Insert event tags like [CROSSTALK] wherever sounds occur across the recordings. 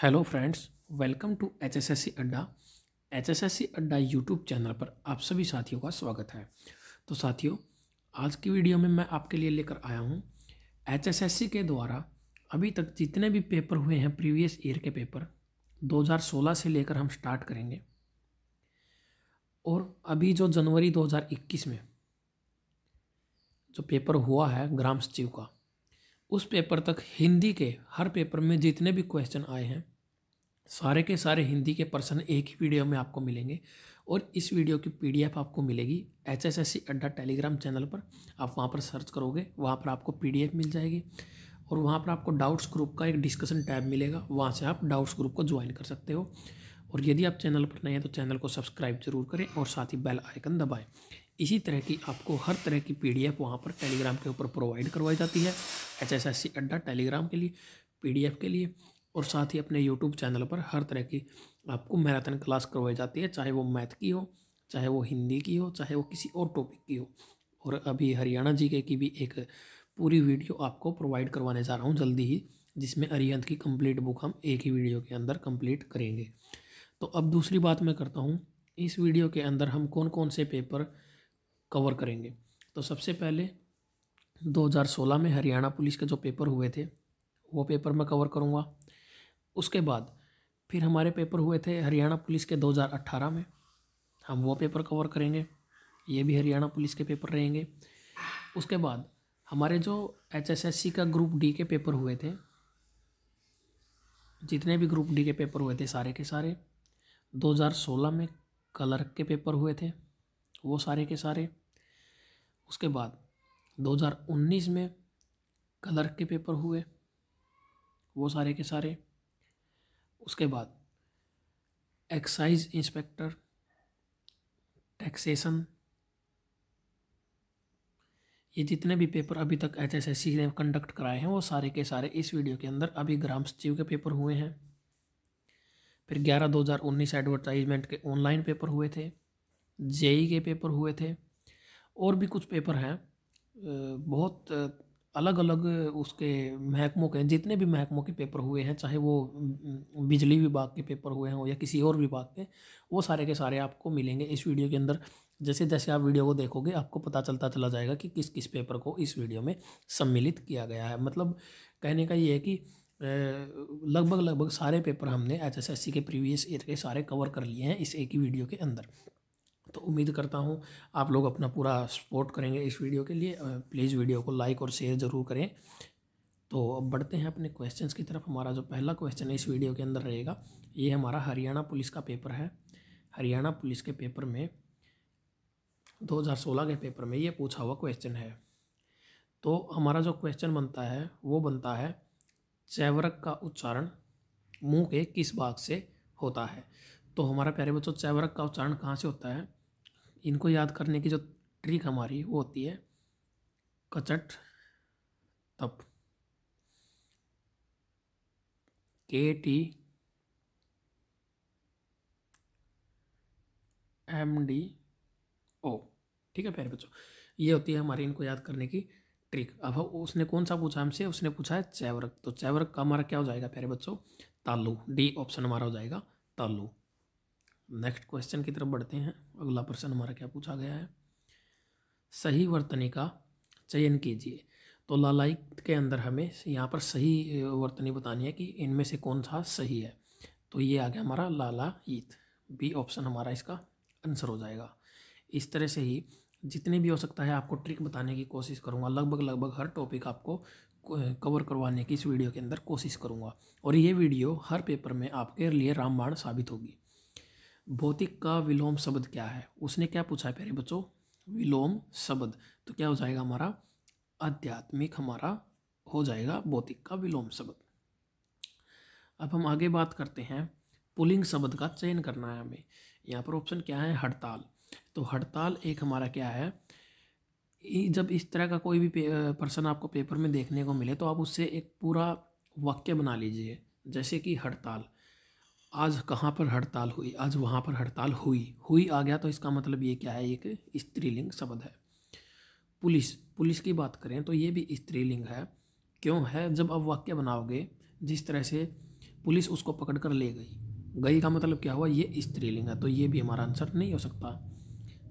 Hello friends, welcome to H S S C अड्डा। H S S C Adda YouTube channel पर आप सभी साथियों का स्वागत है। तो साथियों, आज की वीडियो में मैं आपके लिए लेकर आया हूँ एच एस एस सी के द्वारा अभी तक जितने भी पेपर हुए हैं प्रीवियस ईयर के पेपर 2016 से लेकर हम स्टार्ट करेंगे। और अभी जो जनवरी 2021 में जो पेपर हुआ है ग्राम सचिव का उस पेपर तक हिंदी के हर पेपर में जितने भी क्वेश्चन आए हैं, सारे के सारे हिंदी के पर्सन एक ही वीडियो में आपको मिलेंगे और इस वीडियो की पीडीएफ आपको मिलेगी H S S C Adda Telegram channel पर। आप वहाँ पर सर्च करोगे, वहाँ पर आपको पीडीएफ मिल जाएगी और वहाँ पर आपको डाउट्स ग्रुप का एक डिस्कशन टैब मिलेगा। वहाँ से आप डाउट्स ग्रुप को ज्वाइन कर सकते हो। और यदि आप चैनल पर नए हैं तो चैनल को सब्सक्राइब ज़रूर करें और साथ ही बेल आइकन दबाएँ। इसी तरह की आपको हर तरह की पीडीएफ वहाँ पर टेलीग्राम के ऊपर प्रोवाइड करवाई जाती है H S S C Adda Telegram के लिए, पीडीएफ के लिए और साथ ही अपने यूट्यूब चैनल पर हर तरह की आपको मैराथन क्लास करवाई जाती है, चाहे वो मैथ की हो, चाहे वो हिंदी की हो, चाहे वो किसी और टॉपिक की हो। और अभी हरियाणा जी के की भी एक पूरी वीडियो आपको प्रोवाइड करवाने जा रहा हूँ जल्दी ही, जिसमें अरिहंत की कंप्लीट बुक हम एक ही वीडियो के अंदर कंप्लीट करेंगे। तो अब दूसरी बात मैं करता हूँ, इस वीडियो के अंदर हम कौन कौन से पेपर कवर करेंगे। तो सबसे पहले 2016 में हरियाणा पुलिस के जो पेपर हुए थे, वो पेपर मैं कवर करूँगा। उसके बाद फिर हमारे पेपर हुए थे हरियाणा पुलिस के 2018 में, हम वो पेपर कवर करेंगे। ये भी हरियाणा पुलिस के पेपर रहेंगे। उसके बाद हमारे जो एचएसएससी का ग्रुप डी के पेपर हुए थे, जितने भी ग्रुप डी के पेपर हुए थे सारे के सारे 2016 में कलर के पेपर हुए थे, वो सारे के सारे उसके बाद 2019 में कलर के पेपर हुए, वो सारे के सारे। उसके बाद एक्साइज इंस्पेक्टर, टैक्सेशन, ये जितने भी पेपर अभी तक एच एस एस सी ने कंडक्ट कराए हैं, वो सारे के सारे इस वीडियो के अंदर अभी ग्राम सचिव के पेपर हुए हैं। फिर ग्यारह दो हज़ार उन्नीस एडवर्टाइजमेंट के ऑनलाइन पेपर हुए थे, जेई के पेपर हुए थे और भी कुछ पेपर हैं बहुत अलग अलग उसके महकमों के जितने भी महकमों के पेपर हुए हैं, चाहे वो बिजली विभाग के पेपर हुए हों या किसी और विभाग के, वो सारे के सारे आपको मिलेंगे इस वीडियो के अंदर। जैसे जैसे आप वीडियो को देखोगे, आपको पता चलता चला जाएगा कि किस किस पेपर को इस वीडियो में सम्मिलित किया गया है। मतलब कहने का ये है कि लगभग लगभग सारे पेपर हमने एच के प्रीवियस ईयर के सारे कवर कर लिए हैं इस एक ही वीडियो के अंदर। तो उम्मीद करता हूँ आप लोग अपना पूरा सपोर्ट करेंगे इस वीडियो के लिए। प्लीज़ वीडियो को लाइक और शेयर ज़रूर करें। तो अब बढ़ते हैं अपने क्वेश्चंस की तरफ़। हमारा जो पहला क्वेश्चन है इस वीडियो के अंदर रहेगा, ये हमारा हरियाणा पुलिस का पेपर है। हरियाणा पुलिस के पेपर में 2016 के पेपर में ये पूछा हुआ क्वेश्चन है। तो हमारा जो क्वेश्चन बनता है, वो बनता है, चैवरक का उच्चारण मुँह के किस भाग से होता है? तो हमारा प्यारे बच्चों, चैवरक का उच्चारण कहाँ से होता है? इनको याद करने की जो ट्रिक हमारी वो होती है, कचट, तप। के टी एम डी ओ ठीक है, प्यारे बच्चों? ये होती है हमारी इनको याद करने की ट्रिक। अब उसने कौन सा पूछा हमसे? उसने पूछा है चैवरक। तो चैवरक का हमारा क्या हो जाएगा, प्यारे बच्चों? तालू। डी ऑप्शन हमारा हो जाएगा तालू। नेक्स्ट क्वेश्चन की तरफ़ बढ़ते हैं। अगला प्रश्न हमारा क्या पूछा गया है? सही वर्तनी का चयन कीजिए। तो लालाई के अंदर हमें यहाँ पर सही वर्तनी बतानी है कि इनमें से कौन सा सही है। तो ये आ गया हमारा लाला ईत बी ऑप्शन हमारा इसका आंसर हो जाएगा। इस तरह से ही जितने भी हो सकता है आपको ट्रिक बताने की कोशिश करूँगा। लगभग लगभग हर टॉपिक आपको कवर करवाने की इस वीडियो के अंदर कोशिश करूँगा। और ये वीडियो हर पेपर में आपके लिए रामबाण साबित होगी। भौतिक का विलोम शब्द क्या है? उसने क्या पूछा है प्यारे बच्चों? विलोम शब्द। तो क्या हो जाएगा हमारा? आध्यात्मिक हमारा हो जाएगा भौतिक का विलोम शब्द। अब हम आगे बात करते हैं। पुलिंग शब्द का चयन करना है हमें। यहाँ पर ऑप्शन क्या है? हड़ताल। तो हड़ताल एक हमारा क्या है? जब इस तरह का कोई भी पर्सन आपको पेपर में देखने को मिले तो आप उससे एक पूरा वाक्य बना लीजिए। जैसे कि हड़ताल। आज कहाँ पर हड़ताल हुई? आज वहाँ पर हड़ताल हुई। हुई आ गया तो इसका मतलब ये क्या है? एक स्त्रीलिंग शब्द है। पुलिस पुलिस की बात करें तो ये भी स्त्रीलिंग है। क्यों है? जब आप वाक्य बनाओगे, जिस तरह से पुलिस उसको पकड़ कर ले गई। गई का मतलब क्या हुआ? ये स्त्रीलिंग है तो ये भी हमारा आंसर नहीं हो सकता।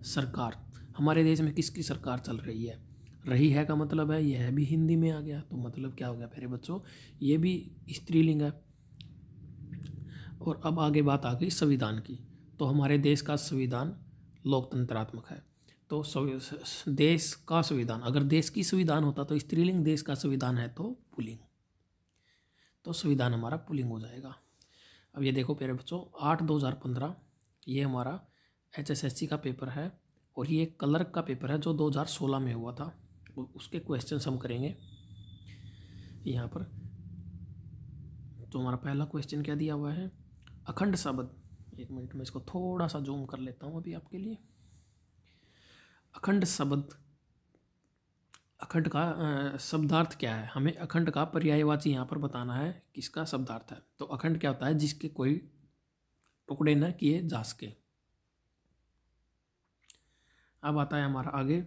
सरकार, हमारे देश में किसकी सरकार चल रही है? रही है का मतलब है, यह भी हिंदी में आ गया तो मतलब क्या हो गया प्यारे बच्चों? ये भी स्त्रीलिंग है। और अब आगे बात आ गई संविधान की। तो हमारे देश का संविधान लोकतंत्रात्मक है। तो देश का संविधान, अगर देश की संविधान होता तो स्त्रीलिंग देश का संविधान है तो पुलिंग। तो संविधान हमारा पुलिंग हो जाएगा। अब ये देखो प्यारे बच्चों, आठ दो हज़ार पंद्रह, ये हमारा एच एस एस सी का पेपर है और ये क्लर्क का पेपर है जो दो हज़ार सोलह में हुआ था। उसके क्वेश्चन हम करेंगे। यहाँ पर तो हमारा पहला क्वेश्चन क्या दिया हुआ है? अखंड शब्द एक मिनट, में इसको थोड़ा सा जूम कर लेता हूँ अभी आपके लिए। अखंड शब्द अखंड का शब्दार्थ क्या है? हमें अखंड का पर्यायवाची यहाँ पर बताना है किसका शब्दार्थ है। तो अखंड क्या होता है? जिसके कोई टुकड़े न किए जा सके। अब आता है हमारा आगे।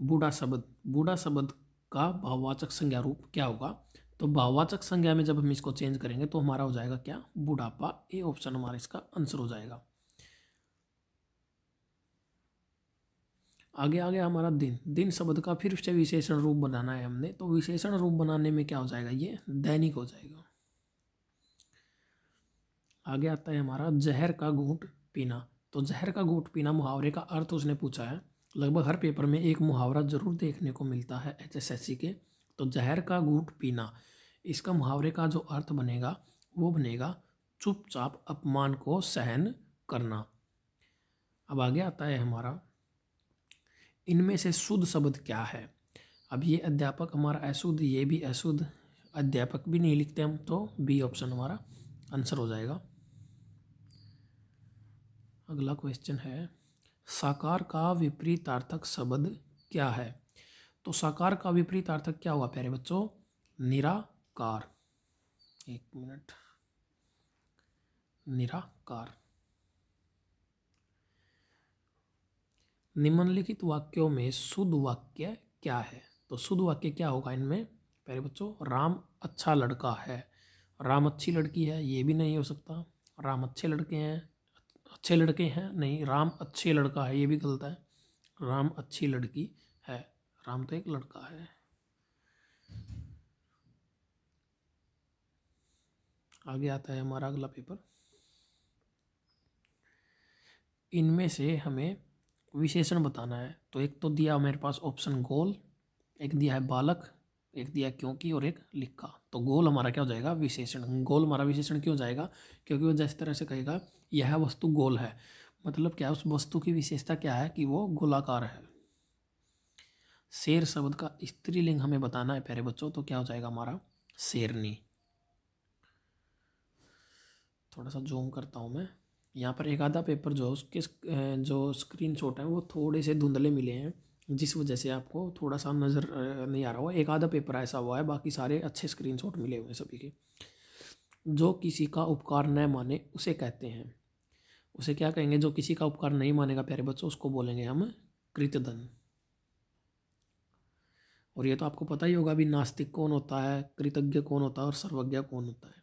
बूढ़ा शब्द बूढ़ा शब्द का भाववाचक संज्ञा रूप क्या होगा? तो भाववाचक संज्ञा में जब हम इसको चेंज करेंगे तो हमारा हो जाएगा क्या? बुढ़ापा। ए ऑप्शन हमारा इसका आंसर हो जाएगा। आगे आगे हमारा दिन। दिन शब्द का फिर से विशेषण रूप बनाना है हमने। तो विशेषण रूप बनाने में क्या हो जाएगा? ये दैनिक हो जाएगा। आगे आता है हमारा जहर का घूट पीना। तो जहर का घूट पीना मुहावरे का अर्थ उसने पूछा है। लगभग हर पेपर में एक मुहावरा ज़रूर देखने को मिलता है एच के। तो जहर का घूट पीना, इसका मुहावरे का जो अर्थ बनेगा, वो बनेगा चुपचाप अपमान को सहन करना। अब आगे आता है हमारा, इनमें से शुद्ध शब्द क्या है? अब ये अध्यापक हमारा अशुद्ध, ये भी अशुद्ध, अध्यापक भी नहीं लिखते हम तो बी ऑप्शन हमारा आंसर हो जाएगा। अगला क्वेश्चन है, साकार का विपरीतार्थक शब्द क्या है? तो साकार का विपरीतार्थक क्या हुआ प्यारे बच्चों? निराकार। एक मिनट। निराकार। निम्नलिखित वाक्यों में शुद्ध वाक्य क्या है? तो शुद्ध वाक्य क्या होगा इनमें? प्यारे बच्चों, राम अच्छा लड़का है। राम अच्छी लड़की है, ये भी नहीं हो सकता। राम अच्छे लड़के हैं, अच्छे लड़के हैं, नहीं, राम अच्छे लड़का है, ये भी गलत है। राम अच्छी लड़की राम तो एक लड़का है। आगे आता है हमारा अगला पेपर इनमें से हमें विशेषण बताना है। तो एक तो दिया मेरे पास ऑप्शन गोल, एक दिया है बालक, एक दिया क्योंकि और एक लिखा। तो गोल हमारा क्या हो जाएगा? विशेषण। गोल हमारा विशेषण क्यों हो जाएगा? क्योंकि वो जिस तरह से कहेगा, यह वस्तु गोल है। मतलब क्या उस वस्तु की विशेषता क्या है कि वो गोलाकार है? शेर शब्द का स्त्रीलिंग हमें बताना है, प्यारे बच्चों तो क्या हो जाएगा हमारा? शेरनी। थोड़ा सा जूम करता हूँ मैं। यहाँ पर एक आधा पेपर जो उसके जो स्क्रीन शॉट हैं, वो थोड़े से धुंधले मिले हैं, जिस वजह से आपको थोड़ा सा नज़र नहीं आ रहा हुआ एक आधा पेपर ऐसा हुआ है, बाकी सारे अच्छे स्क्रीन शॉट मिले हुए हैं सभी के। जो किसी का उपकार न माने, उसे कहते हैं। उसे क्या कहेंगे? जो किसी का उपकार नहीं मानेगा, प्यारे बच्चों, उसको बोलेंगे हम कृतधन। और ये तो आपको पता ही होगा भी नास्तिक कौन होता है, कृतज्ञ कौन होता है और सर्वज्ञ कौन होता है।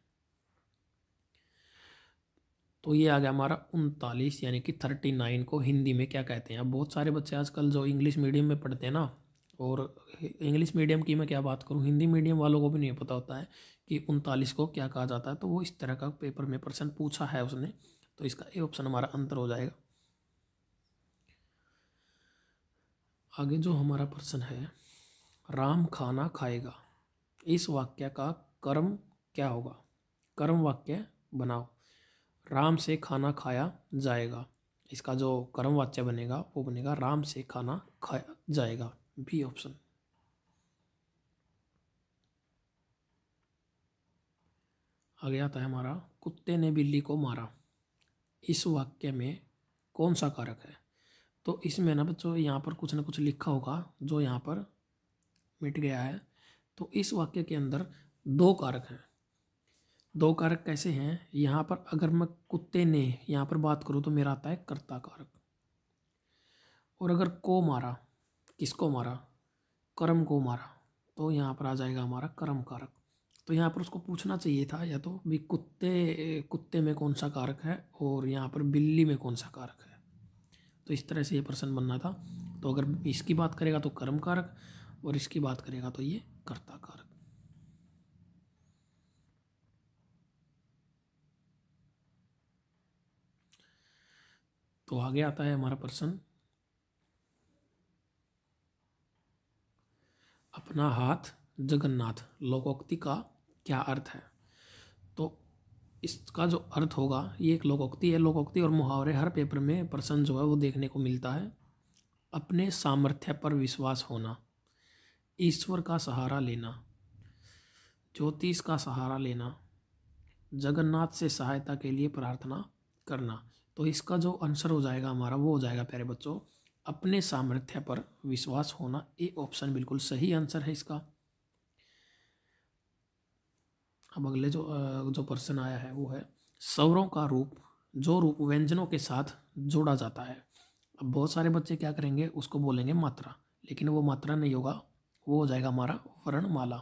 तो ये आ गया हमारा उनतालीस, यानी कि थर्टी नाइन को हिंदी में क्या कहते हैं? अब बहुत सारे बच्चे आजकल जो इंग्लिश मीडियम में पढ़ते हैं ना, और इंग्लिश मीडियम की मैं क्या बात करूँ? हिंदी मीडियम वालों को भी नहीं पता होता है कि उनतालीस को क्या कहा जाता है तो वो इस तरह का पेपर में प्रश्न पूछा है उसने तो इसका ए ऑप्शन हमारा अंतर हो जाएगा। आगे जो हमारा प्रश्न है राम खाना खाएगा। इस वाक्य का कर्म क्या होगा? कर्म वाक्य बनाओ। राम से खाना खाया जाएगा। इसका जो कर्म वाच्य बनेगा, वो बनेगा राम से खाना खाया जाएगा। B option. आगे आता है हमारा, कुत्ते ने बिल्ली को मारा। इस वाक्य में कौन सा कारक है? तो इसमें ना बच्चों, यहाँ पर कुछ ना कुछ लिखा होगा, जो यहाँ पर मिट गया है। तो इस वाक्य के अंदर दो कारक हैं। दो कारक कैसे हैं? यहाँ पर अगर मैं कुत्ते ने यहाँ पर बात करूँ तो मेरा आता है कर्ता कारक। और अगर को मारा, किसको मारा? कर्म को मारा तो यहाँ पर आ जाएगा हमारा कर्म कारक। तो यहाँ पर उसको पूछना चाहिए था, या तो भी कुत्ते कुत्ते में कौन सा कारक है और यहाँ पर बिल्ली में कौन सा कारक है? तो इस तरह से ये प्रश्न बनना था। तो अगर इसकी बात करेगा तो कर्म कारक और इसकी बात करेगा तो ये कर्ता कारक। तो आगे आता है हमारा प्रश्न। अपना हाथ जगन्नाथ, लोकोक्ति का क्या अर्थ है? तो इसका जो अर्थ होगा, ये एक लोकोक्ति है। लोकोक्ति और मुहावरे हर पेपर में प्रश्न जो है वो देखने को मिलता है। अपने सामर्थ्य पर विश्वास होना। ईश्वर का सहारा लेना, ज्योतिष का सहारा लेना, जगन्नाथ से सहायता के लिए प्रार्थना करना। तो इसका जो आंसर हो जाएगा हमारा, वो हो जाएगा प्यारे बच्चों, अपने सामर्थ्य पर विश्वास होना। ये ऑप्शन बिल्कुल सही आंसर है इसका। अब अगले जो जो प्रश्न आया है, वो है, सौरों का रूप, जो रूप व्यंजनों के साथ जोड़ा जाता है। अब बहुत सारे बच्चे क्या करेंगे, उसको बोलेंगे मात्रा, लेकिन वो मात्रा नहीं होगा। वो हो जाएगा हमारा वर्णमाला।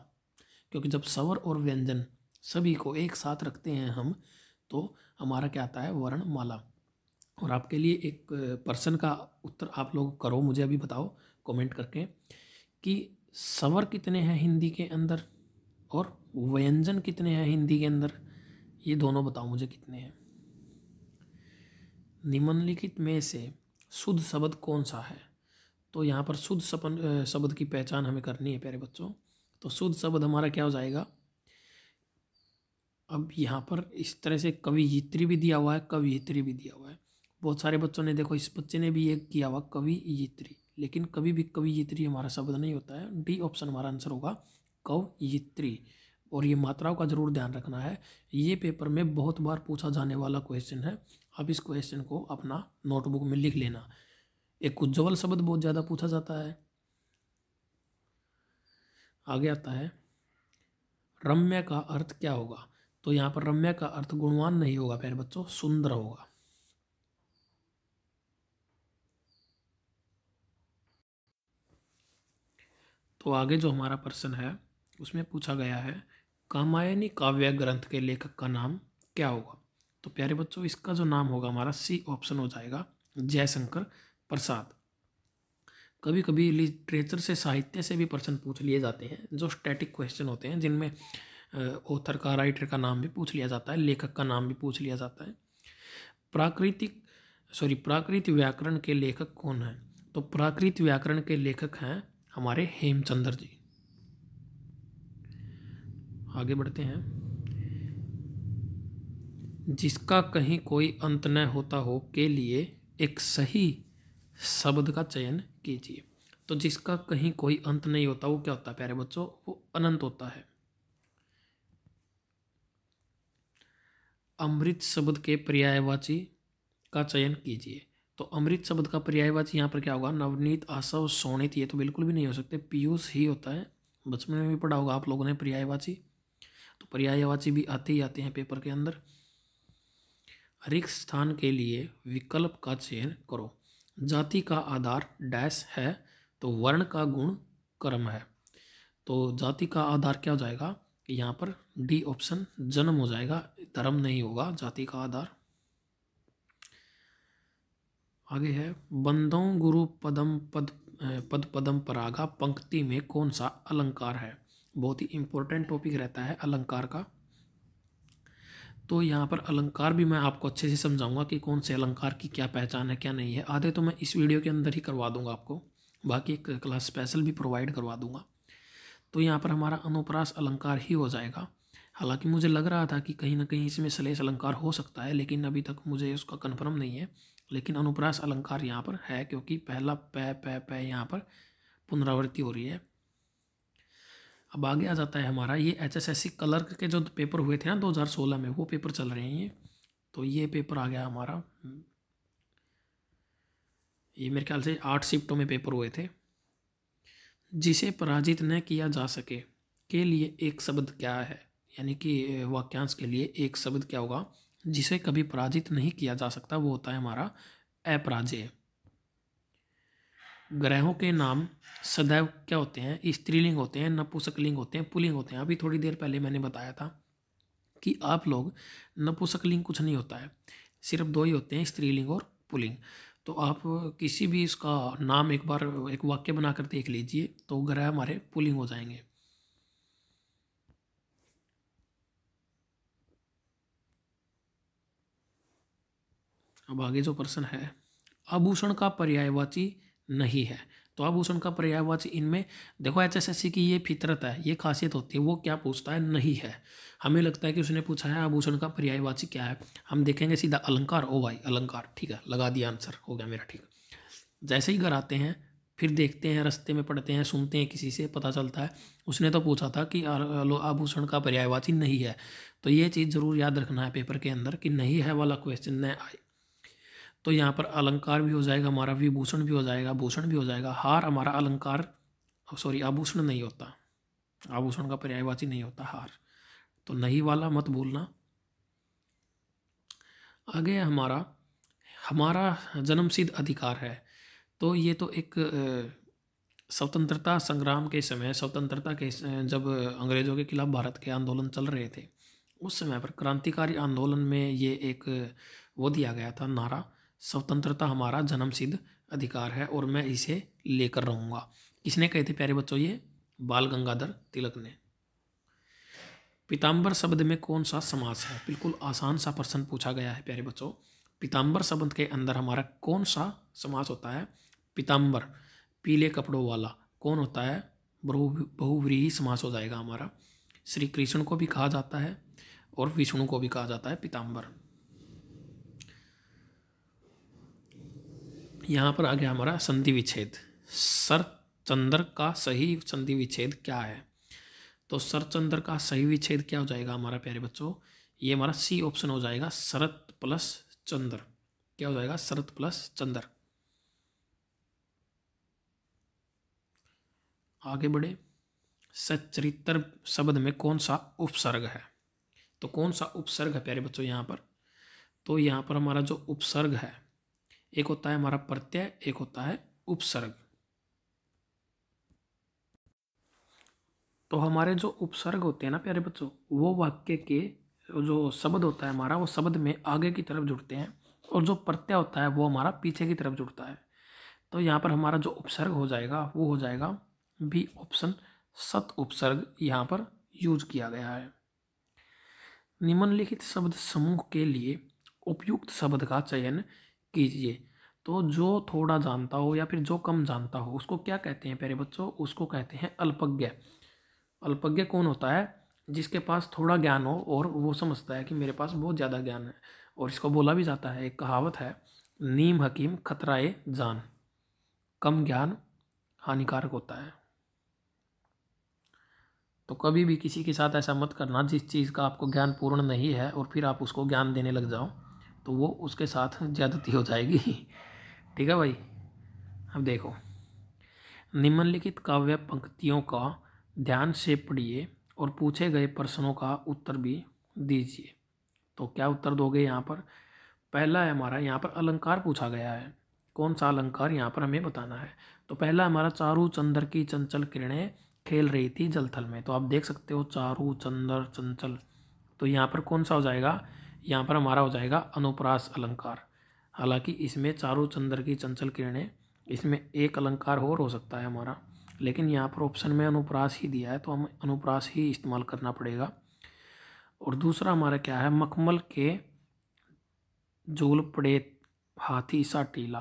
क्योंकि जब स्वर और व्यंजन सभी को एक साथ रखते हैं हम तो हमारा क्या आता है? वर्णमाला। और आपके लिए एक प्रश्न का उत्तर आप लोग करो, मुझे अभी बताओ, कमेंट करके, कि स्वर कितने हैं हिंदी के अंदर और व्यंजन कितने हैं हिंदी के अंदर? ये दोनों बताओ मुझे कितने हैं। निम्नलिखित में से शुद्ध शब्द कौन सा है? तो यहाँ पर शुद्ध सपन शब्द की पहचान हमें करनी है प्यारे बच्चों। तो शुद्ध शब्द हमारा क्या हो जाएगा? अब यहाँ पर इस तरह से कवियित्री भी दिया हुआ है, कवियित्री भी दिया हुआ है। बहुत सारे बच्चों ने देखो, इस बच्चे ने भी ये किया हुआ कवियित्री। लेकिन कभी भी कवियित्री हमारा शब्द नहीं होता है। डी ऑप्शन हमारा आंसर होगा, कवियित्री। और ये मात्राओं का ज़रूर ध्यान रखना है। ये पेपर में बहुत बार पूछा जाने वाला क्वेश्चन है। अब इस क्वेश्चन को अपना नोटबुक में लिख लेना। एक उज्ज्वल शब्द बहुत ज़्यादा पूछा जाता है। आगे आता है, रम्य का अर्थ क्या होगा? तो यहाँ पर रम्य का अर्थ गुणवान नहीं होगा, प्यारे बच्चों, सुंदर होगा। तो आगे जो हमारा प्रश्न है, उसमें पूछा गया है, कामायनी काव्य ग्रंथ के लेखक का नाम क्या होगा? तो प्यारे बच्चों, इसका जो नाम होगा हमारा सी ऑप्शन हो जाएगा, जयशंकर प्रसाद। कभी कभी लिटरेचर से, साहित्य से भी प्रश्न पूछ लिए जाते हैं, जो स्टैटिक क्वेश्चन होते हैं, जिनमें ऑथर का राइटर का नाम भी पूछ लिया जाता है, लेखक का नाम भी पूछ लिया जाता है। प्राकृतिक सॉरी प्राकृत व्याकरण के लेखक कौन हैं? तो प्राकृत व्याकरण के लेखक हैं हमारे हेमचंद्र जी। आगे बढ़ते हैं। जिसका कहीं कोई अंत न होता हो, के लिए एक सही शब्द का चयन कीजिए। तो जिसका कहीं कोई अंत नहीं होता, वो क्या होता है प्यारे बच्चों? वो अनंत होता है। अमृत शब्द के पर्यायवाची का चयन कीजिए। तो अमृत शब्द का पर्यायवाची यहाँ पर क्या होगा? नवनीत, आसव सोनित ये तो बिल्कुल भी नहीं हो सकते। पीयूष ही होता है। बचपन में भी पढ़ा होगा आप लोगों ने पर्यायवाची। तो पर्यायवाची भी आते ही आते हैं पेपर के अंदर। रिक्त स्थान के लिए विकल्प का चयन करो। जाति का आधार डैश है तो वर्ण का गुण कर्म है। तो जाति का आधार क्या हो जाएगा? यहाँ पर डी ऑप्शन जन्म हो जाएगा, धर्म नहीं होगा, जाति का आधार। आगे है बंदों गुरु पदम पद पद पदम परागा पंक्ति में कौन सा अलंकार है? बहुत ही इंपॉर्टेंट टॉपिक रहता है अलंकार का। तो यहाँ पर अलंकार भी मैं आपको अच्छे से समझाऊँगा कि कौन से अलंकार की क्या पहचान है, क्या नहीं है। आधे तो मैं इस वीडियो के अंदर ही करवा दूँगा आपको। बाकी एक क्लास स्पेशल भी प्रोवाइड करवा दूँगा। तो यहाँ पर हमारा अनुप्रास अलंकार ही हो जाएगा। हालाँकि मुझे लग रहा था कि कहीं ना कहीं इसमें सलेस अलंकार हो सकता है, लेकिन अभी तक मुझे उसका कन्फर्म नहीं है। लेकिन अनुप्रास अलंकार यहाँ पर है, क्योंकि पहला पै पै पै यहाँ पर पुनरावृत्ति हो रही है। अब आगे आ जाता है हमारा, ये H S S C colour के जो पेपर हुए थे ना दो हज़ार सोलह में, वो पेपर चल रहे हैं ये। तो ये पेपर आ गया हमारा। ये मेरे ख्याल से आठ शिफ्टों में पेपर हुए थे। जिसे पराजित न किया जा सके के लिए एक शब्द क्या है? यानी कि वाक्यांश के लिए एक शब्द क्या होगा? जिसे कभी पराजित नहीं किया जा सकता, वो होता है हमारा अपराजय। ग्रहों के नाम सदैव क्या होते हैं? स्त्रीलिंग होते हैं, नपुसकलिंग होते हैं, पुलिंग होते हैं। अभी थोड़ी देर पहले मैंने बताया था कि आप लोग नपुसकलिंग कुछ नहीं होता है। सिर्फ़ दो ही होते हैं, स्त्रीलिंग और पुलिंग। तो आप किसी भी इसका नाम एक बार, एक वाक्य बनाकर देख लीजिए तो ग्रह हमारे पुलिंग हो जाएँगे। अब आगे जो प्रश्न है, आभूषण का पर्यायवाची नहीं है। तो आभूषण का पर्यायवाची इनमें, देखो एच एस एस सी की ये फितरत है, ये खासियत होती है, वो क्या पूछता है, नहीं है। हमें लगता है कि उसने पूछा है आभूषण का पर्यायवाची क्या है? हम देखेंगे सीधा अलंकार, ओ भाई अलंकार, ठीक है, लगा दिया आंसर, हो गया मेरा ठीक। जैसे ही घर आते हैं, फिर देखते हैं, रास्ते में पढ़ते हैं, सुनते हैं, किसी से पता चलता है, उसने तो पूछा था कि आभूषण का पर्यायवाची नहीं है। तो ये चीज़ ज़रूर याद रखना है पेपर के अंदर कि नहीं है वाला क्वेश्चन न आए तो यहाँ पर अलंकार भी हो जाएगा, हमारा विभूषण भी हो जाएगा, भूषण भी हो जाएगा। हार हमारा अलंकार सॉरी आभूषण नहीं होता। आभूषण का पर्यायवाची नहीं होता, हार। तो नहीं वाला मत भूलना आगे हमारा हमारा जन्मसिद्ध अधिकार है। तो ये तो एक स्वतंत्रता संग्राम के समय, स्वतंत्रता के जब अंग्रेज़ों के खिलाफ भारत के आंदोलन चल रहे थे, उस समय पर क्रांतिकारी आंदोलन में ये एक वो दिया गया था नारा। स्वतंत्रता हमारा जन्म सिद्ध अधिकार है और मैं इसे लेकर रहूँगा। किसने कहे थे प्यारे बच्चों ये? बाल गंगाधर तिलक ने। पीताम्बर शब्द में कौन सा समास है? बिल्कुल आसान सा प्रश्न पूछा गया है प्यारे बच्चों। पीताम्बर शब्द के अंदर हमारा कौन सा समास होता है? पीताम्बर पीले कपड़ों वाला। कौन होता है? बहुव्रीही समास हो जाएगा हमारा। श्री कृष्ण को भी कहा जाता है और विष्णु को भी कहा जाता है पीताम्बर यहाँ पर आ गया हमारा संधि विच्छेद। सर चंद्र का सही संधि विच्छेद क्या है? तो सर चंद्र का सही विच्छेद क्या हो जाएगा हमारा प्यारे बच्चों? ये हमारा सी ऑप्शन हो जाएगा शरत प्लस चंद्र। क्या हो जाएगा? शरत प्लस चंद्र। आगे बढ़े। सचरित्र शब्द में कौन सा उपसर्ग है? तो कौन सा उपसर्ग है प्यारे बच्चों यहाँ पर? तो यहाँ पर हमारा जो उपसर्ग है एक होता है हमारा प्रत्यय, एक होता है उपसर्ग। तो हमारे जो उपसर्ग होते हैं ना प्यारे बच्चों, वो वाक्य के जो शब्द होता है हमारा, वो शब्द में आगे की तरफ़ जुड़ते हैं और जो प्रत्यय होता है वो हमारा पीछे की तरफ़ जुड़ता है। तो यहाँ पर हमारा जो उपसर्ग हो जाएगा, वो हो जाएगा बी ऑप्शन सत उपसर्ग यहाँ पर यूज़ किया गया है। निम्नलिखित शब्द समूह के लिए उपयुक्त शब्द का चयन कीजिए। तो जो थोड़ा जानता हो या फिर जो कम जानता हो, उसको क्या कहते हैं प्यारे बच्चों? उसको कहते हैं अल्पज्ञ। अल्पज्ञ कौन होता है? जिसके पास थोड़ा ज्ञान हो और वो समझता है कि मेरे पास बहुत ज़्यादा ज्ञान है। और इसको बोला भी जाता है, एक कहावत है, नीम हकीम खतराए जान। कम ज्ञान हानिकारक होता है। तो कभी भी किसी के साथ ऐसा मत करना, जिस चीज़ का आपको ज्ञान पूर्ण नहीं है और फिर आप उसको ज्ञान देने लग जाओ तो वो उसके साथ ज़्यादती हो जाएगी। ठीक है भाई? अब देखो। निम्नलिखित काव्य पंक्तियों का ध्यान से पढ़िए और पूछे गए प्रश्नों का उत्तर भी दीजिए। तो क्या उत्तर दोगे यहाँ पर? पहला है हमारा, यहाँ पर अलंकार पूछा गया है। कौन सा अलंकार यहाँ पर हमें बताना है? तो पहला हमारा, चारू चंद्र की चंचल किरणें खेल रही थी जलथल में। तो आप देख सकते हो, चारू चंद्र चंचल। तो यहाँ पर कौन सा हो जाएगा? यहाँ पर हमारा हो जाएगा अनुप्रास अलंकार। हालाँकि इसमें चारों चंद्र की चंचल किरणें, इसमें एक अलंकार और हो सकता है हमारा। लेकिन यहाँ पर ऑप्शन में अनुप्रास ही दिया है तो हम अनुप्रास ही इस्तेमाल करना पड़ेगा। और दूसरा हमारा क्या है? मखमल के जोल पड़े हाथी सा टीला।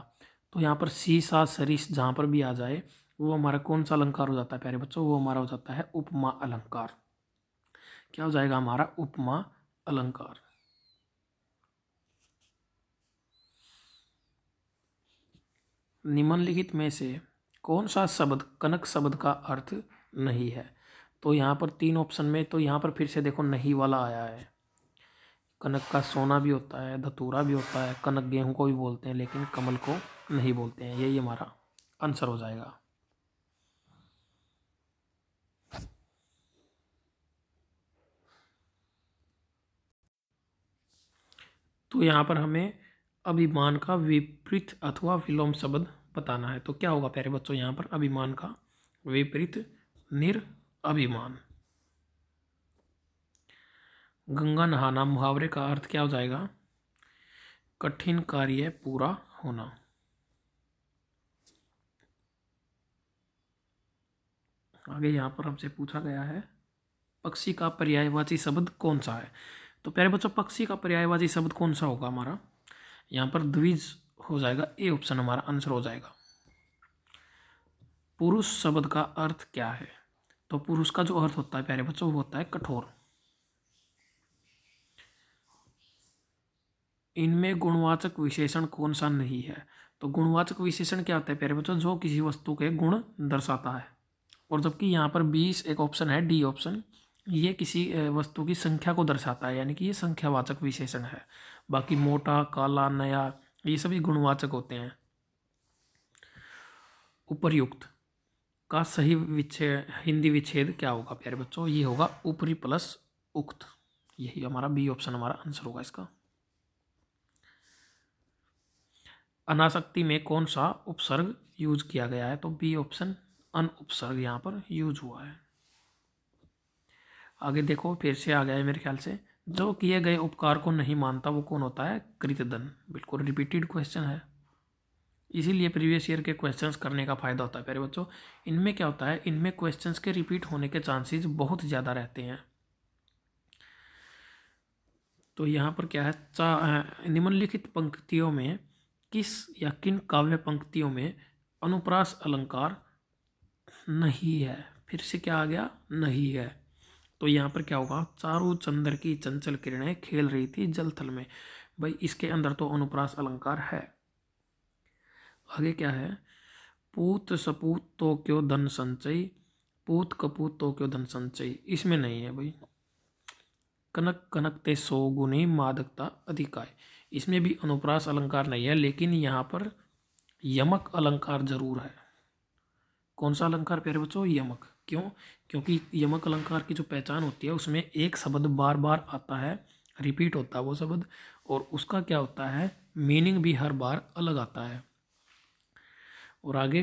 तो यहाँ पर सी सा सरिस जहाँ पर भी आ जाए, वो हमारा कौन सा अलंकार हो जाता है प्यारे बच्चों? वो हमारा हो जाता है उपमा अलंकार। क्या हो जाएगा? हमारा उपमा अलंकार। निम्नलिखित में से कौन सा शब्द, कनक शब्द का अर्थ नहीं है? तो यहाँ पर तीन ऑप्शन में तो यहाँ पर फिर से देखो नहीं वाला आया है। कनक का सोना भी होता है, धतूरा भी होता है, कनक गेहूँ को भी बोलते हैं, लेकिन कमल को नहीं बोलते हैं। यही हमारा आंसर हो जाएगा। तो यहाँ पर हमें अभिमान का विपरीत अथवा विलोम शब्द बताना है। तो क्या होगा प्यारे बच्चों, यहाँ पर अभिमान का विपरीत निर अभिमान गंगा नहाना मुहावरे का अर्थ क्या हो जाएगा? कठिन कार्य पूरा होना। आगे यहाँ पर हमसे पूछा गया है, पक्षी का पर्यायवाची शब्द कौन सा है? तो प्यारे बच्चों, पक्षी का पर्यायवाची शब्द कौन सा होगा हमारा? यहाँ पर द्विज हो जाएगा, ए ऑप्शन हमारा आंसर हो जाएगा। पुरुष शब्द का अर्थ क्या है? तो पुरुष का जो अर्थ होता है, प्यारे बच्चों, वो होता है कठोर। इनमें गुणवाचक विशेषण कौन सा नहीं है? तो गुणवाचक विशेषण क्या होता है, प्यारे बच्चों? जो किसी वस्तु के गुण दर्शाता है। और जबकि यहाँ पर बीस एक ऑप्शन है, डी ऑप्शन, ये किसी वस्तु की संख्या को दर्शाता है, यानी कि ये संख्यावाचक विशेषण है। बाकी मोटा, काला, नया ये सभी गुणवाचक होते हैं। उपर्युक्त का सही विच्छेद, हिंदी विच्छेद क्या होगा प्यारे बच्चों? ये होगा ऊपरी प्लस उक्त। यही हमारा बी ऑप्शन, हमारा आंसर होगा इसका। अनासक्ति में कौन सा उपसर्ग यूज़ किया गया है? तो बी ऑप्शन, अन उपसर्ग यहाँ पर यूज़ हुआ है। आगे देखो, फिर से आ गया है मेरे ख्याल से। जो किए गए उपकार को नहीं मानता वो कौन होता है? कृतदन बिल्कुल रिपीटेड क्वेश्चन है। इसीलिए प्रीवियस ईयर के क्वेश्चंस करने का फ़ायदा होता है, प्यारे बच्चों। इनमें क्या होता है? इनमें क्वेश्चंस के रिपीट होने के चांसेस बहुत ज़्यादा रहते हैं। तो यहाँ पर क्या है? निम्नलिखित पंक्तियों में किस या किन काव्य पंक्तियों में अनुप्रास अलंकार नहीं है? फिर से क्या आ गया? नहीं है। तो यहाँ पर क्या होगा? चारों चंद्र की चंचल किरणें खेल रही थी जल थल में। भाई, इसके अंदर तो अनुप्रास अलंकार है। आगे क्या है? पूत सपूत तो क्यों धन संचय? पूत कपूत तो क्यों धन संचय? इसमें नहीं है भाई। कनक कनक ते सो गुनी मादकता अधिकाय। इसमें भी अनुप्रास अलंकार नहीं है, लेकिन यहाँ पर यमक अलंकार ज़रूर है। कौन सा अलंकार प्यारे बच्चों? यमक। क्यों? क्योंकि यमक अलंकार की जो पहचान होती है, उसमें एक शब्द बार बार आता है रिपीट होता है वो शब्द, और उसका क्या होता है मीनिंग भी हर बार अलग आता है। और आगे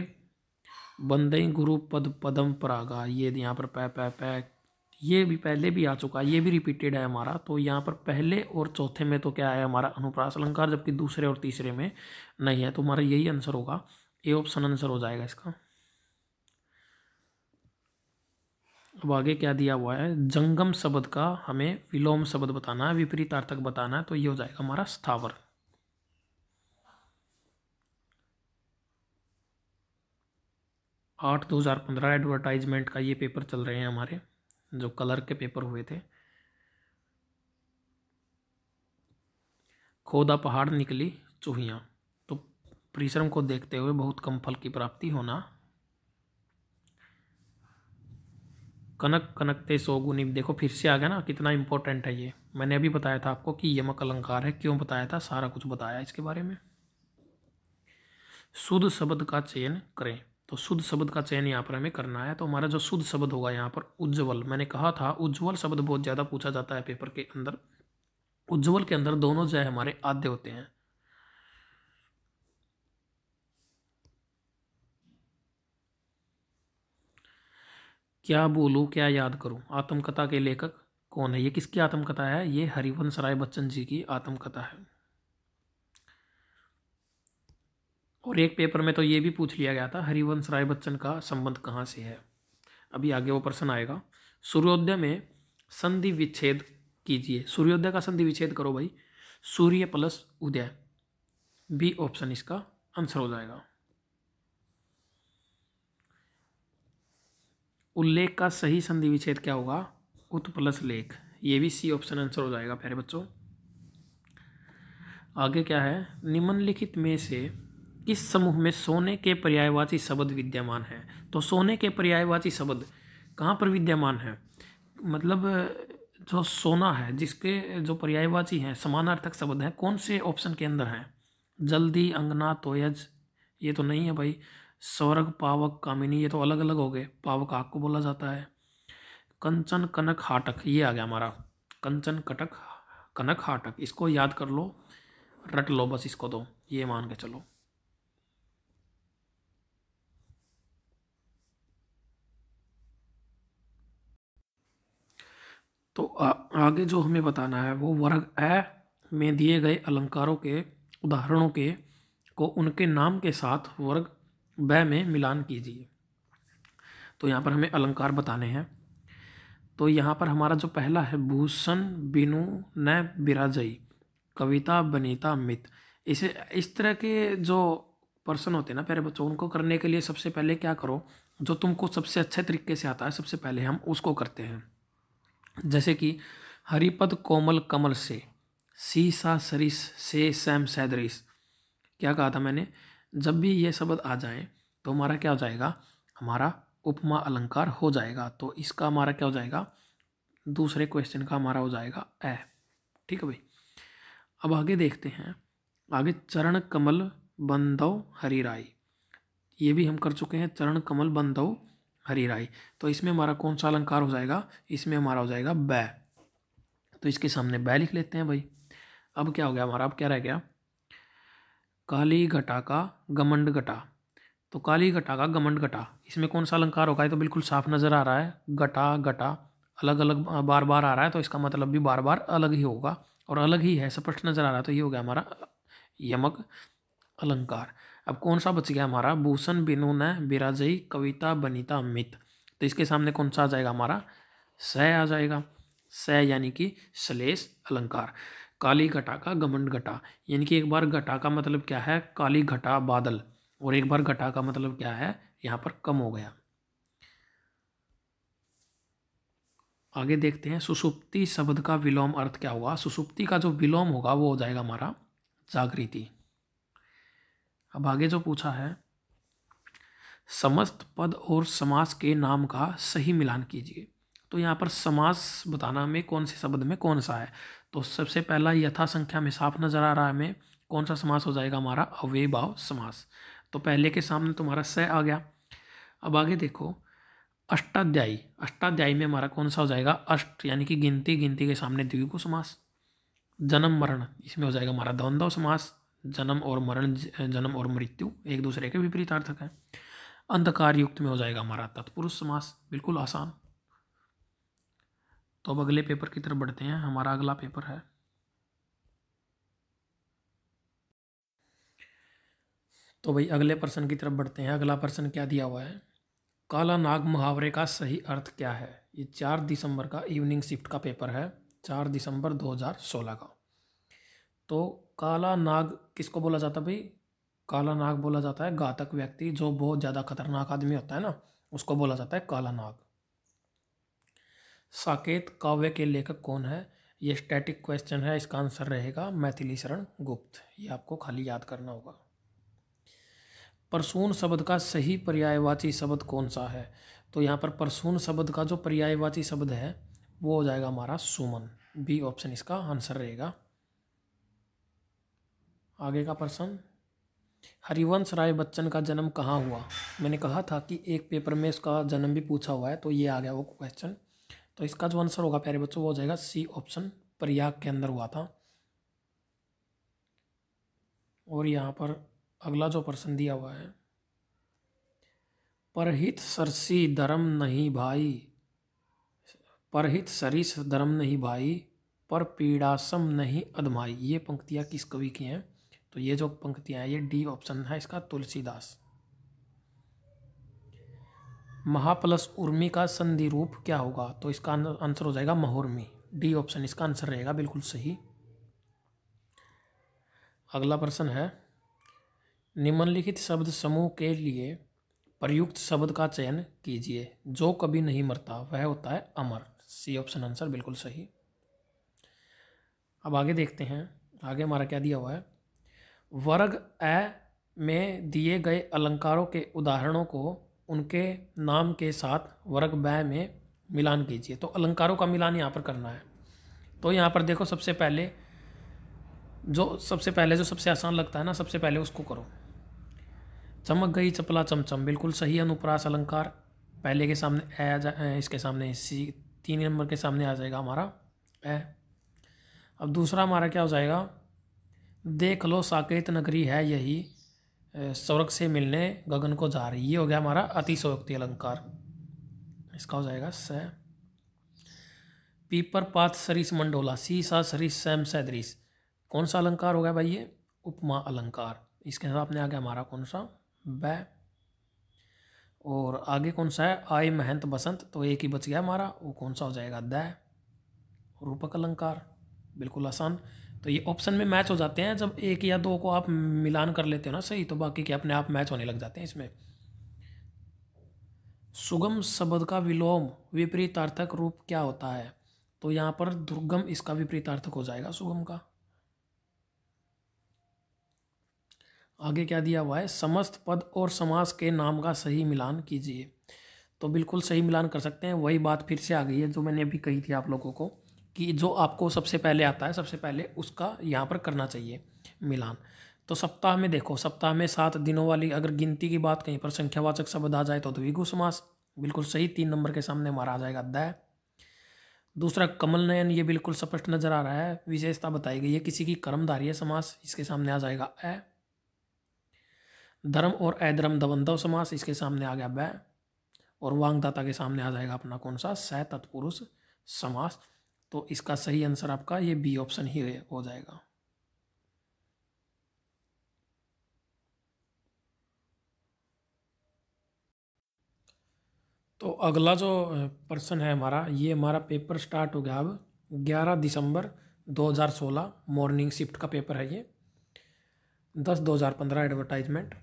बंदई गुरु पद पदम परागा, ये यहाँ पर पै पै पै, ये भी पहले भी आ चुका है, ये भी रिपीटेड है हमारा तो यहाँ पर पहले और चौथे में तो क्या है हमारा अनुप्रास अलंकार, जबकि दूसरे और तीसरे में नहीं है तो हमारा यही आंसर होगा ए ऑप्शन आंसर हो जाएगा इसका। अब आगे क्या दिया हुआ है? जंगम शब्द का हमें विलोम शब्द बताना है विपरीतार्थक बताना है तो ये हो जाएगा हमारा स्थावर। आठ दो हज़ार पंद्रह एडवर्टाइजमेंट का ये पेपर चल रहे हैं हमारे, जो कलर के पेपर हुए थे। खोदा पहाड़ निकली चूहियाँ। तो परिश्रम को देखते हुए बहुत कम फल की प्राप्ति होना कनक कनकते सोगुनी देखो, फिर से आ गया ना, कितना इंपॉर्टेंट है ये। मैंने अभी बताया था आपको कि यमक अलंकार है। क्यों बताया था? सारा कुछ बताया इसके बारे में। शुद्ध शब्द का चयन करें। तो शुद्ध शब्द का चयन यहाँ पर हमें करना है। तो हमारा जो शुद्ध शब्द होगा यहाँ पर, उज्जवल। मैंने कहा था, उज्ज्वल शब्द बहुत ज़्यादा पूछा जाता है पेपर के अंदर। उज्ज्वल के अंदर दोनों जो है हमारे आद्य होते हैं। क्या बोलूँ, क्या याद करूँ? आत्मकथा के लेखक कौन है? ये किसकी आत्मकथा है? ये हरिवंश राय बच्चन जी की आत्मकथा है। और एक पेपर में तो ये भी पूछ लिया गया था हरिवंश राय बच्चन का संबंध कहाँ से है? अभी आगे वो प्रश्न आएगा। सूर्योदय में संधि विच्छेद कीजिए। सूर्योदय का संधि विच्छेद करो भाई। सूर्य प्लस उदय। बी ऑप्शन इसका आंसर हो जाएगा। उल्लेख का सही संधि विच्छेद क्या होगा? उत प्लस लेख। ये भी सी ऑप्शन आंसर हो जाएगा, प्यारे बच्चों। आगे क्या है? निम्नलिखित में से किस समूह में सोने के पर्यायवाची शब्द विद्यमान है? तो सोने के पर्यायवाची शब्द कहाँ पर विद्यमान है? मतलब जो सोना है, जिसके जो पर्यायवाची हैं, समानार्थक शब्द हैं, कौन से ऑप्शन के अंदर हैं? जल्दी, अंगना, तोयज, ये तो नहीं है भाई। सौरग पावक कामिनी ये तो अलग अलग हो गए। पावक आग को बोला जाता है। कंचन कनक हाटक ये आ गया हमारा। कंचन कटक कनक हाटक इसको याद कर लो रट लो बस इसको तो ये मान के चलो। तो आ, आगे जो हमें बताना है वो वर्ग ए में दिए गए अलंकारों के उदाहरणों के को उनके नाम के साथ वर्ग ब में मिलान कीजिए। तो यहाँ पर हमें अलंकार बताने हैं। तो यहाँ पर हमारा जो पहला है, भूषण, बिनु, न, बिराजई, कविता, बनीता, मित। इसे इस तरह के जो पर्सन होते हैं ना, प्यारे बच्चों, उनको करने के लिए सबसे पहले क्या करो, जो तुमको सबसे अच्छे तरीके से आता है, सबसे पहले हम उसको करते हैं। जैसे कि, हरिपद कोमल कमल से सी सा सरिस से सैम सैदरिस। क्या कहा था मैंने? जब भी ये शब्द आ जाए तो हमारा क्या हो जाएगा? हमारा उपमा अलंकार हो जाएगा। तो इसका हमारा क्या हो जाएगा? दूसरे क्वेश्चन का हमारा हो जाएगा ए ठीक है भाई? अब आगे देखते हैं। आगे चरण कमल बंधव हरिराई ये भी हम कर चुके हैं चरण कमल बंधव हरिराई तो इसमें हमारा कौन सा अलंकार हो जाएगा? इसमें हमारा हो जाएगा बै। तो इसके सामने बै लिख लेते हैं भाई। अब क्या हो गया हमारा? अब क्या रह गया? काली घटा का गमंड घटा। तो काली घटा का गमंड घटा, इसमें कौन सा अलंकार होगा? ये तो बिल्कुल साफ़ नज़र आ रहा है। घटा घटा अलग अलग बार बार आ रहा है तो इसका मतलब भी बार बार अलग ही होगा और अलग ही है स्पष्ट नज़र आ रहा है तो ये हो गया हमारा यमक अलंकार। अब कौन सा बच गया हमारा? भूषण बिनु न बिराजई कविता, बनीता, मित। तो इसके सामने कौन सा आ जाएगा हमारा? स आ जाएगा। स यानी कि श्लेष अलंकार। काली घटा का गमंड घटा। यानी कि एक बार घटा का मतलब क्या है? काली घटा बादल। और एक बार घटा का मतलब क्या है? यहाँ पर कम हो गया। आगे देखते हैं, सुसुप्ति शब्द का विलोम अर्थ क्या होगा सुसुप्ति का जो विलोम होगा, वो हो जाएगा हमारा जागृति। अब आगे जो पूछा है, समस्त पद और समास के नाम का सही मिलान कीजिए। तो यहाँ पर समास बताना में कौन से शब्द में कौन सा है? तो सबसे पहला यथा संख्या में साफ़ नज़र आ रहा है हमें, कौन सा समास हो जाएगा हमारा? अव्यभाव समास। तो पहले के सामने तुम्हारा स आ गया। अब आगे देखो, अष्टाध्यायी। अष्टाध्यायी में हमारा कौन सा हो जाएगा? अष्ट, यानी कि गिनती गिनती के सामने द्विगु समास। जन्म, मरण, इसमें हो जाएगा हमारा द्वंद्व समास। जन्म और मरण जन्म और मृत्यु, एक दूसरे के विपरीतार्थक है। अंधकार युक्त में हो जाएगा हमारा तत्पुरुष समास। बिल्कुल आसान। तो अब अगले पेपर की तरफ़ बढ़ते हैं। हमारा अगला पेपर है। तो भाई, अगले प्रश्न की तरफ़ बढ़ते हैं। अगला प्रश्न क्या दिया हुआ है? काला नाग मुहावरे का सही अर्थ क्या है? ये चार दिसंबर का इवनिंग शिफ्ट का पेपर है। चार दिसंबर 2016 का। तो काला नाग किसको बोला जाता है भाई? काला नाग बोला जाता है घातक व्यक्ति, जो बहुत ज़्यादा खतरनाक आदमी होता है ना, उसको बोला जाता है काला नाग। साकेत काव्य के लेखक कौन है? ये स्टैटिक क्वेश्चन है, इसका आंसर रहेगा मैथिली शरण गुप्त। ये आपको खाली याद करना होगा। परसून शब्द का सही पर्यायवाची शब्द कौन सा है? तो यहाँ पर परसून शब्द का जो पर्यायवाची शब्द है, वो हो जाएगा हमारा सुमन। बी ऑप्शन इसका आंसर रहेगा। आगे का प्रश्न, हरिवंश राय बच्चन का जन्म कहाँ हुआ? मैंने कहा था कि एक पेपर में इसका जन्म भी पूछा हुआ है तो ये आ गया वो क्वेश्चन तो इसका जो आंसर होगा प्यारे बच्चों, वो हो जाएगा सी ऑप्शन प्रयाग के अंदर हुआ था। और यहाँ पर अगला जो प्रश्न दिया हुआ है, परहित सरसी धर्म नहीं भाई। परहित सरिस धर्म नहीं भाई, पर पीड़ासम नहीं अदमाई ये पंक्तियाँ किस कवि की हैं? तो ये जो पंक्तियाँ हैं, ये डी ऑप्शन है, इसका तुलसीदास। महाप्लस उर्मी का संधि रूप क्या होगा? तो इसका आंसर हो जाएगा महोर्मी। डी ऑप्शन, इसका आंसर रहेगा बिल्कुल सही। अगला प्रश्न है, निम्नलिखित शब्द समूह के लिए प्रयुक्त शब्द का चयन कीजिए। जो कभी नहीं मरता, वह होता है अमर। सी ऑप्शन, आंसर बिल्कुल सही। अब आगे देखते हैं। आगे हमारा क्या दिया हुआ है? वर्ग ए में दिए गए अलंकारों के उदाहरणों को उनके नाम के साथ वर्ग बै में मिलान कीजिए। तो अलंकारों का मिलान यहाँ पर करना है। तो यहाँ पर देखो सबसे पहले, जो सबसे पहले, जो सबसे आसान लगता है ना, सबसे पहले उसको करो। चमक गई, चपला चमचम, बिल्कुल सही अनुप्रास अलंकार। पहले के सामने ए आ जा इसके सामने सी, तीन नंबर के सामने आ जाएगा हमारा ए। अब दूसरा हमारा क्या हो जाएगा? देख लो साकेत नगरी है यही। स्वर्ग से मिलने गगन को जा रही ये हो गया हमारा अतिशोक्ति अलंकार। इसका हो जाएगा स। पीपर पात सरिस मंडोला सी सा सरिस सैम सैदरिस। कौन सा अलंकार हो गया भाई ये? उपमा अलंकार। इसके साथ में आ गया हमारा कौन सा? बै। और आगे कौन सा है? आय महंत बसंत तो एक ही बच गया हमारा, वो कौन सा हो जाएगा? द। रूपक अलंकार, बिल्कुल आसान। तो ये ऑप्शन में मैच हो जाते हैं, जब एक या दो को आप मिलान कर लेते हो ना सही तो बाकी के अपने आप मैच होने लग जाते हैं इसमें। सुगम शब्द का विलोम विपरीतार्थक रूप क्या होता है? तो यहाँ पर दुर्गम इसका विपरीतार्थक हो जाएगा सुगम का। आगे क्या दिया हुआ है? समस्त पद और समास के नाम का सही मिलान कीजिए। तो बिल्कुल सही मिलान कर सकते हैं, वही बात फिर से आ गई है जो मैंने अभी कही थी आप लोगों को। कि जो आपको सबसे पहले आता है, सबसे पहले उसका यहाँ पर करना चाहिए मिलान। तो सप्ताह में देखो, सप्ताह में सात दिनों वाली अगर गिनती की बात कहीं पर संख्यावाचक शब्द आ जाए तो द्विगु समास, बिल्कुल सही, तीन नंबर के सामने हमारा आ जाएगा दय दूसरा, कमल नयन, ये बिल्कुल स्पष्ट नज़र आ रहा है, विशेषता बताई गई है, किसी की कर्मधारी समास, इसके सामने आ जाएगा ए धर्म और अधर्म दबंधव समास, इसके सामने आ गया बै। और वांगदाता के सामने आ जाएगा अपना कौन सा स तत्पुरुष समास। तो इसका सही आंसर आपका ये बी ऑप्शन ही हो जाएगा। तो अगला जो पर्सन है हमारा, ये हमारा पेपर स्टार्ट हो गया अब 11 दिसंबर 2016 मॉर्निंग शिफ्ट का पेपर है ये। 10 2015 एडवर्टाइजमेंट।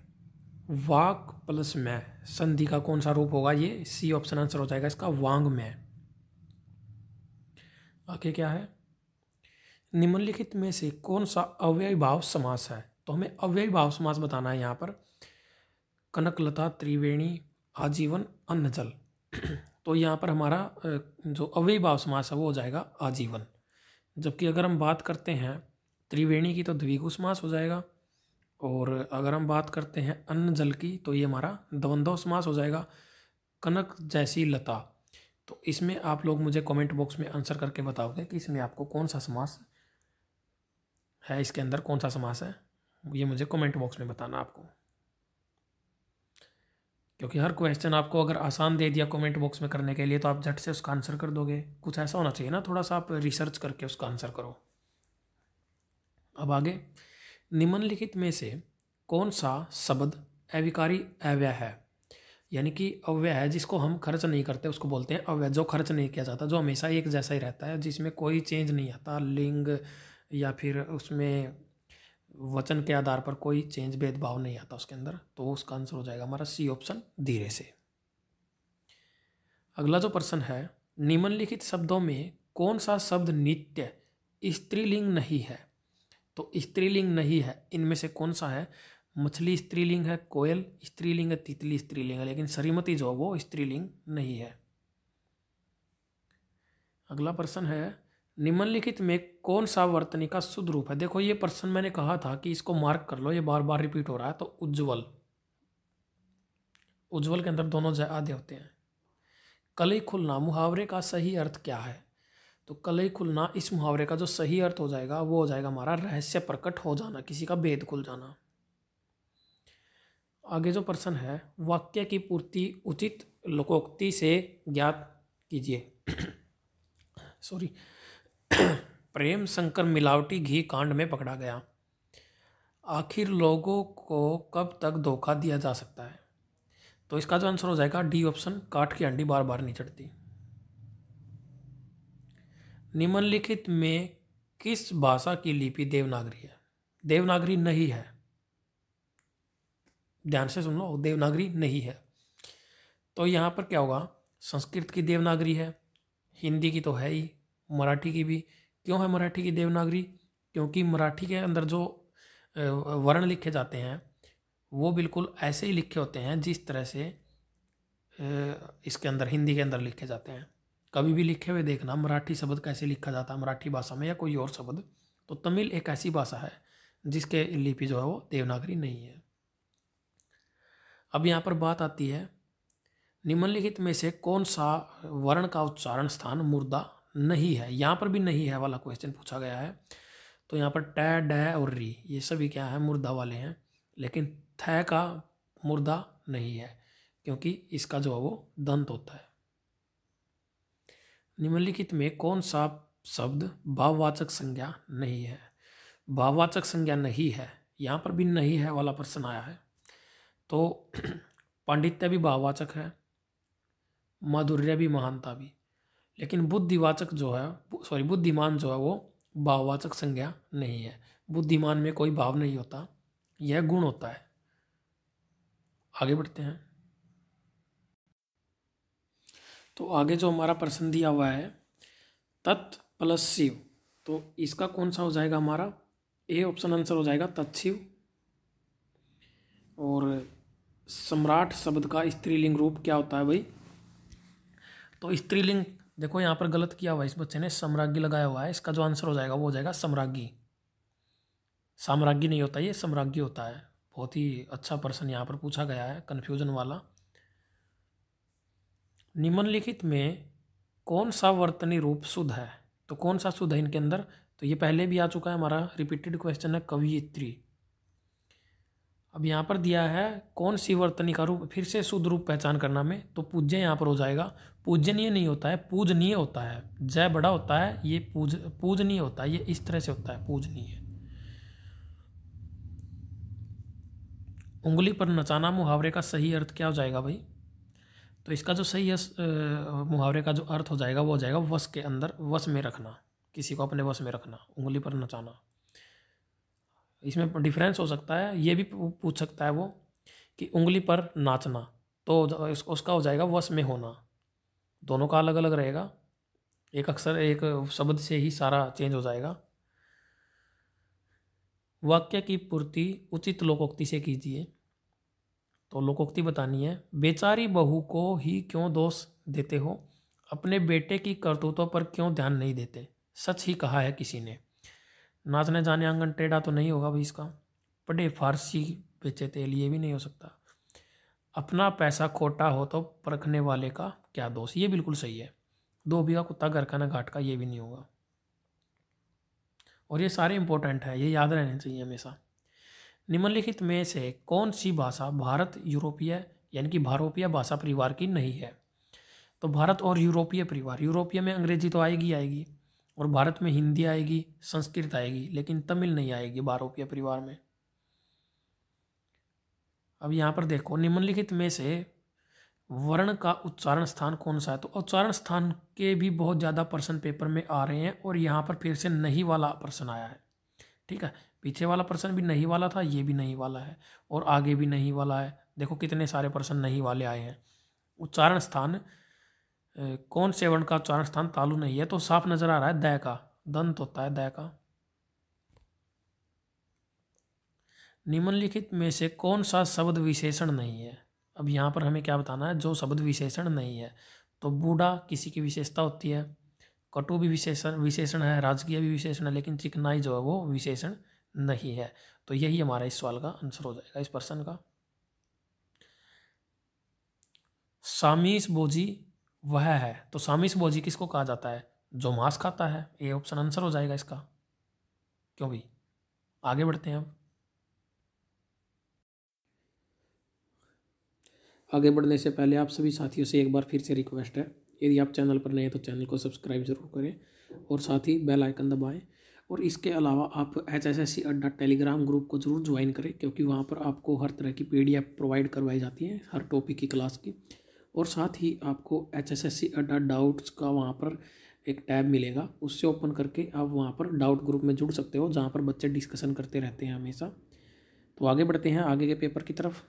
वाक प्लस में, संधि का कौन सा रूप होगा ये? सी ऑप्शन आंसर हो जाएगा इसका वांग में। आगे क्या है? निम्नलिखित में से कौन सा अव्यय भाव समास है? तो हमें अव्यय भाव समास बताना है यहाँ पर। कनकलता त्रिवेणी, आजीवन अन्न जल [CLEARS THROAT] तो यहाँ पर हमारा जो अव्यय भाव समास है वो हो जाएगा आजीवन। जबकि अगर हम बात करते हैं, त्रिवेणी की तो द्विगु समास हो जाएगा। और अगर हम बात करते हैं अन्न जल की तो ये हमारा द्वंद्व समास हो जाएगा। कनक जैसी लता। तो इसमें आप लोग मुझे कमेंट बॉक्स में आंसर करके बताओगे कि इसमें आपको कौन सा समास है, इसके अंदर कौन सा समास है? ये मुझे कमेंट बॉक्स में बताना आपको। क्योंकि हर क्वेश्चन आपको अगर आसान दे दिया कमेंट बॉक्स में करने के लिए तो आप झट से उसका आंसर कर दोगे। कुछ ऐसा होना चाहिए ना, थोड़ा सा आप रिसर्च करके उसका आंसर करो। अब आगे। निम्नलिखित में से कौन सा शब्द अविकारी अव्यय है? यानी कि अव्यय है, जिसको हम खर्च नहीं करते, उसको बोलते हैं अव्यय, जो खर्च नहीं किया जाता, जो हमेशा एक जैसा ही रहता है, जिसमें कोई चेंज नहीं आता, लिंग या फिर उसमें वचन के आधार पर कोई चेंज भेदभाव नहीं आता उसके अंदर तो उसका आंसर हो जाएगा हमारा सी ऑप्शन धीरे से। अगला जो प्रश्न है, निम्नलिखित शब्दों में कौन सा शब्द नित्य स्त्रीलिंग नहीं है? तो स्त्रीलिंग नहीं है, इनमें से कौन सा है? मछली स्त्रीलिंग है, कोयल स्त्रीलिंग है, तितली स्त्रीलिंग है, लेकिन श्रीमती जो वो स्त्रीलिंग नहीं है। अगला प्रश्न है, निम्नलिखित में कौन सा वर्तनी का शुद्ध रूप है? देखो, ये प्रश्न मैंने कहा था कि इसको मार्क कर लो, ये बार बार रिपीट हो रहा है तो उज्जवल। उज्जवल के अंदर दोनों आधे होते हैं। कलई खुलना मुहावरे का सही अर्थ क्या है? तो कलई खुलना इस मुहावरे का जो सही अर्थ हो जाएगा, वो हो जाएगा हमारा रहस्य प्रकट हो जाना, किसी का भेद खुल जाना। आगे जो प्रश्न है, वाक्य की पूर्ति उचित लोकोक्ति से ज्ञात कीजिए। [CLEARS THROAT] सॉरी [CLEARS THROAT] प्रेम शंकर मिलावटी घी कांड में पकड़ा गया। आखिर लोगों को कब तक धोखा दिया जा सकता है? तो इसका जो आंसर हो जाएगा डी ऑप्शन काठ की अंडी बार बार नहीं चढ़ती। निम्नलिखित में किस भाषा की लिपि देवनागरी है? देवनागरी नहीं है। ध्यान से सुन लो, देवनागरी नहीं है। तो यहाँ पर क्या होगा? संस्कृत की देवनागरी है, हिंदी की तो है ही, मराठी की भी। क्यों है मराठी की देवनागरी? क्योंकि मराठी के अंदर जो वर्ण लिखे जाते हैं, वो बिल्कुल ऐसे ही लिखे होते हैं जिस तरह से इसके अंदर, हिंदी के अंदर लिखे जाते हैं। कभी भी लिखे हुए देखना, मराठी शब्द कैसे लिखा जाता है, मराठी भाषा में या कोई और शब्द तो तमिल एक ऐसी भाषा है, जिसके लिपि जो है वो देवनागरी नहीं है। अब यहाँ पर बात आती है, निम्नलिखित में से कौन सा वर्ण का उच्चारण स्थान मुर्दा नहीं है? यहाँ पर भी नहीं है वाला क्वेश्चन पूछा गया है। तो यहाँ पर टै, ड और री, ये सभी क्या है? मुर्दा वाले हैं, लेकिन थै का मुर्दा नहीं है, क्योंकि इसका जो है वो दंत होता है। निम्नलिखित में कौन सा शब्द भाववाचक संज्ञा नहीं है? भाववाचक संज्ञा नहीं है, यहाँ पर भी नहीं है वाला प्रश्न आया है। तो पांडित्य भी भाववाचक है, माधुर्य भी, महानता भी। लेकिन बुद्धिवाचक जो है सॉरी बुद्धिमान जो है वो भाववाचक संज्ञा नहीं है। बुद्धिमान में कोई भाव नहीं होता, यह गुण होता है। आगे बढ़ते हैं। तो आगे जो हमारा प्रश्न दिया हुआ है, तत् प्लस शिव। तो इसका कौन सा हो जाएगा हमारा? ए ऑप्शन आंसर हो जाएगा तत्शिव और सम्राट शब्द का स्त्रीलिंग रूप क्या होता है भाई? तो स्त्रीलिंग, देखो यहाँ पर गलत किया हुआ इस बच्चे ने, सम्राज्ञी लगाया हुआ है, इसका जो आंसर हो जाएगा वो हो जाएगा सम्राज्ञी। साम्राज्ञी नहीं होता, ये सम्राज्ञी होता है। बहुत ही अच्छा प्रश्न यहाँ पर पूछा गया है कन्फ्यूज़न वाला। निम्नलिखित में कौन सा वर्तनी रूप शुद्ध है? तो कौन सा शुद्ध है इनके अंदर? तो ये पहले भी आ चुका है हमारा रिपीटेड क्वेश्चन है कवियत्री। अब यहाँ पर दिया है, कौन सी वर्तनी का रूप फिर से शुद्ध रूप पहचान करना में? तो पूज्य यहाँ पर हो जाएगा। पूजनीय नहीं होता है, पूजनीय होता है। जय बड़ा होता है, ये पूज, पूजनीय होता है, ये इस तरह से होता है, पूजनीय। उंगली पर नचाना मुहावरे का सही अर्थ क्या हो जाएगा भाई? तो इसका जो सही मुहावरे का जो अर्थ हो जाएगा, वो हो जाएगा वश के अंदर, वश में रखना। किसी को अपने वश में रखना, उंगली पर नचाना। इसमें डिफरेंस हो सकता है, ये भी पूछ सकता है वो कि उंगली पर नाचना तो उसका हो जाएगा वश में होना। दोनों का अलग अलग रहेगा, एक अक्सर, एक शब्द से ही सारा चेंज हो जाएगा। वाक्य की पूर्ति उचित लोकोक्ति से कीजिए। तो लोकोक्ति बतानी है, बेचारी बहू को ही क्यों दोष देते हो? अपने बेटे की करतूतों पर क्यों ध्यान नहीं देते? सच ही कहा है किसी ने। नाचने जाने आँगन टेढ़ा तो नहीं होगा भाई इसका। पढ़े फारसी बेचे तेल, ये भी नहीं हो सकता। अपना पैसा खोटा हो तो परखने वाले का क्या दोष? ये बिल्कुल सही है। दो बीघा कुत्ता घर का ना घाट का, ये भी नहीं होगा। और ये सारे इंपॉर्टेंट है, ये याद रहने चाहिए हमेशा। निम्नलिखित में से कौन सी भाषा भारत, यूरोपीय यानी कि भारोपीय भाषा परिवार की नहीं है? तो भारत और यूरोपीय परिवार, यूरोपीय में अंग्रेज़ी तो आएगी आएगी। और भारत में हिंदी आएगी, संस्कृत आएगी, लेकिन तमिल नहीं आएगी बारोपिया परिवार में। अब यहाँ पर देखो, निम्नलिखित में से वर्ण का उच्चारण स्थान कौन सा है? तो उच्चारण स्थान के भी बहुत ज़्यादा प्रश्न पेपर में आ रहे हैं और यहाँ पर फिर से नहीं वाला प्रश्न आया है। ठीक है? पीछे वाला प्रश्न भी नहीं वाला था, ये भी नहीं वाला है और आगे भी नहीं वाला है। देखो कितने सारे प्रश्न नहीं वाले आए हैं। उच्चारण स्थान कौन से वर्ण का उच्चारण स्थान तालु नहीं है? तो साफ़ नज़र आ रहा है दय का। दंत होता है दय का। निम्नलिखित में से कौन सा शब्द विशेषण नहीं है? अब यहाँ पर हमें क्या बताना है? जो शब्द विशेषण नहीं है तो बूढ़ा किसी की विशेषता होती है। कटु भी विशेषण विशेषण है, राजकीय भी विशेषण है, लेकिन चिकनाई जो है वो विशेषण नहीं है। तो यही हमारा इस सवाल का आंसर हो जाएगा, इस प्रश्न का। सामीस बोजी वह है। तो सामिस बोजी किसको कहा जाता है? जो मांस खाता है। ये ऑप्शन आंसर हो जाएगा इसका। क्यों भाई आगे बढ़ते हैं अब। आगे बढ़ने से पहले आप सभी साथियों से एक बार फिर से रिक्वेस्ट है। यदि आप चैनल पर नए हैं तो चैनल को सब्सक्राइब ज़रूर करें और साथ ही बेल आइकन दबाएँ। और इसके अलावा आप H S S C Adda Telegram group को ज़रूर ज्वाइन करें, क्योंकि वहाँ पर आपको हर तरह की पीडीएफ प्रोवाइड करवाई जाती है, हर टॉपिक की क्लास की। और साथ ही आपको H S S C doubts का वहाँ पर एक टैब मिलेगा। उससे ओपन करके आप वहाँ पर डाउट ग्रुप में जुड़ सकते हो, जहाँ पर बच्चे डिस्कशन करते रहते हैं हमेशा। तो आगे बढ़ते हैं, आगे के पेपर की तरफ़।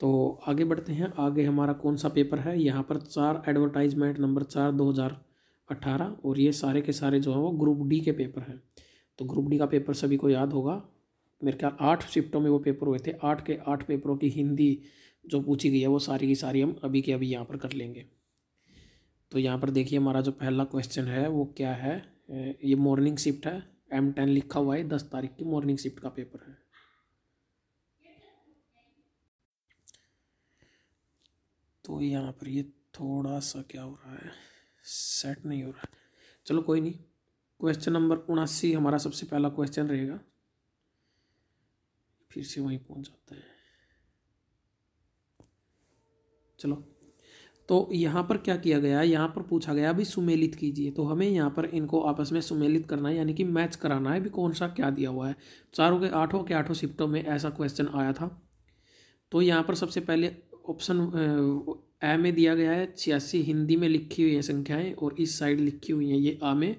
तो आगे बढ़ते हैं, आगे हमारा कौन सा पेपर है? यहाँ पर चार एडवर्टाइजमेंट नंबर चार दो हज़ार अट्ठारह और ये सारे के सारे जो है वो ग्रुप डी के पेपर हैं। तो ग्रुप डी का पेपर सभी को याद होगा। मेरे ख्याल आठ शिफ्टों में वो पेपर हुए थे। आठ के आठ पेपरों की हिंदी जो पूछी गई है, वो सारी की सारी हम अभी के अभी यहाँ पर कर लेंगे। तो यहाँ पर देखिए हमारा जो पहला क्वेश्चन है, वो क्या है? ये मॉर्निंग शिफ्ट है। एम टेन लिखा हुआ है, दस तारीख की मॉर्निंग शिफ्ट का पेपर है। तो यहाँ पर ये थोड़ा सा क्या हो रहा है? सेट नहीं हो रहा है। चलो कोई नहीं। क्वेश्चन नंबर उनासी हमारा सबसे पहला क्वेश्चन रहेगा। फिर से वहीं पहुँच जाते है। चलो। तो यहाँ पर क्या किया गया? है यहाँ पर पूछा गया, अभी सुमेलित कीजिए। तो हमें यहाँ पर इनको आपस में सुमेलित करना है, यानी कि मैच कराना है। भी कौन सा क्या दिया हुआ है? चारों के आठों के आठों शिफ्टों में ऐसा क्वेश्चन आया था। तो यहाँ पर सबसे पहले ऑप्शन ए में दिया गया है, छियासी हिंदी में लिखी हुई है संख्याएँ, और इस साइड लिखी हुई हैं ये आ में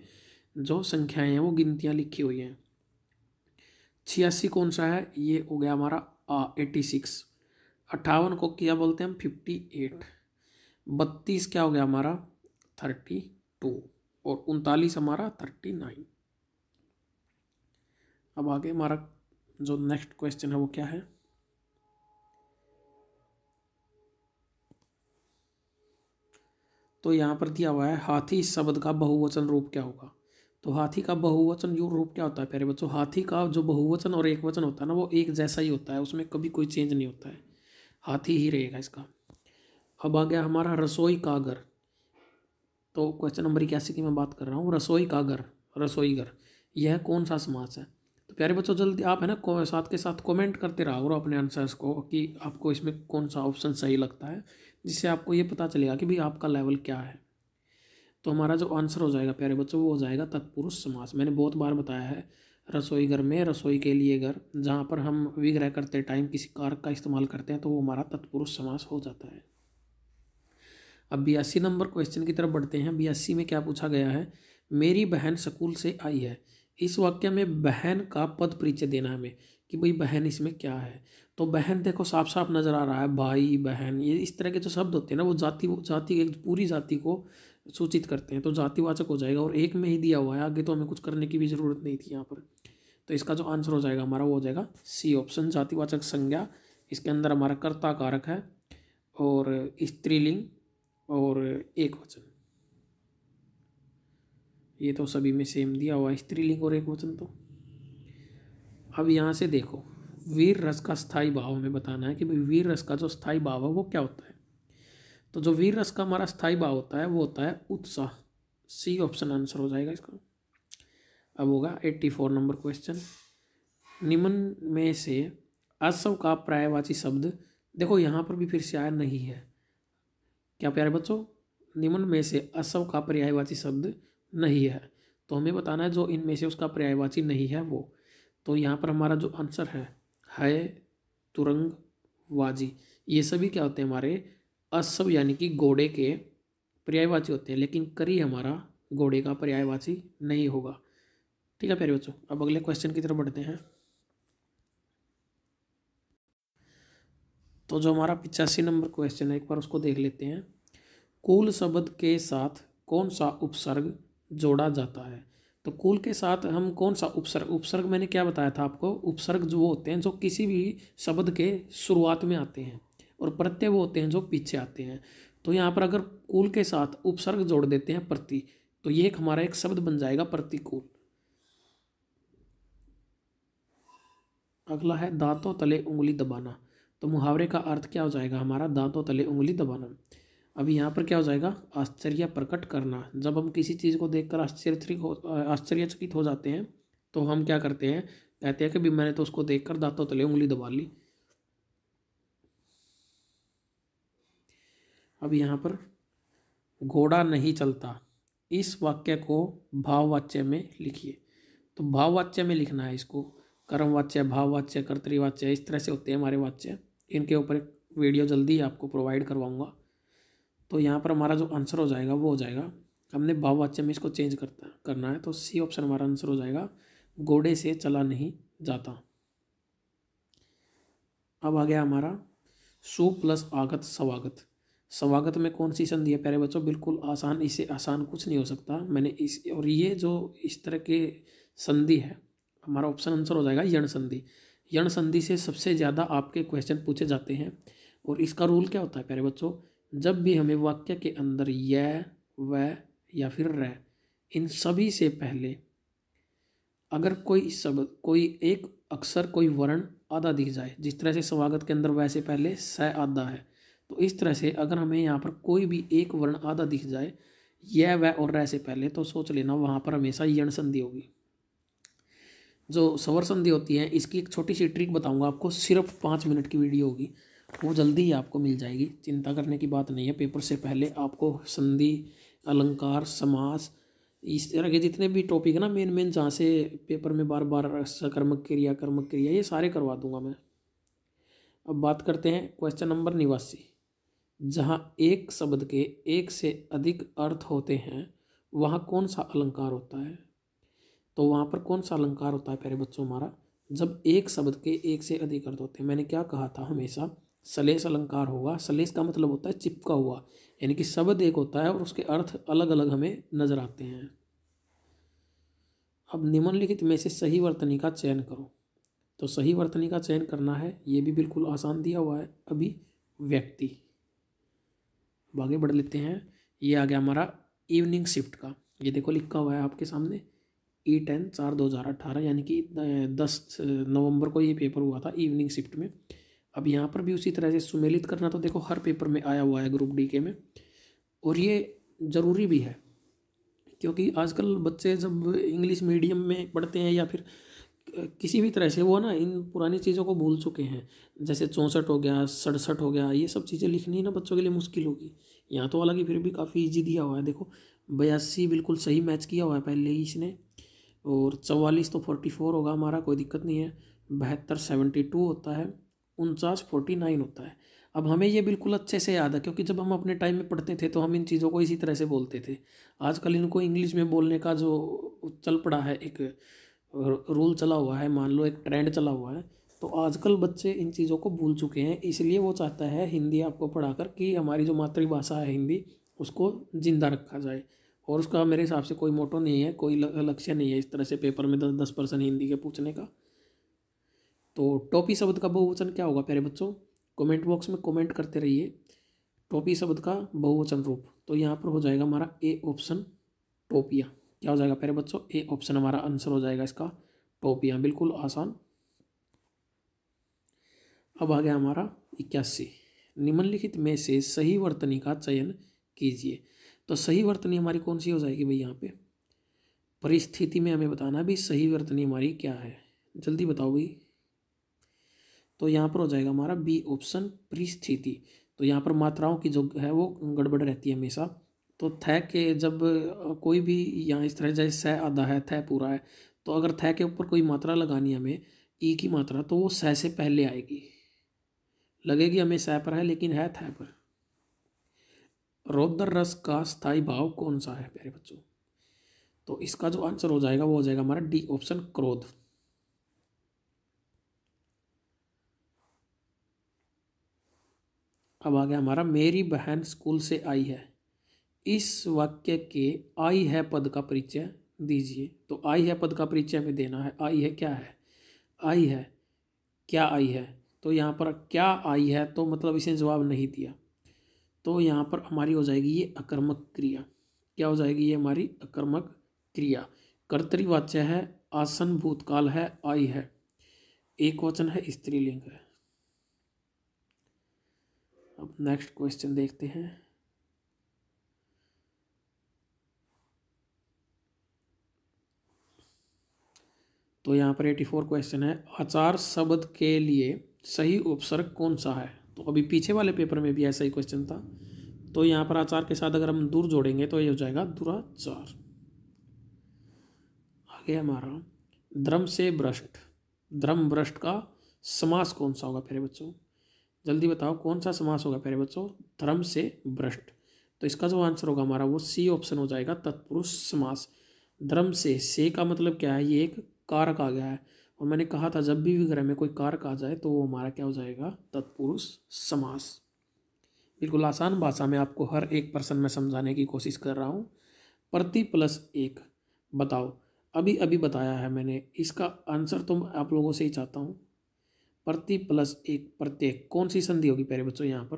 जो संख्याएँ हैं, वो गिनतियाँ लिखी हुई हैं। छियासी कौन सा है? ये हो गया हमारा आ एटी सिक्स अट्ठावन को क्या बोलते हैं हम? फिफ्टी एट बत्तीस क्या हो गया हमारा? थर्टी टू और उनतालीस हमारा थर्टी नाइन अब आगे हमारा जो नेक्स्ट क्वेश्चन है वो क्या है? तो यहाँ पर दिया हुआ है, हाथी शब्द का बहुवचन रूप क्या होगा? तो हाथी का बहुवचन यू रूप क्या होता है? प्यारे बच्चों, हाथी का जो बहुवचन और एक वचन होता है ना, वो एक जैसा ही होता है, उसमें कभी कोई चेंज नहीं होता है। हाथी ही रहेगा इसका। अब आ गया हमारा रसोई का घर तो क्वेश्चन नंबर इक्यासी की मैं बात कर रहा हूँ, रसोई का घर रसोई घर, यह कौन सा समास है? तो प्यारे बच्चों, जल्दी आप है ना साथ के साथ कमेंट करते रहो अपने आंसर्स को कि आपको इसमें कौन सा ऑप्शन सही लगता है, जिससे आपको ये पता चलेगा कि भाई आपका लेवल क्या है। तो हमारा जो आंसर हो जाएगा, प्यारे बच्चों, वो हो जाएगा तत्पुरुष समास मैंने बहुत बार बताया है रसोई घर में, रसोई के लिए घर, जहाँ पर हम विग्रह करते टाइम किसी कारक का इस्तेमाल करते हैं तो वो हमारा तत्पुरुष समास हो जाता है। अब बयासी नंबर क्वेश्चन की तरफ़ बढ़ते हैं। बयासी में क्या पूछा गया है? मेरी बहन स्कूल से आई है। इस वाक्य में बहन का पद परिचय देना हमें, कि भाई बहन इसमें क्या है? तो बहन देखो साफ़ साफ़ नज़र आ रहा है, भाई, बहन, ये इस तरह के जो शब्द होते हैं ना, वो जाति जाति एक पूरी जाति को सूचित करते हैं तो जातिवाचक हो जाएगा और एक में ही दिया हुआ है, आगे तो हमें कुछ करने की भी ज़रूरत नहीं थी यहाँ पर। तो इसका जो आंसर हो जाएगा, हमारा वो हो जाएगा सी ऑप्शन, जातिवाचक संज्ञा। इसके अंदर हमारा कर्ता कारक है और स्त्रीलिंग और एक वचन ये तो सभी में सेम दिया हुआ है, स्त्रीलिंग और एक वचन तो। अब यहाँ से देखो, वीर रस का स्थायी भाव हमें बताना है कि भाई वीर रस का जो स्थायी भाव है वो क्या होता है? तो जो वीर रस का हमारा स्थायी भाव होता है, वो होता है उत्साह। सी ऑप्शन आंसर हो जाएगा इसका। अब होगा एट्टी फोर नंबर क्वेश्चन निम्न में से असव का प्रायवाची शब्द, देखो यहाँ पर भी फिर से आया नहीं है। क्या प्यारे बच्चों, निम्न में से असव का पर्यायवाची शब्द नहीं है। तो हमें बताना है जो इनमें से उसका पर्यायवाची नहीं है वो। तो यहाँ पर हमारा जो आंसर है है तुरंग वाजी ये सभी क्या होते हैं हमारे असव यानी कि घोड़े के पर्यायवाची होते हैं, लेकिन करी हमारा घोड़े का पर्यायवाची नहीं होगा। ठीक है, प्यारे बच्चों। अब अगले क्वेश्चन की तरफ़ बढ़ते हैं। तो जो हमारा पिचासी नंबर क्वेश्चन है, एक बार उसको देख लेते हैं। कुल शब्द के साथ कौन सा उपसर्ग जोड़ा जाता है? तो कुल के साथ हम कौन सा उपसर्ग उपसर्ग मैंने क्या बताया था आपको? उपसर्ग जो होते हैं, जो किसी भी शब्द के शुरुआत में आते हैं और प्रत्यय वो होते हैं, जो पीछे आते हैं। तो यहाँ पर अगर कुल के साथ उपसर्ग जोड़ देते हैं प्रति तो ये एक हमारा एक शब्द बन जाएगा प्रतिकूल। अगला है दांतों तले उंगली दबाना। तो मुहावरे का अर्थ क्या हो जाएगा? हमारा दांतों तले उंगली दबाना। अभी यहाँ पर क्या हो जाएगा? आश्चर्य प्रकट करना। जब हम किसी चीज़ को देखकर आश्चर्यचकित हो आश्चर्यचकित हो जाते हैं तो हम क्या करते हैं? कहते हैं कि भी मैंने तो उसको देखकर दांतों तले उंगली दबा ली। अब यहाँ पर घोड़ा नहीं चलता। इस वाक्य को भाववाच्य में लिखिए। तो भाववाच्य में लिखना है इसको। कर्मवाच्य, भाववाच्य, कर्तृवाच्य, इस तरह से होते हैं हमारे वाच्य। इनके ऊपर एक वीडियो जल्दी ही आपको प्रोवाइड करवाऊँगा। तो यहाँ पर हमारा जो आंसर हो जाएगा, वो हो जाएगा, हमने भाववाच्य में इसको चेंज करता, करना है तो सी ऑप्शन हमारा आंसर हो जाएगा घोड़े से चला नहीं जाता। अब आ गया हमारा, सु प्लस आगत, स्वागत। स्वागत में कौन सी संधि है? प्यारे बच्चों, बिल्कुल आसान, इसे आसान कुछ नहीं हो सकता। मैंने इस, और ये जो इस तरह के संधि है हमारा ऑप्शन आंसर हो जाएगा यण संधि। यण संधि से सबसे ज़्यादा आपके क्वेश्चन पूछे जाते हैं। और इसका रूल क्या होता है प्यारे बच्चों? जब भी हमें वाक्य के अंदर य, व या फिर र, इन सभी से पहले अगर कोई शब्द कोई एक अक्षर, कोई वर्ण आधा दिख जाए, जिस तरह से स्वागत के अंदर वैसे पहले स आधा है तो इस तरह से अगर हमें यहाँ पर कोई भी एक वर्ण आधा दिख जाए यह वह और रह से पहले तो सोच लेना, वहाँ पर हमेशा यण संधि होगी। जो सवर संधि होती है, इसकी एक छोटी सी ट्रिक बताऊँगा आपको, सिर्फ़ पाँच मिनट की वीडियो होगी, वो जल्दी ही आपको मिल जाएगी। चिंता करने की बात नहीं है, पेपर से पहले आपको संधि, अलंकार, समास, इस तरह के जितने भी टॉपिक ना मेन मेन जहाँ से पेपर में बार बार सकर्मक क्रिया, कर्मक क्रिया, ये सारे करवा दूँगा मैं। अब बात करते हैं क्वेश्चन नंबर निवासी। जहाँ एक शब्द के एक से अधिक अर्थ होते हैं, वहाँ कौन सा अलंकार होता है? तो वहाँ पर कौन सा अलंकार होता है प्यारे बच्चों हमारा? जब एक शब्द के एक से अधिक अर्थ होते हैं। मैंने क्या कहा था हमेशा? सलेस अलंकार होगा। सलेस का मतलब होता है चिपका हुआ। यानी कि शब्द एक होता है और उसके अर्थ अलग अलग हमें नज़र आते हैं। अब निम्नलिखित में से सही वर्तनी का चयन करो। तो सही वर्तनी का चयन करना है। ये भी बिल्कुल आसान दिया हुआ है। अभी व्यक्ति। आगे बढ़ लेते हैं। ये आ गया हमारा इवनिंग शिफ्ट का। ये देखो लिखा हुआ है आपके सामने। ई टेन चार दो हज़ार अट्ठारह यानी कि दस नवंबर को ये पेपर हुआ था इवनिंग शिफ्ट में। अब यहाँ पर भी उसी तरह से सुमेलित करना तो देखो हर पेपर में आया हुआ है ग्रुप डी के में। और ये ज़रूरी भी है, क्योंकि आजकल बच्चे जब इंग्लिश मीडियम में पढ़ते हैं या फिर किसी भी तरह से वो ना इन पुरानी चीज़ों को भूल चुके हैं। जैसे चौंसठ हो गया, सड़सठ हो गया, ये सब चीज़ें लिखनी ना बच्चों के लिए मुश्किल होगी। यहाँ तो हालाँकि फिर भी काफ़ी ईजी दिया हुआ है, देखो, बयासी बिल्कुल सही मैच किया हुआ है पहले ही इसने। और चवालीस तो फोर्टी फोर होगा, हमारा कोई दिक्कत नहीं है। बहत्तर सेवेंटी टू होता है, उनचास फोर्टी नाइन होता है। अब हमें ये बिल्कुल अच्छे से याद है, क्योंकि जब हम अपने टाइम में पढ़ते थे तो हम इन चीज़ों को इसी तरह से बोलते थे। आजकल इनको इंग्लिश में बोलने का जो चल पड़ा है, एक रूल चला हुआ है, मान लो एक ट्रेंड चला हुआ है तो आजकल बच्चे इन चीज़ों को भूल चुके हैं। इसलिए वो चाहता है हिंदी आपको पढ़ाकर कि हमारी जो मातृभाषा है हिंदी, उसको ज़िंदा रखा जाए। और उसका मेरे हिसाब से कोई मोटो नहीं है, कोई लक्ष्य नहीं है इस तरह से पेपर में दस दस परसेंट हिंदी के पूछने का। तो टोपी शब्द का बहुवचन क्या होगा प्यारे बच्चों? कमेंट बॉक्स में कमेंट करते रहिए। टोपी शब्द का बहुवचन रूप। तो यहाँ पर हो जाएगा हमारा ए ऑप्शन टोपिया। क्या हो जाएगा प्यारे बच्चों? ए ऑप्शन हमारा आंसर हो जाएगा इसका टोपिया। बिल्कुल आसान। अब आ गया हमारा इक्यासी। निम्नलिखित में से सही वर्तनी का चयन कीजिए। तो सही वर्तनी हमारी कौन सी हो जाएगी भाई यहाँ पे? परिस्थिति में हमें बताना भी सही वर्तनी हमारी क्या है। जल्दी बताओ भाई। तो यहाँ पर हो जाएगा हमारा बी ऑप्शन परिस्थिति। तो यहाँ पर मात्राओं की जो है वो गड़बड़ रहती है हमेशा। तो थ के जब कोई भी यहाँ इस तरह जैसे सह आधा है, थ पूरा है तो अगर थ के ऊपर कोई मात्रा लगानी हमें ई की मात्रा तो वो सह से पहले आएगी। लगेगी हमें सह पर है, लेकिन है थ पर। रौद्र रस का स्थायी भाव कौन सा है, प्यारे बच्चों? तो इसका जो आंसर हो जाएगा, वो हो जाएगा हमारा डी ऑप्शन क्रोध। अब आ गया हमारा, मेरी बहन स्कूल से आई है। इस वाक्य के आई है पद का परिचय दीजिए। तो आई है पद का परिचय में देना है। आई है क्या है? आई है, क्या आई है? तो यहाँ पर क्या आई है तो मतलब इसे जवाब नहीं दिया। तो यहाँ पर हमारी हो जाएगी ये अकर्मक क्रिया। क्या हो जाएगी ये हमारी अकर्मक क्रिया? कर्तरीवाच्य है, आसन भूतकाल है, आई है। एक वचन है, स्त्रीलिंग है। अब नेक्स्ट क्वेश्चन देखते हैं। तो यहाँ पर एटी फोर क्वेश्चन है, आचार शब्द के लिए सही उपसर्ग कौन सा है? तो अभी पीछे वाले पेपर में भी ऐसा ही क्वेश्चन था। तो यहाँ पर आचार के साथ अगर हम दूर जोड़ेंगे तो ये हो जाएगा दुराचार। आगे हमारा, द्रम से भ्रष्ट। द्रम भ्रष्ट का समास कौन सा होगा प्यारे बच्चों? जल्दी बताओ कौन सा समास होगा प्यारे बच्चों? धर्म से भ्रष्ट। तो इसका जो आंसर होगा हमारा वो सी ऑप्शन हो जाएगा तत्पुरुष समास। धर्म से से का मतलब क्या है? ये एक कारक आ गया है। और मैंने कहा था, जब भी विग्रह में कोई कारक आ जाए तो वो हमारा क्या हो जाएगा? तत्पुरुष समास। बिल्कुल आसान भाषा में आपको हर एक पर्सन में समझाने की कोशिश कर रहा हूँ। प्रति प्लस एक। बताओ, अभी अभी बताया है मैंने। इसका आंसर तो आप लोगों से ही चाहता हूँ। प्रति प्लस एक प्रत्येक। कौन सी संधि होगी प्यारे बच्चों यहाँ पर?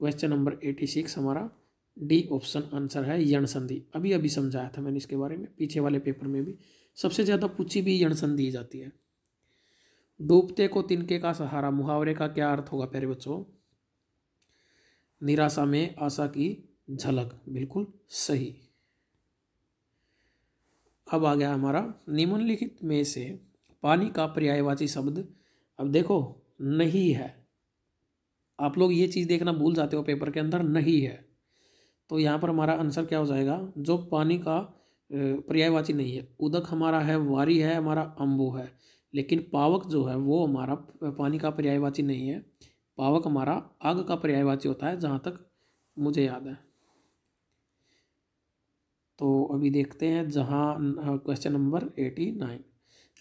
क्वेश्चन नंबर एटी सिक्स हमारा। डी ऑप्शन आंसर है यण संधि। अभी अभी समझाया था मैंने इसके बारे में। पीछे वाले पेपर में भी। सबसे ज़्यादा पूछी भी यण संधि जाती है। डूबते को तिनके का सहारा, मुहावरे का क्या अर्थ होगा प्यारे बच्चों? निराशा में आशा की झलक, बिल्कुल सही। अब आ गया हमारा निम्नलिखित में से पानी का पर्यायवाची शब्द। अब देखो, नहीं है। आप लोग ये चीज़ देखना भूल जाते हो पेपर के अंदर, नहीं है। तो यहाँ पर हमारा आंसर क्या हो जाएगा? जो पानी का पर्यायवाची नहीं है। उदक हमारा है, वारी है, हमारा अम्बु है। लेकिन पावक जो है, वो हमारा पानी का पर्यायवाची नहीं है। पावक हमारा आग का पर्यायवाची होता है, जहाँ तक मुझे याद है। तो अभी देखते हैं, जहाँ क्वेश्चन नंबर एटी नाइन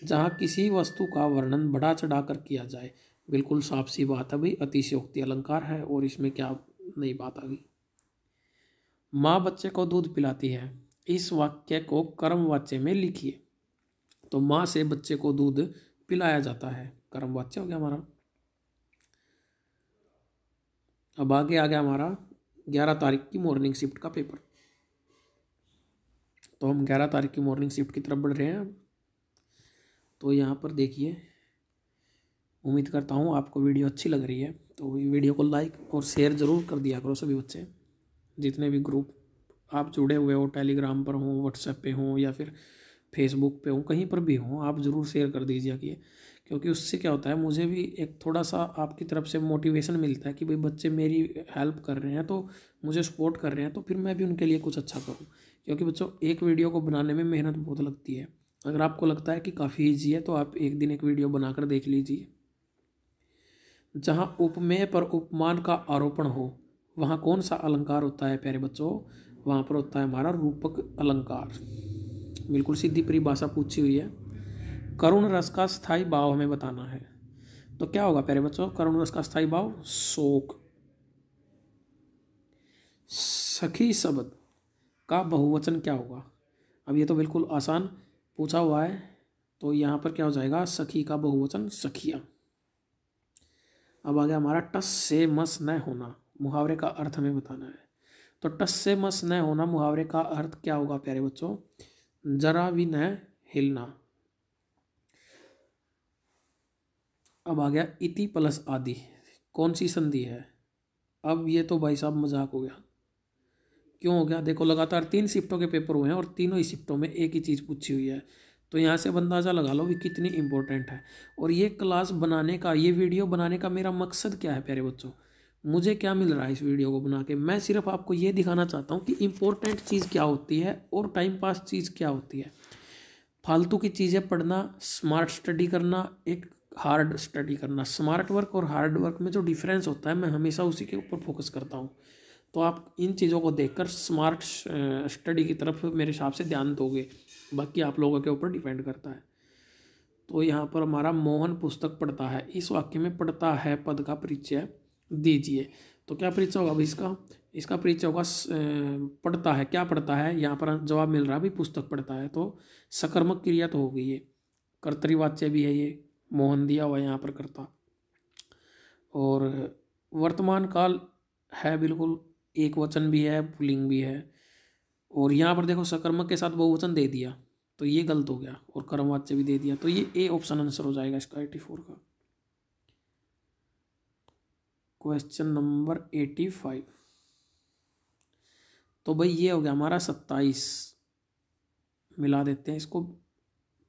जहाँ किसी वस्तु का वर्णन बढ़ा चढ़ा कर किया जाए, बिल्कुल साफ़ सी बात है भाई, अतिशयोक्ति अलंकार है, और इसमें क्या नई बात आ गई। माँ बच्चे को दूध पिलाती है। इस वाक्य को कर्म वाच्य में लिखिए। तो माँ से बच्चे को दूध पिलाया जाता है। कर्म वाच्य हो गया हमारा। अब आगे आ गया हमारा ग्यारह तारीख की मॉर्निंग शिफ्ट का पेपर तो हम ग्यारह तारीख की मॉर्निंग शिफ्ट की तरफ़ बढ़ रहे हैं तो यहाँ पर देखिए, उम्मीद करता हूँ आपको वीडियो अच्छी लग रही है। तो वीडियो को लाइक और शेयर ज़रूर कर दिया करो सभी बच्चे। जितने भी ग्रुप आप जुड़े हुए हो टेलीग्राम पर हों व्हाट्सएप पे हों या फिर फेसबुक पे हों, कहीं पर भी हों, आप ज़रूर शेयर कर दीजिए कि क्योंकि उससे क्या होता है, मुझे भी एक थोड़ा सा आपकी तरफ़ से मोटिवेशन मिलता है कि भाई बच्चे मेरी हेल्प कर रहे हैं तो मुझे सपोर्ट कर रहे हैं तो फिर मैं भी उनके लिए कुछ अच्छा करूँ। क्योंकि बच्चों, एक वीडियो को बनाने में मेहनत बहुत लगती है। अगर आपको लगता है कि काफ़ी ईजी है तो आप एक दिन एक वीडियो बनाकर देख लीजिए। जहाँ उपमेय पर उपमान का आरोपण हो, वहाँ कौन सा अलंकार होता है, प्यारे बच्चों? वहाँ पर होता है हमारा रूपक अलंकार। बिल्कुल सीधी परिभाषा पूछी हुई है। करुण रस का स्थायी भाव हमें बताना है। तो क्या होगा प्यारे बच्चों? करुण रस का स्थायी भाव, शोक। सखी शब्द का बहुवचन क्या होगा? अब ये तो बिल्कुल आसान पूछा हुआ है तो यहाँ पर क्या हो जाएगा? सखी का बहुवचन, सखिया। अब आ गया हमारा टस से मस न होना, मुहावरे का अर्थ हमें बताना है। तो टस से मस न होना, मुहावरे का अर्थ क्या होगा प्यारे बच्चों? जरा भी न हिलना। अब आ गया इति प्लस आदि। कौन सी संधि है? अब ये तो भाई साहब मज़ाक हो गया। क्यों हो गया? देखो, लगातार तीन शिफ्टों के पेपर हुए हैं और तीनों ही शिफ्टों में एक ही चीज़ पूछी हुई है। तो यहाँ से अंदाज़ा लगा लो भी कितनी इंपॉर्टेंट है। और ये क्लास बनाने का, ये वीडियो बनाने का मेरा मकसद क्या है, प्यारे बच्चों? मुझे क्या मिल रहा है इस वीडियो को बना के? मैं सिर्फ़ आपको ये दिखाना चाहता हूँ कि इम्पोर्टेंट चीज़ क्या होती है और टाइम पास चीज़ क्या होती है। फालतू की चीज़ें पढ़ना स्मार्ट स्टडी करना, एक हार्ड स्टडी करना। स्मार्ट वर्क और हार्ड वर्क में जो डिफरेंस होता है, मैं हमेशा उसी के ऊपर फोकस करता हूँ। तो आप इन चीज़ों को देखकर स्मार्ट स्टडी की तरफ़ मेरे हिसाब से ध्यान दोगे। बाकी आप लोगों के ऊपर डिपेंड करता है। तो यहाँ पर हमारा मोहन पुस्तक पढ़ता है। इस वाक्य में पढ़ता है पद का परिचय। दीजिए। तो क्या परिचय होगा अभी इसका? इसका परिचय होगा पढ़ता है। क्या पढ़ता है? यहाँ पर जवाब मिल रहा है भी पुस्तक पढ़ता है। तो सकर्मक क्रिया तो हो गई है कर्तरीवाच्य भी है ये। मोहन दिया हुआ यहाँ पर करता। और वर्तमान काल है बिल्कुल, एक वचन भी है, पुलिंग भी है। और यहाँ पर देखो, सकर्मक के साथ बहुवचन दे दिया। तो ये गलत हो गया और कर्मवाच्य भी दे दिया। तो ये ए ऑप्शन आंसर हो जाएगा इसका, एटी फोर का। क्वेश्चन नंबर एटी फाइव तो भाई ये हो गया हमारा सत्ताईस। मिला देते हैं इसको।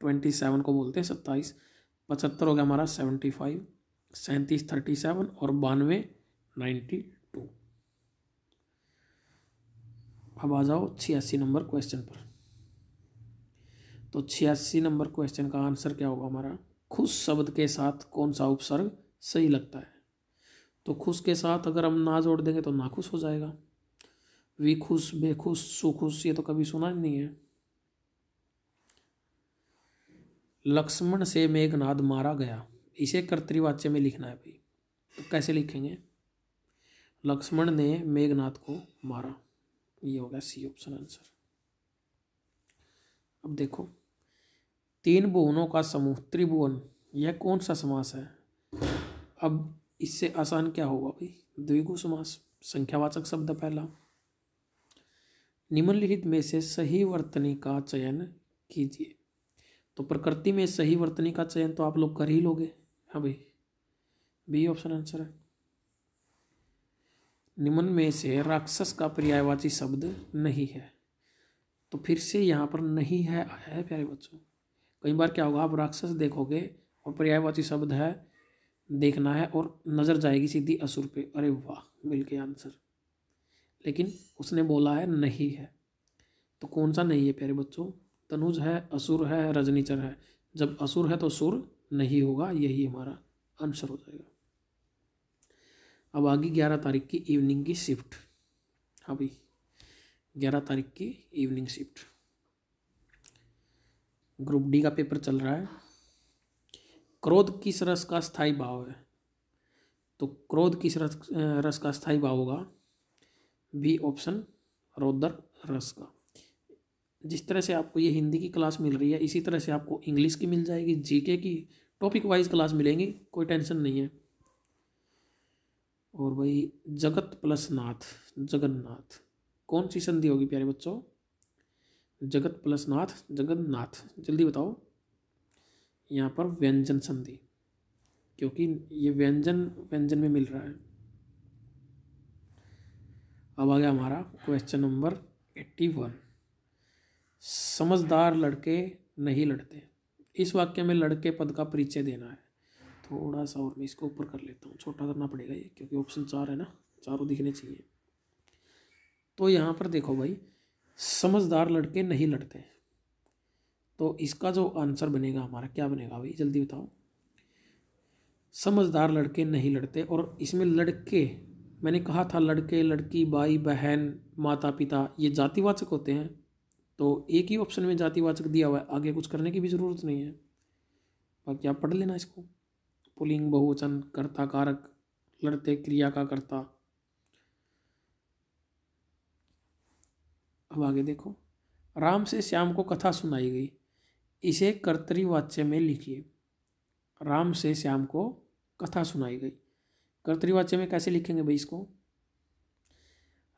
ट्वेंटी सेवन को बोलते हैं सत्ताईस। पचहत्तर हो गया हमारा सेवेंटी फाइव सैंतीस थर्टी सेवन और बानवे नाइन्टी टू अब आ जाओ छियासी नंबर क्वेश्चन पर। तो छियासी नंबर क्वेश्चन का आंसर क्या होगा हमारा? खुश शब्द के साथ कौन सा उपसर्ग सही लगता है? तो खुश के साथ अगर हम ना जोड़ देंगे तो नाखुश हो जाएगा। वी खुश बेखुश सुखुश ये तो कभी सुना ही नहीं है। लक्ष्मण से मेघनाद मारा गया। इसे कर्तवाच्य में लिखना है भाई। तो कैसे लिखेंगे? लक्ष्मण ने मेघनाथ को मारा। ये होगा सी ऑप्शन आंसर। अब देखो, तीन भुवनों का समूह, त्रिभुवन, यह कौन सा समास है? अब इससे आसान क्या होगा भाई? द्विगु समास, संख्यावाचक शब्द पहला। निम्नलिखित में से सही वर्तनी का चयन कीजिए। तो प्रकृति में सही वर्तनी का चयन तो आप लोग कर ही लोगे। हाँ भाई, बी ऑप्शन आंसर है। निम्न में से राक्षस का पर्यायवाची शब्द नहीं है। तो फिर से यहाँ पर नहीं है, आया है प्यारे बच्चों। कई बार क्या होगा, आप राक्षस देखोगे और पर्यायवाची शब्द है देखना है और नज़र जाएगी सीधी असुर पे। अरे वाह, मिल गया आंसर लेकिन उसने बोला है, नहीं है। तो कौन सा नहीं है प्यारे बच्चों? तनुज है, असुर है रजनीचर है। जब असुर है तो सुर, नहीं होगा, यही हमारा आंसर हो जाएगा। अब आगे ग्यारह तारीख की इवनिंग की शिफ्ट हाँ भाई, ग्यारह तारीख की इवनिंग शिफ्ट ग्रुप डी का पेपर चल रहा है। क्रोध किस रस का स्थायी भाव है? तो क्रोध किस रस रस का स्थायी भाव होगा? बी ऑप्शन, रौदर रस का। जिस तरह से आपको ये हिंदी की क्लास मिल रही है, इसी तरह से आपको इंग्लिश की मिल जाएगी जीके की टॉपिक वाइज क्लास मिलेंगी, कोई टेंशन नहीं है। और भाई जगत प्लस नाथ, जगन्नाथ। कौन सी संधि होगी प्यारे बच्चों? जगत प्लस नाथ, जगन्नाथ। जल्दी बताओ। यहाँ पर व्यंजन संधि, क्योंकि ये व्यंजन व्यंजन में मिल रहा है। अब आ गया हमारा क्वेश्चन नंबर एट्टी वन समझदार लड़के नहीं लड़ते। इस वाक्य में लड़के पद का परिचय देना है। थोड़ा सा और मैं इसको ऊपर कर लेता हूँ। छोटा करना पड़ेगा ये, क्योंकि ऑप्शन चार है ना, चारों दिखने चाहिए। तो यहाँ पर देखो भाई, समझदार लड़के नहीं लड़ते। तो इसका जो आंसर बनेगा हमारा, क्या बनेगा? भाई, जल्दी बताओ। समझदार लड़के नहीं लड़ते और इसमें लड़के, मैंने कहा था लड़के, लड़की, भाई, बहन माता पिता ये जातिवाचक होते हैं। तो एक ही ऑप्शन में जातिवाचक दिया हुआ है, आगे कुछ करने की भी ज़रूरत नहीं है। बाकी आप पढ़ लेना इसको। पुलिंग, बहुवचन, कर्ता, कारक, लड़ते, क्रिया का कर्ता। अब आगे देखो। राम से श्याम को कथा सुनाई गई। इसे कर्तरीवाच्य में लिखिए। राम से श्याम को कथा सुनाई गई। कर्तरीवाच्य में कैसे लिखेंगे भाई इसको?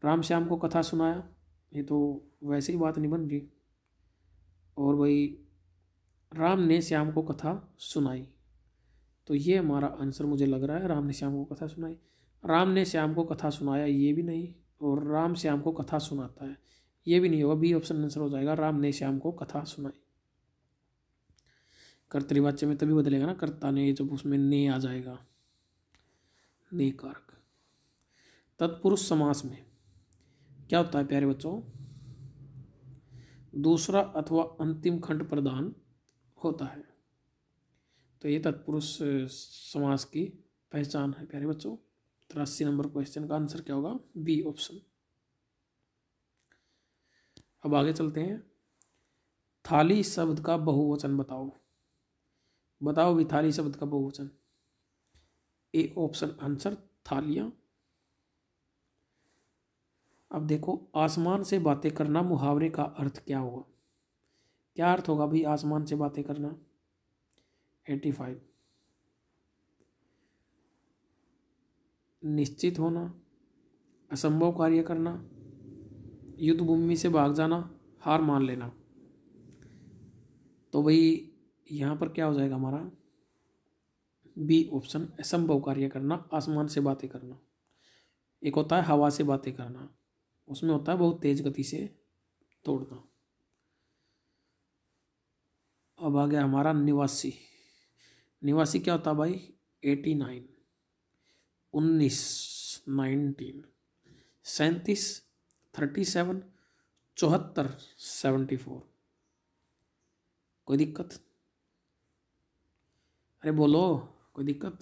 राम श्याम को कथा सुनाया, ये तो वैसे ही बात नहीं बन रही। और भाई, राम ने श्याम को कथा सुनाई। तो ये हमारा आंसर मुझे लग रहा है, राम ने श्याम को कथा सुनाई। राम ने श्याम को कथा सुनाया, ये भी नहीं, और राम श्याम को कथा सुनाता है। ये भी नहीं होगा, बी ऑप्शन आंसर हो जाएगा, राम ने श्याम को कथा सुनाई। कर्तवाच्य में तभी बदलेगा ना, कर्ता ने जब उसमें ने आ जाएगा। ने कारक। तत्पुरुष समास में क्या होता है प्यारे बच्चों? दूसरा अथवा अंतिम खंड प्रदान होता है। तो ये तत्पुरुष समास की पहचान है प्यारे बच्चों। तिरासी नंबर क्वेश्चन का आंसर क्या होगा? बी ऑप्शन अब आगे चलते हैं। थाली शब्द का बहुवचन बताओ। बताओ भी थाली शब्द का बहुवचन। ए ऑप्शन आंसर थालियाँ। अब देखो, आसमान से बातें करना मुहावरे का अर्थ क्या होगा? क्या अर्थ होगा भाई आसमान से बातें करना? एटी फाइव निश्चित होना, असंभव कार्य करना युद्ध भूमि से भाग जाना, हार मान लेना। तो भाई यहाँ पर क्या हो जाएगा हमारा? बी ऑप्शन असंभव कार्य करना, आसमान से बातें करना। एक होता है हवा से बातें करना। उसमें होता है बहुत तेज गति से तोड़ना अब आ गया हमारा निवासी। निवासी क्या होता है भाई? Eighty nine. उन्नीस, नाइनटीन। सैंतीस, थर्टी सेवन, चौहत्तर, सेवेंटी फोर। कोई दिक्कत? अरे बोलो, कोई दिक्कत?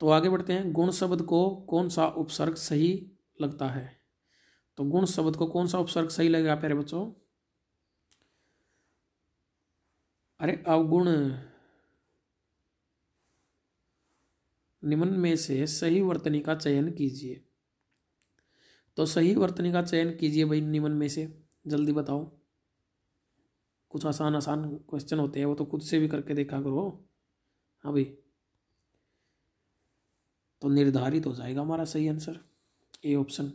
तो आगे बढ़ते हैं। गुण शब्द को कौन सा उपसर्ग सही लगता है? तो गुण शब्द को कौन सा उपसर्ग सही लगेगा प्यारे बच्चों? अरे अवगुण। निम्न में से सही वर्तनी का चयन कीजिए। तो सही वर्तनी का चयन कीजिए भाई निम्न में से। जल्दी बताओ। कुछ आसान आसान क्वेश्चन होते हैं, वो तो खुद से भी करके देखा करो। हाँ भाई। तो निर्धारित हो जाएगा हमारा सही आंसर ए ऑप्शन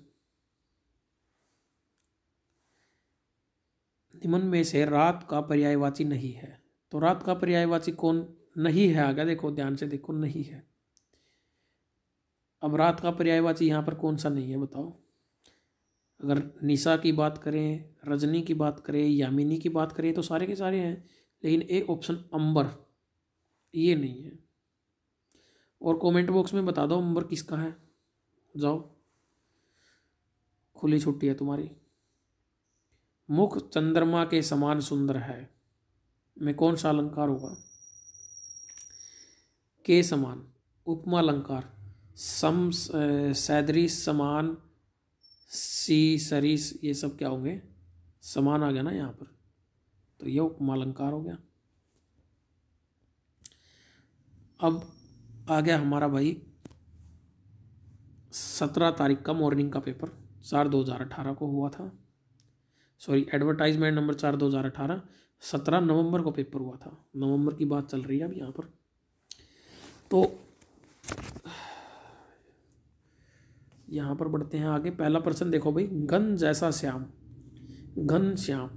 निम्न में से रात का पर्यायवाची नहीं है। तो रात का पर्यायवाची कौन? नहीं है आगे, देखो, ध्यान से देखो, नहीं है। अब रात का पर्यायवाची यहाँ पर कौन सा नहीं है, बताओ। अगर निशा की बात करें, रजनी की बात करें, यामिनी की बात करें तो सारे के सारे हैं, लेकिन ए ऑप्शन अंबर, ये नहीं है। और कमेंट बॉक्स में बता दो नंबर किसका है। जाओ। खुली छुट्टी है तुम्हारी। मुख चंद्रमा के समान सुंदर है। में कौन सा अलंकार होगा? के समान? उपमा अलंकार। सम सैदरी समान सी, सरीस, ये सब क्या होंगे समान आ गया ना यहाँ पर। तो ये उपमा अलंकार हो गया। अब आ गया हमारा भाई सत्रह तारीख का मॉर्निंग का पेपर चार दो हज़ार अठारह को हुआ था। सॉरी एडवर्टाइजमेंट नंबर चार दो हज़ार अठारह, सत्रह नवंबर को पेपर हुआ था। नवंबर की बात चल रही है अब यहाँ पर। तो यहाँ पर बढ़ते हैं आगे। पहला प्रश्न देखो भाई, घन जैसा श्याम, घन श्याम,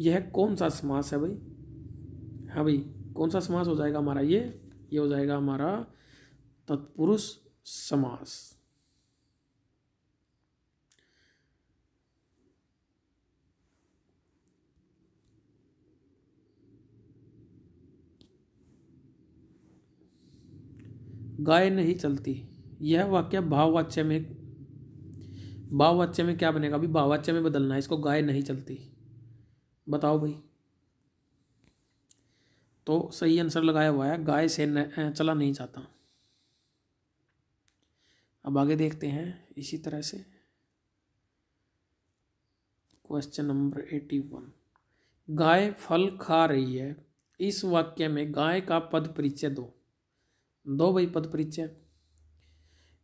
यह कौन सा समास है भाई? हाँ भाई, कौन सा समास हो जाएगा हमारा ये? ये हो जाएगा हमारा तत्पुरुष समास। गाय नहीं चलती। यह वाक्य भाववाच्य में भाववाच्य में क्या बनेगा? अभी भाववाच्य में बदलना है इसको गाय नहीं चलती। बताओ भाई। तो सही आंसर लगाया हुआ है गाय से न, चला नहीं जाता। अब आगे देखते हैं इसी तरह से। क्वेश्चन नंबर एटी वन गाय फल खा रही है इस वाक्य में गाय का पद परिचय दो। दो भाई पद परिचय।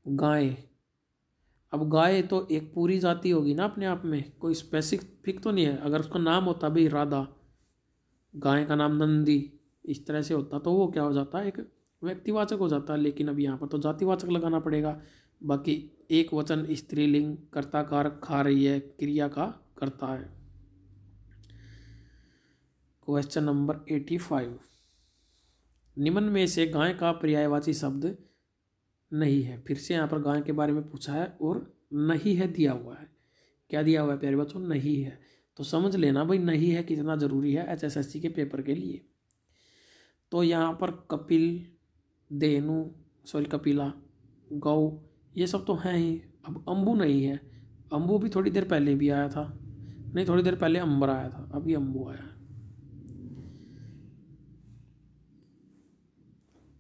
गाय। अब गाय तो एक पूरी जाति होगी ना अपने आप में, कोई स्पेसिफिक तो नहीं है। अगर उसका नाम होता भाई राधा, गाय का नाम नंदी, इस तरह से होता तो वो क्या हो जाता? एक व्यक्तिवाचक हो जाता, लेकिन अब यहाँ पर तो जातिवाचक लगाना पड़ेगा। बाकी एक वचन स्त्रीलिंग कर्ताकार खा रही है, क्रिया का करता है। क्वेश्चन नंबर एटी फाइव निम्न में से गाय का पर्यायवाची शब्द नहीं है। फिर से यहाँ पर गाय के बारे में पूछा है और नहीं है, दिया हुआ है। क्या दिया हुआ है? प्यारे बच्चों नहीं है। तो समझ लेना भाई, नहीं है कितना ज़रूरी है एचएसएससी के पेपर के लिए। तो यहाँ पर कपिल, देनु, सॉरी, कपिला, गौ, ये सब तो हैं ही। अब अम्बू नहीं है। अम्बू भी थोड़ी देर पहले भी आया था। नहीं, थोड़ी देर पहले अंबर आया था। अभी अम्बू आया है।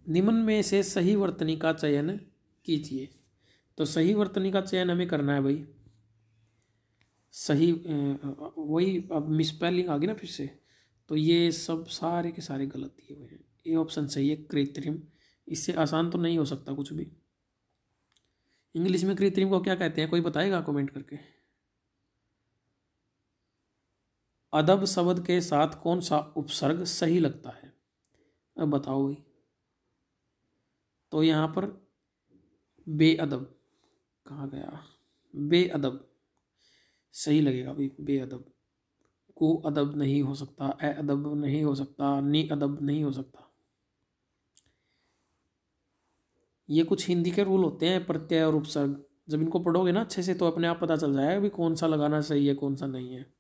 निम्न में से सही वर्तनी का चयन कीजिए। तो सही वर्तनी का चयन हमें करना है भाई। सही वही अब मिसपेलिंग आ गई ना फिर से। तो ये सब सारे के सारे गलत दिए हुए हैं। ये ऑप्शन सही है, कृत्रिम। इससे आसान तो नहीं हो सकता कुछ भी। इंग्लिश में कृत्रिम को क्या कहते हैं? कोई बताएगा कमेंट करके? अदब शब्द के साथ कौन सा उपसर्ग सही लगता है? अब बताओ भाई। तो यहाँ पर बेअदब कहा गया। बेअदब। सही लगेगा भाई, बेअदब। को अदब नहीं हो सकता ए अदब नहीं हो सकता, नी अदब नहीं हो सकता। ये कुछ हिंदी के रूल होते हैं, प्रत्यय और उपसर्ग। जब इनको पढ़ोगे ना अच्छे से तो अपने आप पता चल जाएगा भी कौन सा लगाना सही है, कौन सा नहीं है।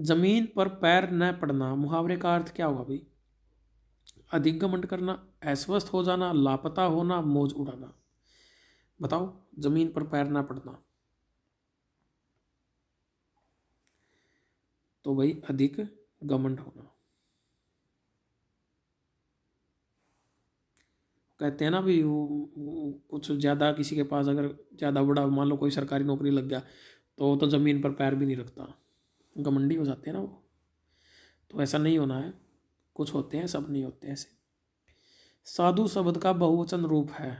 ज़मीन पर पैर न पड़ना, मुहावरे का अर्थ क्या होगा भाई? अधिक घमंड करना, अस्वस्थ हो जाना, लापता होना, मौज उड़ाना। बताओ, ज़मीन पर पैर ना पड़ना। तो भाई, अधिक घमंड होना कहते हैं ना भी वो कुछ ज़्यादा किसी के पास अगर ज़्यादा बड़ा, मान लो कोई सरकारी नौकरी लग गया तो तो ज़मीन पर पैर भी नहीं रखता। घमंडी हो जाते हैं ना वो। तो ऐसा नहीं होना है। कुछ होते हैं, सब नहीं होते ऐसे। साधु शब्द का बहुवचन रूप है।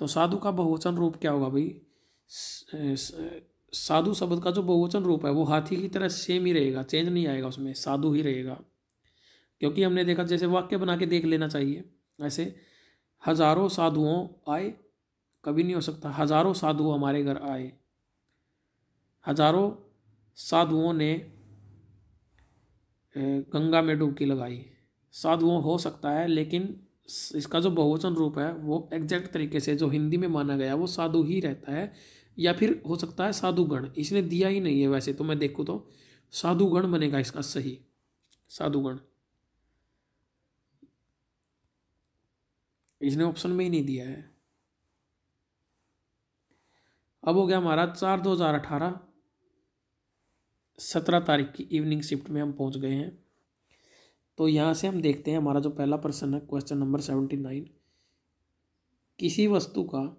तो साधु का बहुवचन रूप क्या होगा भाई? साधु शब्द का जो बहुवचन रूप है, वो हाथी की तरह सेम ही रहेगा चेंज नहीं आएगा उसमें, साधु ही रहेगा। क्योंकि हमने देखा, जैसे वाक्य बना के देख लेना चाहिए, ऐसे हज़ारों साधुओं आए, कभी नहीं हो सकता, हज़ारों साधु हमारे घर आए। हज़ारों साधुओं ने गंगा में डुबकी लगाई। साधुओं हो सकता है, लेकिन इसका जो बहुवचन रूप है, वो एग्जैक्ट तरीके से जो हिंदी में माना गया, वो साधु ही रहता है, या फिर हो सकता है साधुगण। इसने दिया ही नहीं है वैसे तो मैं देखूँ तो। साधुगण बनेगा इसका सही। साधुगण। इसने ऑप्शन में ही नहीं दिया है। अब हो गया हमारा चार दो हज़ार अठारह। सत्रह तारीख की इवनिंग शिफ्ट में हम पहुँच गए हैं। तो यहाँ से हम देखते हैं, हमारा जो पहला प्रश्न है क्वेश्चन नंबर सेवेंटी नाइन किसी वस्तु का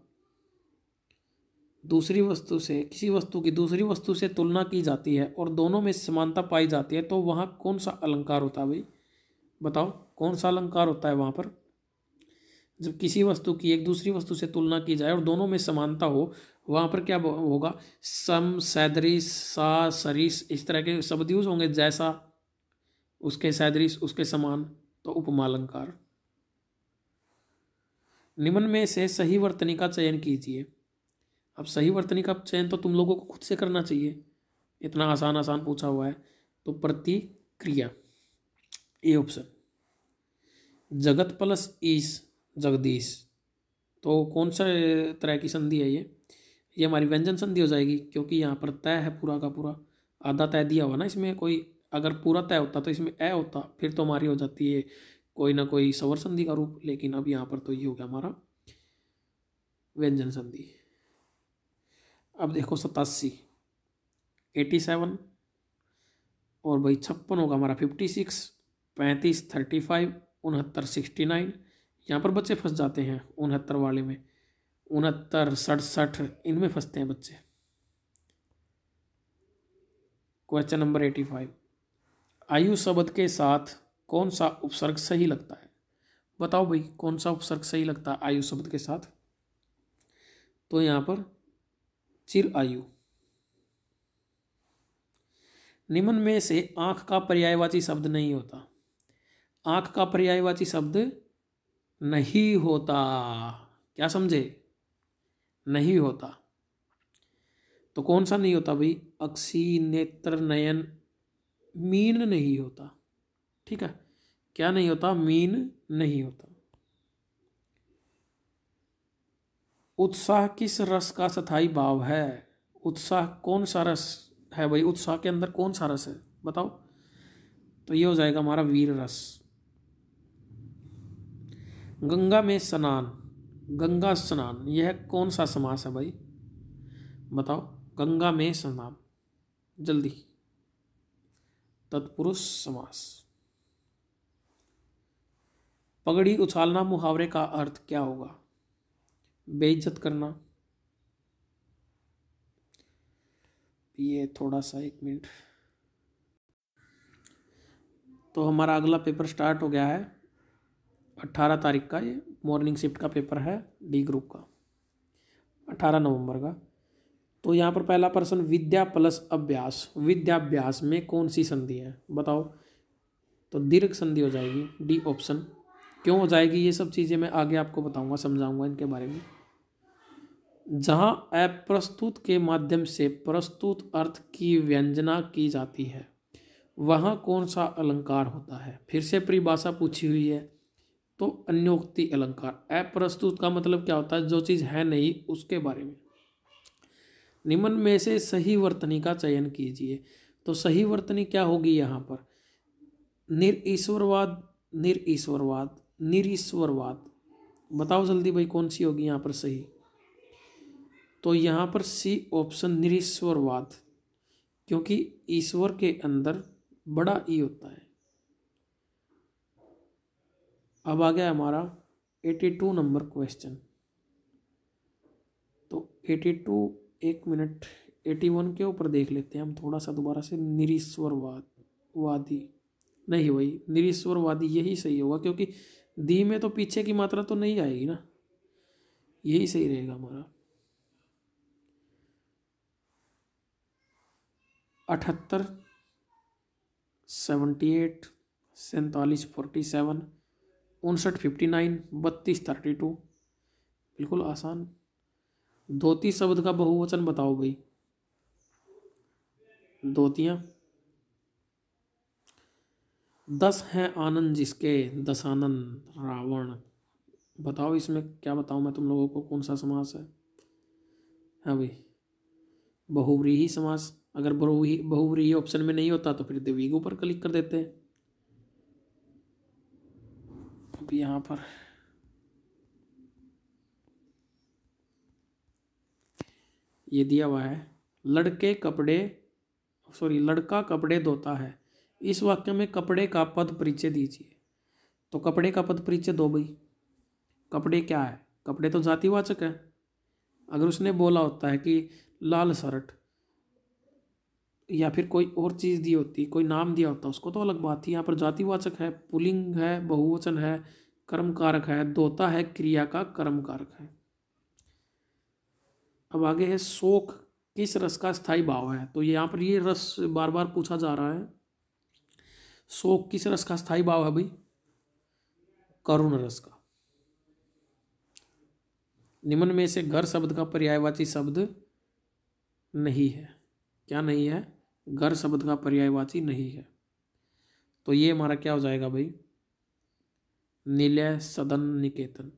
दूसरी वस्तु से, किसी वस्तु की दूसरी वस्तु से तुलना की जाती है और दोनों में समानता पाई जाती है तो वहाँ कौन सा अलंकार होता है भाई? बताओ, कौन सा अलंकार होता है वहाँ पर? जब किसी वस्तु की एक दूसरी वस्तु से तुलना की जाए और दोनों में समानता हो वहाँ पर क्या होगा? सम, सैदरिस, सा, सरिस, इस तरह के शब्द यूज़ होंगे, जैसा, उसके सैदरिस, उसके समान तो उपमालंकार। निम्न में से सही वर्तनी का चयन कीजिए। अब सही वर्तनी का चयन तो तुम लोगों को खुद से करना चाहिए। इतना आसान आसान पूछा हुआ है। तो प्रतिक्रिया। A option. जगत प्लस ईस जगदीश। तो कौन सा तरह की संधि है ये? ये हमारी व्यंजन संधि हो जाएगी, क्योंकि यहाँ पर तय है पूरा का पूरा। आधा तय दिया हुआ ना इसमें कोई, अगर पूरा तय होता तो इसमें ए होता, फिर तो हमारी हो जाती है कोई ना कोई सवर संधि का रूप, लेकिन अब यहाँ पर तो ये हो गया हमारा व्यंजन संधि। अब देखो सतासी, एटी सेवन, और भाई छप्पन होगा हमारा फिफ्टी सिक्स, पैंतीस, थर्टी फाइव, उनहत्तर, सिक्सटी नाइन, यहाँ पर बच्चे फंस जाते हैं उनहत्तर वाले में। उनहत्तर, सड़सठ, इनमें फंसते हैं बच्चे। क्वेश्चन नंबर एटी फाइव आयु शब्द के साथ कौन सा उपसर्ग सही लगता है? बताओ भाई, कौन सा उपसर्ग सही लगता है आयु शब्द के साथ? तो यहाँ पर चिर आयु। निम्न में से आँख का पर्यायवाची शब्द नहीं होता। आँख का पर्यायवाची शब्द नहीं होता। क्या समझे? नहीं होता। तो कौन सा नहीं होता भाई? अक्सी नेत्र, नयन। मीन नहीं होता। ठीक है? क्या नहीं होता? मीन नहीं होता। उत्साह किस रस का स्थायी भाव है? उत्साह कौन सा रस है भाई? उत्साह के अंदर कौन सा रस है? बताओ। तो ये हो जाएगा हमारा वीर रस। गंगा में स्नान। गंगा स्नान, यह कौन सा समास है भाई? बताओ, गंगा में स्नान, जल्दी। तत्पुरुष समास। पगड़ी उछालना, मुहावरे का अर्थ क्या होगा? बेइज्जत करना। ये थोड़ा सा एक मिनट। तो हमारा अगला पेपर स्टार्ट हो गया है अट्ठारह तारीख का ये। मॉर्निंग शिफ्ट का पेपर है डी ग्रुप का, अठारह नवंबर का। तो यहाँ पर पहला प्रश्न, विद्या प्लस अभ्यास। विद्याभ्यास में कौन सी संधि है? बताओ। तो दीर्घ संधि हो जाएगी, डी ऑप्शन। क्यों हो जाएगी? ये सब चीज़ें मैं आगे आपको बताऊँगा, समझाऊँगा इनके बारे में। जहाँ अप्रस्तुत के माध्यम से प्रस्तुत अर्थ की व्यंजना की जाती है, वहाँ कौन सा अलंकार होता है? फिर से परिभाषा पूछी हुई है। तो अन्योक्ति अलंकार। अप्रस्तुत का मतलब क्या होता है? जो चीज़ है नहीं, उसके बारे में। निम्न में से सही वर्तनी का चयन कीजिए। तो सही वर्तनी क्या होगी यहाँ पर? निरीश्वरवाद निरीश्वरवाद निरीश्वरवाद बताओ जल्दी भाई, कौन सी होगी यहाँ पर सही? तो यहाँ पर सी ऑप्शन निरीश्वरवाद, क्योंकि ईश्वर के अंदर बड़ा ई होता है। अब आ गया हमारा एटी टू नंबर क्वेश्चन। तो एटी टू, एक मिनट, एटी वन के ऊपर देख लेते हैं, हम थोड़ा सा दोबारा से निरीश्वरवाद वादी नहीं भाई, निरीश्वरवादी यही सही होगा, क्योंकि दी में तो पीछे की मात्रा तो नहीं आएगी ना। यही सही रहेगा हमारा। अठहत्तर, सेवेंटी एट, सैंतालीस, फोर्टी सेवन उनसठ, फिफ्टी नाइन, बत्तीस, थर्टी टू। बिल्कुल आसान। धोती शब्द का बहुवचन बताओ भाई। धोतियाँ। दस हैं आनंद जिसके दस आनंद रावण। बताओ इसमें क्या बताऊँ मैं तुम लोगों को कौन सा समास है? हाँ भाई। बहुव्रीही समास। अगर बहुवी बहुव्रीही ऑप्शन में नहीं होता तो फिर दिव्य पर क्लिक कर देते हैं। अब यहाँ पर। ये दिया हुआ है, लड़के कपड़े सॉरी लड़का कपड़े धोता है। इस वाक्य में कपड़े का पद परिचय दीजिए। तो कपड़े का पद परिचय दो भाई। कपड़े क्या है? कपड़े तो जातिवाचक है। अगर उसने बोला होता है कि लाल शर्ट या फिर कोई और चीज़ दी होती, कोई नाम दिया होता, उसको तो अलग बात थी। यहाँ पर जातिवाचक है, पुलिंग है, बहुवचन है कर्म कारक है, दोता है, क्रिया का कर्म कारक है। अब आगे है, शोक किस रस का स्थायी भाव है? तो यहाँ पर ये रस बार बार पूछा जा रहा है। शोक किस रस का स्थायी भाव है भाई? करुण रस का। निम्न में से घर शब्द का पर्यायवाची शब्द नहीं है। क्या नहीं है? घर शब्द का पर्यायवाची नहीं है। तो ये हमारा क्या हो जाएगा भाई? निलय सदन निकेतन।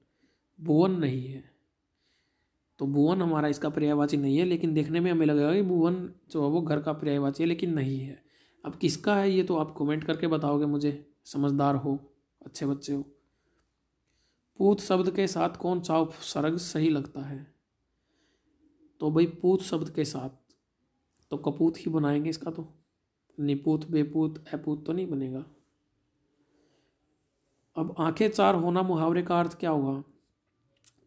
भुवन नहीं है। तो भुवन हमारा इसका पर्यायवाची नहीं है, लेकिन देखने में हमें लगेगा कि भुवन जो है वो घर का पर्यायवाची है, लेकिन नहीं है। अब किसका है ये तो आप कमेंट करके बताओगे मुझे, समझदार हो, अच्छे बच्चे हो। पूत शब्द के साथ कौन सा उपसर्ग सही लगता है? तो भाई पूत शब्द के साथ तो कपूत ही बनाएँगे इसका तो। निपूत, बेपूत अपूत तो नहीं बनेगा। अब आँखें चार होना मुहावरे का अर्थ क्या होगा?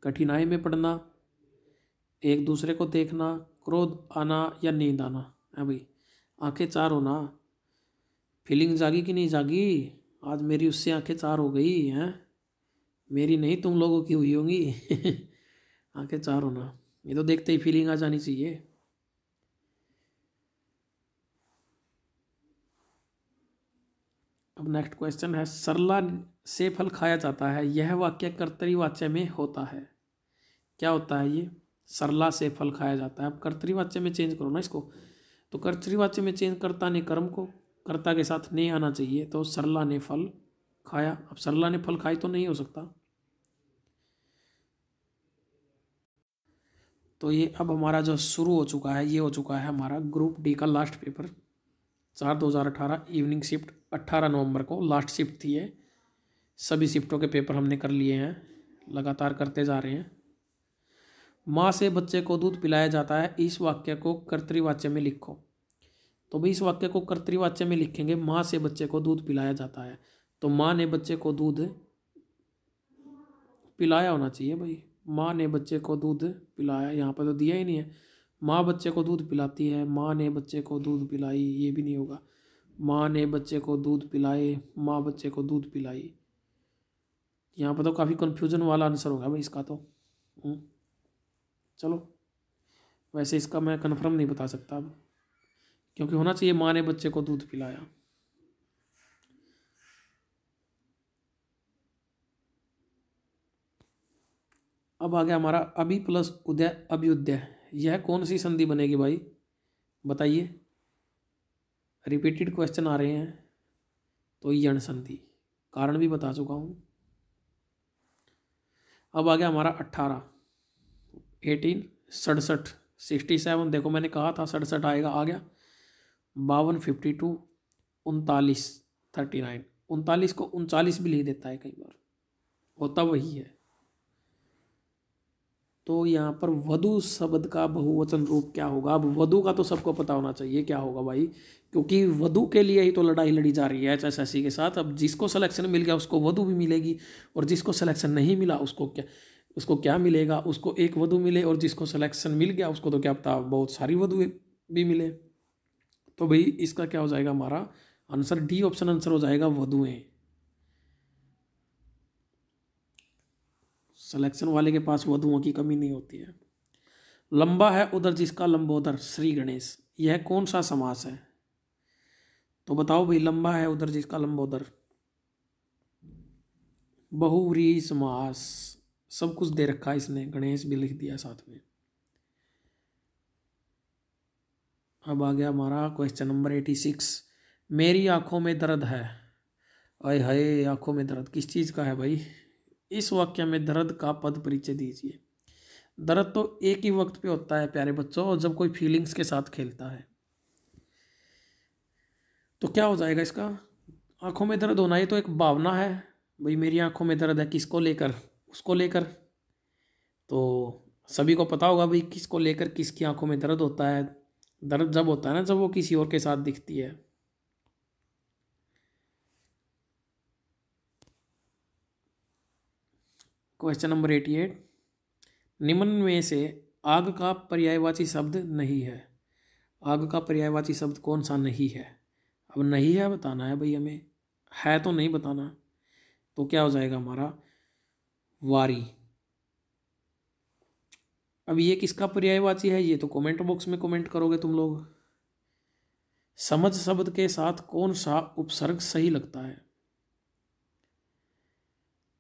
कठिनाई में पड़ना, एक दूसरे को देखना, क्रोध आना या नींद आना। है भाई, आँखें चार होना। फीलिंग जागी कि नहीं जागी? आज मेरी उससे आँखें चार हो गई, हैं? मेरी नहीं, तुम लोगों की हुई होंगी। [LAUGHS] आँखें चार होना। ये तो देखते ही फीलिंग आ जानी चाहिए। अब नेक्स्ट क्वेश्चन है, सरला से फल खाया जाता है, यह वाक्य कर्तरी वाच्य में होता है। क्या होता है ये? सरला से फल खाया जाता है। अब कर्तरी वाच्य में चेंज करो ना इसको। तो कर्तरी वाच्य में चेंज करता ने कर्म को, कर्ता के साथ नहीं आना चाहिए तो सरला ने फल खाया। अब सरला ने फल खाई तो नहीं हो सकता। तो ये अब हमारा जो शुरू हो चुका है, ये हो चुका है हमारा ग्रुप डी का लास्ट पेपर चार दो हज़ार अठारह इवनिंग शिफ्ट अट्ठारह नवंबर को लास्ट शिफ्ट थी है सभी शिफ्टों के पेपर हमने कर लिए हैं, लगातार करते जा रहे हैं। माँ से बच्चे को दूध पिलाया जाता है, इस वाक्य को कर्तृवाच्य में लिखो। तो भाई इस वाक्य को कर्तृवाच्य में लिखेंगे, माँ से बच्चे को दूध पिलाया जाता है। तो माँ ने बच्चे को दूध पिलाया होना चाहिए भाई। माँ ने बच्चे को दूध पिलाया, यहाँ पर तो दिया ही नहीं है। माँ बच्चे को दूध पिलाती है, माँ ने बच्चे को दूध पिलाई, ये भी नहीं होगा। माँ ने बच्चे को दूध पिलाए, माँ बच्चे को दूध पिलाई। यहाँ पर तो काफ़ी कन्फ्यूज़न वाला आंसर होगा भाई इसका तो। हम्म। चलो। वैसे इसका मैं कन्फर्म नहीं बता सकता अब, क्योंकि होना चाहिए माँ ने बच्चे को दूध पिलाया। अब आ गया हमारा अभी प्लस उदय अभ्युदय। यह कौन सी संधि बनेगी भाई? बताइए। रिपीटेड क्वेश्चन आ रहे हैं। तो यण संधि। कारण भी बता चुका हूँ। अब आ गया हमारा अट्ठारह। एटीन, सड़सठ सिक्सटी सेवन देखो मैंने कहा था सड़सठ आएगा, आ गया। बावन फिफ्टी टू उनतालीस थर्टी नाइन उनतालीस को उनचालीस भी लिख देता है कई बार। होता वही है। तो यहाँ पर वधु शब्द का बहुवचन रूप क्या होगा? अब वधु का तो सबको पता होना चाहिए, क्या होगा भाई? क्योंकि वधु के लिए ही तो लड़ाई लड़ी जा रही है एच एस के साथ। अब जिसको सिलेक्शन मिल गया, उसको वधु भी मिलेगी, और जिसको सिलेक्शन नहीं मिला, उसको क्या उसको क्या मिलेगा? उसको एक वधु मिले, और जिसको सिलेक्शन मिल गया, उसको तो क्या पता, बहुत सारी वधु भी मिले। तो भाई इसका क्या हो जाएगा हमारा? आंसर डी ऑप्शन आंसर हो जाएगा वधुएँ। सिलेक्शन वाले के पास वधुओं की कमी नहीं होती है। लंबा है उधर जिसका लंबोदर, श्री गणेश। यह कौन सा समास है? तो बताओ भाई, लंबा है उधर जिसका लंबोदर। बहुव्री समास। सब कुछ दे रखा है इसने। गणेश भी लिख दिया साथ में। अब आ गया हमारा क्वेश्चन नंबर एटी सिक्स मेरी आँखों में दर्द है। अय हाय, आँखों में दर्द। किस चीज़ का है भाई? इस वाक्य में दर्द का पद परिचय दीजिए। दर्द तो एक ही वक्त पे होता है, प्यारे बच्चों, और जब कोई फीलिंग्स के साथ खेलता है। तो क्या हो जाएगा इसका? आँखों में दर्द होना, ये तो एक भावना है। भाई, मेरी आँखों में दर्द है, किसको लेकर? उसको लेकर। तो सभी को पता होगा भाई, किसको लेकर किसकी आँखों में दर्द होता है। दर्द जब होता है ना, जब वो किसी और के साथ दिखती है। क्वेश्चन नंबर एटी एट निम्न में से आग का पर्यायवाची शब्द नहीं है। आग का पर्यायवाची शब्द कौन सा नहीं है? अब नहीं है, बताना है भाई हमें। है तो नहीं बताना। तो क्या हो जाएगा हमारा? वारी। अब ये किसका पर्यायवाची है? ये तो कमेंट बॉक्स में कमेंट करोगे तुम लोग। समझ शब्द के साथ कौन सा उपसर्ग सही लगता है?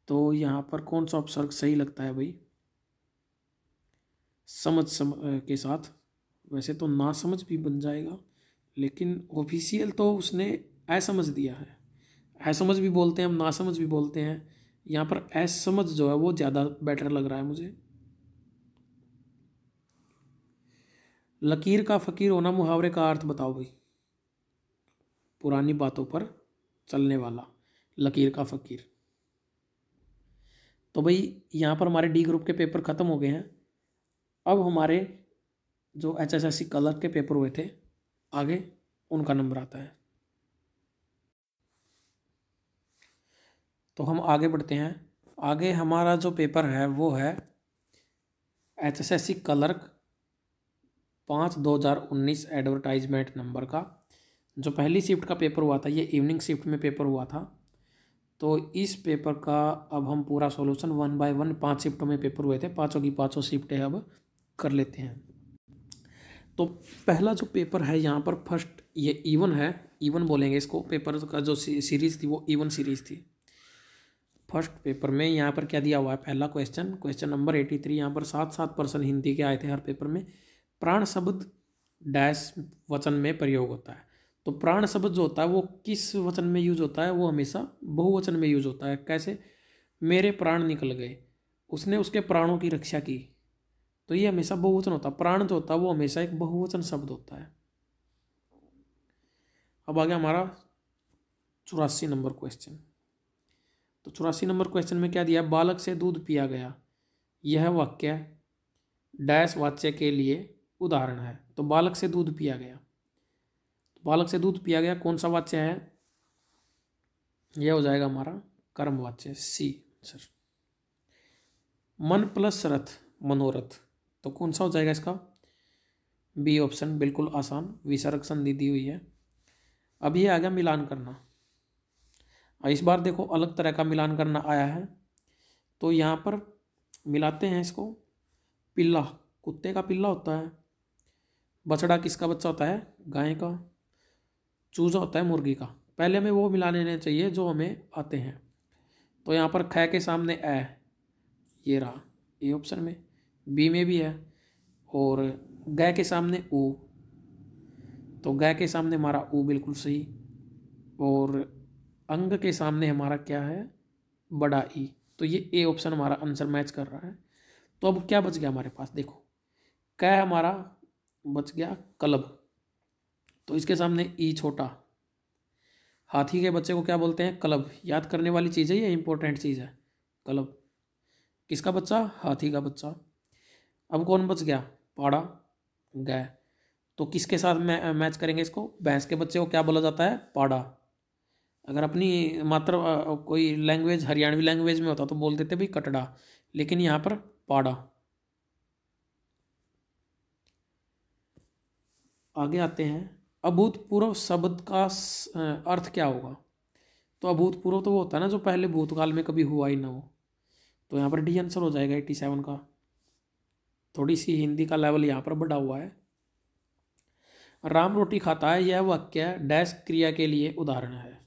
तो यहाँ पर कौन सा उपसर्ग सही लगता है भाई? समझ, सम के साथ। वैसे तो ना समझ भी बन जाएगा, लेकिन ऑफिशियल तो उसने असमझ दिया है। असमझ भी बोलते हैं, हम ना समझ भी बोलते हैं। यहाँ पर असमझ जो है वो ज़्यादा बेटर लग रहा है मुझे। लकीर का फ़कीर होना मुहावरे का अर्थ बताओ भाई। पुरानी बातों पर चलने वाला लकीर का फ़कीर। तो भाई यहाँ पर हमारे डी ग्रुप के पेपर ख़त्म हो गए हैं। अब हमारे जो H S S C colour के पेपर हुए थे, आगे उनका नंबर आता है। तो हम आगे बढ़ते हैं। आगे हमारा जो पेपर है, वो है H S S C clerk पाँच दो हज़ार उन्नीस एडवर्टाइजमेंट नंबर का। जो पहली शिफ्ट का पेपर हुआ था, ये इवनिंग शिफ्ट में पेपर हुआ था। तो इस पेपर का अब हम पूरा सॉल्यूशन वन बाय वन पाँच शिफ्टों में पेपर हुए थे, पाँचों की पाँचों शिफ्टें अब, कर लेते हैं। तो पहला जो पेपर है, यहाँ पर फ़र्स्ट ये इवन है इवन बोलेंगे इसको पेपर का जो सीरीज़ थी वो इवन सीरीज़ थी। फ़र्स्ट पेपर में यहाँ पर क्या दिया हुआ है, पहला question question number eighty three यहाँ पर सात सात परसेंट हिंदी के आए थे हर पेपर में। प्राण शब्द डैश वचन में प्रयोग होता है। तो प्राण शब्द जो होता है, वो किस वचन में यूज़ होता है, वो हमेशा बहुवचन में यूज़ होता है। कैसे? मेरे प्राण निकल गए। उसने उसके प्राणों की रक्षा की। तो ये हमेशा बहुवचन होता है। प्राण जो होता है, वो हमेशा एक बहुवचन शब्द होता है। अब आ गया हमारा चौरासी नंबर क्वेश्चन तो चौरासी नंबर क्वेश्चन में क्या दिया? बालक से दूध पिया गया। यह वाक्य डैश वाच्य के लिए उदाहरण है। तो बालक से दूध पिया गया। बालक से दूध पिया गया, कौन सा वाच्य है? यह हो जाएगा हमारा कर्म वाच्य, सी, सर। मन प्लस रथ, मनोरथ। तो कौन सा हो जाएगा इसका? बी ऑप्शन, बिल्कुल आसान, विसर्ग संधि दी हुई है। अब ये आ गया मिलान करना। इस बार देखो, अलग तरह का मिलान करना आया है। तो यहाँ पर मिलाते हैं इसको। पिल्ला, कुत्ते का पिल्ला होता है। बछड़ा किसका बच्चा होता है? गाय का। चूजा होता है मुर्गी का। पहले हमें वो मिला लेने चाहिए जो हमें आते हैं। तो यहाँ पर ख के सामने ए ये रहा ए ऑप्शन में। बी में भी है और ग के सामने ऊ तो ग के सामने हमारा ऊ बिल्कुल सही और अंग के सामने हमारा क्या है? बड़ा ई। तो ये ए ऑप्शन हमारा आंसर मैच कर रहा है। तो अब क्या बच गया हमारे पास? देखो, कै हमारा बच गया कलब। तो इसके सामने ई छोटा। हाथी के बच्चे को क्या बोलते हैं? कलब। याद करने वाली चीज़ है ये इंपॉर्टेंट चीज़ है। कलब। किसका बच्चा? हाथी का बच्चा। अब कौन बच गया? पाड़ा। गए। तो किसके साथ मै, मैच करेंगे इसको? भैंस के बच्चे को क्या बोला जाता है? पाड़ा। अगर अपनी मात्र कोई लैंग्वेज हरियाणवी लैंग्वेज में होता तो बोल देते भाई कटड़ा। लेकिन यहाँ पर पाड़ा। आगे आते हैं। अभूतपूर्व शब्द का अर्थ क्या होगा? तो अभूतपूर्व तो वो होता है ना जो पहले भूतकाल में कभी हुआ ही ना हो। तो यहाँ पर डी आंसर हो जाएगा एट्टी सेवन का। थोड़ी सी हिंदी का लेवल यहाँ पर बढ़ा हुआ है। राम रोटी खाता है, यह वाक्य डैश क्रिया के लिए उदाहरण है।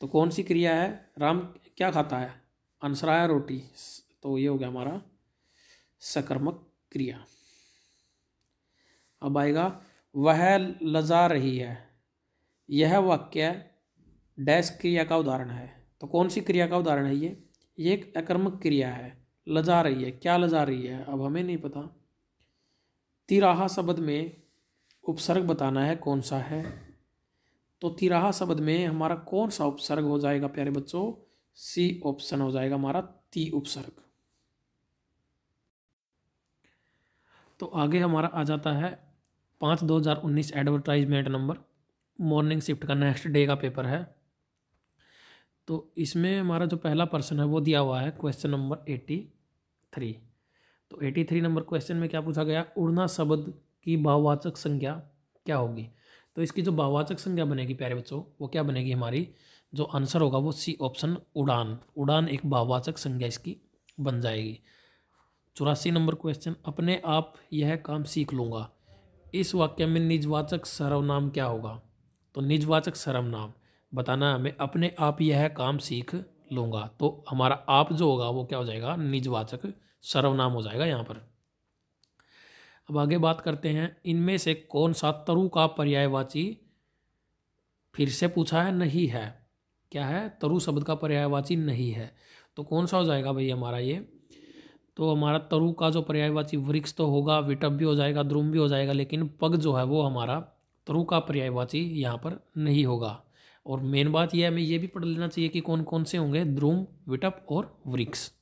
तो कौन सी क्रिया है? राम क्या खाता है? आंसर आया रोटी। तो ये हो गया हमारा सकर्मक क्रिया। अब आएगा वह लजा रही है। यह वाक्य डैश क्रिया का उदाहरण है। तो कौन सी क्रिया का उदाहरण है ये? ये एक अकर्मक क्रिया है। लजा रही है। क्या लजा रही है? अब हमें नहीं पता। तिराहा शब्द में उपसर्ग बताना है कौन सा है। तो तिराहा शब्द में हमारा कौन सा उपसर्ग हो जाएगा प्यारे बच्चों? सी ऑप्शन हो जाएगा हमारा ती उपसर्ग। तो आगे हमारा आ जाता है पाँच दो हज़ार उन्नीस एडवर्टाइजमेंट नंबर मॉर्निंग शिफ्ट का नेक्स्ट डे का पेपर है। तो इसमें हमारा जो पहला पर्सन है, वो दिया हुआ है क्वेश्चन नंबर एटी थ्री तो एटी थ्री नंबर क्वेश्चन में क्या पूछा गया? उड़ना शब्द की भाववाचक संज्ञा क्या होगी? तो इसकी जो भाववाचक संज्ञा बनेगी, प्यारे बच्चों, वो क्या बनेगी हमारी? जो आंसर होगा वो सी ऑप्शन उड़ान। उड़ान एक भाववाचक संज्ञा इसकी बन जाएगी। चौरासी नंबर क्वेश्चन अपने आप यह काम सीख लूँगा। इस वाक्य में निजवाचक सर्वनाम क्या होगा? तो निजवाचक सर्वनाम, बताना हमें अपने आप यह काम सीख लूँगा। तो हमारा आप जो होगा, वो क्या हो जाएगा? निजवाचक सर्वनाम हो जाएगा यहाँ पर। अब आगे बात करते हैं, इनमें से कौन सा तरु का पर्यायवाची फिर से पूछा है? नहीं है। क्या है? तरु शब्द का पर्यायवाची नहीं है। तो कौन सा हो जाएगा भाई हमारा ये? तो हमारा तरु का जो पर्यायवाची वृक्ष तो होगा, विटप भी हो जाएगा, द्रुम भी हो जाएगा, लेकिन पग जो है वो हमारा तरु का पर्यायवाची यहाँ पर नहीं होगा। और मेन बात यह हमें यह भी पढ़ लेना चाहिए कि कौन कौन से होंगे, द्रुम, विटप और वृक्ष।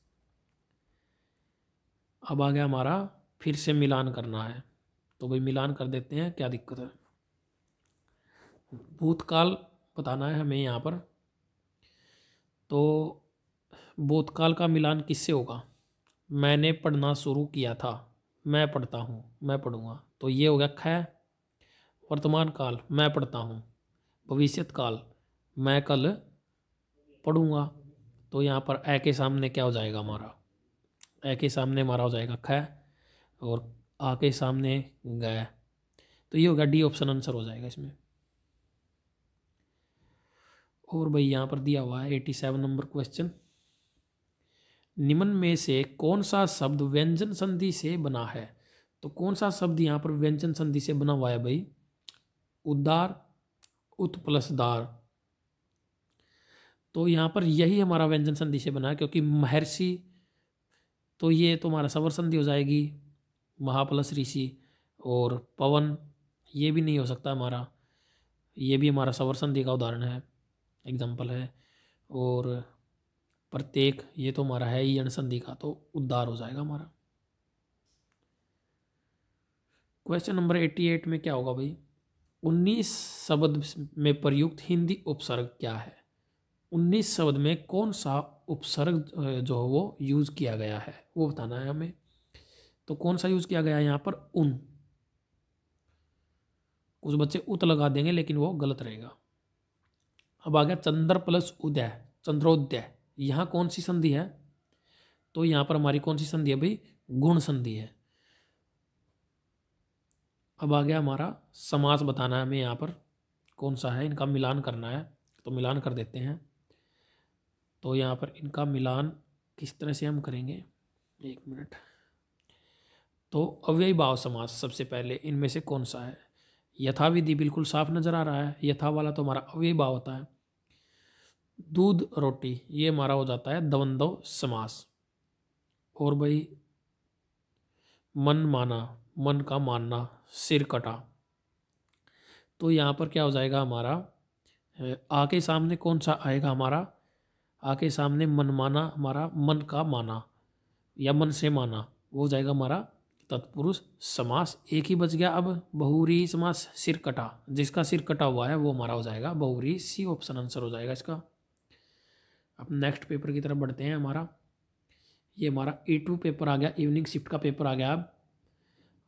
अब आ गया हमारा, फिर से मिलान करना है। तो भाई मिलान कर देते हैं, क्या दिक्कत है? भूतकाल बताना है हमें यहाँ पर। तो भूतकाल का मिलान किससे होगा? मैंने पढ़ना शुरू किया था। मैं पढ़ता हूँ, मैं पढ़ूँगा। तो ये हो गया ख वर्तमान काल, मैं पढ़ता हूँ। भविष्यत काल, मैं कल पढ़ूँगा। तो यहाँ पर ए के सामने क्या हो जाएगा हमारा? ए के सामने हमारा हो जाएगा ख और आ के सामने गए। तो ये होगा डी ऑप्शन आंसर हो जाएगा इसमें। और भाई यहाँ पर दिया हुआ है, एटी सेवन नंबर क्वेश्चन। निम्न में से कौन सा शब्द व्यंजन संधि से बना है? तो कौन सा शब्द यहाँ पर व्यंजन संधि से बना हुआ है भाई? उद्दार उत प्लस दार तो यहाँ पर यही हमारा व्यंजन संधि से बना है, क्योंकि महर्षि तो ये तो हमारा सवर संधि हो जाएगी, महाप्लस ऋषि और पवन, ये भी नहीं हो सकता हमारा। ये भी हमारा सवर संधि का उदाहरण है एग्ज़ाम्पल है। और प्रत्येक, ये तो हमारा है ही संधि का तो उद्धार हो जाएगा हमारा। क्वेश्चन नंबर एट्टी एट में क्या होगा भाई? उन्नीस शब्द में प्रयुक्त हिंदी उपसर्ग क्या है? उन्नीस शब्द में कौन सा उपसर्ग जो है वो यूज़ किया गया है? वो बताना है हमें। तो कौन सा यूज़ किया गया है यहाँ पर? उन। कुछ बच्चे उत लगा देंगे, लेकिन वो गलत रहेगा। अब आ गया चंद्र प्लस उदय, चंद्रोदय। यहाँ कौन सी संधि है? तो यहाँ पर हमारी कौन सी संधि है भाई? गुण संधि है। अब आ गया हमारा समास बताना है हमें यहाँ पर कौन सा है, इनका मिलान करना है। तो मिलान कर देते हैं। तो यहाँ पर इनका मिलान किस तरह से हम करेंगे? एक मिनट। तो अव्ययी भाव समास सबसे पहले इनमें से कौन सा है? यथाविधि बिल्कुल साफ़ नज़र आ रहा है। यथा वाला तो हमारा अव्ययी भाव होता है। दूध रोटी, ये हमारा हो जाता है दवंदव समास। और भाई, मन माना, मन का मानना, सिर कटा। तो यहाँ पर क्या हो जाएगा हमारा? आके सामने कौन सा आएगा हमारा? आके सामने मन माना, हमारा मन का माना, या मन से माना, वो हो जाएगा हमारा तत्पुरुष समास। एक ही बच गया अब, बहुरी समास, सिर कटा। जिसका सिर कटा हुआ है, वो हमारा हो जाएगा बहुरी, सी ऑप्शन आंसर हो जाएगा इसका। अब नेक्स्ट पेपर की तरफ़ बढ़ते हैं हमारा। ये हमारा ए टू पेपर आ गया इवनिंग शिफ्ट का पेपर आ गया अब।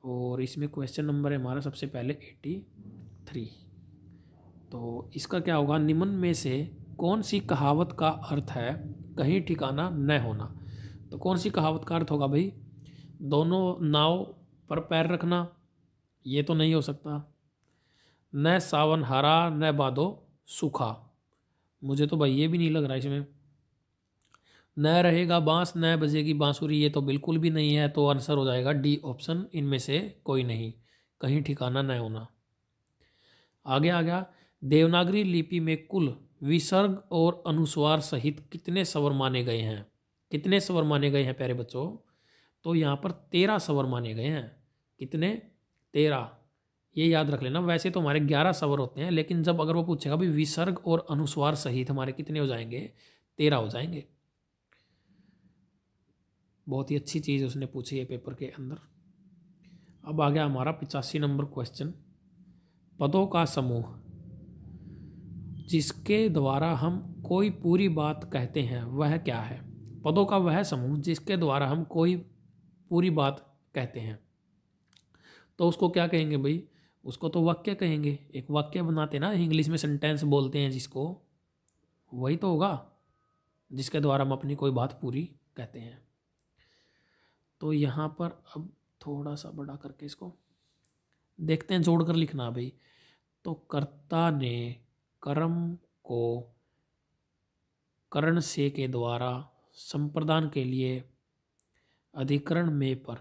और इसमें क्वेश्चन नंबर है हमारा सबसे पहले एटी थ्री तो इसका क्या होगा, निम्न में से कौन सी कहावत का अर्थ है कहीं ठिकाना न होना? तो कौन सी कहावत का अर्थ होगा भाई? दोनों नाव पर पैर रखना, ये तो नहीं हो सकता। न सावन हरा न बादो सूखा। मुझे तो भाई ये भी नहीं लग रहा इसमें। न रहेगा बाँस, न बजेगी बांसुरी, ये तो बिल्कुल भी नहीं है तो आंसर हो जाएगा डी ऑप्शन, इनमें से कोई नहीं, कहीं ठिकाना न होना। आगे आ गया, देवनागरी लिपि में कुल विसर्ग और अनुस्वार सहित कितने स्वर माने गए हैं? कितने स्वर माने गए हैं प्यारे बच्चों? तो यहाँ पर तेरह स्वर माने गए हैं। कितने? तेरह। ये याद रख लेना, वैसे तो हमारे ग्यारह स्वर होते हैं, लेकिन जब अगर वो पूछेगा भाई विसर्ग और अनुस्वार सहित हमारे कितने हो जाएँगे? तेरह हो जाएँगे। बहुत ही अच्छी चीज़ उसने पूछी है पेपर के अंदर। अब आ गया हमारा पिचासी नंबर क्वेश्चन। पदों का समूह, जिसके द्वारा हम कोई पूरी बात कहते हैं, वह क्या है? पदों का वह समूह, जिसके द्वारा हम कोई पूरी बात कहते हैं। तो उसको क्या कहेंगे भाई? उसको तो वाक्य कहेंगे। एक वाक्य बनाते ना, इंग्लिश में सेंटेंस बोलते हैं जिसको, वही तो होगा, जिसके द्वारा हम अपनी कोई बात पूरी कहते हैं। तो यहाँ पर अब थोड़ा सा बड़ा करके इसको देखते हैं जोड़कर लिखना भाई तो कर्ता ने कर्म को करण से के द्वारा संप्रदान के लिए अधिकरण में पर।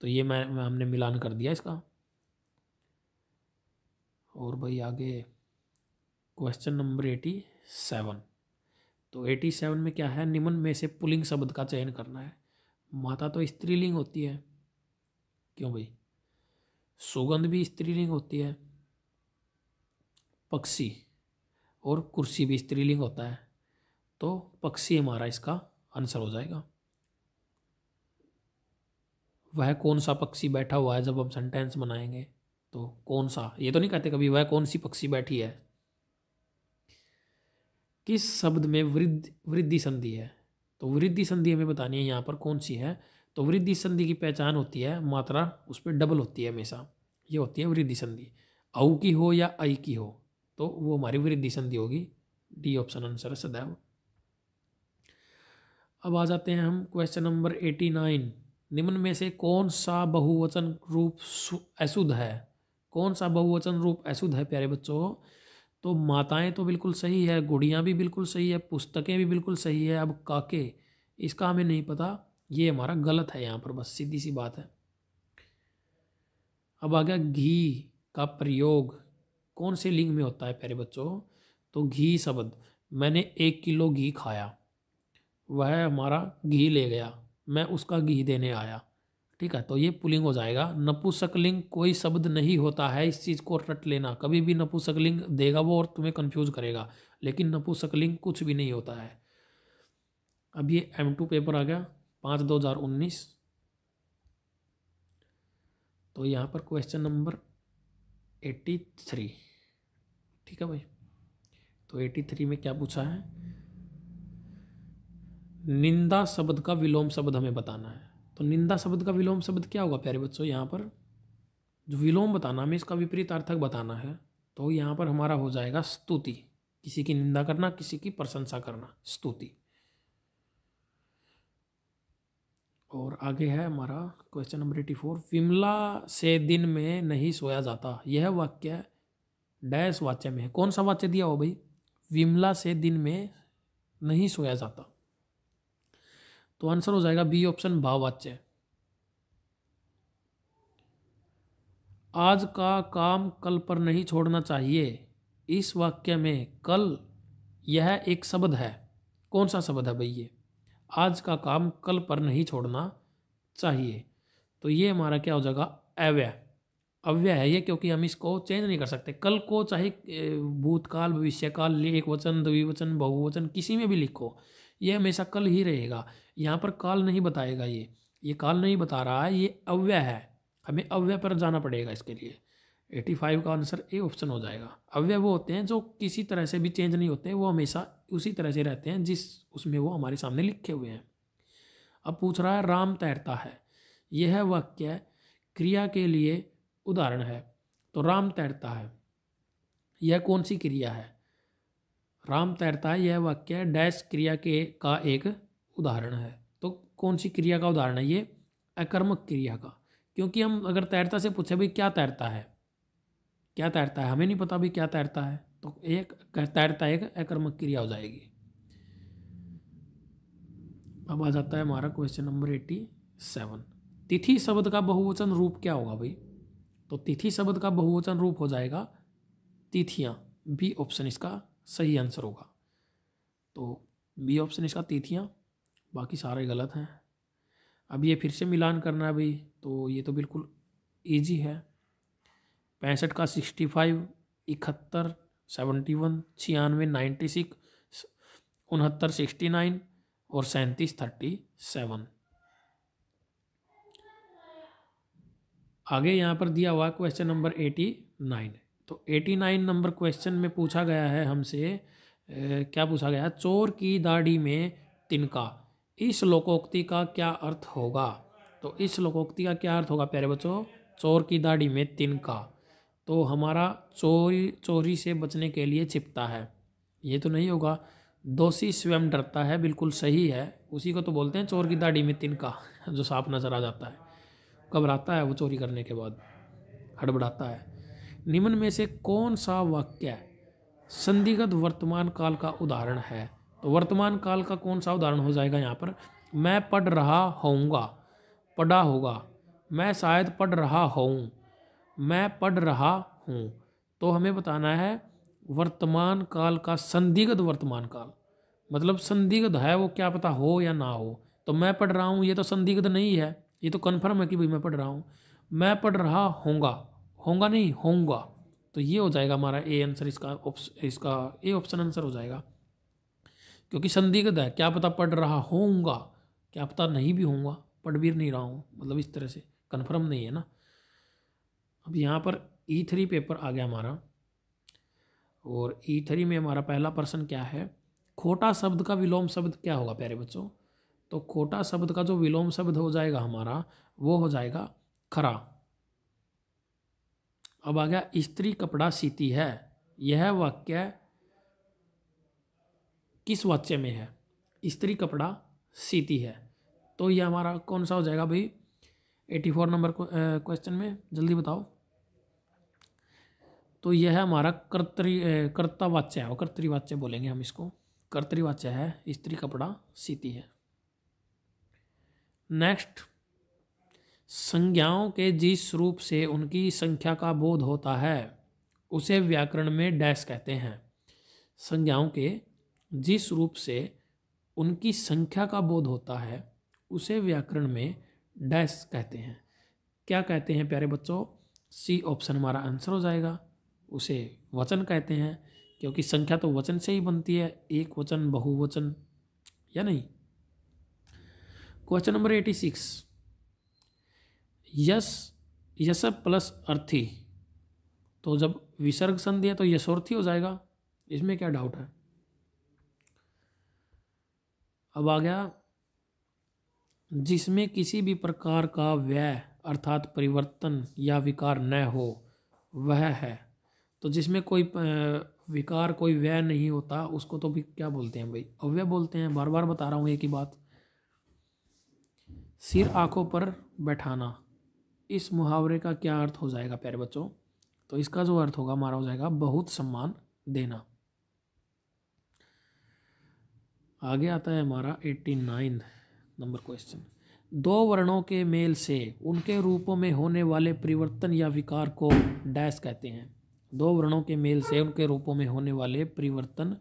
तो ये मैं, मैं हमने मिलान कर दिया इसका। और भाई आगे क्वेश्चन नंबर एटी सेवन तो एटी सेवन में क्या है? निम्न में से पुलिंग शब्द का चयन करना है। माता तो स्त्रीलिंग होती है। क्यों भाई? सुगंध भी स्त्रीलिंग होती है। पक्षी और कुर्सी भी स्त्रीलिंग होता है। तो पक्षी हमारा इसका आंसर हो जाएगा। वह कौन सा पक्षी बैठा हुआ है जब हम सेंटेंस बनाएँगे तो कौन सा? ये तो नहीं कहते कभी वह कौन सी पक्षी बैठी है? किस शब्द में वृद्धि वृद्धि संधि है? तो वृद्धि संधि हमें बतानी है यहाँ पर कौन सी है? तो वृद्धि संधि की पहचान होती है, मात्रा उस पर डबल होती है हमेशा। ये होती है वृद्धि संधि। औ की हो या आई की हो तो वो हमारी वृद्धि संधि होगी। डी ऑप्शन आंसर है सदैव। अब आ जाते हैं हम क्वेश्चन नंबर एटी नाइन निम्न में से कौन सा बहुवचन रूप अशुद्ध है? कौन सा बहुवचन रूप अशुद्ध है प्यारे बच्चों? तो माताएँ तो बिल्कुल सही है, गुड़ियाँ भी बिल्कुल सही है, पुस्तकें भी बिल्कुल सही है। अब काके, इसका हमें नहीं पता, ये हमारा गलत है यहाँ पर, बस सीधी सी बात है। अब आ गया घी का प्रयोग। कौन से लिंग में होता है प्यारे बच्चों? तो घी शब्द, मैंने एक किलो घी खाया, वह हमारा घी ले गया, मैं उसका घी देने आया। ठीक है तो ये पुलिंग हो जाएगा। नपुसकलिंग कोई शब्द नहीं होता है इस चीज़ को रट लेना। कभी भी नपुसकलिंग देगा वो और तुम्हें कंफ्यूज करेगा, लेकिन नपुसकलिंग कुछ भी नहीं होता है। अब ये एम टू पेपर आ गया, पाँच दो हज़ार उन्नीस। तो यहाँ पर क्वेश्चन नंबर एट्टी थ्री ठीक है भाई? तो एटी थ्री में क्या पूछा है? निंदा शब्द का विलोम शब्द हमें बताना है। तो निंदा शब्द का विलोम शब्द क्या होगा, प्यारे बच्चों? यहाँ पर जो विलोम बताना, हमें इसका विपरीत अर्थक बताना है तो यहाँ पर हमारा हो जाएगा स्तुति। किसी की निंदा करना, किसी की प्रशंसा करना, स्तुति। और आगे है हमारा question number eighty four Vimla से दिन में नहीं सोया जाता। यह वाक्य डैश वाच्य में है। कौन सा वाच्य दिया हो भाई? विमला से दिन में नहीं सोया जाता। तो आंसर हो जाएगा बी ऑप्शन भाववाच्य। आज का काम कल पर नहीं छोड़ना चाहिए। इस वाक्य में कल यह एक शब्द है। कौन सा शब्द है भाई ये? आज का काम कल पर नहीं छोड़ना चाहिए। तो ये हमारा क्या हो जाएगा? अव्यय। अव्यय है ये क्योंकि हम इसको चेंज नहीं कर सकते। कल को चाहे भूतकाल, भविष्यकाल एक वचन, द्विवचन, बहुवचन, किसी में भी लिखो। ये हमेशा कल ही रहेगा। यहाँ पर काल नहीं बताएगा ये। ये काल नहीं बता रहा है, ये अव्यय है। हमें अव्यय पर जाना पड़ेगा इसके लिए। एटी फाइव का आंसर ए ऑप्शन हो जाएगा। अव्यय वो होते हैं जो किसी तरह से भी चेंज नहीं होते, वो हमेशा उसी तरह से रहते हैं जिस उसमें वो हमारे सामने लिखे हुए हैं। अब पूछ रहा है, राम तैरता है। यह वाक्य क्रिया के लिए उदाहरण है। तो राम तैरता है। यह कौन सी क्रिया है? राम तैरता है, यह वाक्य डैश क्रिया के का एक उदाहरण है। तो कौन सी क्रिया का उदाहरण है? ये अकर्मक क्रिया का। क्योंकि हम अगर तैरता से पूछे भाई, क्या तैरता है? क्या तैरता है? हमें नहीं पता भाई, क्या तैरता है? तो एक तैरता एक अकर्मक क्रिया हो जाएगी। अब आ जाता है हमारा क्वेश्चन नंबर एट्टी सेवन तिथि शब्द का बहुवचन रूप क्या होगा भाई? तो तिथि शब्द का बहुवचन रूप हो जाएगा तिथियाँ। बी ऑप्शन इसका सही आंसर होगा। तो बी ऑप्शन इसका तिथियाँ, बाकी सारे गलत हैं। अब ये फिर से मिलान करना है भाई तो ये तो बिल्कुल ईजी है। पैंसठ का सिक्सटी फाइव इकहत्तर सेवेंटी वन छियानवे नाइन्टी सिक्स उनहत्तर सिक्सटी नाइन और सैंतीस थर्टी सेवन आगे यहाँ पर दिया हुआ क्वेश्चन नंबर एटी नाइन तो एटी नाइन नंबर क्वेश्चन में पूछा गया है हमसे क्या पूछा गया? चोर की दाढ़ी में तिनका। इस लोकोक्ति का क्या अर्थ होगा? तो इस लोकोक्ति का क्या अर्थ होगा प्यारे बच्चों? चोर की दाढ़ी में तिनका। तो हमारा चोरी चोरी से बचने के लिए छिपता है। ये तो नहीं होगा। दोषी स्वयं डरता है, बिल्कुल सही है। उसी को तो बोलते हैं चोर की दाढ़ी में तिनका, जो सांप नज़र आ जाता है। घबराता है वो चोरी करने के बाद? हड़बड़ाता है। निम्न में से कौन सा वाक्य संदिग्ध वर्तमान काल का उदाहरण है? तो वर्तमान काल का कौन सा उदाहरण हो जाएगा यहाँ पर? मैं पढ़ रहा होऊँगा, पढ़ा होगा। मैं शायद पढ़ रहा हूँ मैं पढ़ रहा हूँ। तो हमें बताना है वर्तमान काल का संदिग्ध वर्तमान काल। मतलब संदिग्ध है वो क्या पता हो या ना हो। तो मैं पढ़ रहा हूँ, ये तो संदिग्ध नहीं है। ये तो कन्फर्म है कि भाई मैं पढ़ रहा हूँ। मैं पढ़ रहा होऊँगा। होगा नहीं, होऊँगा। तो ये हो जाएगा हमारा ए आंसर इसका इसका ए ऑप्शन आंसर हो जाएगा। क्योंकि संदिग्ध है, क्या पता पढ़ रहा होऊँगा, क्या पता नहीं भी होऊँगा, पढ़ भी नहीं रहा हूँ मतलब इस तरह से कन्फर्म नहीं है ना। अब यहाँ पर ई थ्री पेपर आ गया हमारा। और ई e थ्री में हमारा पहला प्रश्न क्या है? खोटा शब्द का विलोम शब्द क्या होगा, प्यारे बच्चों? तो खोटा शब्द का जो विलोम शब्द हो जाएगा हमारा, वो हो जाएगा खरा। अब आ गया, स्त्री कपड़ा सीती है। यह वाक्य किस वाच्य में है? स्त्री कपड़ा सीती है। तो ये हमारा कौन सा हो जाएगा भाई? एटी फोर नंबर क्वेश्चन में, जल्दी बताओ। तो यह हमारा कर्तरी कर्तावाच्य है कर्तरीवाच्य बोलेंगे हम इसको। कर्तरीवाच्य है, स्त्री कपड़ा सीती है। नेक्स्ट संज्ञाओं के जिस रूप से उनकी संख्या का बोध होता है, उसे व्याकरण में डैश कहते हैं। संज्ञाओं के जिस रूप से उनकी संख्या का बोध होता है, उसे व्याकरण में डैश कहते हैं। क्या कहते हैं प्यारे बच्चों? सी ऑप्शन हमारा आंसर हो जाएगा। उसे वचन कहते हैं, क्योंकि संख्या तो वचन से ही बनती है, एक वचन, बहुवचन, या नहीं? Question number eighty six yes yes plus अर्थी। तो जब विसर्ग संधि है तो यशोर्थी हो जाएगा। इसमें क्या डाउट है? अब आ गया, जिसमें किसी भी प्रकार का व्यय अर्थात परिवर्तन या विकार न हो, वह है। तो जिसमें कोई विकार, कोई व्यय नहीं होता, उसको तो भी क्या बोलते हैं भाई? अव्यय बोलते हैं। बार बार बता रहा हूँ एक ही बात। सिर आँखों पर बैठाना। इस मुहावरे का क्या अर्थ हो जाएगा, प्यारे बच्चों? तो इसका जो अर्थ होगा, हमारा हो जाएगा बहुत सम्मान देना। आगे आता है हमारा एट्टी नाइन नंबर क्वेश्चन। दो वर्णों के मेल से उनके रूपों में होने वाले परिवर्तन या विकार को डैश कहते हैं। दो वर्णों के मेल से उनके रूपों में होने वाले परिवर्तन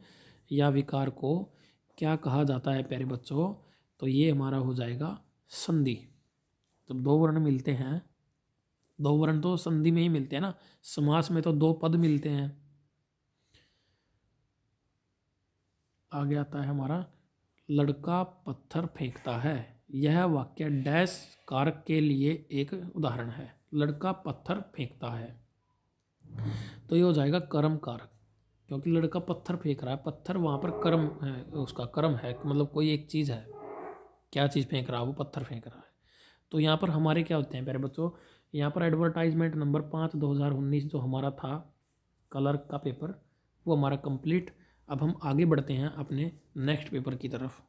या विकार को क्या कहा जाता है, प्यारे बच्चों? तो ये हमारा हो जाएगा संधि। जब दो वर्ण मिलते हैं दो वर्ण तो संधि में ही मिलते हैं ना। समास में तो दो पद मिलते हैं। आगे आता है हमारा, लड़का पत्थर फेंकता है। यह वाक्य डैश कारक के लिए एक उदाहरण है। लड़का पत्थर फेंकता है। तो ये हो जाएगा कर्म कारक, क्योंकि लड़का पत्थर फेंक रहा है। पत्थर वहाँ पर कर्म है, उसका कर्म है मतलब कोई एक चीज़ है। क्या चीज़ फेंक रहा है? वो पत्थर फेंक रहा है। तो यहाँ पर हमारे क्या होते हैं प्यारे बच्चों? यहाँ पर एडवर्टाइजमेंट नंबर पाँच दो हज़ार उन्नीस जो हमारा था कलर का पेपर वो हमारा कंप्लीट अब हम आगे बढ़ते हैं अपने नेक्स्ट पेपर की तरफ़।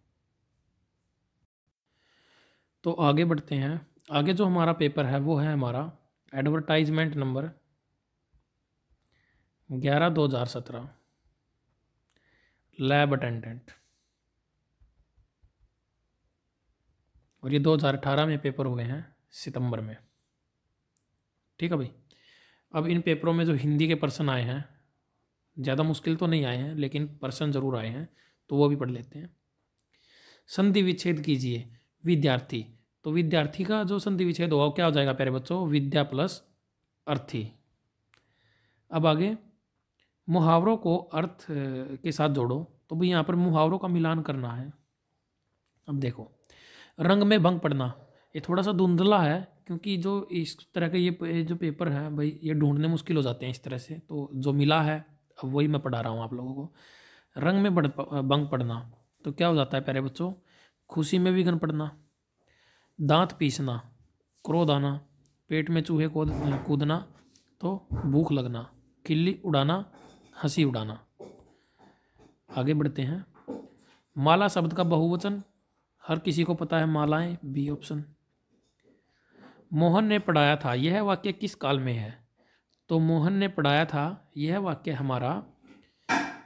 तो आगे बढ़ते हैं। आगे जो हमारा पेपर है, वो है हमारा एडवर्टाइजमेंट नंबर ग्यारह दो हज़ार सत्रह। लैब अटेंडेंट और ये दो हज़ार अठारह में पेपर हुए हैं, सितंबर में। ठीक है भाई? अब इन पेपरों में जो हिंदी के पर्सन आए हैं, ज़्यादा मुश्किल तो नहीं आए हैं, लेकिन पर्सन ज़रूर आए हैं तो वो भी पढ़ लेते हैं। संधि विच्छेद कीजिए, विद्यार्थी। तो विद्यार्थी का जो संधि विच्छेद होगा क्या हो जाएगा प्यारे बच्चों? विद्या प्लस अर्थी। अब आगे, मुहावरों को अर्थ के साथ जोड़ो। तो भाई यहाँ पर मुहावरों का मिलान करना है। अब देखो, रंग में भंग पड़ना, ये थोड़ा सा धुंधला है क्योंकि जो इस तरह के ये जो पेपर हैं भाई, ये ढूँढने मुश्किल हो जाते हैं इस तरह से। तो जो मिला है, अब वही मैं पढ़ा रहा हूँ आप लोगों को। रंग में बढ़ बंग पढ़ना तो क्या हो जाता है प्यारे बच्चों? खुशी में विघन पड़ना दांत पीसना, क्रोध आना, पेट में चूहे कूद कूदना तो भूख लगना किल्ली उड़ाना, हँसी उड़ाना। आगे बढ़ते हैं। माला शब्द का बहुवचन, हर किसी को पता है, मालाएँ, बी ऑप्शन। मोहन ने पढ़ाया था, यह वाक्य किस काल में है? तो मोहन ने पढ़ाया था, यह वाक्य हमारा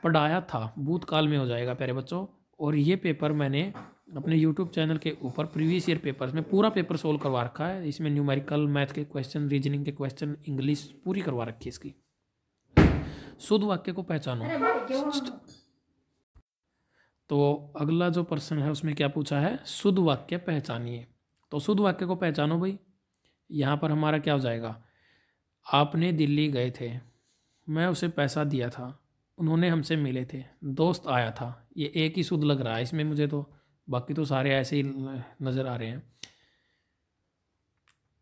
पढ़ाया था, भूतकाल में हो जाएगा प्यारे बच्चों। और ये पेपर मैंने अपने यूट्यूब चैनल के ऊपर, प्रीवियस ईयर पेपर्स में पूरा पेपर सोल्व करवा रखा है। इसमें न्यूमेरिकल मैथ के क्वेश्चन रीजनिंग के क्वेश्चन इंग्लिश पूरी करवा रखी है इसकी। शुद्ध वाक्य को पहचानो। तो अगला जो प्रश्न है, उसमें क्या पूछा है? शुद्ध वाक्य पहचानिए। तो शुद्ध वाक्य को पहचानो भाई। यहाँ पर हमारा क्या हो जाएगा? आपने दिल्ली गए थे। मैं उसे पैसा दिया था। उन्होंने हमसे मिले थे। दोस्त आया था। ये एक ही शुद्ध लग रहा है इसमें मुझे तो। बाकी तो सारे ऐसे ही नज़र आ रहे हैं।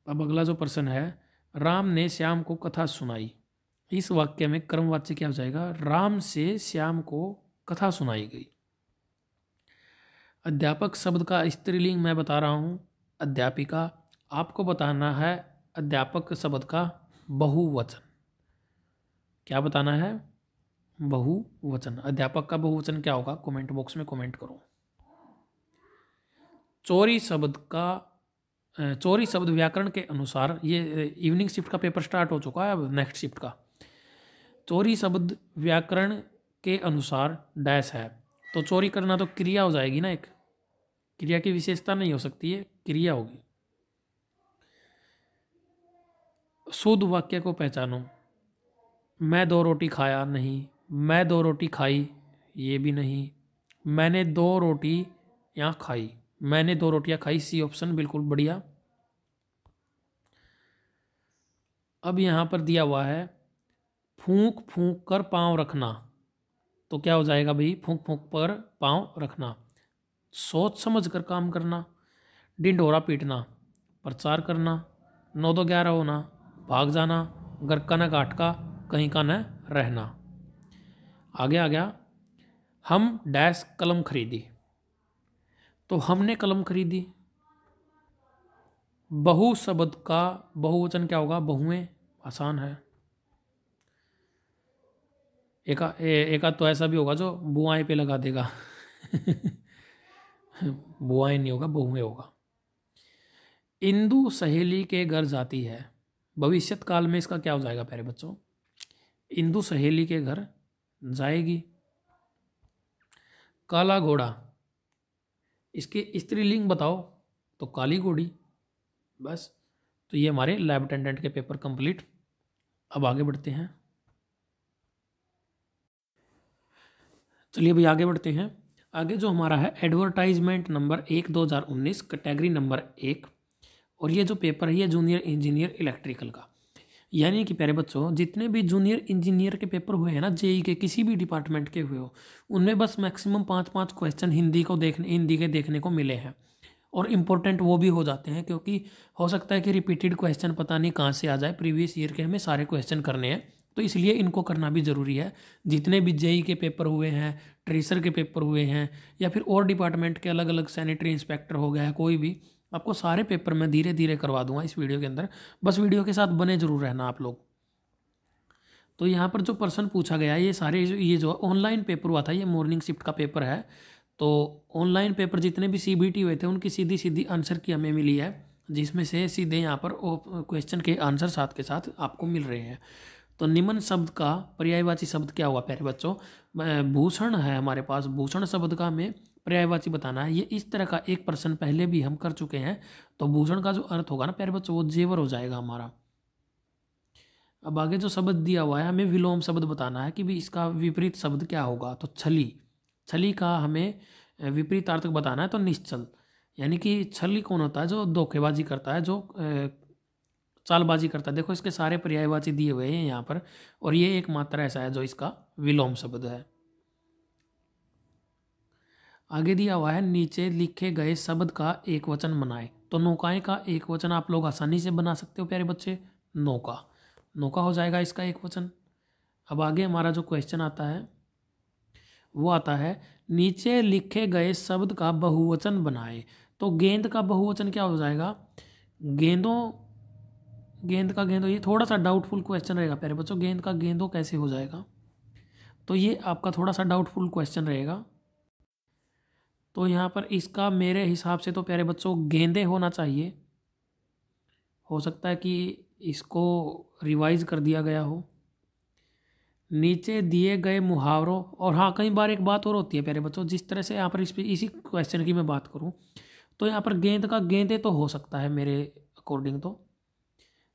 अब अगला जो प्रश्न है, राम ने श्याम को कथा सुनाई। इस वाक्य में कर्मवाच्य क्या हो जाएगा? राम से श्याम को कथा सुनाई गई। अध्यापक शब्द का स्त्रीलिंग मैं बता रहा हूँ। अध्यापिका आपको बताना है अध्यापक शब्द का बहुवचन। क्या बताना है? बहुवचन। अध्यापक का बहुवचन क्या होगा? कमेंट बॉक्स में कमेंट करो। चोरी शब्द का चोरी शब्द व्याकरण के अनुसार ये इवनिंग शिफ्ट का पेपर स्टार्ट हो चुका है, अब नेक्स्ट शिफ्ट का। चोरी शब्द व्याकरण के अनुसार डैश है। तो चोरी करना तो क्रिया हो जाएगी ना एक? क्रिया की विशेषता नहीं हो सकती है, क्रिया होगी। शुद्ध वाक्य को पहचानो। मैं दो रोटी खाया नहीं, मैं दो रोटी खाई, ये भी नहीं। मैंने दो रोटी यहाँ खाई, मैंने दो रोटियाँ खाई, सी ऑप्शन बिल्कुल बढ़िया। अब यहाँ पर दिया हुआ है, फूंक फूंक कर पाँव रखना। तो क्या हो जाएगा भाई? फूंक फूंक पर पाँव रखना। सोच समझ कर काम करना डिंडोरा पीटना, प्रचार करना, नौ दो ग्यारह होना। भाग जाना, घर का न का कहीं का न रहना। आगे आ गया, हम डैश कलम खरीदी। तो हमने कलम खरीदी। बहु शब्द का, बहुवचन क्या होगा? बहुएँ आसान है। एक एक तो ऐसा भी होगा जो बुआएँ पे लगा देगा। [LAUGHS] बुआएँ नहीं होगा, बहुएँ होगा। इंदु सहेली के घर जाती है। भविष्यत काल में इसका क्या हो जाएगा प्यारे बच्चों? इंदु सहेली के घर जाएगी। काला घोड़ा। इसके स्त्रीलिंग बताओ तो काली घोड़ी। बस तो ये हमारे लैब अटेंडेंट के पेपर कंप्लीट अब आगे बढ़ते हैं। चलिए भाई, आगे बढ़ते हैं। आगे जो हमारा है एडवर्टाइजमेंट नंबर एक, दो हज़ार उन्नीस कैटेगरी नंबर एक। और ये जो पेपर है, ये जूनियर इंजीनियर इलेक्ट्रिकल का। यानी कि प्यारे बच्चों, जितने भी जूनियर इंजीनियर के पेपर हुए हैं ना जेई के, किसी भी डिपार्टमेंट के हुए हो, उनमें बस मैक्सिमम पाँच पाँच क्वेश्चन हिंदी को देखने, हिंदी के देखने को मिले हैं। और इम्पोर्टेंट वो भी हो जाते हैं, क्योंकि हो सकता है कि रिपीटेड क्वेश्चन पता नहीं कहाँ से आ जाए प्रीवियस ईयर के हमें सारे क्वेश्चन करने हैं तो इसलिए इनको करना भी ज़रूरी है। जितने भी जेई के पेपर हुए हैं ट्रेसर के पेपर हुए हैं, या फिर और डिपार्टमेंट के अलग अलग सैनिटरी इंस्पेक्टर हो गया है, कोई भी आपको सारे पेपर मैं धीरे धीरे करवा दूँगा इस वीडियो के अंदर। बस वीडियो के साथ बने ज़रूर रहना आप लोग। तो यहाँ पर जो प्रश्न पूछा गया ये सारे ये जो ऑनलाइन पेपर हुआ था, ये मॉर्निंग शिफ्ट का पेपर है। तो ऑनलाइन पेपर जितने भी सीबीटी हुए थे, उनकी सीधी सीधी आंसर की हमें मिली है, जिसमें से सीधे यहाँ पर क्वेश्चन के आंसर साथ के साथ आपको मिल रहे हैं। तो निम्न शब्द का, पर्यायवाची शब्द क्या हुआ, प्यारे बच्चों? भूषण है हमारे पास। भूषण शब्द का हमें पर्यायवाची बताना है। ये इस तरह का एक प्रश्न पहले भी हम कर चुके हैं तो भूषण का जो अर्थ होगा ना, प्यारे बच्चों, वो जेवर हो जाएगा हमारा। अब आगे जो शब्द दिया हुआ है, हमें विलोम शब्द बताना है कि भी इसका विपरीत शब्द क्या होगा? तो छली। छली का हमें विपरीतार्थक बताना है तो निश्चल। यानी कि छली कौन होता है? जो धोखेबाजी करता है, जो चालबाजी करता है। देखो, इसके सारे पर्यायवाची दिए हुए हैं यहाँ पर, और ये एक मात्रा ऐसा है जो इसका विलोम शब्द है। आगे दिया हुआ है, नीचे लिखे गए शब्द का एक वचन बनाए। तो नौकाएँ का एक वचन आप लोग आसानी से बना सकते हो, प्यारे बच्चे। नौका। नौका हो जाएगा इसका एक वचन। अब आगे हमारा जो क्वेश्चन आता है, वो आता है, नीचे लिखे गए शब्द का बहुवचन बनाए। तो गेंद का बहुवचन क्या हो जाएगा? गेंदों, गेंद का गेंदो, ये थोड़ा सा डाउटफुल क्वेश्चन रहेगा, प्यारे बच्चों। गेंद का गेंदो कैसे हो जाएगा? तो ये आपका थोड़ा सा डाउटफुल क्वेश्चन रहेगा। तो यहाँ पर इसका मेरे हिसाब से तो प्यारे बच्चों गेंदे होना चाहिए। हो सकता है कि इसको रिवाइज कर दिया गया हो। नीचे दिए गए मुहावरों, और हाँ कई बार एक बात और होती है प्यारे बच्चों, जिस तरह से यहाँ पर इस इसी क्वेश्चन की मैं बात करूँ तो यहाँ पर गेंद का गेंदे तो हो सकता है मेरे अकॉर्डिंग तो।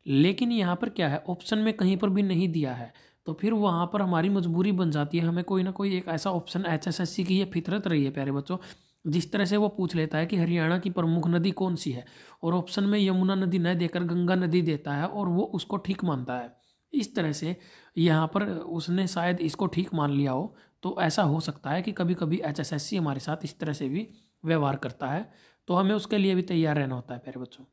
लेकिन यहाँ पर क्या है ऑप्शन में कहीं पर भी नहीं दिया है तो फिर वहाँ पर हमारी मजबूरी बन जाती है। हमें कोई ना कोई एक ऐसा option H S S C की ये फितरत रही है प्यारे बच्चों जिस तरह से वो पूछ लेता है कि हरियाणा की प्रमुख नदी कौन सी है, और ऑप्शन में यमुना नदी न देकर गंगा नदी देता है और वो उसको ठीक मानता है। इस तरह से यहाँ पर उसने शायद इसको ठीक मान लिया हो तो ऐसा हो सकता है कि कभी कभी एच हमारे साथ इस तरह से भी व्यवहार करता है। तो हमें उसके लिए भी तैयार रहना होता है, प्यारे बच्चों।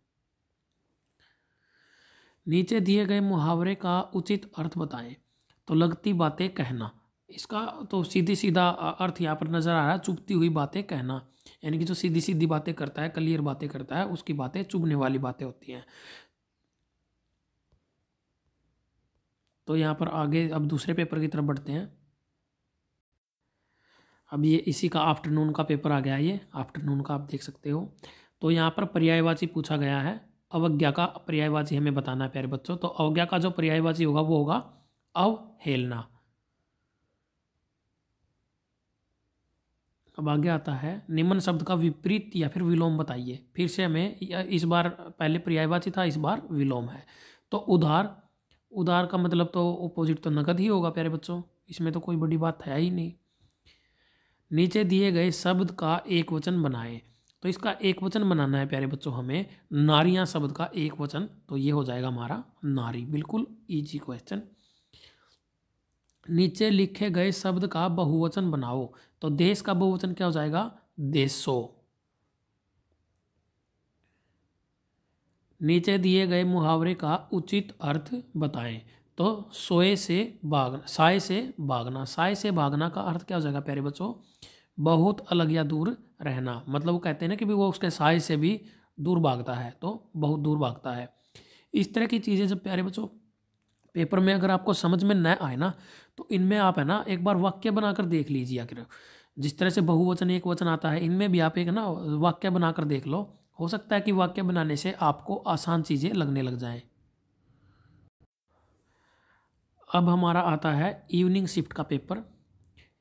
नीचे दिए गए मुहावरे का उचित अर्थ बताएँ तो लगती बातें कहना। इसका तो सीधी सीधा अर्थ यहाँ पर नज़र आ रहा है, चुभती हुई बातें कहना। यानी कि जो सीधी सीधी बातें करता है, क्लियर बातें करता है, उसकी बातें चुभने वाली बातें होती हैं। तो यहाँ पर आगे अब दूसरे पेपर की तरफ़ बढ़ते हैं। अब ये इसी का आफ्टरनून का पेपर आ गया ये आफ्टरनून का आप देख सकते हो। तो यहाँ पर पर्यायवाची पूछा गया है, अवज्ञा का पर्यायवाची हमें बताना है प्यारे बच्चों। तो अवज्ञा का जो पर्यायवाची होगा, वो होगा अवहेलना। अब आगे आता है, निम्न शब्द का विपरीत या फिर विलोम बताइए। फिर से हमें इस बार पहले पर्यायवाची था, इस बार विलोम है। तो उधार उधार का मतलब तो ओपोजिट तो नकद ही होगा, प्यारे बच्चों। इसमें तो कोई बड़ी बात है ही नहीं। नीचे दिए गए शब्द का एक वचन बनाए। तो इसका एक वचन बनाना है, प्यारे बच्चों, हमें। नारियाँ शब्द का एक वचन तो ये हो जाएगा हमारा नारी। बिल्कुल इजी क्वेश्चन नीचे लिखे गए शब्द का बहुवचन बनाओ। तो देश का बहुवचन क्या हो जाएगा? देशो। नीचे दिए गए मुहावरे का उचित अर्थ बताएँ। तो सोए से भागना साय से भागना साय से भागना का अर्थ क्या हो जाएगा प्यारे बच्चों? बहुत अलग या दूर रहना। मतलब वो कहते हैं ना कि वो उसके साय से भी दूर भागता है तो बहुत दूर भागता है। इस तरह की चीज़ें जब प्यारे बच्चों पेपर में अगर आपको समझ में न आए ना तो इनमें आप है ना, एक बार वाक्य बनाकर देख लीजिए आखिर। जिस तरह से बहुवचन, एक वचन आता है, इनमें भी आप एक ना, वाक्य बनाकर देख लो। हो सकता है कि वाक्य बनाने से आपको आसान चीज़ें लगने लग जाएँ। अब हमारा आता है इवनिंग शिफ्ट का पेपर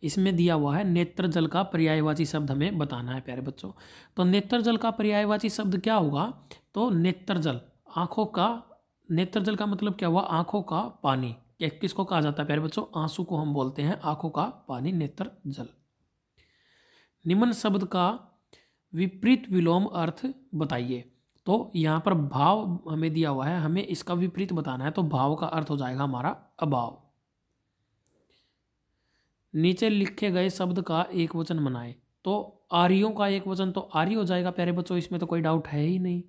इसमें दिया हुआ है नेत्र जल का पर्यायवाची शब्द हमें बताना है, प्यारे बच्चों। तो नेत्र जल का पर्यायवाची शब्द क्या होगा? तो नेत्र जल आँखों का नेत्र जल का मतलब क्या हुआ? आँखों का पानी। या किसको कहा जाता है प्यारे बच्चों? आँसू को हम बोलते हैं आँखों का पानी नेत्र जल निम्न शब्द का विपरीत विलोम अर्थ बताइए। तो यहाँ पर भाव हमें दिया हुआ है, हमें इसका विपरीत बताना है तो भाव का अर्थ हो जाएगा हमारा अभाव। नीचे लिखे गए शब्द का एक वचन बनाए तो आर्यों का एक वचन तो आर्य हो जाएगा प्यारे बच्चों, इसमें तो कोई डाउट है ही नहीं।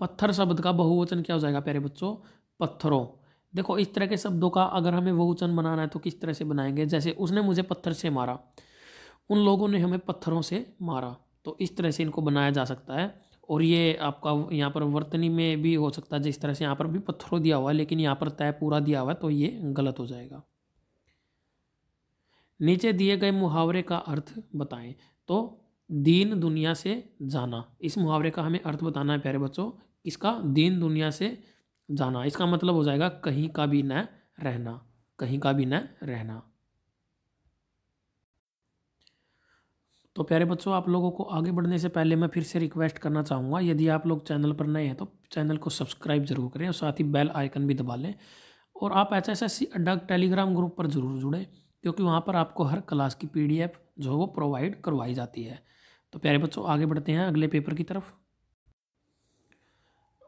पत्थर शब्द का बहुवचन क्या हो जाएगा प्यारे बच्चों? पत्थरों। देखो, इस तरह के शब्दों का अगर हमें बहुवचन बनाना है तो किस तरह से बनाएँगे? जैसे उसने मुझे पत्थर से मारा, उन लोगों ने हमें पत्थरों से मारा तो इस तरह से इनको बनाया जा सकता है। और ये आपका यहाँ पर वर्तनी में भी हो सकता है, जिस तरह से यहाँ पर भी पत्थरों दिया हुआ है, लेकिन यहाँ पर तय पूरा दिया हुआ है तो ये गलत हो जाएगा। नीचे दिए गए मुहावरे का अर्थ बताएँ तो दीन दुनिया से जाना। इस मुहावरे का हमें अर्थ बताना है प्यारे बच्चों इसका दीन दुनिया से जाना। इसका मतलब हो जाएगा कहीं का भी न रहना, कहीं का भी न रहना। तो प्यारे बच्चों, आप लोगों को आगे बढ़ने से पहले मैं फिर से रिक्वेस्ट करना चाहूँगा, यदि आप लोग चैनल पर नए हैं तो चैनल को सब्सक्राइब ज़रूर करें और साथ ही बेल आइकन भी दबा लें। और आप H S S telegram group पर ज़रूर जुड़ें, क्योंकि वहाँ पर आपको हर क्लास की पीडीएफ जो है वो प्रोवाइड करवाई जाती है। तो प्यारे बच्चों, आगे बढ़ते हैं अगले पेपर की तरफ़।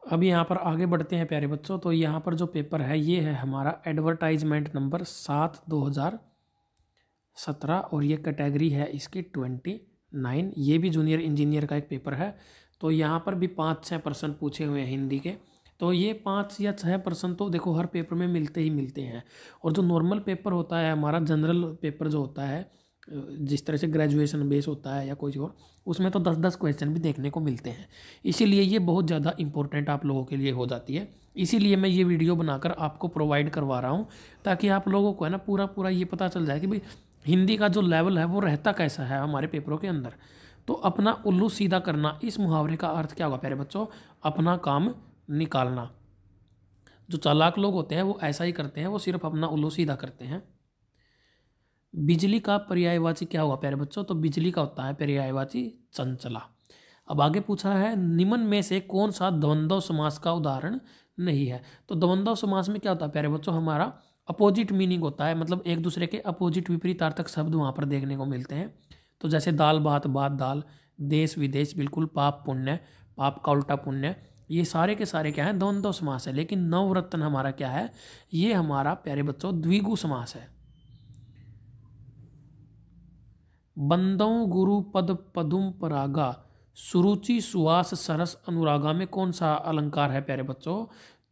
अब यहाँ पर आगे बढ़ते हैं प्यारे बच्चों तो यहाँ पर जो पेपर है, ये है हमारा एडवर्टाइजमेंट नंबर सात दो हज़ार सत्रह और ये कैटेगरी है इसकी ट्वेंटी नाइन ये भी जूनियर इंजीनियर का एक पेपर है तो यहाँ पर भी पाँच छः परसेंट पूछे हुए हैं हिंदी के। तो ये पाँच या छः परसेंट तो देखो हर पेपर में मिलते ही मिलते हैं। और जो नॉर्मल पेपर होता है, हमारा जनरल पेपर जो होता है जिस तरह से ग्रेजुएशन बेस होता है या कोई और, उसमें तो दस दस क्वेश्चन भी देखने को मिलते हैं। इसीलिए ये बहुत ज़्यादा इंपॉर्टेंट आप लोगों के लिए हो जाती है। इसीलिए मैं ये वीडियो बनाकर आपको प्रोवाइड करवा रहा हूँ, ताकि आप लोगों को है ना पूरा पूरा ये पता चल जाए कि भाई, हिंदी का जो लेवल है वो रहता कैसा है हमारे पेपरों के अंदर। तो अपना उल्लू सीधा करना, इस मुहावरे का अर्थ क्या होगा प्यारे बच्चों? अपना काम निकालना। जो चालाक लोग होते हैं वो ऐसा ही करते हैं, वो सिर्फ़ अपना उल्लू सीधा करते हैं। बिजली का पर्यायवाची क्या हुआ प्यारे बच्चों? तो बिजली का होता है पर्यायवाची चंचला। अब आगे पूछा है, निम्न में से कौन सा द्वंद्व समास का उदाहरण नहीं है? तो द्वंद्व समास में क्या होता है प्यारे बच्चों? हमारा अपोजिट मीनिंग होता है मतलब एक दूसरे के अपोजिट विपरीतार्थक शब्द वहाँ पर देखने को मिलते हैं। तो जैसे दाल बात बात दाल, देश विदेश बिल्कुल पाप पुण्य, पाप का उल्टा पुण्य, ये सारे के सारे क्या हैं? द्वंद्व समास है। लेकिन नवरत्न हमारा क्या है? ये हमारा प्यारे बच्चों द्विगु समास है। बंदों गुरु पद पदुम परागा। सुरुचि सुवास सरस अनुरागा में कौन सा अलंकार है प्यारे बच्चों?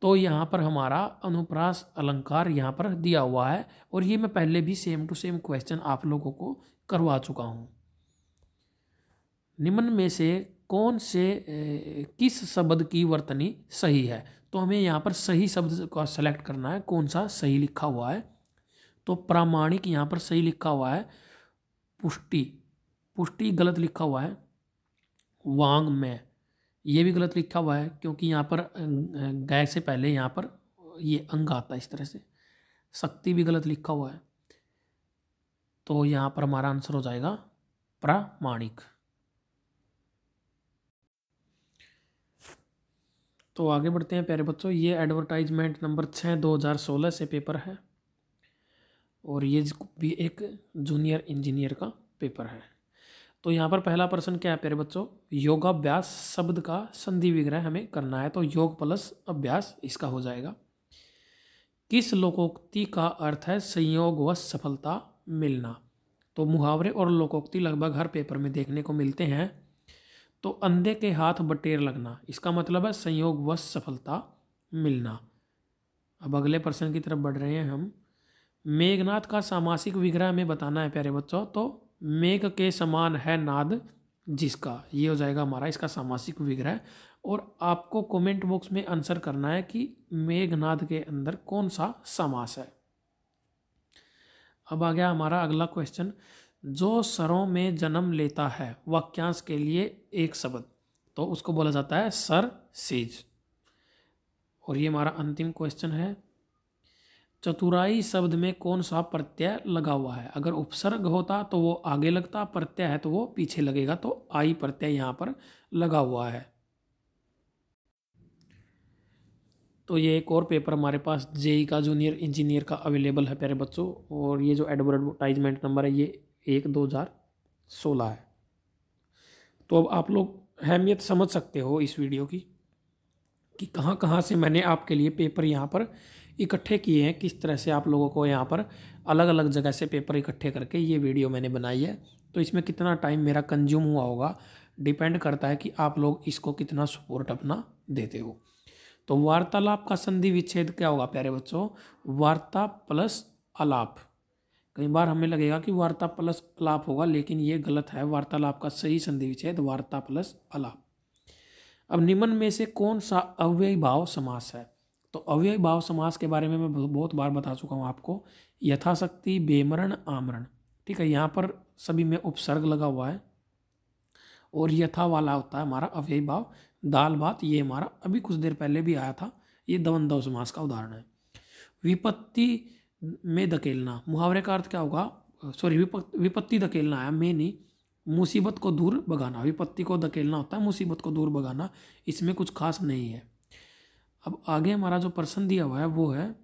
तो यहाँ पर हमारा अनुप्रास अलंकार यहाँ पर दिया हुआ है और ये मैं पहले भी सेम टू सेम क्वेश्चन आप लोगों को करवा चुका हूँ। निम्न में से कौन से किस शब्द की वर्तनी सही है? तो हमें यहाँ पर सही शब्द का सेलेक्ट करना है, कौन सा सही लिखा हुआ है? तो प्रामाणिक यहाँ पर सही लिखा हुआ है। पुष्टि पुष्टि गलत लिखा हुआ है, वांग में। ये भी गलत लिखा हुआ है क्योंकि यहाँ पर गै से पहले यहाँ पर ये अंग आता है इस तरह से। शक्ति भी गलत लिखा हुआ है। तो यहाँ पर हमारा आंसर हो जाएगा प्रामाणिक। तो आगे बढ़ते हैं प्यारे बच्चों, ये एडवर्टाइजमेंट नंबर छः दो हज़ार सोलह से पेपर है। और ये भी एक जूनियर इंजीनियर का पेपर है। तो यहाँ पर पहला प्रश्न क्या है प्यारे बच्चों? योगाभ्यास शब्द का संधि विग्रह हमें करना है तो योग प्लस अभ्यास इसका हो जाएगा। किस लोकोक्ति का अर्थ है संयोग व सफलता मिलना? तो मुहावरे और लोकोक्ति लगभग हर पेपर में देखने को मिलते हैं। तो अंधे के हाथ बटेर लगना, इसका मतलब है संयोग व सफलता मिलना। अब अगले प्रश्न की तरफ़ बढ़ रहे हैं हम। मेघनाथ का सामासिक विग्रह में बताना है प्यारे बच्चों। तो मेघ के समान है नाद जिसका। ये हो जाएगा हमारा इसका सामासिक विग्रह। और आपको कमेंट बॉक्स में आंसर करना है कि मेघनाद के अंदर कौन सा समास है। अब आ गया हमारा अगला क्वेश्चन जो सरों में जन्म लेता है, वाक्यांश के लिए एक शब्द। तो उसको बोला जाता है सर सीज और ये हमारा अंतिम क्वेश्चन है। चतुराई शब्द में कौन सा प्रत्यय लगा हुआ है? अगर उपसर्ग होता तो वो आगे लगता, प्रत्यय है तो वो पीछे लगेगा तो आई प्रत्यय यहाँ पर लगा हुआ है। तो ये एक और पेपर हमारे पास, जेई का जूनियर इंजीनियर का अवेलेबल है प्यारे बच्चों, और ये जो एडवर्टाइजमेंट नंबर है, ये एक दो हज़ार सोलह है। तो अब आप लोग अहमियत समझ सकते हो इस वीडियो की, कि कहाँ कहाँ से मैंने आपके लिए पेपर यहाँ पर इकट्ठे किए हैं, किस तरह से आप लोगों को यहाँ पर अलग अलग जगह से पेपर इकट्ठे करके ये वीडियो मैंने बनाई है। तो इसमें कितना टाइम मेरा कंज्यूम हुआ होगा, डिपेंड करता है कि आप लोग इसको कितना सपोर्ट अपना देते हो। तो वार्तालाप का संधि विच्छेद क्या होगा प्यारे बच्चों? वार्ता प्लस अलाप। कई बार हमें लगेगा कि वार्ता प्लस अलाप होगा, लेकिन ये गलत है। वार्तालाप का सही संधि विच्छेद, वार्ता प्लस अलाप। अब निम्न में से कौन सा अव्यय भाव समास है? तो अव्यय भाव समास के बारे में मैं बहुत बार बता चुका हूँ आपको। यथाशक्ति, बेमरण, आमरण। ठीक है, यहाँ पर सभी में उपसर्ग लगा हुआ है। और यथा वाला होता है हमारा अव्यय भाव। दाल, भात, ये हमारा अभी कुछ देर पहले भी आया था। ये दवन दव समास का उदाहरण है। विपत्ति में धकेलना। मुहावरे का अर्थ क्या होगा? सॉरी विपत्ति धकेलना है, मैं नहीं। मुसीबत को दूर भगाना। विपत्ति को धकेलना होता है, मुसीबत को दूर भगाना। इसमें कुछ खास नहीं है। अब आगे हमारा जो प्रश्न दिया हुआ है, वो है,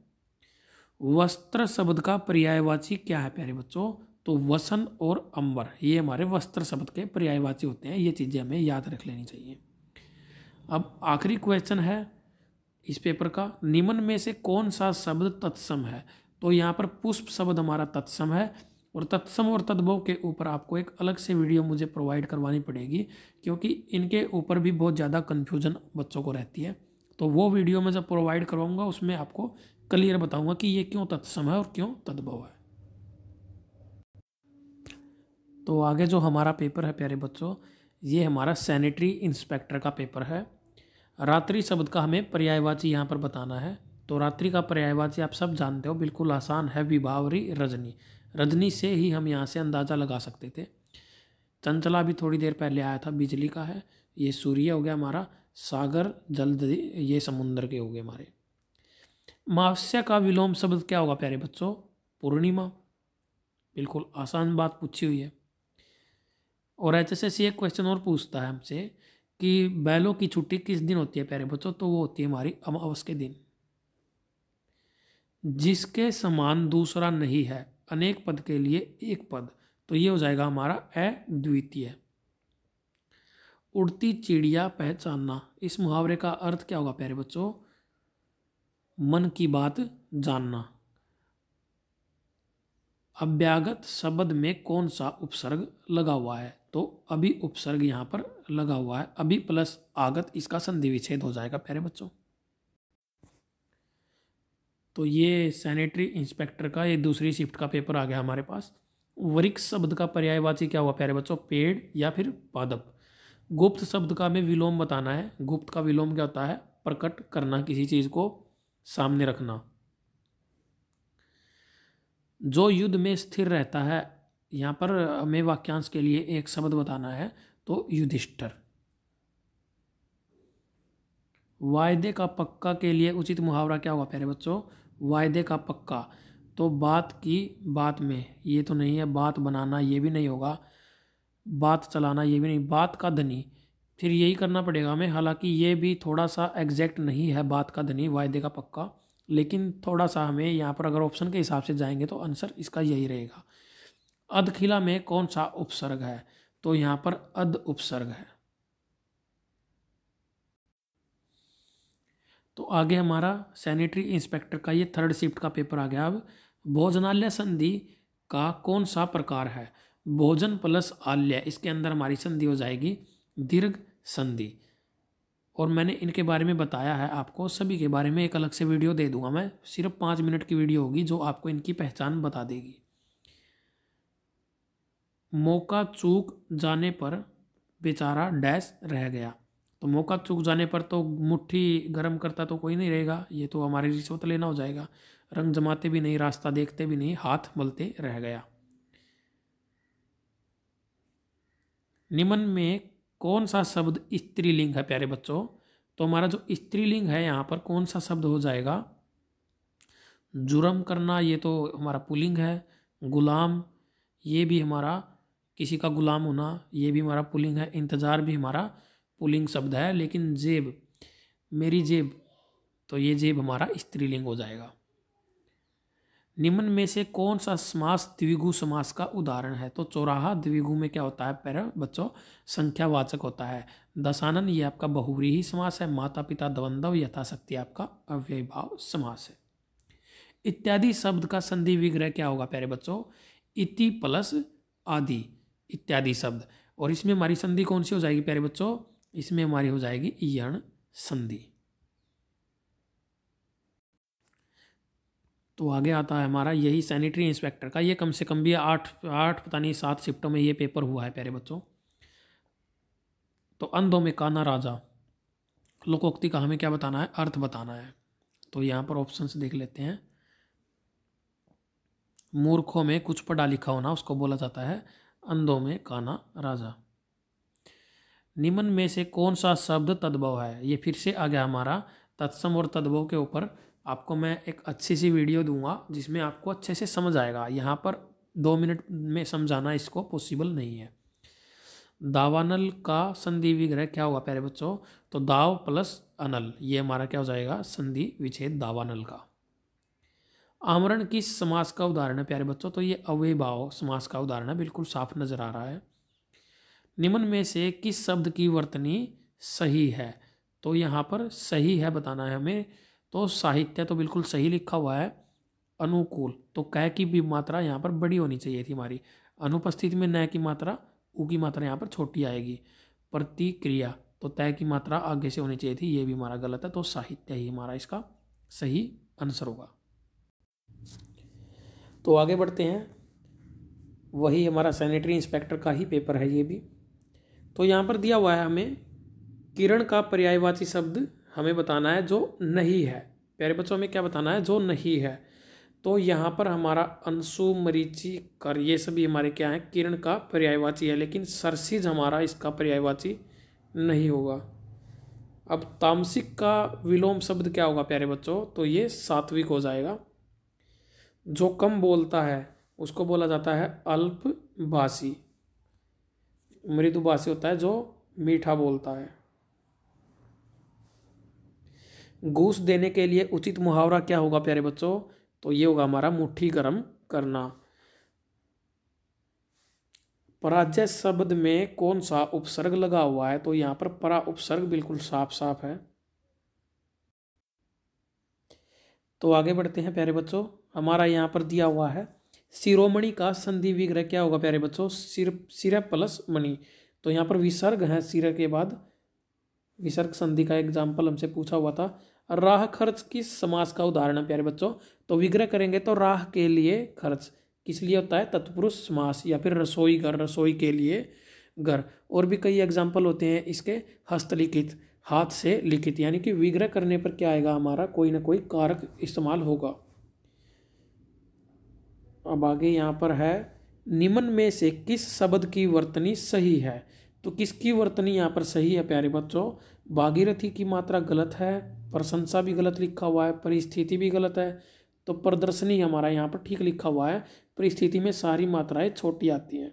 वस्त्र शब्द का पर्यायवाची क्या है प्यारे बच्चों? तो वसन और अंबर, ये हमारे वस्त्र शब्द के पर्यायवाची होते हैं, ये चीज़ें हमें याद रख लेनी चाहिए। अब आखिरी क्वेश्चन है इस पेपर का, निम्न में से कौन सा शब्द तत्सम है? तो यहाँ पर पुष्प शब्द हमारा तत्सम है, और तत्सम और तद्भव के ऊपर आपको एक अलग से वीडियो मुझे प्रोवाइड करवानी पड़ेगी, क्योंकि इनके ऊपर भी बहुत ज़्यादा कन्फ्यूज़न बच्चों को रहती है। तो वो वीडियो मैं जब प्रोवाइड करवाऊँगा उसमें आपको क्लियर बताऊँगा कि ये क्यों तत्सम है और क्यों तद्भव है। तो आगे जो हमारा पेपर है, प्यारे बच्चों, ये हमारा सैनिटरी इंस्पेक्टर का पेपर है। रात्रि शब्द का हमें पर्यायवाची यहाँ पर बताना है। तो रात्रि का पर्यायवाची आप सब जानते हो, बिल्कुल आसान है, विभावरी रजनी। रजनी से ही हम यहाँ से अंदाज़ा लगा सकते थे। चंचला भी थोड़ी देर पहले आया था, बिजली का है। ये सूर्य हो गया हमारा। सागर, जल्द ये समुद्र के हो गए हमारे। मावस्या का विलोम शब्द क्या होगा प्यारे बच्चों? पूर्णिमा। बिल्कुल आसान बात पूछी हुई है। और एच एस एक क्वेश्चन और पूछता है हमसे कि बैलों की छुट्टी किस दिन होती है प्यारे बच्चों? तो वो होती है हमारी अमावस के दिन। जिसके समान दूसरा नहीं है, अनेक पद के लिए एक पद तो ये हो जाएगा हमारा अद्वितीय। उड़ती चिड़िया पहचानना। इस मुहावरे का अर्थ क्या होगा प्यारे बच्चों? मन की बात जानना। अभ्यागत शब्द में कौन सा उपसर्ग लगा हुआ है? तो अभी उपसर्ग यहाँ पर लगा हुआ है। अभी प्लस आगत इसका संधि विच्छेद हो जाएगा प्यारे बच्चों। तो ये सैनिटरी इंस्पेक्टर का ये दूसरी शिफ्ट का पेपर आ गया हमारे पास। वृक्ष शब्द का पर्यायवाची क्या हुआ प्यारे बच्चों? पेड़ या फिर पादप? गुप्त शब्द का हमें विलोम बताना है। गुप्त का विलोम क्या होता है? प्रकट करना, किसी चीज़ को सामने रखना। जो युद्ध में स्थिर रहता है, यहाँ पर हमें वाक्यांश के लिए एक शब्द बताना है तो युधिष्ठर। वायदे का पक्का के लिए उचित मुहावरा क्या होगा प्यारे बच्चों? वायदे का पक्का। तो बात की बात में, ये तो नहीं है, बात बनाना ये भी नहीं होगा। बात चलाना, ये भी नहीं, बात का धनी। फिर यही करना पड़ेगा हमें। हालाँकि ये भी थोड़ा सा एग्जैक्ट नहीं है बात का धनी, वायदे का पक्का। लेकिन थोड़ा सा हमें यहाँ पर अगर ऑप्शन के हिसाब से जाएँगे तो आंसर इसका यही रहेगा। अधखिला में कौन सा उपसर्ग है? तो यहाँ पर अध उपसर्ग है। तो आगे हमारा सैनिटरी इंस्पेक्टर का ये थर्ड शिफ्ट का पेपर आ गया। अब भोजनालय संधि का कौन सा प्रकार है? भोजन प्लस आल्य, इसके अंदर हमारी संधि हो जाएगी दीर्घ संधि। और मैंने इनके बारे में बताया है आपको, सभी के बारे में एक अलग से वीडियो दे दूँगा मैं। सिर्फ़ पाँच मिनट की वीडियो होगी जो आपको इनकी पहचान बता देगी। मौका चूक जाने पर बेचारा डैश रह गया। तो मौका चूक जाने पर तो मुट्ठी गर्म करता तो कोई नहीं रहेगा, ये तो हमारी रिश्वत लेना हो जाएगा। रंग जमाते भी नहीं, रास्ता देखते भी नहीं, हाथ मलते रह गया। निम्न में कौन सा शब्द स्त्रीलिंग है, प्यारे बच्चों? तो हमारा जो स्त्रीलिंग है, यहाँ पर कौन सा शब्द हो जाएगा? जुर्म करना, ये तो हमारा पुलिंग है। गुलाम, ये भी हमारा किसी का गुलाम होना, ये भी हमारा पुलिंग है। इंतज़ार भी हमारा पुलिंग शब्द है, लेकिन जेब, मेरी जेब तो ये जेब हमारा स्त्रीलिंग हो जाएगा। निम्न में से कौन सा समास द्विगु समास का उदाहरण है? तो चौराहा द्विगु में क्या होता है पैर बच्चों, संख्यावाचक होता है। दशानन, ये आपका बहुरी ही समास है। माता पिता द्वंद्व, यथाशक्ति आपका अव्यभाव समास है। इत्यादि शब्द का संधि विग्रह क्या होगा प्यारे बच्चों? इति प्लस आदि, इत्यादि शब्द। और इसमें हमारी संधि कौन सी हो जाएगी प्यारे बच्चों? इसमें हमारी हो जाएगी यण संधि। तो आगे आता है हमारा, यही सैनिटरी इंस्पेक्टर का। ये कम से कम भी आठ आठ, पता नहीं, सात शिफ्टों में ये पेपर हुआ है प्यारे बच्चों। तो अंधों में काना राजा। लोकोक्ति का हमें क्या बताना है? अर्थ बताना है। तो यहाँ पर ऑप्शन देख लेते हैं। मूर्खों में कुछ पढ़ा लिखा होना, उसको बोला जाता है, अंधों में काना राजा। निम्न में से कौन सा शब्द तद्भव है? ये फिर से आ गया हमारा, तत्सम और तद्भव के ऊपर। आपको मैं एक अच्छी सी वीडियो दूँगा जिसमें आपको अच्छे से समझ आएगा। यहाँ पर दो मिनट में समझाना इसको पॉसिबल नहीं है। दावानल का संधि विग्रह क्या होगा प्यारे बच्चों? तो दाव प्लस अनल, ये हमारा क्या हो जाएगा? संधि विच्छेद दावानल का। आमरण किस समास का उदाहरण है प्यारे बच्चों तो ये अवयभाव समास का उदाहरण है, बिल्कुल साफ़ नज़र आ रहा है। निम्न में से किस शब्द की वर्तनी सही है? तो यहाँ पर सही है बताना है हमें। तो साहित्य तो बिल्कुल सही लिखा हुआ है, अनुकूल। तो कै की भी मात्रा यहाँ पर बड़ी होनी चाहिए थी हमारी। अनुपस्थिति में न की मात्रा ऊ की मात्रा यहाँ पर छोटी आएगी। प्रतिक्रिया तो तय की मात्रा आगे से होनी चाहिए थी, ये भी हमारा गलत है तो साहित्य ही हमारा इसका सही आंसर होगा। तो आगे बढ़ते हैं। वही हमारा सैनिटरी इंस्पेक्टर का ही पेपर है ये भी। तो यहाँ पर दिया हुआ है हमें, किरण का पर्यायवाची शब्द हमें बताना है जो नहीं है। प्यारे बच्चों, हमें क्या बताना है? जो नहीं है। तो यहाँ पर हमारा अंशु, मरीची, कर, ये सभी हमारे क्या हैं? किरण का पर्यायवाची है, लेकिन सरसिज हमारा इसका पर्यायवाची नहीं होगा। अब तामसिक का विलोम शब्द क्या होगा प्यारे बच्चों? तो ये सात्विक हो जाएगा। जो कम बोलता है, उसको बोला जाता है अल्पभाषी। मृदुभाषी होता है जो मीठा बोलता है। घूस देने के लिए उचित मुहावरा क्या होगा, प्यारे बच्चों? तो ये होगा हमारा मुट्ठी गर्म करना। पराजय शब्द में कौन सा उपसर्ग लगा हुआ है? तो यहाँ पर परा उपसर्ग बिल्कुल साफ़ साफ़ है। तो आगे बढ़ते हैं, प्यारे बच्चों। हमारा यहाँ पर दिया हुआ है, शिरोमणि का संधि विग्रह क्या होगा, प्यारे बच्चों? सिर सिर प्लस मणि। तो यहाँ पर विसर्ग है सिर के बाद। विसर्ग संधि का एग्ज़ाम्पल हमसे पूछा हुआ था। राह खर्च किस समास का उदाहरण है, प्यारे बच्चों। तो विग्रह करेंगे तो राह के लिए खर्च किस लिए होता है? तत्पुरुष समास या फिर रसोई घर, रसोई के लिए घर। और भी कई एग्ज़ाम्पल होते हैं इसके हस्तलिखित हाथ से लिखित। यानी कि विग्रह करने पर क्या आएगा हमारा? कोई ना कोई कारक इस्तेमाल होगा। अब आगे यहाँ पर है, निम्न में से किस शब्द की वर्तनी सही है? तो किसकी वर्तनी यहाँ पर सही है, प्यारे बच्चों? भागीरथी की मात्रा गलत है प्रशंसा भी गलत लिखा हुआ है, परिस्थिति भी गलत है तो प्रदर्शनी हमारा यहाँ पर ठीक लिखा हुआ है, परिस्थिति में सारी मात्राएँ छोटी आती हैं।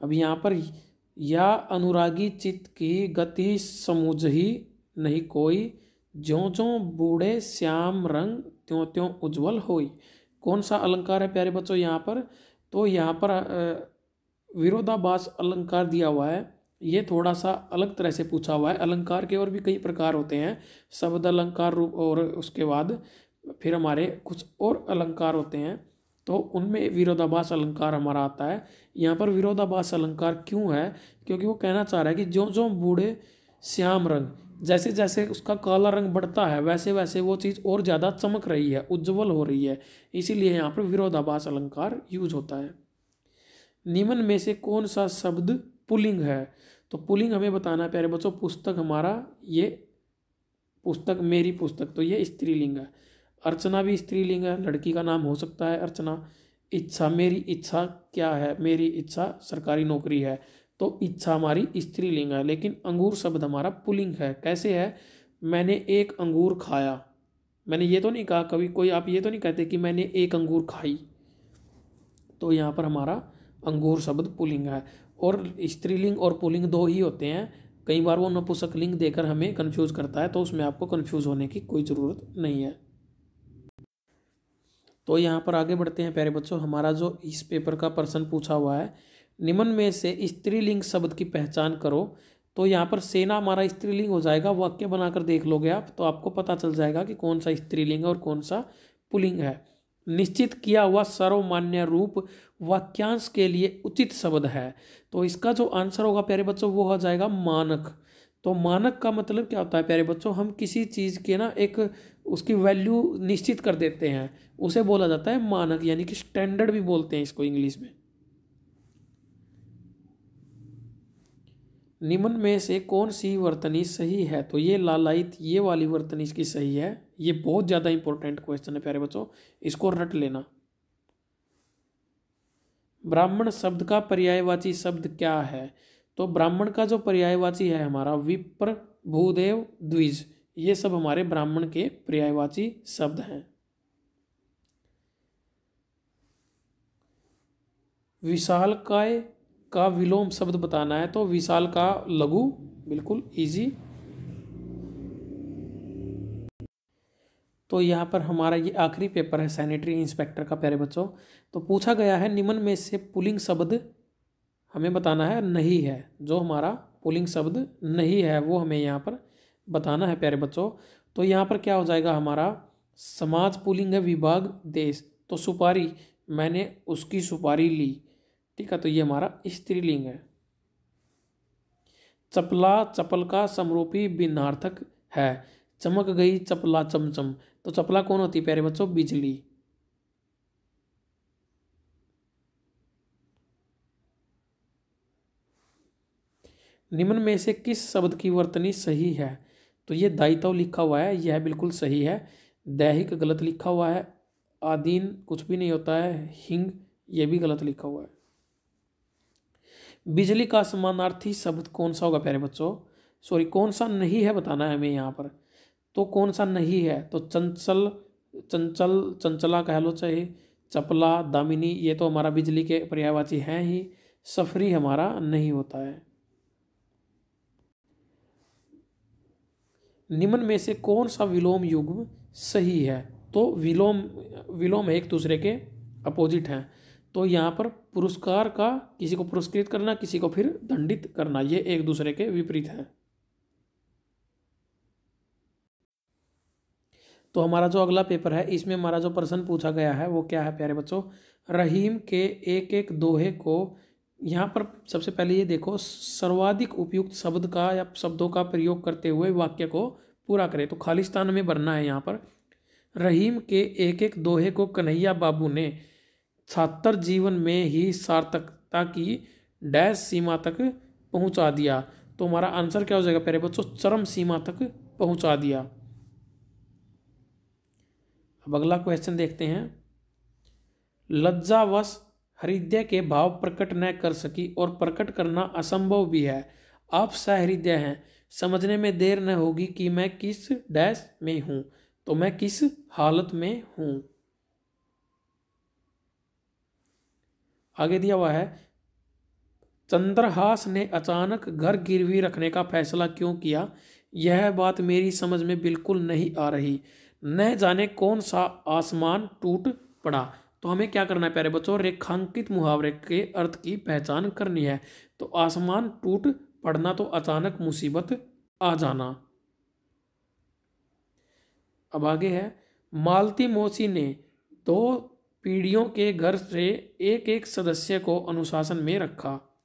अब यहाँ पर या अनुरागी चित्त की गति समूझ ही नहीं कोई ज्यो ज्यो बूढ़े श्याम रंग त्यों त्यों उज्जवल होई। कौन सा अलंकार है प्यारे बच्चों यहाँ पर? तो यहाँ पर विरोधाभास अलंकार दिया हुआ है। ये थोड़ा सा अलग तरह से पूछा हुआ है। अलंकार के और भी कई प्रकार होते हैं। शब्द अलंकार रूप और उसके बाद फिर हमारे कुछ और अलंकार होते हैं। तो उनमें विरोधाभास अलंकार हमारा आता है। यहाँ पर विरोधाभास अलंकार क्यों है? क्योंकि वो कहना चाह रहा है कि जो जो बूढ़े श्याम रंग जैसे जैसे उसका काला रंग बढ़ता है वैसे वैसे वो चीज़ और ज़्यादा चमक रही है, उज्जवल हो रही है। इसीलिए यहाँ पर विरोधाभास अलंकार यूज़ होता है। निम्न में से कौन सा शब्द पुलिंग है? तो पुलिंग हमें बताना प्यारे बच्चों, पुस्तक हमारा ये पुस्तक, मेरी पुस्तक तो ये स्त्रीलिंग है। अर्चना भी स्त्रीलिंग है, लड़की का नाम हो सकता है अर्चना। इच्छा, मेरी इच्छा क्या है? मेरी इच्छा सरकारी नौकरी है तो इच्छा हमारी स्त्रीलिंग है, लेकिन अंगूर शब्द हमारा पुलिंग है। कैसे है? मैंने एक अंगूर खाया। मैंने ये तो नहीं कहा, कभी कोई आप ये तो नहीं कहते कि मैंने एक अंगूर खाई। तो यहाँ पर हमारा अंगूर शब्द पुलिंग है। और स्त्रीलिंग और पुलिंग दो ही होते हैं। कई बार वो नपुसक लिंग देकर हमें कन्फ्यूज़ करता है तो उसमें आपको कन्फ्यूज़ होने की कोई ज़रूरत नहीं है। तो यहाँ पर आगे बढ़ते हैं प्यारे बच्चों। हमारा जो इस पेपर का प्रश्न पूछा हुआ है, निम्न में से स्त्रीलिंग शब्द की पहचान करो। तो यहाँ पर सेना हमारा स्त्रीलिंग हो जाएगा, वाक्य बनाकर देख लोगे आप तो आपको पता चल जाएगा कि कौन सा स्त्रीलिंग है और कौन सा पुलिंग है। निश्चित किया हुआ सर्वमान्य रूप वाक्यांश के लिए उचित शब्द है। तो इसका जो आंसर होगा प्यारे बच्चों, वो हो जाएगा मानक। तो मानक का मतलब क्या होता है प्यारे बच्चों? हम किसी चीज़ के ना एक उसकी वैल्यू निश्चित कर देते हैं। उसे बोला जाता है मानक, यानी कि स्टैंडर्ड भी बोलते हैं इसको इंग्लिश में। निम्न में से कौन सी वर्तनी सही है? तो ये लालायित, ये वाली वर्तनी इसकी सही है। ये बहुत ज़्यादा इंपॉर्टेंट क्वेश्चन है प्यारे बच्चों। इसको रट लेना। ब्राह्मण शब्द का पर्यायवाची शब्द क्या है? तो ब्राह्मण का जो पर्यायवाची है हमारा विप्र भूदेव द्विज। ये सब हमारे ब्राह्मण के पर्यायवाची शब्द हैं। विशाल काय का विलोम शब्द बताना है तो विशाल का लघु, बिल्कुल इजी तो यहाँ पर हमारा ये आखिरी पेपर है सैनिटरी इंस्पेक्टर का, प्यारे बच्चों। तो पूछा गया है, निम्न में से पुलिंग शब्द हमें बताना है, नहीं है। जो हमारा पुलिंग शब्द नहीं है, वो हमें यहाँ पर बताना है, प्यारे बच्चों। तो यहाँ पर क्या हो जाएगा, हमारा समाज पुलिंग है, विभाग, देश। तो सुपारी, मैंने उसकी सुपारी ली। ठीक है तो ये हमारा स्त्रीलिंग है। चपला चपल का समरूपी भिन्नार्थक है। चमक गई चपला चमचम। तो चपला कौन होती है, प्यारे बच्चों? बिजली। निम्न में से किस शब्द की वर्तनी सही है? तो ये दायित्व लिखा हुआ है, यह बिल्कुल सही है। दैहिक गलत लिखा हुआ है। आदीन कुछ भी नहीं होता है। हिंग, ये भी गलत लिखा हुआ है। बिजली का समानार्थी शब्द कौन सा होगा प्यारे बच्चों? सॉरी कौन सा नहीं है बताना है हमें यहाँ पर। तो कौन सा नहीं है? तो चंचल चंचल, चंचला कह लो चाहे, चपला, दामिनी, ये तो हमारा बिजली के पर्यायवाची हैं ही, सफरी हमारा नहीं होता है। निम्न में से कौन सा विलोम युग्म सही है? तो विलोम विलोम एक दूसरे के अपोजिट हैं। तो यहाँ पर पुरस्कार का किसी को पुरस्कृत करना, किसी को फिर दंडित करना, ये एक दूसरे के विपरीत है। तो हमारा जो अगला पेपर है, इसमें हमारा जो प्रश्न पूछा गया है, वो क्या है प्यारे बच्चों? रहीम के एक एक दोहे को यहाँ पर सबसे पहले ये देखो, सर्वाधिक उपयुक्त शब्द का या शब्दों का प्रयोग करते हुए वाक्य को पूरा करें। तो खालिस्तान में भरना है यहाँ पर। रहीम के एक एक दोहे को कन्हैया बाबू ने छात्र जीवन में ही सार्थकता की डैश सीमा तक पहुँचा दिया। तो हमारा आंसर क्या हो जाएगा प्यारे बच्चों? चरम सीमा तक पहुँचा दिया। अब अगला क्वेश्चन देखते हैं। लज्जावश हृदय के भाव प्रकट न कर सकी और प्रकट करना असंभव भी है। आप सहृदय हैं। समझने में देर न होगी कि मैं किस डैश में हूँ। तो मैं किस हालत में हूँ? आगे दिया हुआ है, चंद्रहास ने अचानक घर गिरवी रखने का फैसला क्यों किया? यह बात मेरी समझ में बिल्कुल नहीं आ रही। न जाने कौन सा आसमान टूट पड़ा। तो हमें क्या करना है प्यारे बच्चों? रेखांकित मुहावरे के अर्थ की पहचान करनी है। तो आसमान टूट पड़ना तो अचानक मुसीबत आ जाना। अब आगे है मालती मोसी ने दो पीढ़ियों के घर से एक एक सदस्य को अनुशासन में रखा।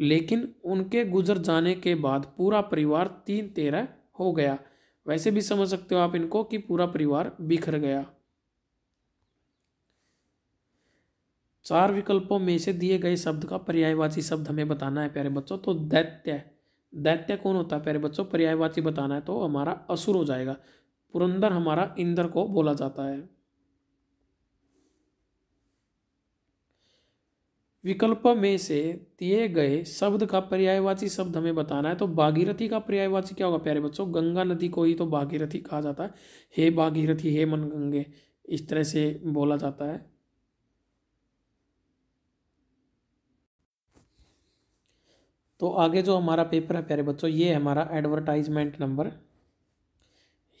लेकिन उनके गुजर जाने के बाद पूरा परिवार तीन तेरह हो गया। वैसे भी समझ सकते हो आप इनको कि पूरा परिवार बिखर गया। चार विकल्पों में से दिए गए शब्द का पर्यायवाची शब्द हमें बताना है, प्यारे बच्चों। तो दैत्य। दैत्य कौन होता है, प्यारे बच्चों? पर्यायवाची बताना है तो हमारा असुर हो जाएगा। पुरंदर हमारा इंद्र को बोला जाता है। विकल्प में से दिए गए शब्द का पर्यायवाची शब्द हमें बताना है। तो भागीरथी का पर्यायवाची क्या होगा प्यारे बच्चों? गंगा नदी को ही तो भागीरथी कहा जाता है। हे भागीरथी, हे मन गंगे इस तरह से बोला जाता है। तो आगे जो हमारा पेपर है प्यारे बच्चों, ये हमारा एडवर्टाइजमेंट नंबर।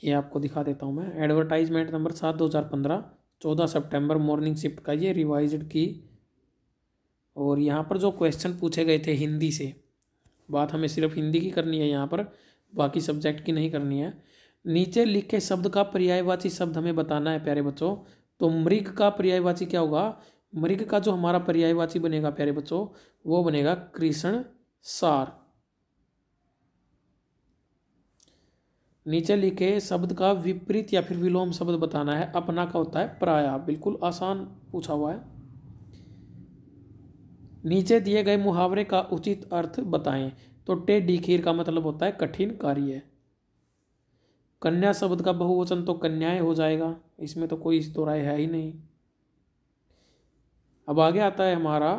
ये आपको दिखा देता हूँ मैं। एडवर्टाइजमेंट नंबर सात दो हज़ार पंद्रह, चौदह सितंबर मॉर्निंग शिफ्ट का ये रिवाइज की और यहाँ पर जो क्वेश्चन पूछे गए थे हिंदी से, बात हमें सिर्फ़ हिंदी की करनी है यहाँ पर, बाकी सब्जेक्ट की नहीं करनी है। नीचे लिखे शब्द का पर्यायवाची शब्द हमें बताना है प्यारे बच्चों। तो मृग का पर्यायवाची क्या होगा? मृग का जो हमारा पर्यायवाची बनेगा प्यारे बच्चों, वो बनेगा कृष्ण सार। नीचे लिखे शब्द का विपरीत या फिर विलोम शब्द बताना है, अपना का होता है प्राया। बिल्कुल आसान पूछा हुआ है। नीचे दिए गए मुहावरे का उचित अर्थ बताएँ तो टेढ़ी खीर का मतलब होता है कठिन कार्य। कन्या शब्द का बहुवचन तो कन्याएँ हो जाएगा, इसमें तो कोई दो राय है ही नहीं। अब आगे आता है हमारा,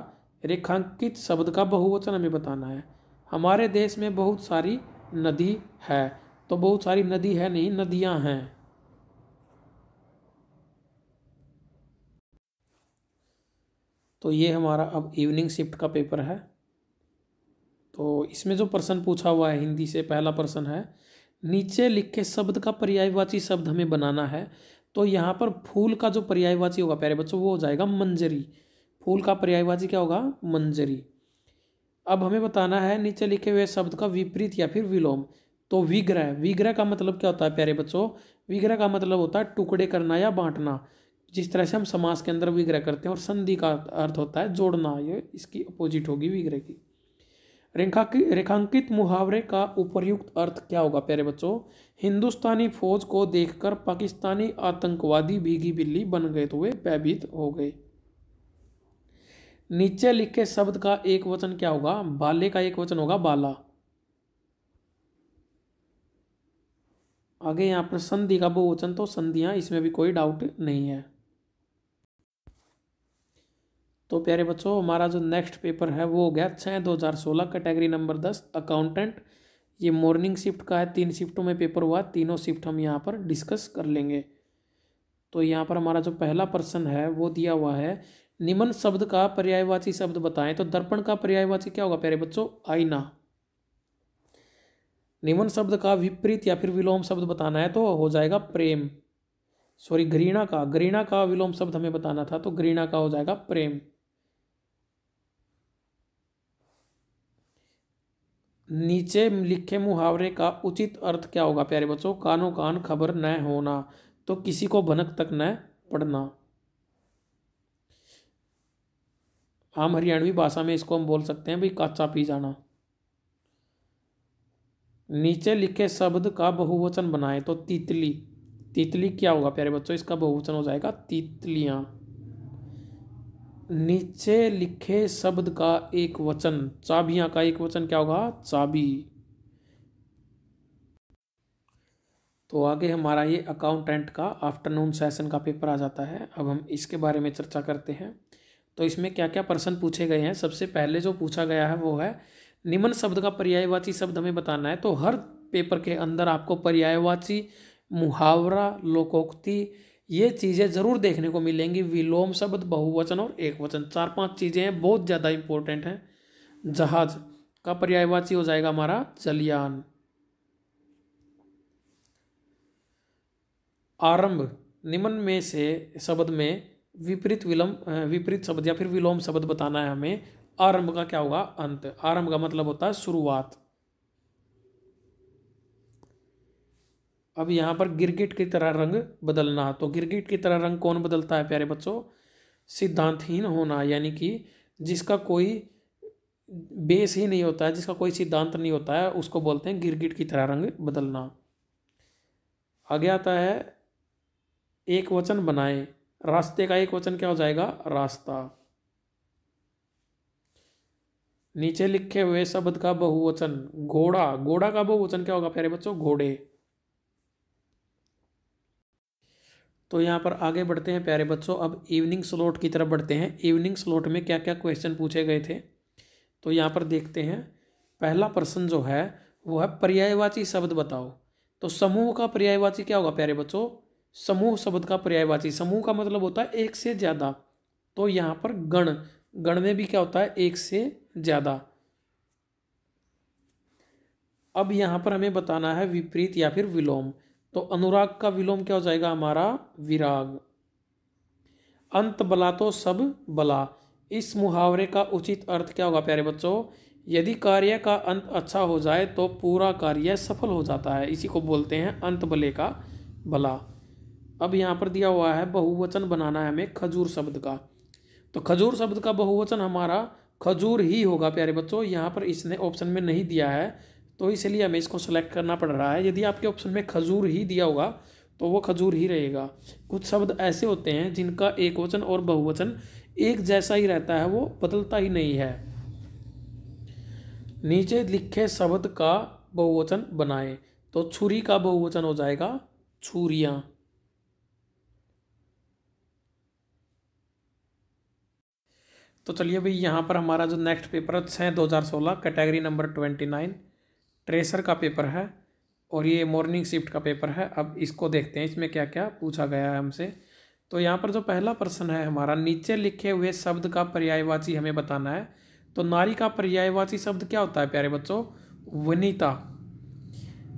रेखांकित शब्द का बहुवचन हमें बताना है। हमारे देश में बहुत सारी नदी है तो बहुत सारी नदी है नहीं, नदियाँ हैं। तो ये हमारा अब इवनिंग शिफ्ट का पेपर है। तो इसमें जो प्रश्न पूछा हुआ है, हिंदी से पहला प्रश्न है, नीचे लिखे शब्द का पर्यायवाची शब्द हमें बनाना है। तो यहाँ पर फूल का जो पर्यायवाची होगा, प्यारे बच्चों, वो हो जाएगा मंजरी। फूल का पर्यायवाची क्या होगा? मंजरी। अब हमें बताना है, नीचे लिखे हुए शब्द का विपरीत या फिर विलोम। तो विग्रह विग्रह का मतलब क्या होता है, प्यारे बच्चों? विग्रह का मतलब होता है टुकड़े करना या बांटना। जिस तरह से हम समास के अंदर विग्रह करते हैं और संधि का अर्थ होता है जोड़ना, ये इसकी अपोजिट होगी विग्रह की। रेखा रेखांकित मुहावरे का उपयुक्त अर्थ क्या होगा, प्यारे बच्चों? हिंदुस्तानी फौज को देखकर पाकिस्तानी आतंकवादी भीगी बिल्ली बन गए तो वे भयभीत हो गए। नीचे लिखे शब्द का एक वचन क्या होगा? बाले का एक वचन होगा, बाला। आगे यहाँ पर संधि का बहुवचन तो संधियाँ, इसमें भी कोई डाउट नहीं है। तो प्यारे बच्चों, हमारा जो नेक्स्ट पेपर है वो हो गया छः दो हज़ार सोलह कैटेगरी नंबर दस अकाउंटेंट ये मॉर्निंग शिफ्ट का है, तीन शिफ्टों में पेपर हुआ, तीनों शिफ्ट हम यहाँ पर डिस्कस कर लेंगे। तो यहाँ पर हमारा जो पहला प्रश्न है, वो दिया हुआ है, निम्न शब्द का पर्यायवाची शब्द बताएँ। तो दर्पण का पर्यायवाची क्या होगा प्यारे बच्चों? आईना। निम्न शब्द का विपरीत या फिर विलोम शब्द बताना है तो हो जाएगा प्रेम। सॉरी घृणा का। घृणा का विलोम शब्द हमें बताना था तो घृणा का हो जाएगा प्रेम। नीचे लिखे मुहावरे का उचित अर्थ क्या होगा? प्यारे बच्चों, कानो कान खबर न होना तो किसी को भनक तक न पढ़ना। आम हरियाणवी भाषा में इसको हम बोल सकते हैं, भाई, काचा पी जाना। नीचे लिखे शब्द का बहुवचन बनाए तो तितली। तितली क्या होगा? प्यारे बच्चों, इसका बहुवचन हो जाएगा तितलियाँ। नीचे लिखे शब्द का एक वचन। चाबियाँ का एक वचन क्या होगा? चाबी। तो आगे हमारा ये अकाउंटेंट का आफ्टरनून सेशन का पेपर आ जाता है। अब हम इसके बारे में चर्चा करते हैं। तो इसमें क्या क्या प्रश्न पूछे गए हैं? सबसे पहले जो पूछा गया है वो है, निम्न शब्द का पर्यायवाची शब्द हमें बताना है। तो हर पेपर के अंदर आपको पर्यायवाची, मुहावरा, लोकोक्ति ये चीज़ें ज़रूर देखने को मिलेंगी। विलोम शब्द, बहुवचन और एक वचन चार पाँच चीज़ें हैं, बहुत ज़्यादा इंपॉर्टेंट हैं। जहाज़ का पर्यायवाची हो जाएगा हमारा जलियान। आरंभ, निम्न में से शब्द में विपरीत विलम विपरीत शब्द या फिर विलोम शब्द बताना है हमें। आरंभ का क्या होगा? अंत। आरंभ का मतलब होता है शुरुआत। अब यहाँ पर गिरगिट की तरह रंग बदलना तो गिरगिट की तरह रंग कौन बदलता है प्यारे बच्चों? सिद्धांतहीन होना, यानी कि जिसका कोई बेस ही नहीं होता है, जिसका कोई सिद्धांत नहीं होता है, उसको बोलते हैं गिरगिट की तरह रंग बदलना। आगे आता है, एक वचन बनाए। रास्ते का एक वचन क्या हो जाएगा? रास्ता। नीचे लिखे हुए शब्द का बहुवचन, घोड़ा। घोड़ा का बहुवचन क्या होगा प्यारे बच्चों? घोड़े। तो यहाँ पर आगे बढ़ते हैं प्यारे बच्चों। अब इवनिंग स्लॉट की तरफ़ बढ़ते हैं। इवनिंग स्लॉट में क्या क्या क्वेश्चन पूछे गए थे? तो यहाँ पर देखते हैं। पहला प्रश्न जो है, वो है पर्यायवाची शब्द बताओ। तो समूह का पर्यायवाची क्या होगा प्यारे बच्चों? समूह शब्द का पर्यायवाची। समूह का मतलब होता है एक से ज़्यादा। तो यहाँ पर गण। गण में भी क्या होता है? एक से ज़्यादा। अब यहाँ पर हमें बताना है विपरीत या फिर विलोम। तो अनुराग का विलोम क्या हो जाएगा हमारा? विराग। अंत बला तो सब बला। इस मुहावरे का उचित अर्थ क्या होगा प्यारे बच्चों? यदि कार्य का अंत अच्छा हो जाए तो पूरा कार्य सफल हो जाता है। इसी को बोलते हैं अंत बले का भला अब यहाँ पर दिया हुआ है बहुवचन बनाना है हमें खजूर शब्द का। तो खजूर शब्द का बहुवचन हमारा खजूर ही होगा प्यारे बच्चों। यहाँ पर इसने ऑप्शन में नहीं दिया है। तो इसलिए हमें इसको सेलेक्ट करना पड़ रहा है। यदि आपके ऑप्शन में खजूर ही दिया होगा तो वो खजूर ही रहेगा। कुछ शब्द ऐसे होते हैं जिनका एक वचन और बहुवचन एक जैसा ही रहता है, वो बदलता ही नहीं है। नीचे लिखे शब्द का बहुवचन बनाए तो छुरी का बहुवचन हो जाएगा, छुरियाँ। तो चलिए भाई, यहाँ पर हमारा जो नेक्स्ट पेपर है, दो हज़ार सोलह category number twenty nine tracer का पेपर है और ये मॉर्निंग शिफ्ट का पेपर है। अब इसको देखते हैं, इसमें क्या क्या पूछा गया है हमसे। तो यहाँ पर जो पहला प्रश्न है हमारा, नीचे लिखे हुए शब्द का पर्यायवाची हमें बताना है। तो नारी का पर्यायवाची शब्द क्या होता है प्यारे बच्चों? वनिता।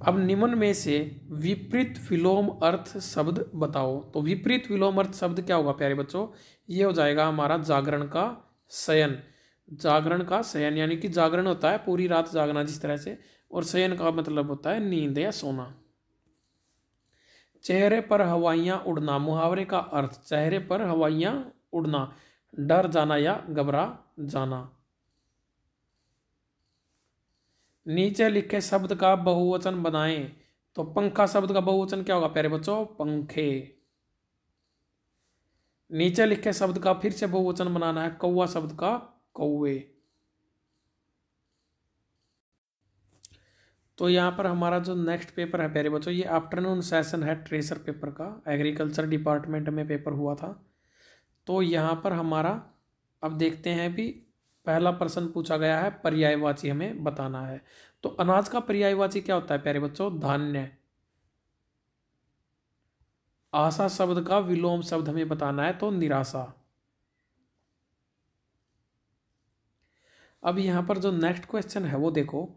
अब निम्न में से विपरीत विलोम अर्थ शब्द बताओ। तो विपरीत विलोम अर्थ शब्द क्या होगा प्यारे बच्चों? ये हो जाएगा हमारा जागरण का शयन। जागरण का शयन, यानी कि जागरण होता है, पूरी रात जागना जिस तरह से। और शयन का मतलब होता है नींद या सोना। चेहरे पर हवाइयाँ उड़ना, मुहावरे का अर्थ, चेहरे पर हवाइयाँ उड़ना, डर जाना या घबरा जाना। नीचे लिखे शब्द का बहुवचन बनाएँ तो पंखा शब्द का बहुवचन क्या होगा प्यारे बच्चों? पंखे। नीचे लिखे शब्द का फिर से बहुवचन बनाना है, कौवा शब्द का कौवे। तो यहाँ पर हमारा जो नेक्स्ट पेपर है, प्यारे बच्चों, ये आफ्टरनून सेशन है ट्रेसर पेपर का एग्रीकल्चर डिपार्टमेंट में पेपर हुआ था। तो यहाँ पर हमारा, अब देखते हैं भी पहला प्रश्न पूछा गया है, पर्यायवाची हमें बताना है। तो अनाज का पर्यायवाची क्या होता है, प्यारे बच्चों? धान्य। आशा शब्द का विलोम शब्द हमें बताना है तो निराशा। अब यहाँ पर जो नेक्स्ट क्वेश्चन है, वो देखो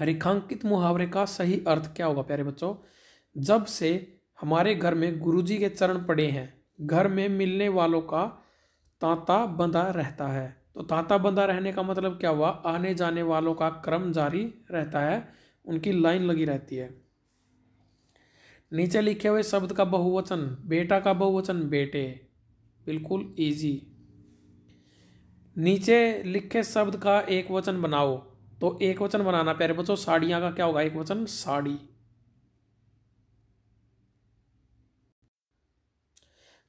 रेखांकित मुहावरे का सही अर्थ क्या होगा, प्यारे बच्चों? जब से हमारे घर में गुरुजी के चरण पड़े हैं, घर में मिलने वालों का तांता बंधा रहता है। तो तांता बंधा रहने का मतलब क्या हुआ? आने जाने वालों का क्रम जारी रहता है, उनकी लाइन लगी रहती है। नीचे लिखे हुए शब्द का बहुवचन, बेटा का बहुवचन, बेटे। बिल्कुल इजी नीचे लिखे शब्द का एक वचन बनाओ तो एक वचन बनाना प्यारे बच्चों, साड़ियाँ का क्या होगा? एक वचन, साड़ी।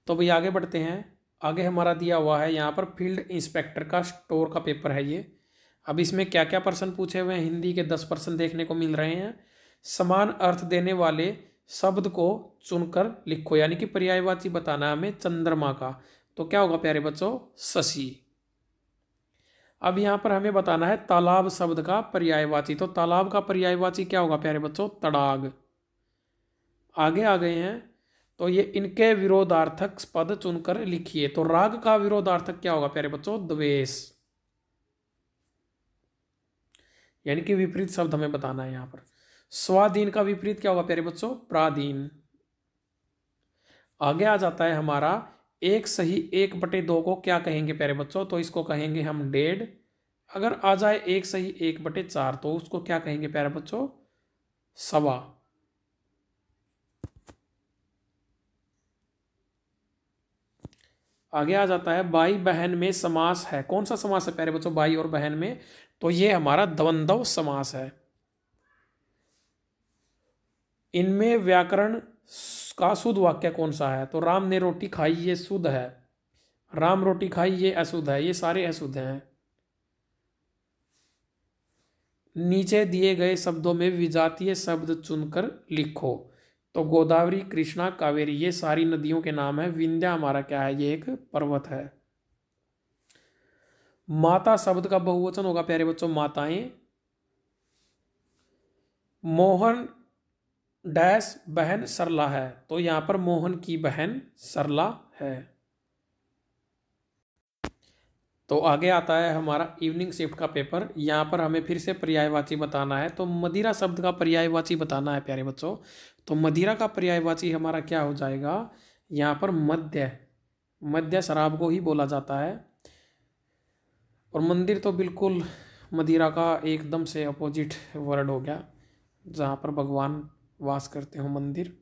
तो भाई आगे बढ़ते हैं। आगे हमारा दिया हुआ है, यहाँ पर फ़ील्ड इंस्पेक्टर का स्टोर का पेपर है ये। अब इसमें क्या क्या प्रश्न पूछे हुए हैं? हिंदी के दस परसेंट देखने को मिल रहे हैं। समान अर्थ देने वाले शब्द को चुनकर लिखो, यानी कि पर्यायवाची बताना हमें चंद्रमा का। तो क्या होगा प्यारे बच्चों? शशि। अब यहाँ पर हमें बताना है तालाब शब्द का पर्यायवाची। तो तालाब का पर्यायवाची क्या होगा प्यारे बच्चों? तड़ाग। आगे आ गए हैं। तो ये इनके विरोधार्थक पद चुनकर लिखिए। तो राग का विरोधार्थक क्या होगा प्यारे बच्चों? द्वेष। यानी कि विपरीत शब्द हमें बताना है यहाँ पर। स्वाधीन का विपरीत क्या होगा प्यारे बच्चों? प्राधीन। आगे आ जाता है हमारा एक सही एक बटे दो को क्या कहेंगे प्यारे बच्चों? तो इसको कहेंगे हम डेढ़। अगर आ जाए एक सही एक बटे चार तो उसको क्या कहेंगे प्यारे बच्चों? सवा। आगे आ जाता है भाई बहन में समास है। कौन सा समास है प्यारे बच्चों? भाई और बहन में। तो ये हमारा द्वंद्व समास है। इनमें व्याकरण का शुद्ध वाक्य कौन सा है? तो राम ने रोटी खाई, ये शुद्ध है। राम रोटी खाई, ये अशुद्ध है। ये सारे अशुद्ध हैं। नीचे दिए गए शब्दों में विजातीय शब्द चुनकर लिखो। तो गोदावरी, कृष्णा, कावेरी, ये सारी नदियों के नाम है। विंध्या हमारा क्या है? ये एक पर्वत है। माता शब्द का बहुवचन होगा, प्यारे बच्चों, माताएँ। मोहन डैश बहन सरला है। तो यहाँ पर मोहन की बहन सरला है। तो आगे आता है हमारा इवनिंग शिफ्ट का पेपर यहाँ पर हमें फिर से पर्यायवाची बताना है। तो मदिरा शब्द का पर्यायवाची बताना है, प्यारे बच्चों। तो मदिरा का पर्यायवाची हमारा क्या हो जाएगा? यहाँ पर मध्य मध्य शराब को ही बोला जाता है। और मंदिर तो बिल्कुल मदिरा का एकदम से अपोजिट वर्ड हो गया, जहाँ पर भगवान वास करते हो मंदिर।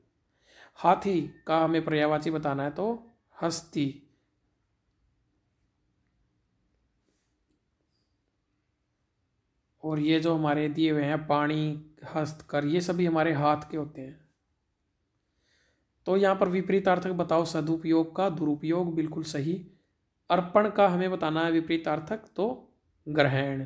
हाथी का हमें पर्यावाची बताना है तो हस्ती। और ये जो हमारे दिए हुए हैं, पानी हस्तकर ये सभी हमारे हाथ के होते हैं। तो यहाँ पर विपरीत अर्थक बताओ, सदुपयोग का, दुरुपयोग, बिल्कुल सही। अर्पण का हमें बताना है विपरीत अर्थक तो ग्रहण।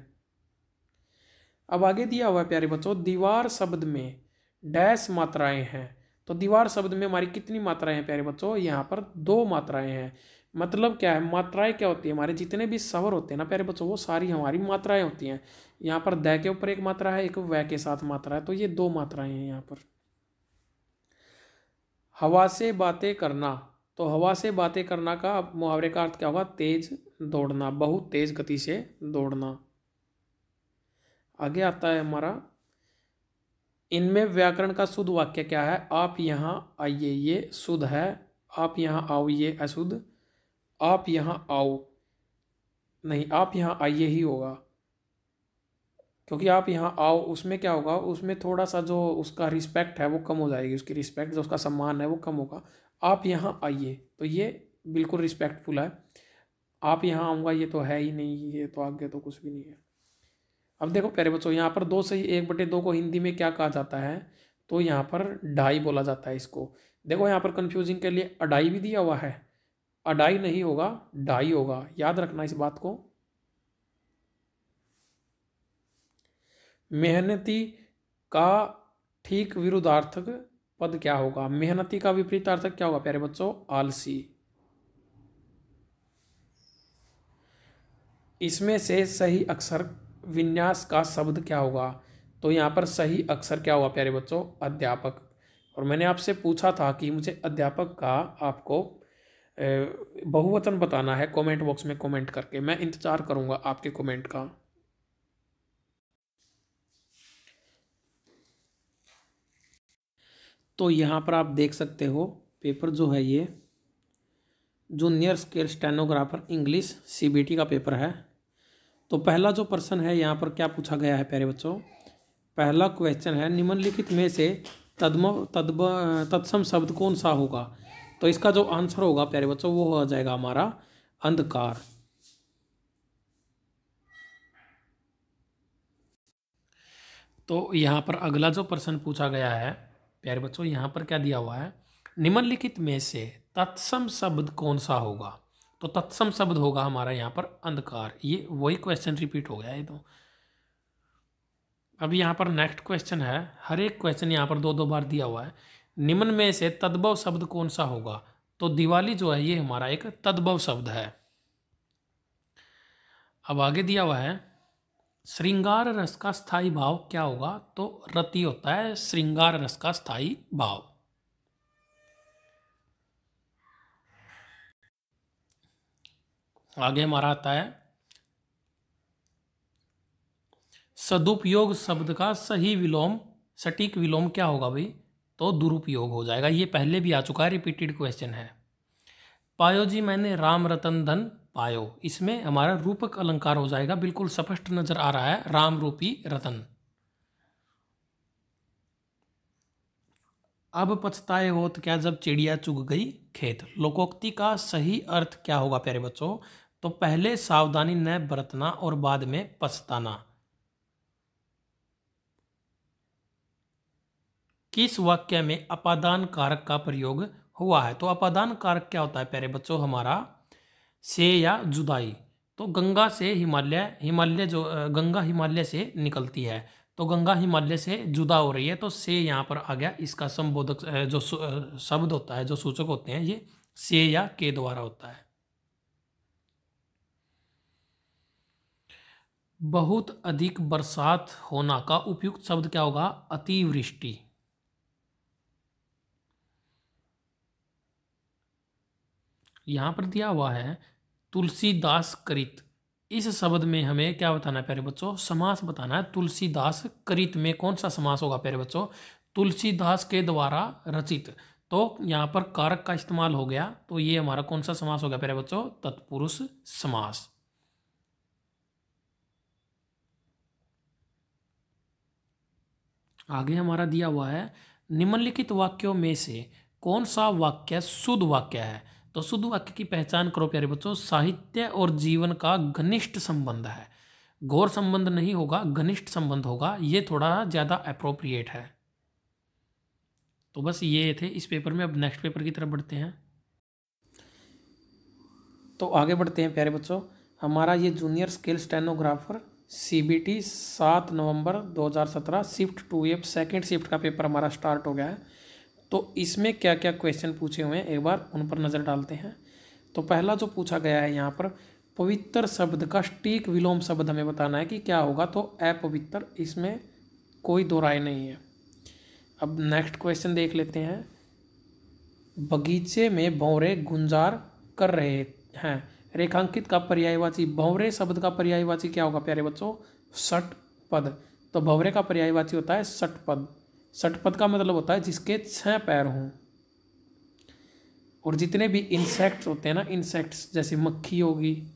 अब आगे दिया हुआ है प्यारे बच्चों, दीवार शब्द में। डैश मात्राएँ हैं। तो दीवार शब्द में हमारी कितनी मात्राएँ हैं प्यारे बच्चों? यहाँ पर दो मात्राएँ हैं। मतलब क्या है? मात्राएँ क्या होती है? हमारे जितने भी सवर होते हैं ना प्यारे बच्चों, वो सारी हमारी मात्राएँ होती हैं। यहाँ पर द के ऊपर एक मात्रा है, एक वह के साथ मात्रा है। तो ये दो मात्राएँ हैं यहाँ पर। हवा से बातें करना। तो हवा से बातें करना का मुहावरे का अर्थ क्या होगा? तेज दौड़ना बहुत तेज गति से दौड़ना। आगे आता है हमारा इनमें व्याकरण का शुद्ध वाक्य क्या है? आप यहाँ आइए, ये शुद्ध है। आप यहाँ आओ, ये अशुद्ध। आप यहाँ आओ। नहीं, आप यहाँ आइए ही होगा। क्योंकि आप यहाँ आओ, उसमें क्या होगा? उसमें थोड़ा सा जो उसका रिस्पेक्ट है, वो कम हो जाएगी। उसकी रिस्पेक्ट जो उसका सम्मान है, वो कम होगा। आप यहाँ आइए। तो ये बिल्कुल रिस्पेक्टफुल है। आप यहाँ आऊँगा, ये तो है ही नहीं, ये तो आगे तो कुछ भी नहीं है। अब देखो प्यारे बच्चों, यहाँ पर दो सही एक बटे दो को हिंदी में क्या कहा जाता है? तो यहाँ पर ढाई बोला जाता है इसको। देखो यहाँ पर कंफ्यूजिंग के लिए अढ़ाई भी दिया हुआ है। अढ़ाई नहीं होगा ढाई होगा। याद रखना इस बात को। मेहनती का ठीक विरुद्धार्थक पद क्या होगा? मेहनती का विपरीतार्थक क्या होगा प्यारे बच्चों? आलसी। इसमें से सही अक्षर विन्यास का शब्द क्या होगा? तो यहाँ पर सही अक्षर क्या होगा प्यारे बच्चों? अध्यापक। और मैंने आपसे पूछा था कि मुझे अध्यापक का आपको बहुवचन बताना है कमेंट बॉक्स में कमेंट करके। मैं इंतज़ार करूँगा आपके कमेंट का। तो यहाँ पर आप देख सकते हो पेपर जो है ये junior scale stenographer English CBT का पेपर है। तो पहला जो प्रश्न है, यहाँ पर क्या पूछा गया है प्यारे बच्चों? पहला क्वेश्चन है, निम्नलिखित में से तद्म, तद्ब, तत्सम शब्द कौन सा होगा? तो इसका जो आंसर होगा प्यारे बच्चों, वो हो जाएगा हमारा अंधकार। तो यहाँ पर अगला जो प्रश्न पूछा गया है, प्यारे बच्चों, यहाँ पर क्या दिया हुआ है? निम्नलिखित में से तत्सम शब्द कौन सा होगा? तो तत्सम शब्द होगा हमारा यहाँ पर अंधकार। ये वही क्वेश्चन रिपीट हो गया ये तो। अब यहाँ पर नेक्स्ट क्वेश्चन है। हर एक क्वेश्चन यहाँ पर दो दो बार दिया हुआ है। निम्न में से तद्भव शब्द कौन सा होगा? तो दिवाली जो है, ये हमारा एक तद्भव शब्द है। अब आगे दिया हुआ है, श्रृंगार रस का स्थायी भाव क्या होगा? तो रति होता है श्रृंगार रस का स्थायी भाव। आगे हमारा आता है। सदुपयोग शब्द का सही विलोम, सटीक विलोम क्या होगा भाई? तो दुरुपयोग हो जाएगा। ये पहले भी आ चुका है रिपीटेड क्वेश्चन है। पायो जी, मैंने राम रतन धन पायो। इसमें हमारा रूपक अलंकार हो जाएगा। बिल्कुल स्पष्ट नज़र आ रहा है, राम रूपी रतन। अब पछताए हो तो क्या जब चिड़िया चुग गई खेत? लोकोक्ति का सही अर्थ क्या होगा प्यारे बच्चों? तो पहले सावधानी न बरतना और बाद में पछताना। किस वाक्य में अपादान कारक का प्रयोग हुआ है? तो अपादान कारक क्या होता है प्यारे बच्चों? हमारा से या जुदाई। तो गंगा से हिमालय हिमालय जो गंगा हिमालय से निकलती है। तो गंगा हिमालय से जुदा हो रही है तो से यहाँ पर आ गया। इसका संबोधक जो शब्द होता है, जो सूचक होते हैं, ये से या के द्वारा होता है। बहुत अधिक बरसात होना का उपयुक्त शब्द क्या होगा? अतिवृष्टि। यहाँ पर दिया हुआ है, तुलसीदास करित। इस शब्द में हमें क्या बताना है प्यारे बच्चों? समास बताना है। तुलसीदास करित में कौन सा समास होगा प्यारे बच्चों? तुलसीदास के द्वारा रचित। तो यहाँ पर कारक का इस्तेमाल हो गया। तो ये हमारा कौन सा समास होगा प्यारे बच्चों? तत्पुरुष समास। आगे हमारा दिया हुआ है, निम्नलिखित वाक्यों में से कौन सा वाक्य शुद्ध वाक्य है? तो शुद्ध वाक्य की पहचान करो प्यारे बच्चों, साहित्य और जीवन का घनिष्ठ संबंध है। घोर संबंध नहीं होगा, घनिष्ठ संबंध होगा, ये थोड़ा ज़्यादा अप्रोप्रिएट है। तो बस ये थे इस पेपर में, अब नेक्स्ट पेपर की तरफ़ बढ़ते हैं। तो आगे बढ़ते हैं प्यारे बच्चों। हमारा ये junior scale stenographer C B T सात नवंबर 2017 shift two F second shift का पेपर हमारा स्टार्ट हो गया है। तो इसमें क्या क्या क्वेश्चन पूछे हुए हैं, एक बार उन पर नज़र डालते हैं। तो पहला जो पूछा गया है यहाँ पर, पवित्र शब्द का स्टीक विलोम शब्द हमें बताना है कि क्या होगा तो अपवित्र इसमें कोई दो राय नहीं है। अब नेक्स्ट क्वेश्चन देख लेते हैं। बगीचे में भौरे गुंजार कर रहे हैं। रेखांकित का पर्यायवाची, भंवरे शब्द का पर्यायवाची क्या होगा प्यारे बच्चों? सट पद। तो भंवरे का पर्यायवाची होता है सट पद। सट पद का मतलब होता है जिसके छह पैर हों। और जितने भी इंसेक्ट्स होते हैं ना इंसेक्ट्स जैसे मक्खी होगी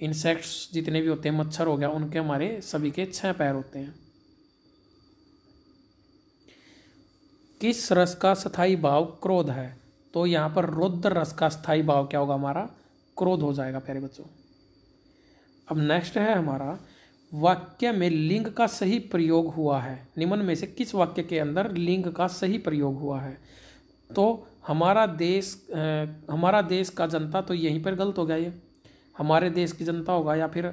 इंसेक्ट्स जितने भी होते हैं, मच्छर हो गया, उनके हमारे सभी के छह पैर होते हैं। किस रस का स्थायी भाव क्रोध है? तो यहाँ पर रुद्र रस का स्थायी भाव क्या होगा हमारा? क्रोध हो जाएगा प्यारे बच्चों। अब नेक्स्ट है हमारा वाक्य में लिंग का सही प्रयोग हुआ है। निम्न में से किस वाक्य के अंदर लिंग का सही प्रयोग हुआ है? तो हमारा देश आ, हमारा देश का जनता तो यहीं पर गलत हो गया ये। हमारे देश की जनता होगा या फिर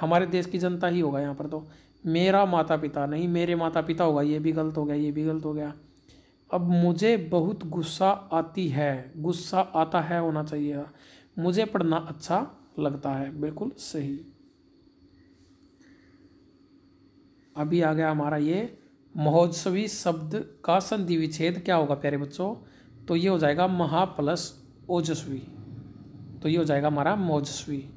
हमारे देश की जनता ही होगा यहाँ पर तो। मेरा माता पिता नहीं मेरे माता पिता होगा ये भी गलत हो गया ये भी गलत हो गया। अब मुझे बहुत गुस्सा आती है गुस्सा आता है होना चाहिए। मुझे पढ़ना अच्छा लगता है। बिल्कुल सही। अभी आ गया हमारा ये महोत्सवी शब्द का संधि विच्छेद। क्या होगा प्यारे बच्चों? तो ये हो जाएगा महा प्लस ओजस्वी। तो ये हो जाएगा हमारा मौजस्वी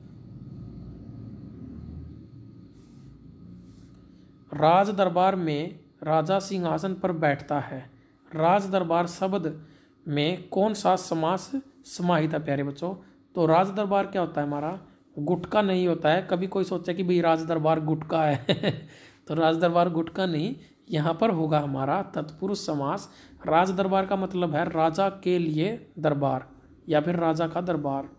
राज दरबार में राजा सिंहासन पर बैठता है। राज दरबार शब्द में कौन सा समास समाहित प्यारे बच्चों? तो राज दरबार क्या होता है हमारा? गुटका नहीं होता है। कभी कोई सोचे कि भाई राज दरबार गुटका है। [LAUGHS] तो राज दरबार गुटका नहीं, यहाँ पर होगा हमारा तत्पुरुष समास। राज दरबार का मतलब है राजा के लिए दरबार, या फिर राजा का दरबार।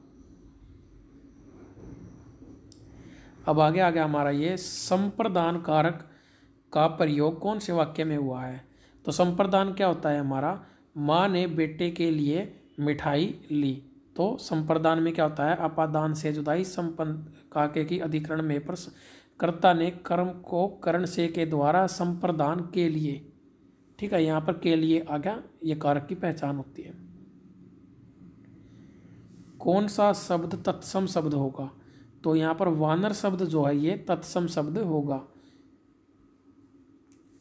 अब आगे आ गया हमारा ये संप्रदान कारक का प्रयोग। कौन से वाक्य में हुआ है? तो संप्रदान क्या होता है हमारा? माँ ने बेटे के लिए मिठाई ली। तो संप्रदान में क्या होता है? अपादान से जुदाई संपन्न काके की अधिकरण में पर कर्ता ने कर्म को करण से के द्वारा संप्रदान के लिए, ठीक है, यहाँ पर के लिए आ गया, ये कारक की पहचान होती है। कौन सा शब्द तत्सम शब्द होगा? तो यहाँ पर वानर शब्द जो है, ये तत्सम शब्द होगा।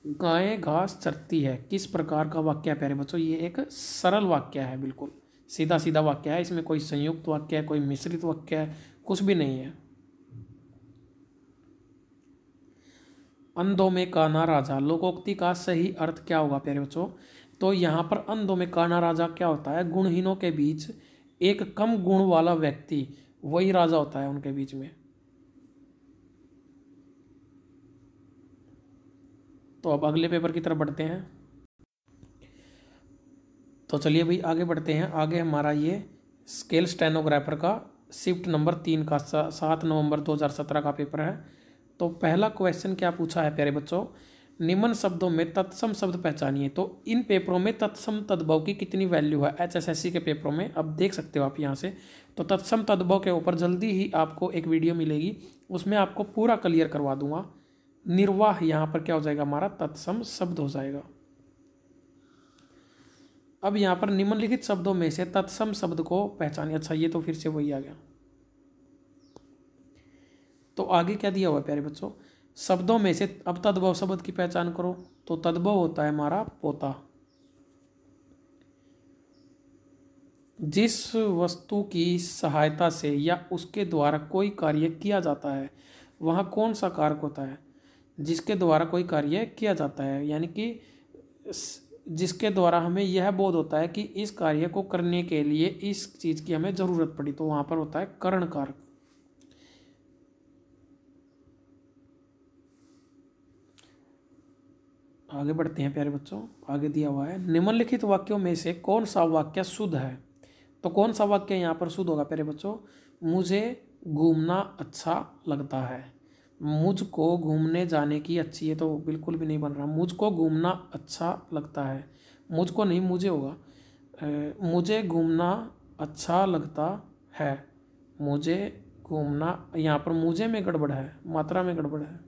गाय घास चरती है, किस प्रकार का वाक्य है प्यारे बच्चों? ये एक सरल वाक्य है, बिल्कुल। सीधा सीधा वाक्य है, इसमें कोई संयुक्त वाक्य है, कोई मिश्रित वाक्य है, कुछ भी नहीं है। अंधों में काना राजा, लोकोक्ति का सही अर्थ क्या होगा प्यारे बच्चों? तो यहाँ पर अंधों में काना राजा क्या होता है? गुणहीनों के बीच एक कम गुण वाला व्यक्ति, वही राजा होता है उनके बीच में। तो अब अगले पेपर की तरफ़ बढ़ते हैं। तो चलिए भाई, आगे बढ़ते हैं। आगे हमारा ये स्केल स्टेनोग्राफर का शिफ्ट नंबर तीन का सात नवंबर 2017 का पेपर है। तो पहला क्वेश्चन क्या पूछा है प्यारे बच्चों? निम्न शब्दों में तत्सम शब्द पहचानिए। तो इन पेपरों में तत्सम तद्भव की कितनी वैल्यू है? एच के पेपरों में अब देख सकते हो आप यहाँ से। तो तत्सम तद्भव के ऊपर जल्दी ही आपको एक वीडियो मिलेगी। उसमें आपको पूरा क्लियर करवा दूँगा। निर्वाह यहाँ पर क्या हो जाएगा हमारा? तत्सम शब्द हो जाएगा। अब यहाँ पर निम्नलिखित शब्दों में से तत्सम शब्द को पहचानिए। अच्छा ये तो फिर से वही आ गया। तो आगे क्या दिया हुआ प्यारे बच्चों? शब्दों में से अब तद्भव शब्द की पहचान करो। तो तद्भव होता है हमारा पोता। जिस वस्तु की सहायता से या उसके द्वारा कोई कार्य किया जाता है, वहाँ कौन सा कारक होता है? जिसके द्वारा कोई कार्य किया जाता है, यानी कि जिसके द्वारा हमें यह बोध होता है कि इस कार्य को करने के लिए इस चीज़ की हमें ज़रूरत पड़ी तो वहाँ पर होता है करण कारक। आगे बढ़ते हैं प्यारे बच्चों, आगे दिया हुआ है, निम्नलिखित वाक्यों में से कौन सा वाक्य शुद्ध है? तो कौन सा वाक्य यहाँ पर शुद्ध होगा प्यारे बच्चों? मुझे घूमना अच्छा लगता है। मुझको घूमने जाने की अच्छी है तो बिल्कुल भी नहीं बन रहा। मुझको घूमना अच्छा लगता है। मुझको नहीं, मुझे होगा। मुझे घूमना अच्छा लगता है। मुझे घूमना, यहाँ पर मुझे में गड़बड़ है, मात्रा में गड़बड़ है।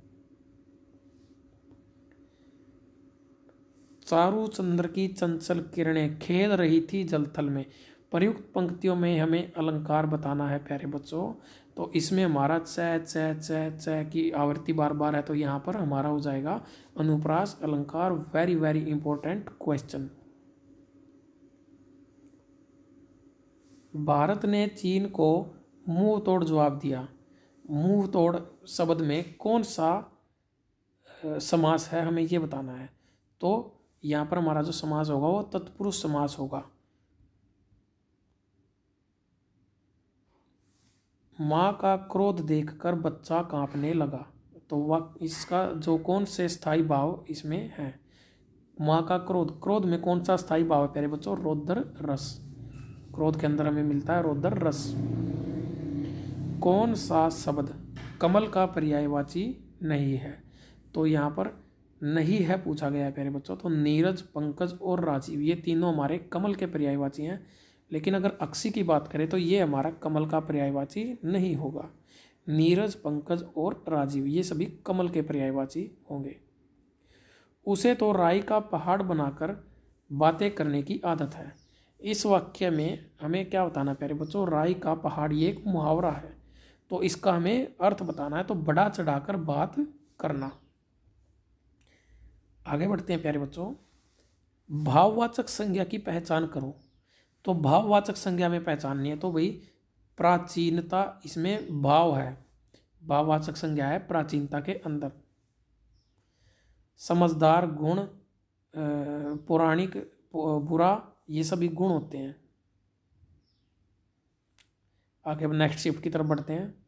चारू चंद्र की चंचल किरणें खेल रही थी जलथल में। प्रयुक्त पंक्तियों में हमें अलंकार बताना है, प्यारे बच्चों। तो इसमें हमारा च च च च की आवृत्ति बार बार है तो यहाँ पर हमारा हो जाएगा अनुप्रास अलंकार। Very very important question Bharat ने चीन को मुँह तोड़ जवाब दिया। मुँह तोड़ शब्द में कौन सा समास है, हमें ये बताना है। तो यहाँ पर हमारा जो समास होगा वो तत्पुरुष समास होगा। माँ का क्रोध देखकर बच्चा कांपने लगा। तो वह इसका, जो कौन से स्थायी भाव इसमें है? माँ का क्रोध। क्रोध में कौन सा स्थायी भाव है, प्यारे बच्चों? रौद्र रस। क्रोध के अंदर हमें मिलता है रौद्र रस। कौन सा शब्द? कमल का पर्यायवाची नहीं है। तो यहाँ पर नहीं है पूछा गया है, प्यारे बच्चों। तो नीरज, पंकज और राजीव, ये तीनों हमारे कमल के पर्यायवाची हैं। लेकिन अगर अक्सी की बात करें तो ये हमारा कमल का पर्यायवाची नहीं होगा। नीरज, पंकज और राजीव, ये सभी कमल के पर्यायवाची होंगे। उसे तो राई का पहाड़ बनाकर बातें करने की आदत है। इस वाक्य में हमें क्या बताना प्यारे बच्चों? राई का पहाड़ ये एक मुहावरा है। तो इसका हमें अर्थ बताना है तो बड़ा चढ़ाकर बात करना। आगे बढ़ते हैं, प्यारे बच्चों। भाववाचक संज्ञा की पहचान करो। तो भाववाचक संज्ञा में पहचाननी है तो भाई प्राचीनता इसमें भाव है। भाववाचक संज्ञा है प्राचीनता के अंदर। समझदार, गुण पौराणिक बुरा, ये सभी गुण होते हैं। आगे अब नेक्स्ट शिफ्ट की तरफ़ बढ़ते हैं।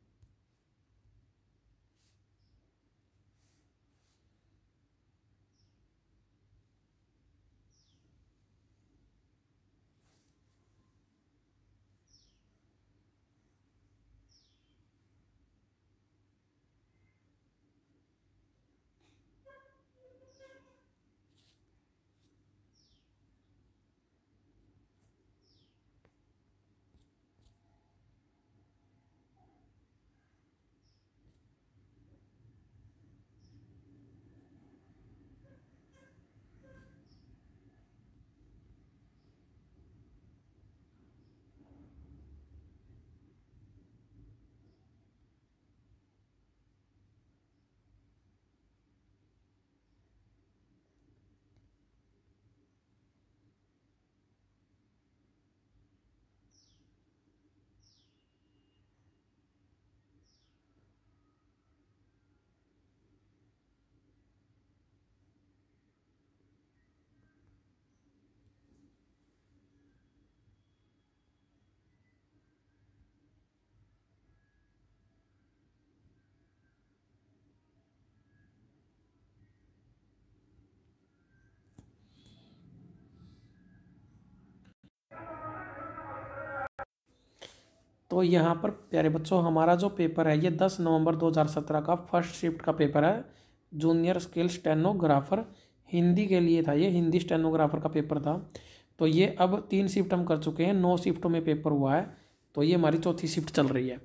तो यहाँ पर, प्यारे बच्चों, हमारा जो पेपर है, ये दस नवंबर 2017 का फ़र्स्ट शिफ्ट का पेपर है। जूनियर स्किल स्टेनोग्राफर, हिंदी के लिए था ये, हिंदी स्टेनोग्राफर का पेपर था। तो ये अब तीन शिफ्ट हम कर चुके हैं, नौ शिफ्टों में पेपर हुआ है तो ये हमारी चौथी शिफ्ट चल रही है।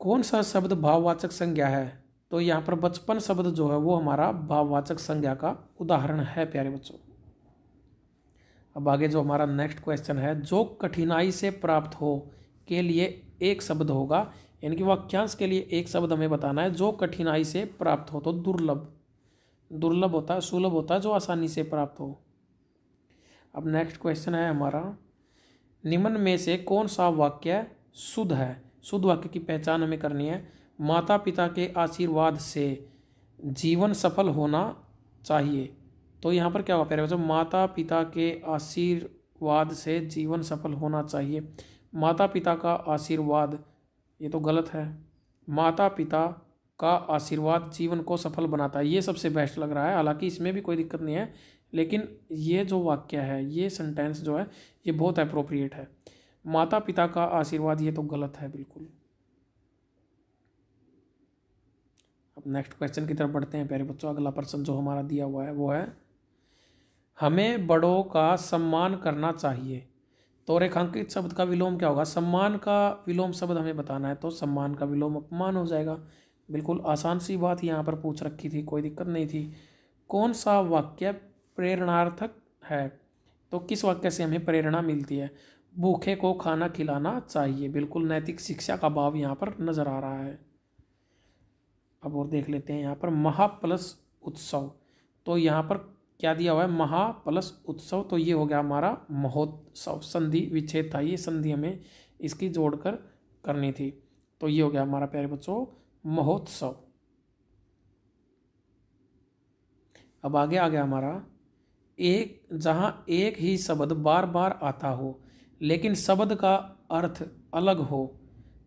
कौन सा शब्द भाववाचक संज्ञा है? तो यहाँ पर बचपन शब्द जो है, वो हमारा भाववाचक संज्ञा का उदाहरण है, प्यारे बच्चों। अब आगे जो हमारा नेक्स्ट क्वेश्चन है, जो कठिनाई से प्राप्त हो के लिए एक शब्द होगा, यानी कि वाक्यांश के लिए एक शब्द हमें बताना है, जो कठिनाई से प्राप्त हो तो दुर्लभ। दुर्लभ होता है सुलभ होता है जो आसानी से प्राप्त हो। अब नेक्स्ट क्वेश्चन है हमारा, निम्न में से कौन सा वाक्य शुद्ध है? शुद्ध वाक्य की पहचान हमें करनी है। माता पिता के आशीर्वाद से जीवन सफल होना चाहिए। तो यहाँ पर क्या हुआ बच्चों माता पिता के आशीर्वाद से जीवन सफल होना चाहिए। माता पिता का आशीर्वाद, ये तो गलत है। माता पिता का आशीर्वाद जीवन को सफल बनाता है, ये सबसे बेस्ट लग रहा है। हालाँकि इसमें भी कोई दिक्कत नहीं है, लेकिन ये जो वाक्य है, ये सेंटेंस जो है, ये बहुत अप्रोप्रिएट है। माता पिता का आशीर्वाद, ये तो गलत है, बिल्कुल। अब नेक्स्ट क्वेश्चन की तरफ़ बढ़ते हैं, प्यारे बच्चों, अगला प्रश्न जो हमारा दिया हुआ है, वो है, हमें बड़ों का सम्मान करना चाहिए। तो रेखांकित शब्द का विलोम क्या होगा? सम्मान का विलोम शब्द हमें बताना है तो सम्मान का विलोम अपमान हो जाएगा। बिल्कुल आसान सी बात यहाँ पर पूछ रखी थी, कोई दिक्कत नहीं थी। कौन सा वाक्य प्रेरणार्थक है? तो किस वाक्य से हमें प्रेरणा मिलती है? भूखे को खाना खिलाना चाहिए। बिल्कुल नैतिक शिक्षा का भाव यहाँ पर नज़र आ रहा है। अब और देख लेते हैं यहाँ पर महाप्लस उत्सव। तो यहाँ पर क्या दिया हुआ है? महा प्लस उत्सव तो ये हो गया हमारा महोत्सव, संधि विच्छेद था ये संधि हमें इसकी जोड़कर करनी थी। तो ये हो गया हमारा प्यारे बच्चों, महोत्सव। अब आगे आ गया हमारा, एक, जहाँ एक ही शब्द बार बार आता हो, लेकिन शब्द का अर्थ अलग हो,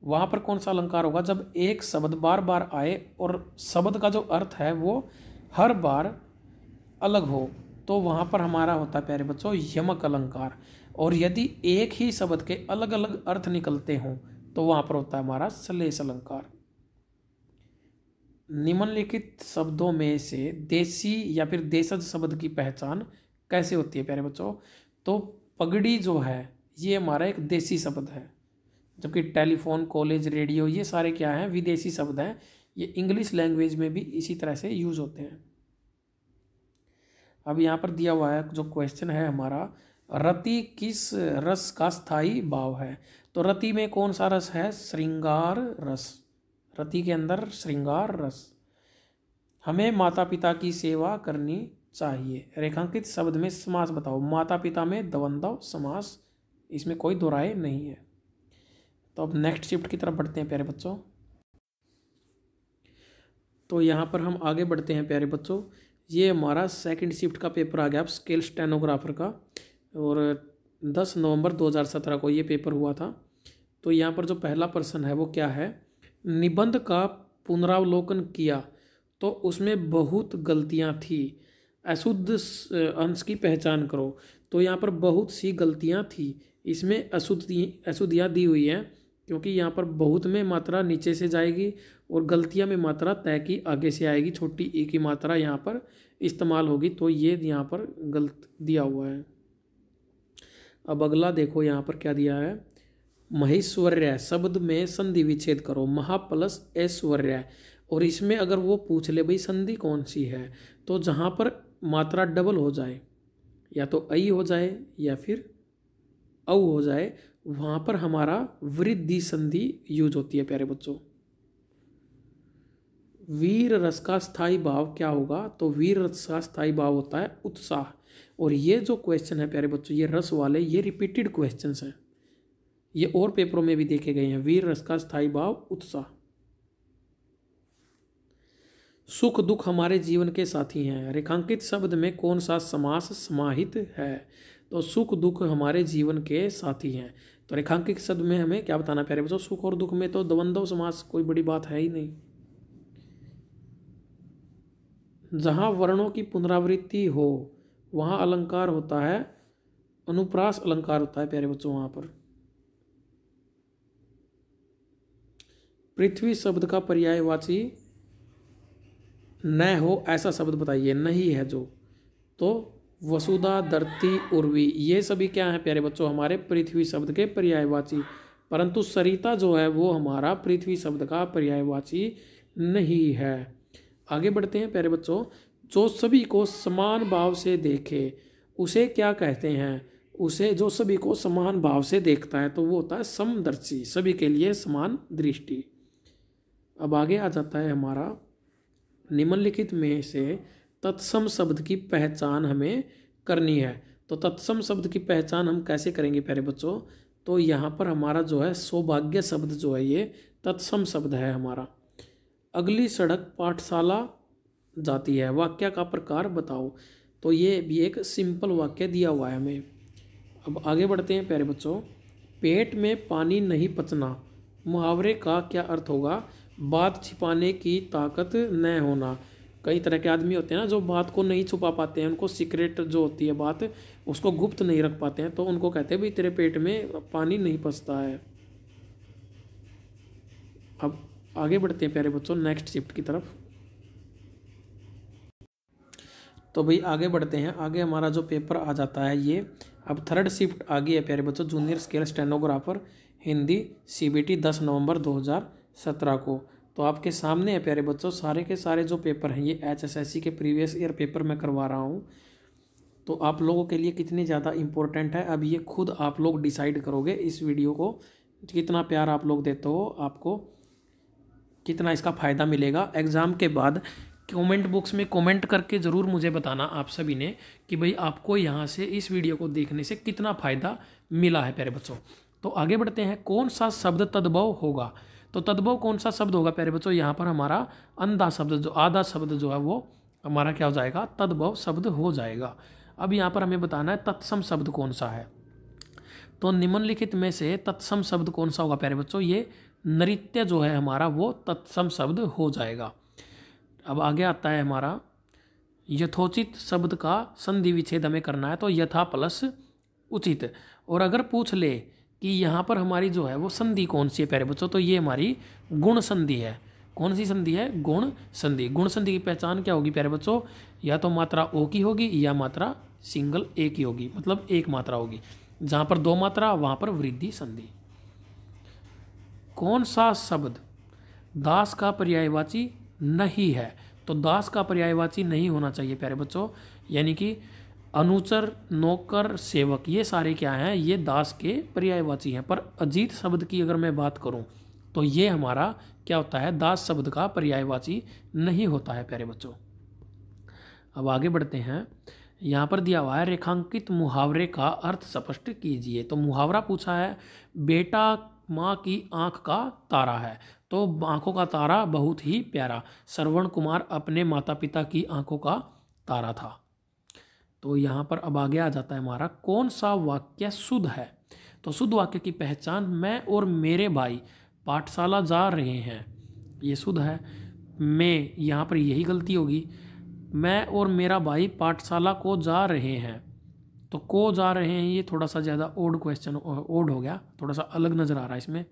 वहाँ पर कौन सा अलंकार होगा? जब एक शब्द बार बार आए, और शब्द का जो अर्थ है वो हर बार अलग हो तो वहाँ पर हमारा होता है, प्यारे बच्चों, यमक अलंकार। और यदि एक ही शब्द के अलग अलग अर्थ निकलते हों तो वहाँ पर होता है हमारा सलेस अलंकार। निम्नलिखित शब्दों में से देसी या फिर देशज शब्द की पहचान कैसे होती है, प्यारे बच्चों? तो पगड़ी जो है, ये हमारा एक देसी शब्द है, जबकि टेलीफोन, कॉलेज, रेडियो, ये सारे क्या हैं, विदेशी शब्द हैं। ये इंग्लिश लैंग्वेज में भी इसी तरह से यूज़ होते हैं। अब यहाँ पर दिया हुआ है जो क्वेश्चन है हमारा, रति किस रस का स्थायी भाव है? तो रति में कौन सा रस है? श्रृंगार रस। रति के अंदर श्रृंगार रस। हमें माता पिता की सेवा करनी चाहिए। रेखांकित शब्द में समास बताओ। माता पिता में दवंदव समास, इसमें कोई दोहराए नहीं है। तो अब नेक्स्ट शिफ्ट की तरफ़ बढ़ते हैं प्यारे बच्चों। तो यहाँ पर हम आगे बढ़ते हैं प्यारे बच्चों। ये हमारा सेकंड शिफ्ट का पेपर आ गया स्केल स्टेनोग्राफर का। और दस नवंबर दो हज़ार सत्रह को ये पेपर हुआ था। तो यहाँ पर जो पहला प्रश्न है वो क्या है? निबंध का पुनरावलोकन किया तो उसमें बहुत गलतियाँ थी। अशुद्ध अंश की पहचान करो तो यहाँ पर बहुत सी गलतियाँ थी। इसमें अशुद्धि, अशुद्धियाँ दी हुई हैं, क्योंकि यहाँ पर बहुत में मात्रा नीचे से जाएगी और गलतियाँ में मात्रा तय की आगे से आएगी, छोटी ए की मात्रा यहाँ पर इस्तेमाल होगी तो ये यहाँ पर गलत दिया हुआ है। अब अगला देखो यहाँ पर क्या दिया है। महेश्वर्य, शब्द में संधि विच्छेद करो महा प्लस ऐश्वर्य। और इसमें अगर वो पूछ ले, भाई, संधि कौन सी है? तो जहाँ पर मात्रा डबल हो जाए, या तो अई हो जाए, या फिर औ हो जाए, वहाँ पर हमारा वृद्धि संधि यूज़ होती है, प्यारे बच्चों। वीर रस का स्थायी भाव क्या होगा? तो वीर रस का स्थायी भाव होता है उत्साह। और ये जो क्वेश्चन है प्यारे बच्चों, ये रस वाले, ये रिपीटेड क्वेश्चन हैं। ये और पेपरों में भी देखे गए हैं। वीर रस का स्थायी भाव उत्साह। सुख दुख हमारे जीवन के साथी हैं। रेखांकित शब्द में कौन सा समास समाहित है? तो सुख दुख हमारे जीवन के साथी हैं। तो रेखांकित शब्द में हमें क्या बताना प्यारे बच्चों? सुख और दुख में तो द्वंद्व समास कोई बड़ी बात है ही नहीं। जहाँ वर्णों की पुनरावृत्ति हो, वहाँ अलंकार होता है, अनुप्रास अलंकार होता है, प्यारे बच्चों, वहाँ पर। पृथ्वी शब्द का पर्यायवाची न हो, ऐसा शब्द बताइए, नहीं है जो। तो वसुधा, धरती, उर्वी, ये सभी क्या है, प्यारे बच्चों, हमारे पृथ्वी शब्द के पर्यायवाची। परंतु सरिता जो है, वो हमारा पृथ्वी शब्द का पर्यायवाची नहीं है। आगे बढ़ते हैं, प्यारे बच्चों। जो सभी को समान भाव से देखे, उसे क्या कहते हैं? उसे जो सभी को समान भाव से देखता है तो वो होता है समदर्शी, सभी के लिए समान दृष्टि। अब आगे आ जाता है हमारा निम्नलिखित में से, तत्सम शब्द की पहचान हमें करनी है। तो तत्सम शब्द की पहचान हम कैसे करेंगे, प्यारे बच्चों? तो यहाँ पर हमारा जो है सौभाग्य शब्द जो है ये तत्सम शब्द है हमारा। अगली सड़क पाठशाला जाती है। वाक्य का प्रकार बताओ। तो ये भी एक सिंपल वाक्य दिया हुआ है हमें। अब आगे बढ़ते हैं प्यारे बच्चों। पेट में पानी नहीं पचना। मुहावरे का क्या अर्थ होगा? बात छिपाने की ताकत न होना। कई तरह के आदमी होते हैं ना, जो बात को नहीं छुपा पाते हैं। उनको सीक्रेट जो होती है बात, उसको गुप्त नहीं रख पाते हैं। तो उनको कहते हैं, भाई, तेरे पेट में पानी नहीं पचता है। अब आगे बढ़ते हैं प्यारे बच्चों नेक्स्ट शिफ्ट की तरफ़। तो भाई, आगे बढ़ते हैं। आगे हमारा जो पेपर आ जाता है ये, अब थर्ड शिफ्ट आ गई है प्यारे बच्चों junior scale stenographer Hindi CBT दस नवंबर दो हज़ार सत्रह को। तो आपके सामने है प्यारे बच्चों, सारे के सारे जो पेपर हैं, ये एच एस एस सी के प्रीवियस ईयर पेपर मैं करवा रहा हूँ। तो आप लोगों के लिए कितनी ज़्यादा इम्पोर्टेंट है, अब ये खुद आप लोग डिसाइड करोगे इस वीडियो को, कितना प्यार आप लोग देते हो आपको। कितना इसका फ़ायदा मिलेगा? एग्ज़ाम के बाद कमेंट बॉक्स में कमेंट करके ज़रूर मुझे बताना आप सभी ने कि भाई आपको यहाँ से इस वीडियो को देखने से कितना फ़ायदा मिला है प्यारे बच्चों। तो आगे बढ़ते हैं, कौन सा शब्द तद्भव होगा? तो तद्भव कौन सा शब्द होगा प्यारे बच्चों? यहाँ पर हमारा अंधा शब्द जो, आधा शब्द जो है वो हमारा क्या हो जाएगा? तद्भव शब्द हो जाएगा। अब यहाँ पर हमें बताना है, तत्सम शब्द कौन सा है? तो निम्नलिखित में से तत्सम शब्द कौन सा होगा प्यारे बच्चों? ये नृत्य जो है हमारा, वो तत्सम शब्द हो जाएगा। अब आगे आता है हमारा, यथोचित शब्द का संधि विच्छेद हमें करना है तो यथा प्लस उचित। और अगर पूछ ले कि यहाँ पर हमारी जो है, वो संधि कौन सी है? प्यारे बच्चों तो ये हमारी गुण संधि है। कौन सी संधि है? गुण संधि। गुण संधि की पहचान क्या होगी प्यारे बच्चों? या तो मात्रा ओ की होगी, या मात्रा सिंगल ए की होगी मतलब एक मात्रा होगी। जहाँ पर दो मात्रा, वहाँ पर वृद्धि संधि। कौन सा शब्द दास का पर्यायवाची नहीं है? तो दास का पर्यायवाची नहीं होना चाहिए, प्यारे बच्चों। यानी कि अनुचर, नौकर, सेवक, ये सारे क्या हैं? ये दास के पर्यायवाची हैं। पर अजीत शब्द की अगर मैं बात करूँ तो ये हमारा क्या होता है? दास शब्द का पर्यायवाची नहीं होता है, प्यारे बच्चों। अब आगे बढ़ते हैं। यहाँ पर दिया हुआ है, रेखांकित मुहावरे का अर्थ स्पष्ट कीजिए। तो मुहावरा पूछा है, बेटा माँ की आँख का तारा है। तो आँखों का तारा बहुत ही प्यारा। श्रवण कुमार अपने माता पिता की आँखों का तारा था। तो यहाँ पर अब आगे आ जाता है हमारा, कौन सा वाक्य शुद्ध है? तो शुद्ध वाक्य की पहचान मैं और मेरे भाई पाठशाला जा रहे हैं। ये शुद्ध है। मैं, यहाँ पर यही गलती होगी। मैं और मेरा भाई पाठशाला को जा रहे हैं। तो को जा रहे हैं, ये थोड़ा सा ज़्यादा ओड क्वेश्चन ओड हो गया, थोड़ा सा अलग नज़र आ रहा है इसमें।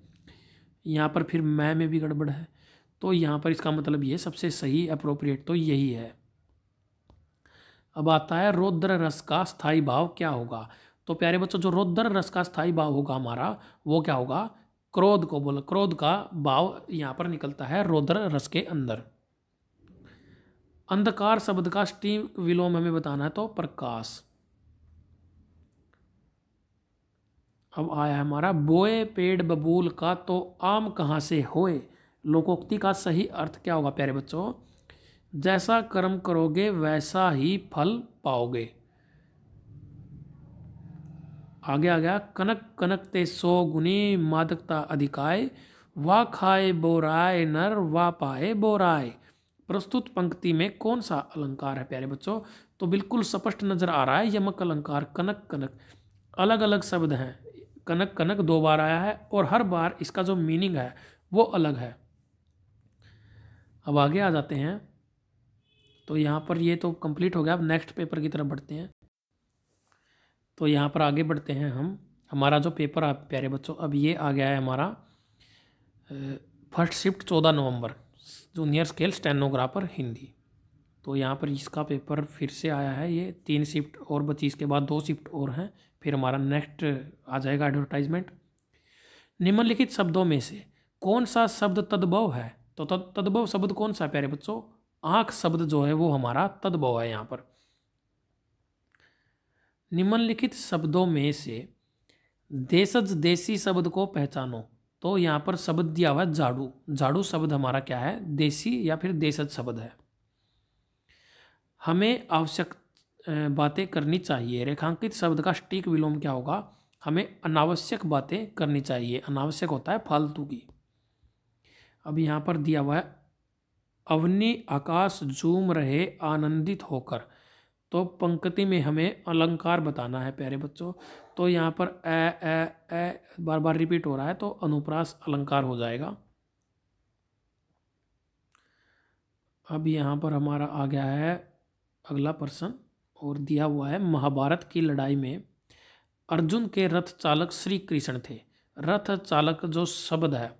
यहाँ पर फिर मैं में भी गड़बड़ है तो यहाँ पर इसका मतलब ये सबसे सही अप्रोप्रिएट तो यही है। अब आता है, रौद्र रस का स्थायी भाव क्या होगा? तो प्यारे बच्चों, जो रौद्र रस का स्थायी भाव होगा हमारा, वो क्या होगा? क्रोध को बोला, क्रोध का भाव यहाँ पर निकलता है रौद्र रस के अंदर। अंधकार शब्द का स्टीम विलोम हमें बताना है तो प्रकाश। अब आया हमारा, बोए पेड़ बबूल का तो आम कहाँ से होए? लोकोक्ति का सही अर्थ क्या होगा प्यारे बच्चों? जैसा कर्म करोगे वैसा ही फल पाओगे। आगे आ गया, कनक कनक ते सो गुनी, मादकता अधिकाय, वा खाए बोराय नर, वा पाए बोराय। प्रस्तुत पंक्ति में कौन सा अलंकार है प्यारे बच्चों? तो बिल्कुल स्पष्ट नज़र आ रहा है, यमक अलंकार, कनक कनक। अलग अलग शब्द हैं। कनक कनक दो बार आया है और हर बार इसका जो मीनिंग है, वो अलग है। अब आगे आ जाते हैं। तो यहाँ पर ये तो कंप्लीट हो गया। अब नेक्स्ट पेपर की तरफ़ बढ़ते हैं। तो यहाँ पर आगे बढ़ते हैं हम। हमारा जो पेपर आप प्यारे बच्चों, अब ये आ गया है हमारा फ़र्स्ट शिफ्ट चौदह नवंबर जूनियर स्केल स्टेनोग्राफर हिंदी। तो यहाँ पर इसका पेपर फिर से आया है। ये तीन शिफ्ट और बची, इसके बाद दो शिफ्ट और हैं। फिर हमारा नेक्स्ट आ जाएगा एडवर्टाइजमेंट निम्नलिखित शब्दों में से कौन सा शब्द तद्भव है? तो तद्भव शब्द कौन सा प्यारे बच्चों? आँख शब्द जो है वो हमारा तद्भव है यहाँ पर। निम्नलिखित शब्दों में से देशज देसी शब्द को पहचानो। तो यहाँ पर शब्द दिया हुआ है झाड़ू। झाड़ू शब्द हमारा क्या है? देसी या फिर देशज शब्द है। हमें आवश्यक बातें करनी चाहिए। रेखांकित शब्द का स्टीक विलोम क्या होगा? हमें अनावश्यक बातें करनी चाहिए। अनावश्यक होता है फालतू की। अब यहाँ पर दिया हुआ है, अवनी आकाश झूम रहे आनंदित होकर। तो पंक्ति में हमें अलंकार बताना है प्यारे बच्चों। तो यहाँ पर ए ए ए बार बार रिपीट हो रहा है तो अनुप्रास अलंकार हो जाएगा। अब यहाँ पर हमारा आ गया है अगला प्रश्न। और दिया हुआ है, महाभारत की लड़ाई में अर्जुन के रथ चालक श्री कृष्ण थे। रथ चालक जो शब्द है,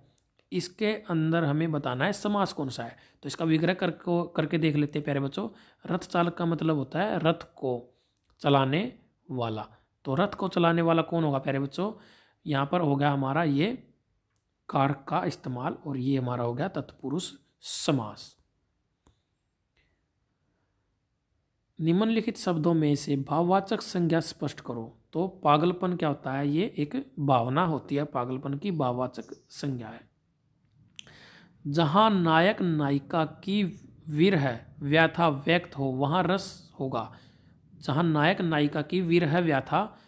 इसके अंदर हमें बताना है समास कौन सा है। तो इसका विग्रह कर, को, करके देख लेते हैं प्यारे बच्चों। रथ चालक का मतलब होता है रथ को चलाने वाला। तो रथ को चलाने वाला कौन होगा प्यारे बच्चों? यहाँ पर हो गया हमारा ये कार का इस्तेमाल और ये हमारा हो गया तत्पुरुष समास। निम्नलिखित शब्दों में से भाववाचक संज्ञा स्पष्ट करो। तो पागलपन क्या होता है? ये एक भावना होती है, पागलपन की भाववाचक संज्ञा है। जहाँ नायक नायिका की वीर है, व्याथा व्यक्त हो, वहाँ रस होगा। जहाँ नायक नायिका की वीर है, व्याथा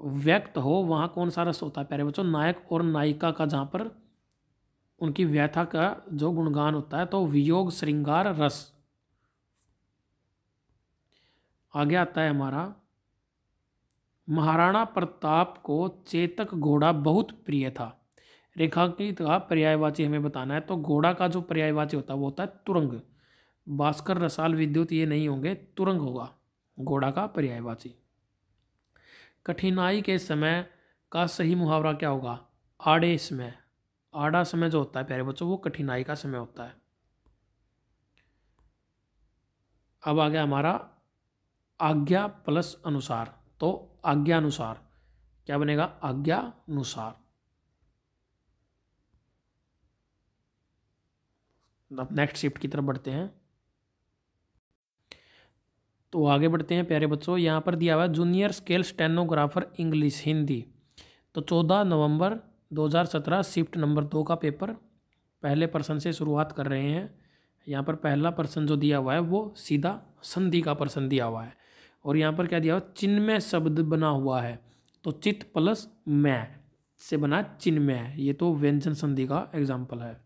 व्यक्त हो, वहाँ कौन सा रस होता है? प्यारे बच्चों, नायक और नायिका का जहाँ पर उनकी व्यथा का जो गुणगान होता है तो वियोग, श्रृंगार, रस। आगे आता है हमारा। महाराणा प्रताप को चेतक घोड़ा बहुत प्रिय था। रेखांकित का पर्यायवाची हमें बताना है। तो घोड़ा का जो पर्यायवाची होता है, वो होता है तुरंग। भास्कर, रसाल, विद्युत, ये नहीं होंगे, तुरंग होगा। घोड़ा का पर्यायवाची। कठिनाई के समय का सही मुहावरा क्या होगा? आड़े समय। आड़ा समय जो होता है, प्यारे बच्चों, वो कठिनाई का समय होता है। अब आ गया हमारा आज्ञा प्लस अनुसार। तो आज्ञा अनुसार क्या बनेगा? आज्ञा अनुसार अब नेक्स्ट शिफ्ट की तरफ़ बढ़ते हैं। तो आगे बढ़ते हैं, प्यारे बच्चों, यहाँ पर दिया हुआ है junior scale stenographer English Hindi तो चौदह नवंबर 2017 शिफ्ट नंबर दो का पेपर पहले पर्सन से शुरुआत कर रहे हैं। यहाँ पर पहला पर्सन जो दिया हुआ है, वो सीधा संधि का पर्सन दिया हुआ है। और यहाँ पर क्या दिया हुआ चिन्मय शब्द बना हुआ है। तो चित प्लस मै से बना चिन्मय ये तो व्यंजन संधि का एग्ज़ाम्पल है।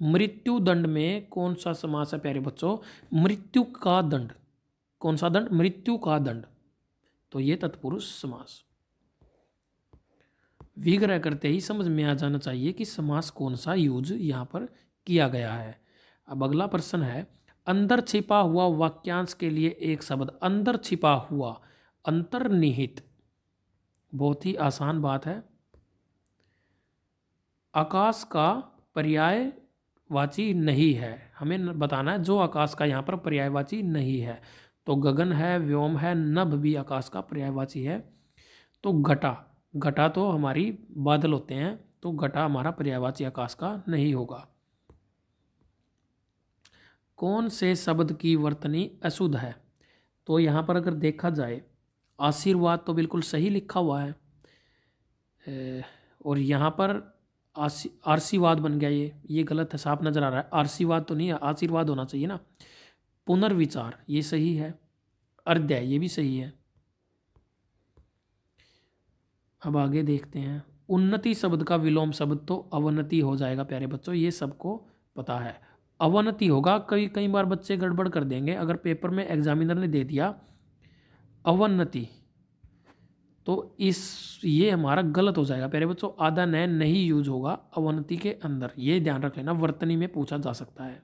मृत्यु दंड में कौन सा समास है प्यारे बच्चों? मृत्यु का दंड। कौन सा दंड? मृत्यु का दंड। तो ये तत्पुरुष समास। विग्रह करते ही समझ में आ जाना चाहिए कि समास कौन सा यूज़ यहाँ पर किया गया है। अब अगला प्रश्न है अंदर छिपा हुआ वाक्यांश के लिए एक शब्द अंदर छिपा हुआ, अंतर्निहित। बहुत ही आसान बात है। आकाश का पर्याय वाची नहीं है। हमें बताना है जो आकाश का यहाँ पर पर्यायवाची नहीं है। तो गगन है, व्योम है, नभ भी आकाश का पर्यायवाची है। तो घटा घटा तो हमारी बादल होते हैं तो घटा हमारा पर्यायवाची आकाश का नहीं होगा। कौन से शब्द की वर्तनी अशुद्ध है? तो यहाँ पर अगर देखा जाए, आशीर्वाद तो बिल्कुल सही लिखा हुआ है। और यहाँ पर आशी आरसीवाद बन गया ये ये गलत है, साफ़ नज़र आ रहा है। आरसीवाद तो नहीं है, आशीर्वाद होना चाहिए ना। पुनर्विचार, ये सही है। अर्ध्याय ये भी सही है। अब आगे देखते हैं। उन्नति शब्द का विलोम शब्द तो अवनति हो जाएगा, प्यारे बच्चों, ये सबको पता है। अवनति होगा। कई कई बार बच्चे गड़बड़ कर देंगे। अगर पेपर में एग्जामिनर ने दे दिया, अवनति तो इस, ये हमारा गलत हो जाएगा। प्यारे बच्चों, आधा नय नहीं यूज़ होगा अवनति के अंदर। ये ध्यान रख लेना, वर्तनी में पूछा जा सकता है।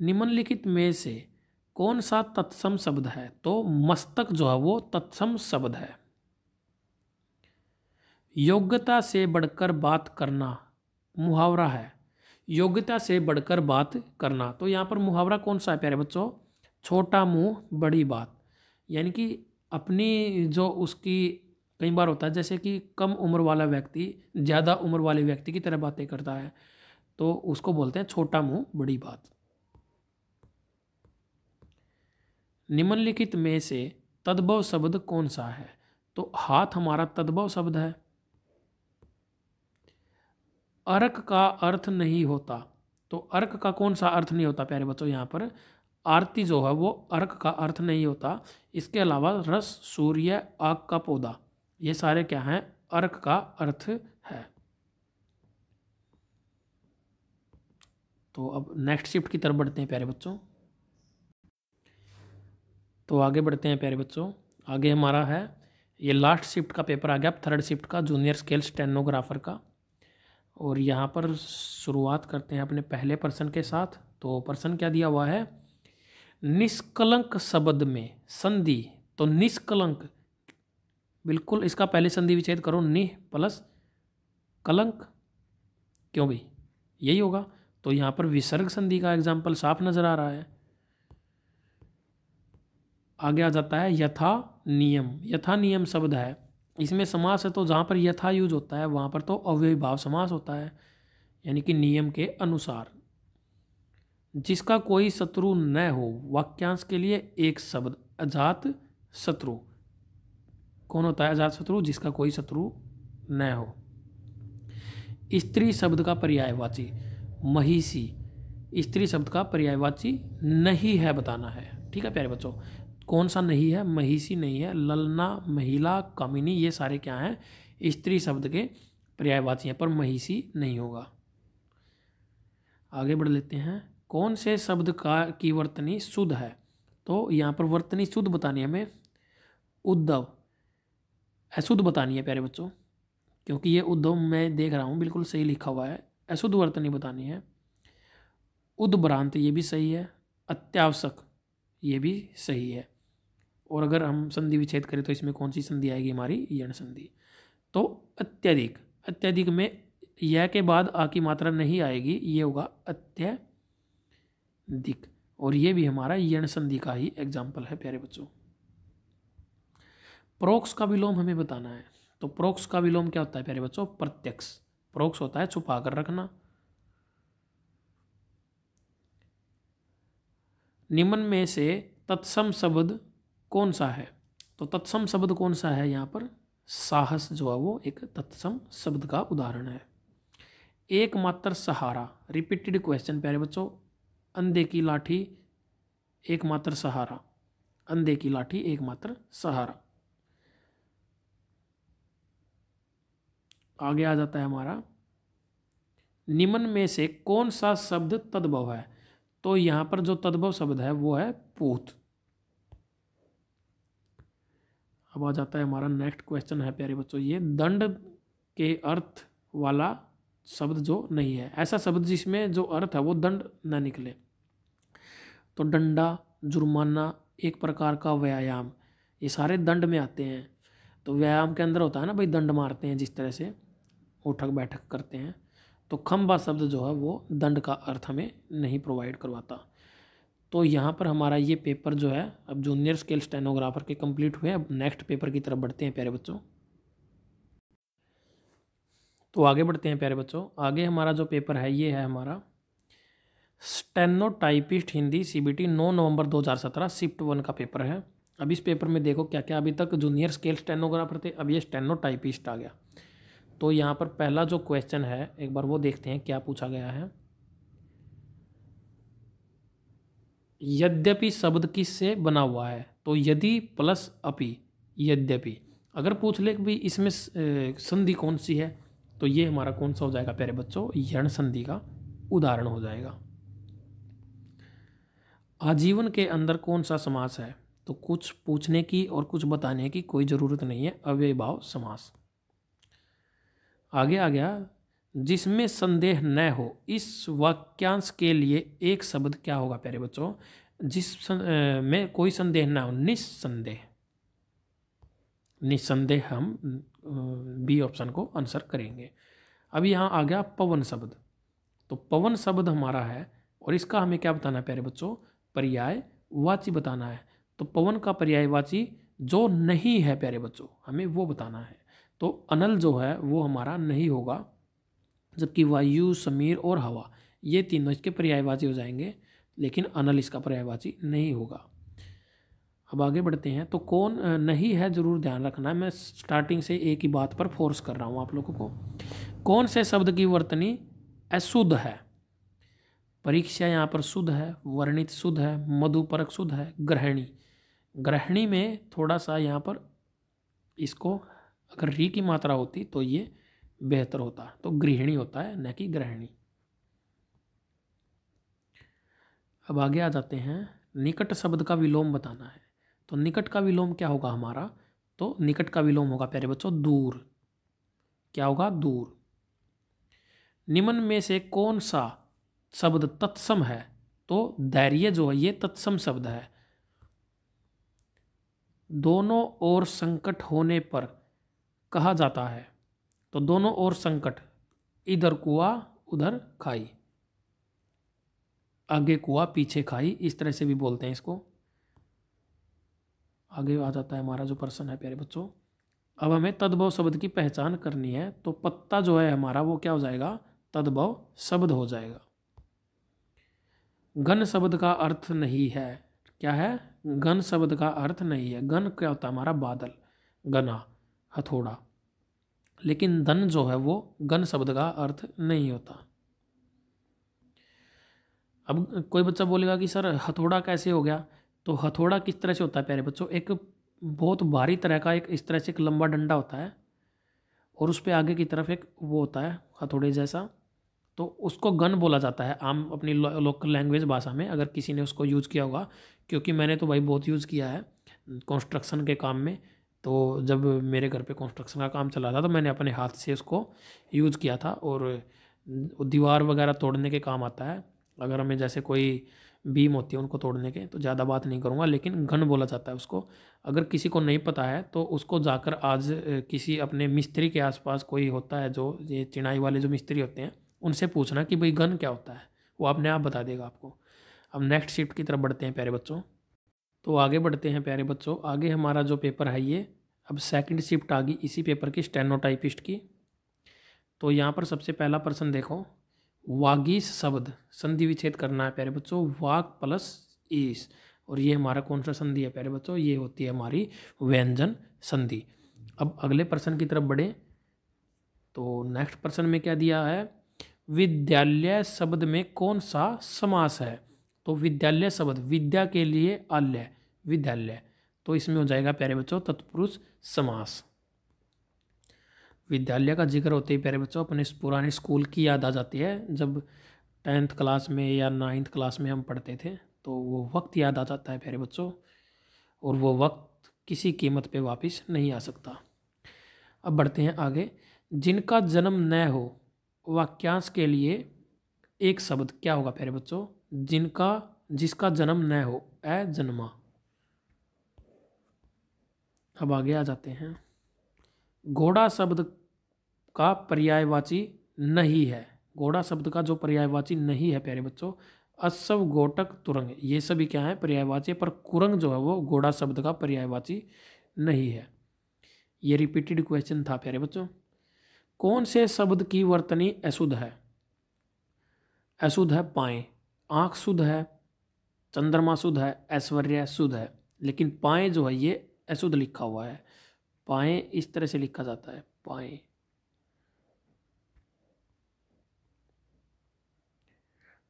निम्नलिखित में से कौन सा तत्सम शब्द है? तो मस्तक जो है वो तत्सम शब्द है। योग्यता से बढ़कर बात करना। मुहावरा है। योग्यता से बढ़कर बात करना। तो यहाँ पर मुहावरा कौन सा है प्यारे बच्चों? छोटा मुँह, बड़ी बात। यानी कि अपनी जो उसकी कई बार होता है, जैसे कि कम उम्र वाला व्यक्ति, ज़्यादा उम्र वाले व्यक्ति की तरह बातें करता है तो उसको बोलते हैं छोटा मुँह, बड़ी बात। निम्नलिखित में से तद्भव शब्द कौन सा है? तो हाथ हमारा तद्भव शब्द है। अर्क का अर्थ नहीं होता। तो अर्क का कौन सा अर्थ नहीं होता प्यारे बच्चों? यहाँ पर आरती जो है वो अर्क का अर्थ नहीं होता। इसके अलावा रस, सूर्य, आग का पौधा, ये सारे क्या हैं? अर्क का अर्थ है। तो अब नेक्स्ट शिफ्ट की तरफ़ बढ़ते हैं प्यारे बच्चों। तो आगे बढ़ते हैं प्यारे बच्चों। आगे हमारा है, ये लास्ट शिफ्ट का पेपर आ गया। अब थर्ड शिफ्ट का जूनियर स्केल स्टेनोग्राफर का। और यहाँ पर शुरुआत करते हैं अपने पहले पर्सन के साथ। तो पर्सन क्या दिया हुआ है? निष्कलंक शब्द में संधि तो निष्कलंक, बिल्कुल इसका पहले संधि विच्छेद करो निह प्लस कलंक, क्यों भाई यही होगा। तो यहाँ पर विसर्ग संधि का एग्ज़ाम्पल साफ़ नज़र आ रहा है। आगे आ जाता है, यथा नियम। यथा नियम शब्द है इसमें समास है तो जहाँ पर यथा यूज़ होता है, वहाँ पर तो अव्यभाव समास होता है, यानी कि नियम के अनुसार। जिसका कोई शत्रु न हो, वाक्यांश के लिए एक शब्द, अजात शत्रु। कौन होता है अजात शत्रु? जिसका कोई शत्रु न हो। स्त्री शब्द का पर्यायवाची, महिषी। स्त्री शब्द का पर्यायवाची नहीं है बताना है। ठीक है प्यारे बच्चों? कौन सा नहीं है? महिषी नहीं है। ललना, महिला, कामिनी, ये सारे क्या हैं? स्त्री शब्द के पर्यायवाची हैं, पर महिषी नहीं होगा। आगे बढ़ लेते हैं। कौन से शब्द का की वर्तनी शुद्ध है? तो यहाँ पर वर्तनी शुद्ध बतानी है हमें। उद्धव। अशुद्ध बतानी है, प्यारे बच्चों, क्योंकि ये उद्धव मैं देख रहा हूँ, बिल्कुल सही लिखा हुआ है। अशुद्ध वर्तनी बतानी है। उद्भ्रांत, ये भी सही है। अत्यावश्यक, ये भी सही है। और अगर हम संधि विच्छेद करें तो इसमें कौन सी संधि आएगी? हमारी यण संधि। तो अत्यधिक अत्यधिक में यह के बाद आ की मात्रा नहीं आएगी, ये होगा अत्यधिक। और ये भी हमारा यण संधि का ही एग्ज़ाम्पल है, प्यारे बच्चों। प्रोक्स का विलोम हमें बताना है। तो प्रोक्स का विलोम क्या होता है, प्यारे बच्चों? प्रत्यक्ष। प्रोक्स होता है छुपा कर रखना। निम्न में से तत्सम शब्द कौन सा है? तो तत्सम शब्द कौन सा है यहाँ पर? साहस जो है वो एक तत्सम शब्द का उदाहरण है। एकमात्र सहारा। रिपीटेड क्वेश्चन प्यारे बच्चों। अंधे की लाठी, एकमात्र सहारा। अंधे की लाठी, एकमात्र सहारा। आगे आ जाता है हमारा। निम्न में से कौन सा शब्द तद्भव है? तो यहाँ पर जो तद्भव शब्द है वो है पूत। अब आ जाता है हमारा नेक्स्ट क्वेश्चन है, प्यारे बच्चों, ये दंड के अर्थ वाला शब्द जो नहीं है। ऐसा शब्द जिसमें जो अर्थ है वो दंड न निकले। तो डंडा, जुर्माना, एक प्रकार का व्यायाम, ये सारे दंड में आते हैं। तो व्यायाम के अंदर होता है ना, भाई दंड मारते हैं, जिस तरह से उठक बैठक करते हैं तो खम्बा शब्द जो है वो दंड का अर्थ हमें नहीं प्रोवाइड करवाता। तो यहाँ पर हमारा ये पेपर जो है, अब जूनियर स्केल स्टेनोग्राफर के कंप्लीट हुए हैं। अब नेक्स्ट पेपर की तरफ़ बढ़ते हैं प्यारे बच्चों। तो आगे बढ़ते हैं प्यारे बच्चों। आगे हमारा जो पेपर है, ये है हमारा स्टेनोटाइपिस्ट हिंदी सीबीटी 9 नवंबर 2017 शिफ्ट वन का पेपर है। अब इस पेपर में देखो क्या क्या अभी तक जूनियर स्केल स्टेनोग्राफर थे। अब ये स्टेनोटाइपिस्ट आ गया। तो यहाँ पर पहला जो क्वेश्चन है, एक बार वो देखते हैं क्या पूछा गया है। यद्यपि शब्द किस से बना हुआ है तो यदि प्लस अपि, यद्यपि। अगर पूछ ले कि इसमें संधि कौन सी है तो ये हमारा कौन सा हो जाएगा, प्यारे बच्चों? यण संधि का उदाहरण हो जाएगा। आजीवन के अंदर कौन सा समास है? तो कुछ पूछने की और कुछ बताने की कोई ज़रूरत नहीं है, अव्ययभाव समास। आगे आ गया जिसमें संदेह न हो, इस वाक्यांश के लिए एक शब्द क्या होगा प्यारे बच्चों? जिस में कोई संदेह ना हो, निस्संदेह। निस्संदेह हम बी ऑप्शन को आंसर करेंगे। अब यहाँ आ गया पवन शब्द। तो पवन शब्द हमारा है, और इसका हमें क्या बताना है प्यारे बच्चों? पर्याय वाची बताना है। तो पवन का पर्याय वाची जो नहीं है प्यारे बच्चों, हमें वो बताना है। तो अनल जो है, वो हमारा नहीं होगा। जबकि वायु, समीर और हवा, ये तीनों इसके पर्यायवाची हो जाएँगे, लेकिन अनल इसका पर्यायवाची नहीं होगा। अब आगे बढ़ते हैं तो कौन नहीं है ज़रूर ध्यान रखना है मैं स्टार्टिंग से एक ही बात पर फोर्स कर रहा हूँ आप लोगों को। कौन से शब्द की वर्तनी अशुद्ध है? परीक्षा यहाँ पर शुद्ध है, वर्णित शुद्ध है, मधुपरक शुद्ध है, ग्रहणी। ग्रहणी में थोड़ा सा यहाँ पर इसको अगर री की मात्रा होती तो ये बेहतर होता तो गृहिणी होता है, न कि ग्रहणी अब आगे आ जाते हैं। निकट शब्द का विलोम बताना है। तो निकट का विलोम क्या होगा हमारा? तो निकट का विलोम होगा प्यारे बच्चों, दूर। क्या होगा? दूर। निम्न में से कौन सा शब्द तत्सम है? तो धैर्य जो है, ये तत्सम शब्द है। दोनों ओर संकट होने पर कहा जाता है तो दोनों ओर संकट, इधर कुआ, उधर खाई। आगे कुआ, पीछे खाई, इस तरह से भी बोलते हैं इसको। आगे आ जाता है हमारा जो पर्सन है, प्यारे बच्चों। अब हमें तद्भव शब्द की पहचान करनी है तो पत्ता जो है हमारा, वो क्या हो जाएगा? तद्भव शब्द हो जाएगा। घन शब्द का अर्थ नहीं है। क्या है? घन शब्द का अर्थ नहीं है। घन क्या होता है? हमारा बादल गना हथौड़ा। लेकिन धन जो है वो गन शब्द का अर्थ नहीं होता। अब कोई बच्चा बोलेगा कि, सर, हथौड़ा कैसे हो गया? तो हथौड़ा किस तरह से होता है, प्यारे बच्चों? एक बहुत भारी तरह का, एक इस तरह से एक लंबा डंडा होता है और उस पर आगे की तरफ़ एक वो होता है, हथौड़े जैसा। तो उसको गन बोला जाता है आम अपनी लोकल लैंग्वेज भाषा में, अगर किसी ने उसको यूज़ किया होगा, क्योंकि मैंने तो भाई बहुत यूज़ किया है, कंस्ट्रक्शन के काम में। तो जब मेरे घर पे कंस्ट्रक्शन का काम चला था तो मैंने अपने हाथ से उसको यूज़ किया था और दीवार वगैरह तोड़ने के काम आता है। अगर हमें जैसे कोई बीम होती है उनको तोड़ने के तो ज़्यादा बात नहीं करूँगा, लेकिन घन बोला जाता है उसको। अगर किसी को नहीं पता है तो उसको जाकर आज किसी अपने मिस्त्री के आसपास कोई होता है जो, ये चिनाई वाले जो मिस्त्री होते हैं, उनसे पूछना कि भाई गन क्या होता है? वो अपने आप बता देगा आपको। अब नेक्स्ट शिफ्ट की तरफ़ बढ़ते हैं प्यारे बच्चों। तो आगे बढ़ते हैं प्यारे बच्चों। आगे हमारा जो पेपर है ये, अब सेकंड शिफ्ट आ गई इसी पेपर की स्टेनोटाइपिस्ट की। तो यहाँ पर सबसे पहला प्रश्न देखो। वागीस शब्द, संधि विच्छेद करना है प्यारे बच्चों। वाग प्लस ईस। और ये हमारा कौन सा संधि है प्यारे बच्चों? ये होती है हमारी व्यंजन संधि। अब अगले प्रश्न की तरफ़ बढ़े। तो नेक्स्ट प्रश्न में क्या दिया है? विद्यालय शब्द में कौन सा समास है? तो विद्यालय शब्द, विद्या के लिए आल्य विद्यालय। तो इसमें हो जाएगा प्यारे बच्चों तत्पुरुष समास। विद्यालय का ज़िक्र होते ही प्यारे बच्चों अपने पुराने स्कूल की याद आ जाती है, जब टेंथ क्लास में या नाइन्थ क्लास में हम पढ़ते थे तो वो वक्त याद आ जाता है प्यारे बच्चों, और वो वक्त किसी कीमत पे वापस नहीं आ सकता। अब बढ़ते हैं आगे। जिनका जन्म न हो, वाक्यांश के लिए एक शब्द क्या होगा प्यारे बच्चों? जिनका, जिसका जन्म न हो ए जन्मा। अब आगे आ जाते हैं। घोड़ा शब्द का पर्यायवाची नहीं है। घोड़ा शब्द का जो पर्यायवाची नहीं है, प्यारे बच्चों असव गोटक तुरंग, ये सभी क्या है? पर्यायवाची पर कुरंग जो है वो घोड़ा शब्द का पर्यायवाची नहीं है। ये रिपीटेड क्वेश्चन था, प्यारे बच्चों। कौन से शब्द की वर्तनी अशुद्ध है? अशुद्ध है पाए। आँख शुद्ध है, चंद्रमा शुद्ध है, ऐश्वर्य शुद्ध है, लेकिन पाए जो है ये अशुद्ध लिखा हुआ है। पाए इस तरह से लिखा जाता है, पाए।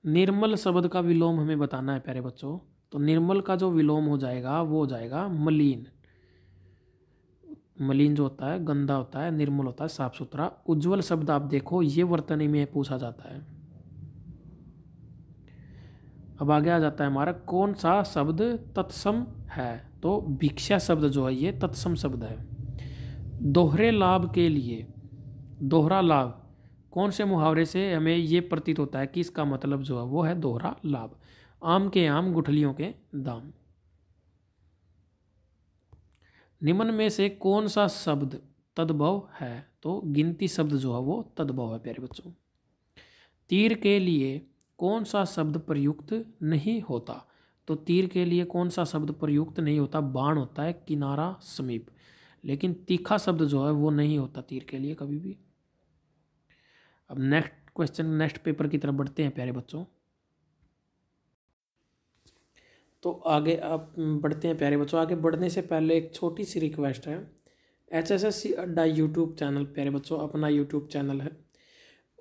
निर्मल शब्द का विलोम हमें बताना है, प्यारे बच्चों। तो निर्मल का जो विलोम हो जाएगा, वो हो जाएगा मलिन। मलिन जो होता है, गंदा होता है, निर्मल होता है, साफ़ सुथरा, उज्जवल शब्द आप देखो, ये वर्तनी में पूछा जाता है। अब आगे आ जाता है हमारा, कौन सा शब्द तत्सम है? तो भिक्षा शब्द जो है ये तत्सम शब्द है। दोहरे लाभ के लिए, दोहरा लाभ, कौन से मुहावरे से हमें ये प्रतीत होता है कि इसका मतलब जो है वो है दोहरा लाभ? आम के आम, गुठलियों के दाम। निम्न में से कौन सा शब्द तद्भव है? तो गिनती शब्द जो है वो तद्भव है, प्यारे बच्चों। तीर के लिए कौन सा शब्द प्रयुक्त नहीं होता? तो तीर के लिए कौन सा शब्द प्रयुक्त नहीं होता? बाण होता है किनारा समीप। लेकिन तीखा शब्द जो है, वो नहीं होता तीर के लिए कभी भी। अब नेक्स्ट क्वेश्चन नेक्स्ट पेपर की तरफ़ बढ़ते हैं, प्यारे बच्चों। तो आगे आप बढ़ते हैं, प्यारे बच्चों। आगे बढ़ने से पहले एक छोटी सी रिक्वेस्ट है। H S S C Adda YouTube channel प्यारे बच्चों, अपना यूट्यूब चैनल है।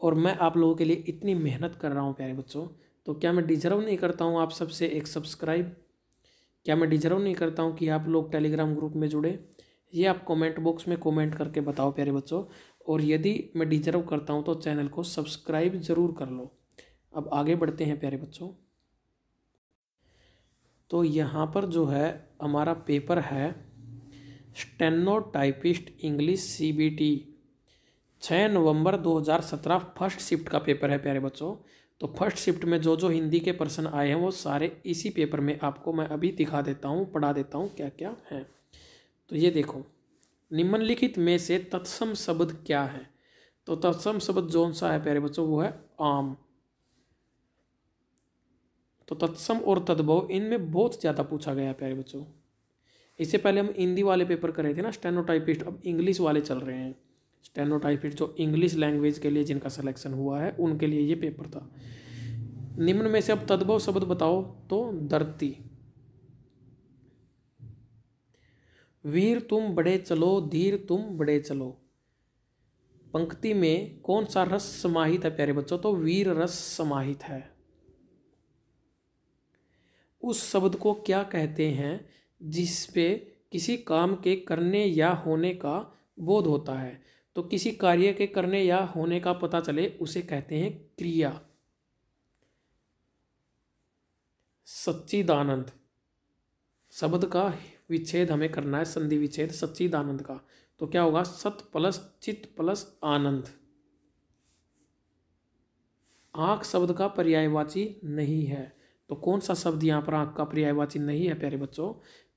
और मैं आप लोगों के लिए इतनी मेहनत कर रहा हूँ प्यारे बच्चों। तो क्या मैं डिजर्व नहीं करता हूँ आप सबसे एक सब्सक्राइब? क्या मैं डिजर्व नहीं करता हूँ कि आप लोग टेलीग्राम ग्रुप में जुड़े? ये आप कमेंट बॉक्स में कमेंट करके बताओ प्यारे बच्चों। और यदि मैं डिजर्व करता हूँ तो चैनल को सब्सक्राइब ज़रूर कर लो। अब आगे बढ़ते हैं प्यारे बच्चों। तो यहाँ पर जो है, हमारा पेपर है, stenotypist English C B T. छः नवंबर 2017 फ़र्स्ट शिफ्ट का पेपर है प्यारे बच्चों। तो फ़र्स्ट शिफ्ट में जो जो हिंदी के पर्सन आए हैं वो सारे इसी पेपर में आपको मैं अभी दिखा देता हूँ, पढ़ा देता हूँ क्या क्या है। तो ये देखो, निम्नलिखित में से तत्सम शब्द क्या है? तो तत्सम शब्द जौन सा है प्यारे बच्चों, वो है आम। तो तत्सम और तद्भव, इनमें बहुत ज़्यादा पूछा गया है प्यारे बच्चों। इससे पहले हम हिंदी वाले पेपर कर रहे थे ना, स्टेनोटाइपिस्ट, अब इंग्लिश वाले चल रहे हैं। स्टेनोटाइपिस्ट जो इंग्लिश लैंग्वेज के लिए जिनका सिलेक्शन हुआ है, उनके लिए ये पेपर था। निम्न में से अब तद्भव शब्द बताओ तो धरती। वीर तुम बड़े चलो, धीर तुम बड़े चलो। पंक्ति में कौन सा रस समाहित है प्यारे बच्चों? तो वीर रस समाहित है। उस शब्द को क्या कहते हैं जिसपे किसी काम के करने या होने का बोध होता है? तो किसी कार्य के करने या होने का पता चले, उसे कहते हैं क्रिया। सच्चिदानंद। शब्द का विच्छेद हमें करना है, संधि विच्छेद, सच्चिदानंद का। तो क्या होगा? सत प्लस चित प्लस आनंद। आँख शब्द का पर्यायवाची नहीं है। तो कौन सा शब्द यहाँ पर आँख का पर्यायवाची नहीं है, प्यारे बच्चों?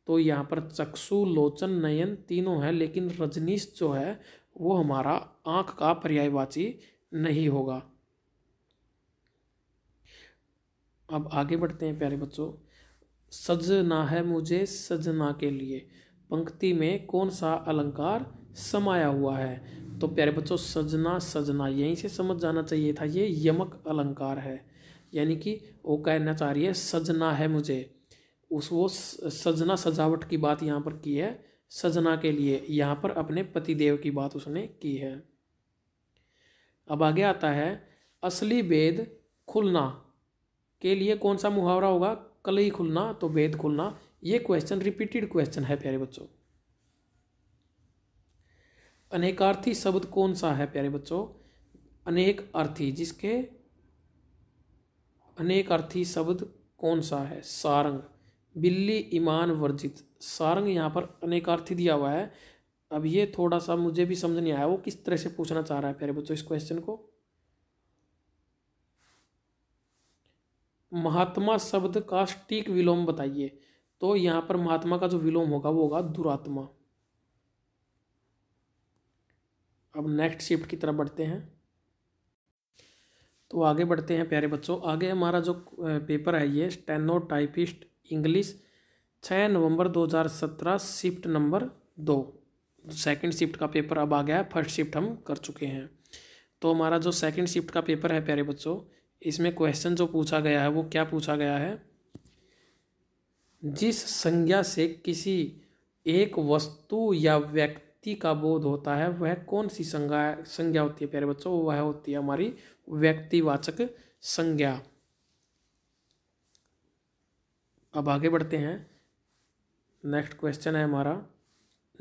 तो यहाँ पर चक्षु लोचन नयन तीनों है, लेकिन रजनीश जो है वो हमारा आँख का पर्यायवाची नहीं होगा। अब आगे बढ़ते हैं प्यारे बच्चों। सजना है मुझे सजना के लिए। पंक्ति में कौन सा अलंकार समाया हुआ है? तो प्यारे बच्चों, सजना सजना, यहीं से समझ जाना चाहिए था, ये यमक अलंकार है। यानी कि वो कहना चाह रही है, सजना है मुझे। उस वो सजना सजावट की बात यहाँ पर की है। सजना के लिए यहाँ पर अपने पतिदेव की बात उसने की है। अब आगे आता है, असली वेद खुलना के लिए कौन सा मुहावरा होगा? कलई खुलना तो वेद खुलना। ये क्वेश्चन रिपीटेड क्वेश्चन है प्यारे बच्चों। अनेकार्थी शब्द कौन सा है प्यारे बच्चों? अनेक अर्थी, जिसके अनेक अर्थी शब्द कौन सा है? सारंग। बिल्ली, ईमान वर्जित। सारंग यहाँ पर अनेकार्थी दिया हुआ है। अब ये थोड़ा सा मुझे भी समझ नहीं आया वो किस तरह से पूछना चाह रहा है प्यारे बच्चों इस क्वेश्चन को। महात्मा शब्द का स्टीक विलोम बताइए। तो यहाँ पर महात्मा का जो विलोम होगा वो होगा दुरात्मा। अब नेक्स्ट शिफ्ट की तरफ़ बढ़ते हैं। तो आगे बढ़ते हैं प्यारे बच्चों। आगे हमारा जो पेपर है ये स्टेनो टाइपिस्ट इंग्लिश छः नवंबर 2017 शिफ्ट नंबर दो। सेकंड शिफ्ट का पेपर अब आ गया है फ़र्स्ट शिफ्ट हम कर चुके हैं। तो हमारा जो सेकंड शिफ्ट का पेपर है, प्यारे बच्चों, इसमें क्वेश्चन जो पूछा गया है, वो क्या पूछा गया है? जिस संज्ञा से किसी एक वस्तु या व्यक्ति का बोध होता है, वह कौन सी संज्ञा संज्ञा होती है, प्यारे बच्चों? वह होती है हमारी व्यक्तिवाचक संज्ञा। अब आगे बढ़ते हैं। नेक्स्ट क्वेश्चन है हमारा।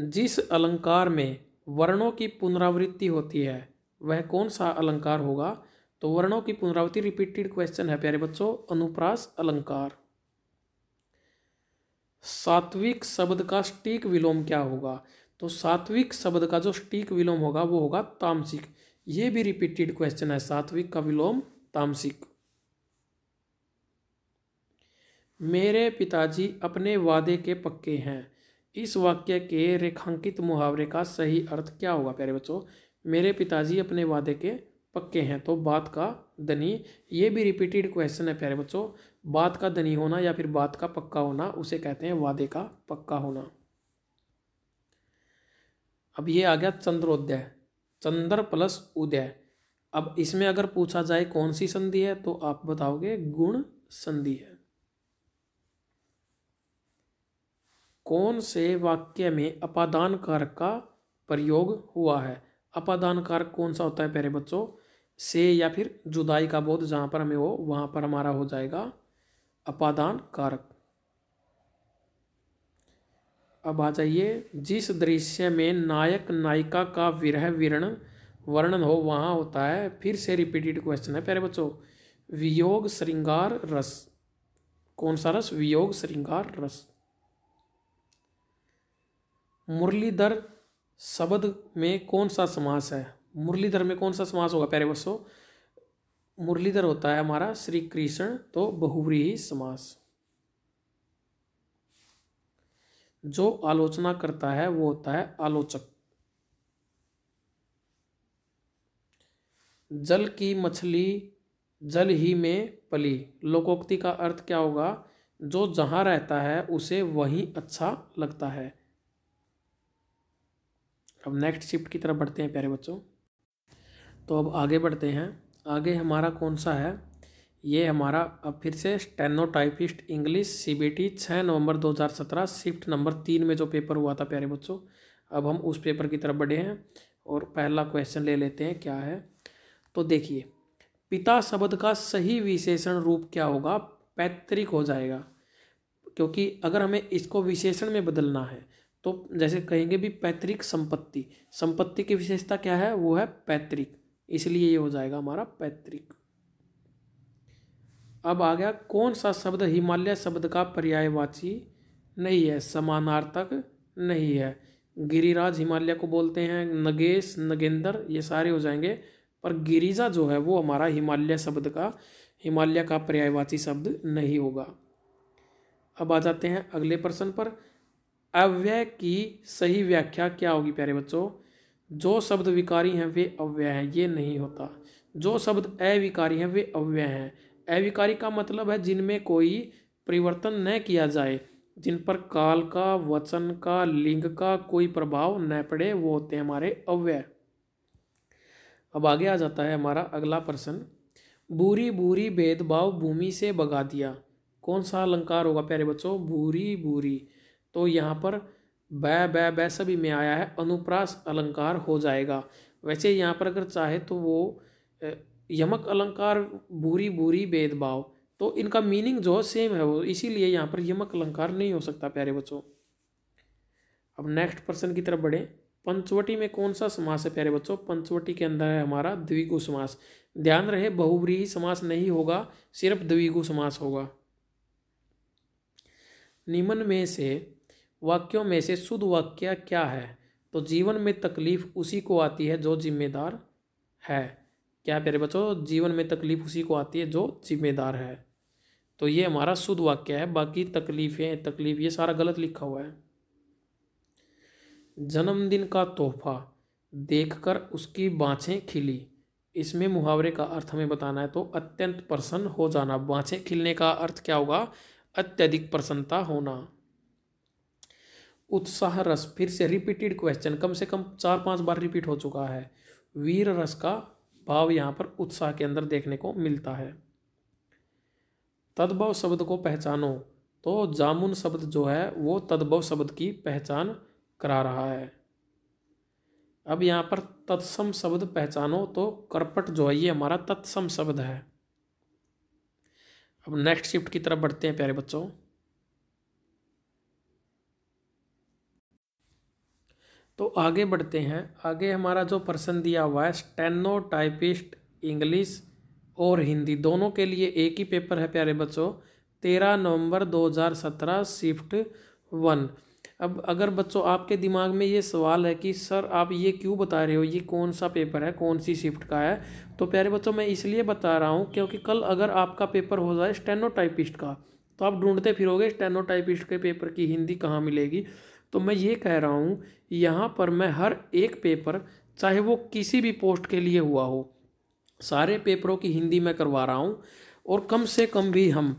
जिस अलंकार में वर्णों की पुनरावृत्ति होती है, वह कौन सा अलंकार होगा? तो वर्णों की पुनरावृत्ति रिपीटेड क्वेश्चन है, प्यारे बच्चों, अनुप्रास अलंकार। सात्विक शब्द का स्टीक विलोम क्या होगा? तो सात्विक शब्द का जो स्टीक विलोम होगा, वो होगा तामसिक। ये भी रिपीटेड क्वेश्चन है, सात्विक का विलोम तामसिक। मेरे पिताजी अपने वादे के पक्के हैं। इस वाक्य के रेखांकित मुहावरे का सही अर्थ क्या होगा? प्यारे बच्चों, मेरे पिताजी अपने वादे के पक्के हैं तो बात का धनी, ये भी रिपीटेड क्वेश्चन है प्यारे बच्चों, बात का धनी होना या फिर बात का पक्का होना, उसे कहते हैं वादे का पक्का होना। अब ये आ गया चंद्रोदय, चंद्र प्लस उदय। अब इसमें अगर पूछा जाए कौन सी संधि है तो आप बताओगे गुण संधि है। कौन से वाक्य में अपादान कारक का प्रयोग हुआ है? अपादान कारक कौन सा होता है प्यारे बच्चों? से या फिर जुदाई का बोध, जहाँ पर हमें हो वहाँ पर हमारा हो जाएगा अपादान कारक अब आ जाइए, जिस दृश्य में नायक नायिका का विरह विरण वर्णन हो, वहाँ होता है। फिर से रिपीटेड क्वेश्चन है प्यारे बच्चों। वियोग श्रृंगार रस। कौन सा रस? वियोग श्रृंगार रस। मुरलीधर शब्द में कौन सा समास है? मुरलीधर में कौन सा समास होगा प्यारे बच्चों? मुरलीधर होता है हमारा श्री कृष्ण तो बहुव्रीही समास। जो आलोचना करता है, वो होता है आलोचक। जल की मछली जल ही में पली। लोकोक्ति का अर्थ क्या होगा? जो जहाँ रहता है, उसे वही अच्छा लगता है। अब नेक्स्ट शिफ्ट की तरफ़ बढ़ते हैं प्यारे बच्चों। तो अब आगे बढ़ते हैं। आगे हमारा कौन सा है? ये हमारा, अब फिर से स्टेनोटाइपिस्ट इंग्लिश सीबीटी छः नवंबर 2017 शिफ्ट नंबर तीन में जो पेपर हुआ था प्यारे बच्चों। अब हम उस पेपर की तरफ़ बढ़े हैं और पहला क्वेश्चन ले लेते हैं, क्या है? तो देखिए, पिता शब्द का सही विशेषण रूप क्या होगा? पैतृक हो जाएगा। क्योंकि अगर हमें इसको विशेषण में बदलना है तो जैसे कहेंगे भी पैतृक संपत्ति। संपत्ति की विशेषता क्या है? वो है पैतृक। इसलिए ये हो जाएगा हमारा पैतृक। अब आ गया, कौन सा शब्द हिमालय शब्द का पर्यायवाची? नहीं है, समानार्थक नहीं है। गिरिराज हिमालय को बोलते हैं, नगेश, नगेंद्र, ये सारे हो जाएँगे। पर गिरिजा जो है वो हमारा हिमालय शब्द का, हिमालय का पर्यायवाची शब्द नहीं होगा। अब आ जाते हैं अगले प्रश्न पर। अव्यय की सही व्याख्या क्या होगी प्यारे बच्चों? जो शब्द विकारी हैं, वे अव्यय हैं, ये नहीं होता। जो शब्द अविकारी हैं, वे अव्यय हैं। अविकारी का मतलब है जिनमें कोई परिवर्तन न किया जाए, जिन पर काल का, वचन का, लिंग का कोई प्रभाव न पड़े, वो होते हैं हमारे अव्यय। अब आगे आ जाता है हमारा अगला प्रश्न। बूरी बूरी भेदभाव भूमि से बगा दिया। कौन सा अलंकार होगा प्यारे बच्चों? बूरी बूरी। तो यहाँ पर बै बै बै सभी में आया है, अनुप्रास अलंकार हो जाएगा। वैसे यहाँ पर अगर चाहे तो वो यमक अलंकार बूरी बूरी भेदभाव तो इनका मीनिंग जो है सेम है वो, इसीलिए यहाँ पर यमक अलंकार नहीं हो सकता, प्यारे बच्चों। अब नेक्स्ट पर्सन की तरफ़ बढ़े। पंचवटी में कौन सा समास है, प्यारे बच्चों? पंचवटी के अंदर है हमारा द्विगु समास। ध्यान रहे, बहुव्रीही समास नहीं होगा, सिर्फ़ द्विगु समास होगा। निम्न में से वाक्यों में से शुद्ध वाक्य क्या है? तो जीवन में तकलीफ़ उसी को आती है जो जिम्मेदार है। क्या प्यारे बच्चों, जीवन में तकलीफ़ उसी को आती है जो जिम्मेदार है। तो ये हमारा शुद्ध वाक्य है, बाकी तकलीफें, तकलीफ़, ये सारा गलत लिखा हुआ है। जन्मदिन का तोहफा, देखकर उसकी बाँछें खिली। इसमें मुहावरे का अर्थ हमें बताना है तो अत्यंत प्रसन्न हो जाना। बाँछें खिलने का अर्थ क्या होगा? अत्यधिक प्रसन्नता होना। उत्साह रस फिर से रिपीटेड क्वेश्चन कम से कम चार पाँच बार रिपीट हो चुका है। वीर रस का भाव यहाँ पर उत्साह के अंदर देखने को मिलता है। तद्भव शब्द को पहचानो। तो जामुन शब्द जो है, वो तद्भव शब्द की पहचान करा रहा है। अब यहाँ पर तत्सम शब्द पहचानो तो करपट जो है, ये हमारा तत्सम शब्द है। अब नेक्स्ट शिफ्ट की तरफ़ बढ़ते हैं, प्यारे बच्चों। तो आगे बढ़ते हैं। आगे हमारा जो प्रश्न दिया हुआ है, स्टेनो टाइपिस्ट इंग्लिश और हिंदी, दोनों के लिए एक ही पेपर है प्यारे बच्चों। तेरह नवंबर दो हज़ार सत्रह, शिफ्ट वन। अब अगर बच्चों, आपके दिमाग में ये सवाल है कि, सर, आप ये क्यों बता रहे हो? ये कौन सा पेपर है? कौन सी शिफ्ट का है? तो प्यारे बच्चों, मैं इसलिए बता रहा हूँ क्योंकि कल अगर आपका पेपर हो जाए स्टेनोटाइपिस्ट का तो आप ढूंढते फिरोगे स्टेनोटाइपिस्ट के पेपर की हिंदी कहाँ मिलेगी। तो मैं ये कह रहा हूँ, यहाँ पर मैं हर एक पेपर, चाहे वो किसी भी पोस्ट के लिए हुआ हो, सारे पेपरों की हिंदी में करवा रहा हूँ, और कम से कम भी हम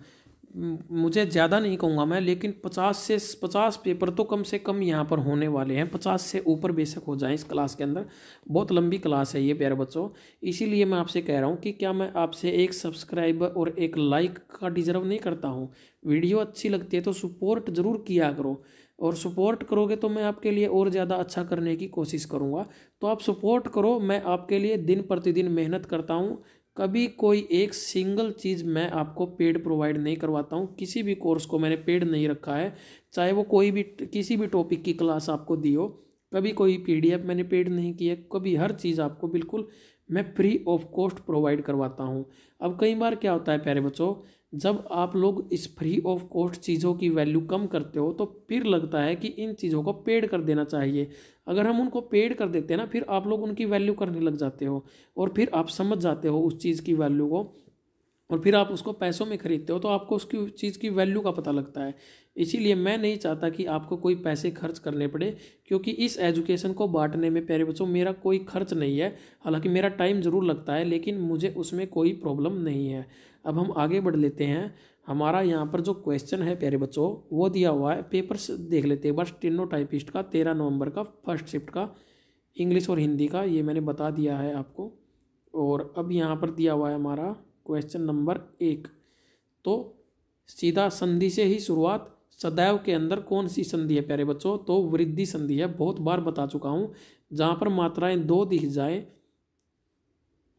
मुझे ज़्यादा नहीं कहूँगा मैं, लेकिन पचास से पचास पेपर तो कम से कम यहाँ पर होने वाले हैं, पचास से ऊपर बेशक हो जाएँ इस क्लास के अंदर, बहुत लंबी क्लास है ये, प्यारे बच्चों, इसीलिए मैं आपसे कह रहा हूँ कि क्या मैं आपसे एक सब्सक्राइबर और एक लाइक का डिज़र्व नहीं करता हूँ, वीडियो अच्छी लगती है तो सपोर्ट ज़रूर किया करो और सपोर्ट करोगे तो मैं आपके लिए और ज़्यादा अच्छा करने की कोशिश करूँगा। तो आप सपोर्ट करो, मैं आपके लिए दिन प्रतिदिन मेहनत करता हूँ। कभी कोई एक सिंगल चीज़ मैं आपको पेड प्रोवाइड नहीं करवाता हूँ। किसी भी कोर्स को मैंने पेड नहीं रखा है। चाहे वो कोई भी, किसी भी टॉपिक की क्लास आपको दी हो। कभी कोई पीडीएफ मैंने पेड नहीं की है। कभी हर चीज़ आपको बिल्कुल मैं फ्री ऑफ़ कॉस्ट प्रोवाइड करवाता हूँ। अब कई बार क्या होता है प्यारे बच्चों जब आप लोग इस फ्री ऑफ़ कॉस्ट चीज़ों की वैल्यू कम करते हो तो फिर लगता है कि इन चीज़ों को पेड कर देना चाहिए। अगर हम उनको पेड कर देते हैं ना, फिर आप लोग उनकी वैल्यू करने लग जाते हो और फिर आप समझ जाते हो उस चीज़ की वैल्यू को और फिर आप उसको पैसों में ख़रीदते हो तो आपको उसकी, चीज़ की वैल्यू का पता लगता है। इसीलिए मैं नहीं चाहता कि आपको कोई पैसे खर्च करने पड़े, क्योंकि इस एजुकेशन को बांटने में प्यारे बच्चों, मेरा कोई खर्च नहीं है। हालाँकि मेरा टाइम ज़रूर लगता है, लेकिन मुझे उसमें कोई प्रॉब्लम नहीं है। अब हम आगे बढ़ लेते हैं। हमारा यहाँ पर जो क्वेश्चन है, प्यारे बच्चों, वो दिया हुआ है। पेपर देख लेते हैं। बस टेनो टाइपिस्ट का तेरह नवंबर का फ़र्स्ट शिफ्ट का इंग्लिश और हिंदी का ये मैंने बता दिया है आपको। और अब यहाँ पर दिया हुआ है हमारा क्वेश्चन नंबर एक। तो सीधा संधि से ही शुरुआत, सदैव के अंदर कौन सी संधि है, प्यारे बच्चों? तो वृद्धि संधि है। बहुत बार बता चुका हूँ। जहाँ पर मात्राएँ दो दिख जाए,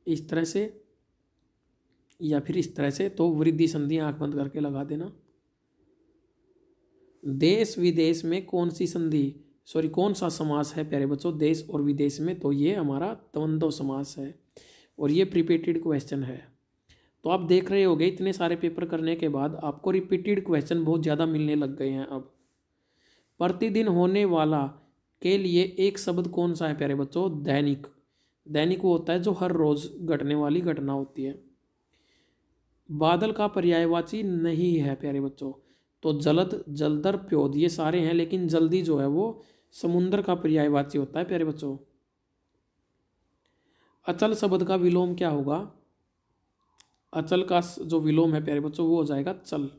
इस तरह से या फिर इस तरह से तो वृद्धि संधि आँख बंद करके लगा देना। देश विदेश में कौन सी संधि सॉरी कौन सा समास है प्यारे बच्चों? देश और विदेश में तो ये हमारा तवंदो समास है और ये प्रिपेटेड क्वेश्चन है। तो आप देख रहे होगे, इतने सारे पेपर करने के बाद आपको रिपीटेड क्वेश्चन बहुत ज़्यादा मिलने लग गए हैं अब। प्रतिदिन होने वाला के लिए एक शब्द कौन सा है प्यारे बच्चों? दैनिक। दैनिक वो होता है जो हर रोज घटने वाली घटना होती है। बादल का पर्यायवाची नहीं है, प्यारे बच्चों। तो जलद, जलदर प्योद, ये सारे हैं, लेकिन जल्दी जो है वो समुद्र का पर्यायवाची होता है, प्यारे बच्चों। अचल शब्द का विलोम क्या होगा? अचल का जो विलोम है, प्यारे बच्चों, वो हो जाएगा चल।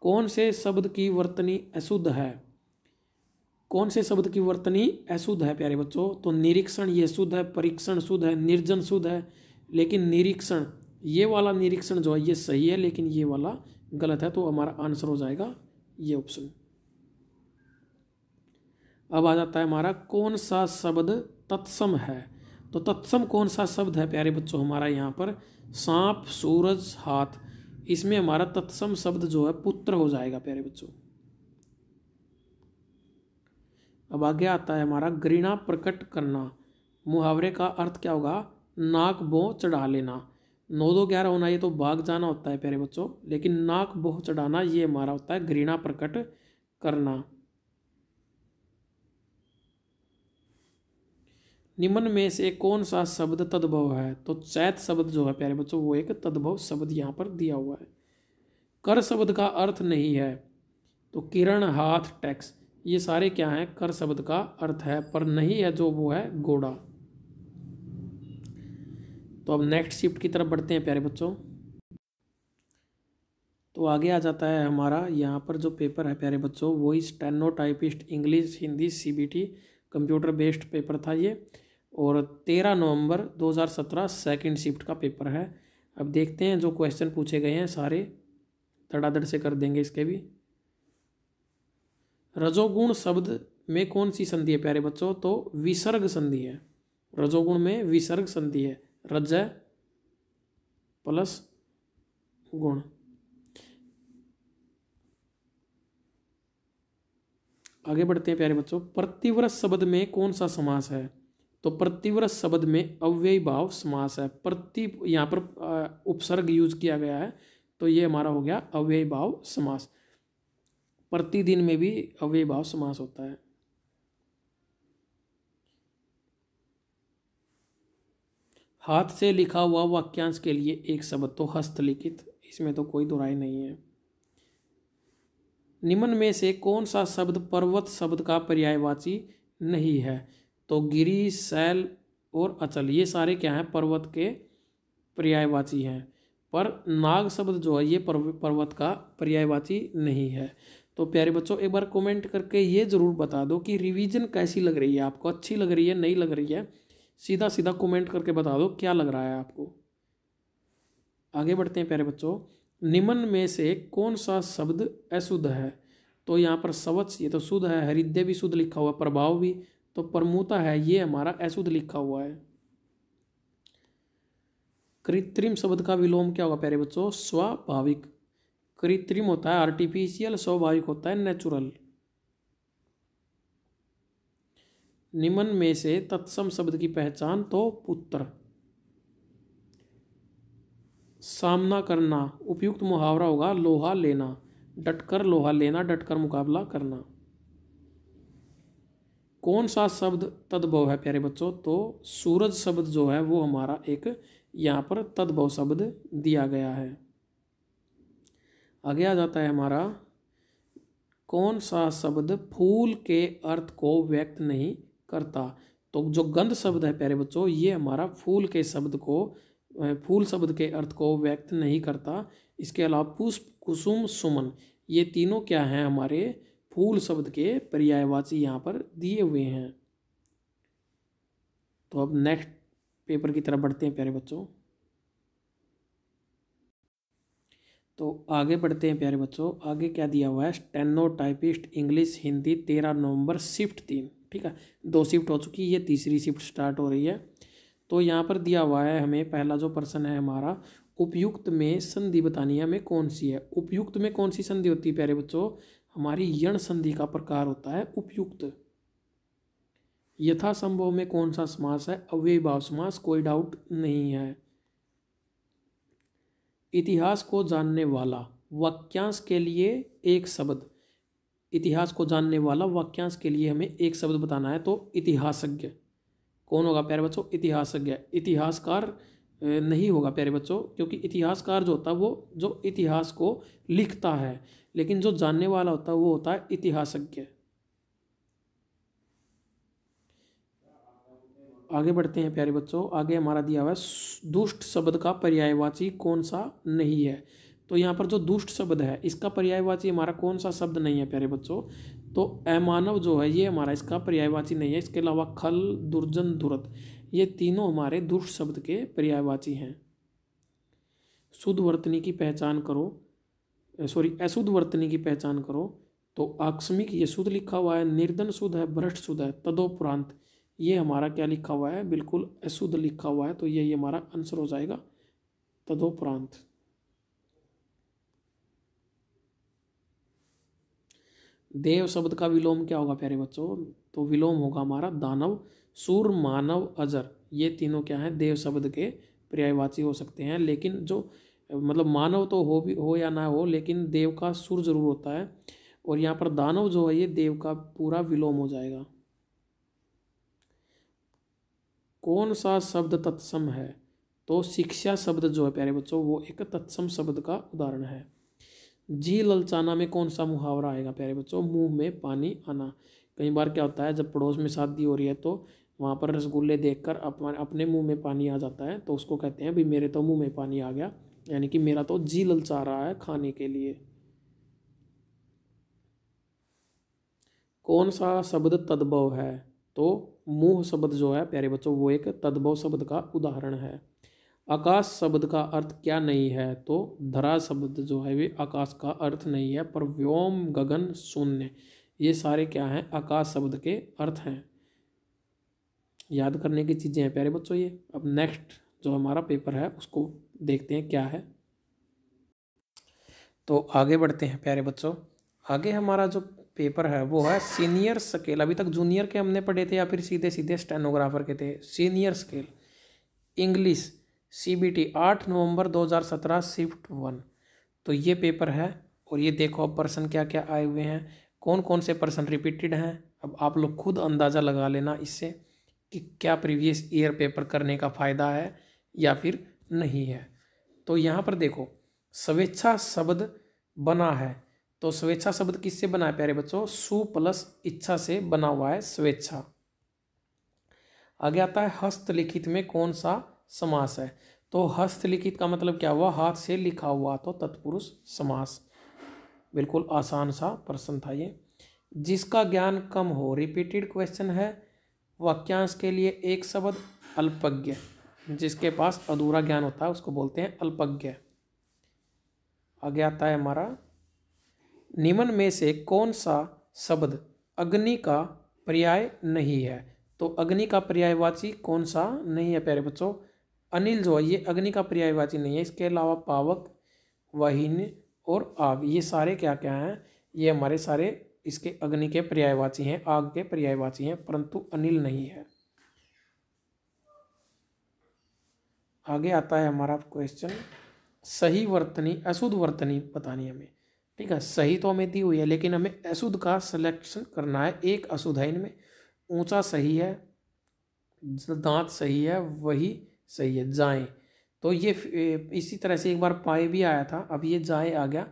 कौन से शब्द की वर्तनी अशुद्ध है? कौन से शब्द की वर्तनी अशुद्ध है, प्यारे बच्चों? तो निरीक्षण ये शुद्ध है, परीक्षण शुद्ध है, निर्जन शुद्ध है लेकिन निरीक्षण, ये वाला निरीक्षण जो है, ये सही है, लेकिन ये वाला गलत है तो हमारा आंसर हो जाएगा ये ऑप्शन अब आ जाता है हमारा, कौन सा शब्द तत्सम है? तो तत्सम कौन सा शब्द है, प्यारे बच्चों? हमारा यहाँ पर सांप, सूरज, हाथ, इसमें हमारा तत्सम शब्द जो है, पुत्र हो जाएगा, प्यारे बच्चों. अब आगे आता है हमारा, घृणा प्रकट करना. मुहावरे का अर्थ क्या होगा? नाक बो चढ़ा लेना। नौ दो ग्यारह होना, ये तो भाग जाना होता है प्यारे बच्चों, लेकिन नाक बोह चढ़ाना, ये हमारा होता है घृणा प्रकट करना। निम्न में से कौन सा शब्द तद्भव है? तो चैत शब्द जो है प्यारे बच्चों, वो एक तद्भव शब्द यहाँ पर दिया हुआ है। कर शब्द का अर्थ नहीं है तो किरण, हाथ, टैक्स, ये सारे क्या हैं? कर शब्द का अर्थ है, पर नहीं है जो वो है, घोड़ा। तो अब नेक्स्ट शिफ्ट की तरफ़ बढ़ते हैं प्यारे बच्चों। तो आगे आ जाता है हमारा, यहाँ पर जो पेपर है प्यारे बच्चों, वो ही stenotypist English Hindi CBT computer based paper था ये। और तेरह नवंबर 2017 सेकंड शिफ्ट का पेपर है। अब देखते हैं जो क्वेश्चन पूछे गए हैं सारे। धड़ाधड़ से कर देंगे इसके भी। रजोगुण शब्द में कौन सी संधि है प्यारे बच्चों? तो विसर्ग संधि है। रजोगुण में विसर्ग संधि है। रजय प्लस गुण। आगे बढ़ते हैं प्यारे बच्चों। प्रतिव्रत शब्द में कौन सा समास है? तो प्रतिव्रत शब्द में अव्यय भाव समास है। प्रति यहाँ पर उपसर्ग यूज़ किया गया है। तो ये हमारा हो गया अव्यय भाव समास। प्रतिदिन में भी अव्यय भाव समास होता है। हाथ से लिखा हुआ वाक्यांश के लिए एक शब्द तो हस्तलिखित, इसमें तो कोई दुराई नहीं है। निम्न में से कौन सा शब्द पर्वत शब्द का पर्यायवाची नहीं है? तो गिरी शैल और अचल, ये सारे क्या हैं? पर्वत के पर्यायवाची हैं। पर नाग शब्द जो है, ये पर्वत का पर्यायवाची नहीं है। तो प्यारे बच्चों, एक बार कमेंट करके ये ज़रूर बता दो कि रिवीजन कैसी लग रही है आपको? अच्छी लग रही है? नहीं लग रही है? सीधा सीधा कमेंट करके बता दो, क्या लग रहा है आपको? आगे बढ़ते हैं प्यारे बच्चों। निम्न में से कौन सा शब्द अशुद्ध है? तो यहाँ पर सवच ये तो शुद्ध है हृदय भी शुद्ध लिखा हुआ प्रभाव भी तो प्रमुता है ये हमारा अशुद्ध लिखा हुआ है। कृत्रिम शब्द का विलोम क्या होगा प्यारे बच्चों? स्वाभाविक। कृत्रिम होता है आर्टिफिशियल स्वाभाविक होता है नेचुरल निम्न में से तत्सम शब्द की पहचान तो पुत्र। सामना करना, उपयुक्त मुहावरा होगा लोहा लेना, डटकर लोहा लेना, डटकर मुकाबला करना। कौन सा शब्द तद्भव है प्यारे बच्चों? तो सूरज शब्द जो है वो हमारा एक यहाँ पर तद्भव शब्द दिया गया है। आगे आ जाता है हमारा, कौन सा शब्द फूल के अर्थ को व्यक्त नहीं करता। तो जो गंध शब्द है प्यारे बच्चों, ये हमारा फूल के शब्द को फूल शब्द के अर्थ को व्यक्त नहीं करता। इसके अलावा पुष्प, कुसुम, सुमन, ये तीनों क्या हैं हमारे फूल शब्द के पर्यायवाची यहाँ पर दिए हुए हैं। तो अब नेक्स्ट पेपर की तरफ़ बढ़ते हैं प्यारे बच्चों। तो आगे बढ़ते हैं प्यारे बच्चों। आगे क्या दिया हुआ है? स्टेनो टाइपिस्ट इंग्लिश हिंदी तेरह नवंबर शिफ्ट तीन। ठीक है? दो शिफ्ट हो चुकी है, ये तीसरी शिफ्ट स्टार्ट हो रही है। तो यहाँ पर दिया हुआ है हमें, पहला जो प्रश्न है हमारा, उपयुक्त में संधि बतानी है हमें कौन सी है। उपयुक्त में कौन सी संधि होती है प्यारे बच्चों? हमारी यण संधि का प्रकार होता है उपयुक्त। यथासंभव में कौन सा समास है? अव्यय भाव समास, कोई डाउट नहीं है। इतिहास को जानने वाला, वाक्यांश के लिए एक शब्द। इतिहास को जानने वाला वाक्यांश के लिए हमें एक शब्द बताना है तो इतिहासज्ञ। कौन होगा प्यारे बच्चों? इतिहासज्ञ। इतिहासकार नहीं होगा प्यारे बच्चों, क्योंकि इतिहासकार जो होता है, वो जो इतिहास को लिखता है, लेकिन जो जानने वाला होता है, वो होता है इतिहासज्ञ। आगे बढ़ते हैं प्यारे बच्चों। आगे हमारा दिया हुआ है, दुष्ट शब्द का पर्यायवाची कौन सा नहीं है? तो यहाँ पर जो दुष्ट शब्द है, इसका पर्यायवाची हमारा कौन सा शब्द नहीं है प्यारे बच्चों? तो अमानव जो है, ये हमारा इसका पर्यायवाची नहीं है। इसके अलावा खल, दुर्जन, दुरत, ये तीनों हमारे दुष्ट शब्द के पर्यायवाची हैं। शुद्ध वर्तनी की पहचान करो। सॉरी अशुद्ध वर्तनी की पहचान करो। तो आकस्मिक ये शुद्ध लिखा हुआ है, निर्धन शुद्ध है, भ्रष्ट शुद्ध है, तदोपरांत ये हमारा क्या लिखा हुआ है? बिल्कुल अशुद्ध लिखा हुआ है तो ये हमारा आंसर हो जाएगा। तदोपरांत। देव शब्द का विलोम क्या होगा, प्यारे बच्चों? तो विलोम होगा हमारा दानव, सूर, मानव, अजर। ये तीनों क्या हैं? देव शब्द के पर्यायवाची हो सकते हैं। लेकिन जो मतलब मानव तो हो भी, हो या ना हो, लेकिन देव का सुर ज़रूर होता है। और यहाँ पर दानव जो है, ये देव का पूरा विलोम हो जाएगा। कौन सा शब्द तत्सम है? तो शिक्षा शब्द जो है, प्यारे बच्चों, वो एक तत्सम शब्द का उदाहरण है। जी ललचाना में कौन सा मुहावरा आएगा, प्यारे बच्चों? मुँह में पानी आना। कई बार क्या होता है, जब पड़ोस में शादी हो रही है तो वहाँ पर रसगुल्ले देखकर अपने अपने मुँह में पानी आ जाता है तो उसको कहते हैं भाई मेरे तो मुँह में पानी आ गया। यानी कि मेरा तो जी ललचा रहा है खाने के लिए। कौन सा शब्द तद्भव है? तो मुँह शब्द जो है, प्यारे बच्चों, वो एक तद्भव शब्द का उदाहरण है। आकाश शब्द का अर्थ क्या नहीं है? तो धरा शब्द जो है वे आकाश का अर्थ नहीं है, पर व्योम गगन शून्य। ये सारे क्या हैं? आकाश शब्द के अर्थ हैं। याद करने की चीज़ें हैं प्यारे बच्चों ये। अब नेक्स्ट जो हमारा पेपर है, उसको देखते हैं क्या है। तो आगे बढ़ते हैं प्यारे बच्चों। आगे हमारा जो पेपर है, वो है सीनियर स्केल अभी तक जूनियर के हमने पढ़े थे या फिर सीधे सीधे स्टेनोग्राफर के थे? Senior scale English C B T आठ नवंबर दो हज़ार सत्रह शिफ्ट वन तो ये पेपर है और ये देखो अब पर्सन क्या क्या आए हुए हैं। कौन कौन से पर्सन रिपीटेड हैं? अब आप लोग खुद अंदाज़ा लगा लेना इससे कि क्या प्रीवियस ईयर पेपर करने का फ़ायदा है या फिर नहीं है। तो यहाँ पर देखो, स्वेच्छा शब्द बना है। तो स्वेच्छा शब्द किससे बना है प्यारे बच्चों? सु प्लस इच्छा से बना हुआ है स्वेच्छा। आगे आता है हस्तलिखित में कौन सा समास है। तो हस्तलिखित का मतलब क्या हुआ? हाथ से लिखा हुआ तो तत्पुरुष समास। बिल्कुल आसान सा प्रश्न था ये। जिसका ज्ञान कम हो रिपीटेड क्वेश्चन है, वाक्यांश के लिए एक शब्द अल्पज्ञ। जिसके पास अधूरा ज्ञान होता है, उसको बोलते हैं अल्पज्ञ। आगे आता है हमारा। निम्न में से कौन सा शब्द अग्नि का पर्याय नहीं है? तो अग्नि का पर्यायवाची कौन सा नहीं है? प्यारे बच्चों अनिल जो है, ये अग्नि का पर्यायवाची नहीं है। इसके अलावा पावक, वाहिनी और आग, ये सारे क्या क्या हैं? ये हमारे सारे इसके अग्नि के पर्यायवाची हैं, आग के पर्यायवाची हैं, परंतु अनिल नहीं है। आगे आता है हमारा क्वेश्चन सही वर्तनी, अशुद्ध वर्तनी बतानी हमें। ठीक है, सही तो हमें दी हुई है, लेकिन हमें अशुद्ध का सिलेक्शन करना है। एक अशुद्ध है इनमें, ऊँचा सही है, दांत सही है, वही है, जाए। तो ये इसी तरह से एक बार पाए भी आया था, अब ये जाए आ गया।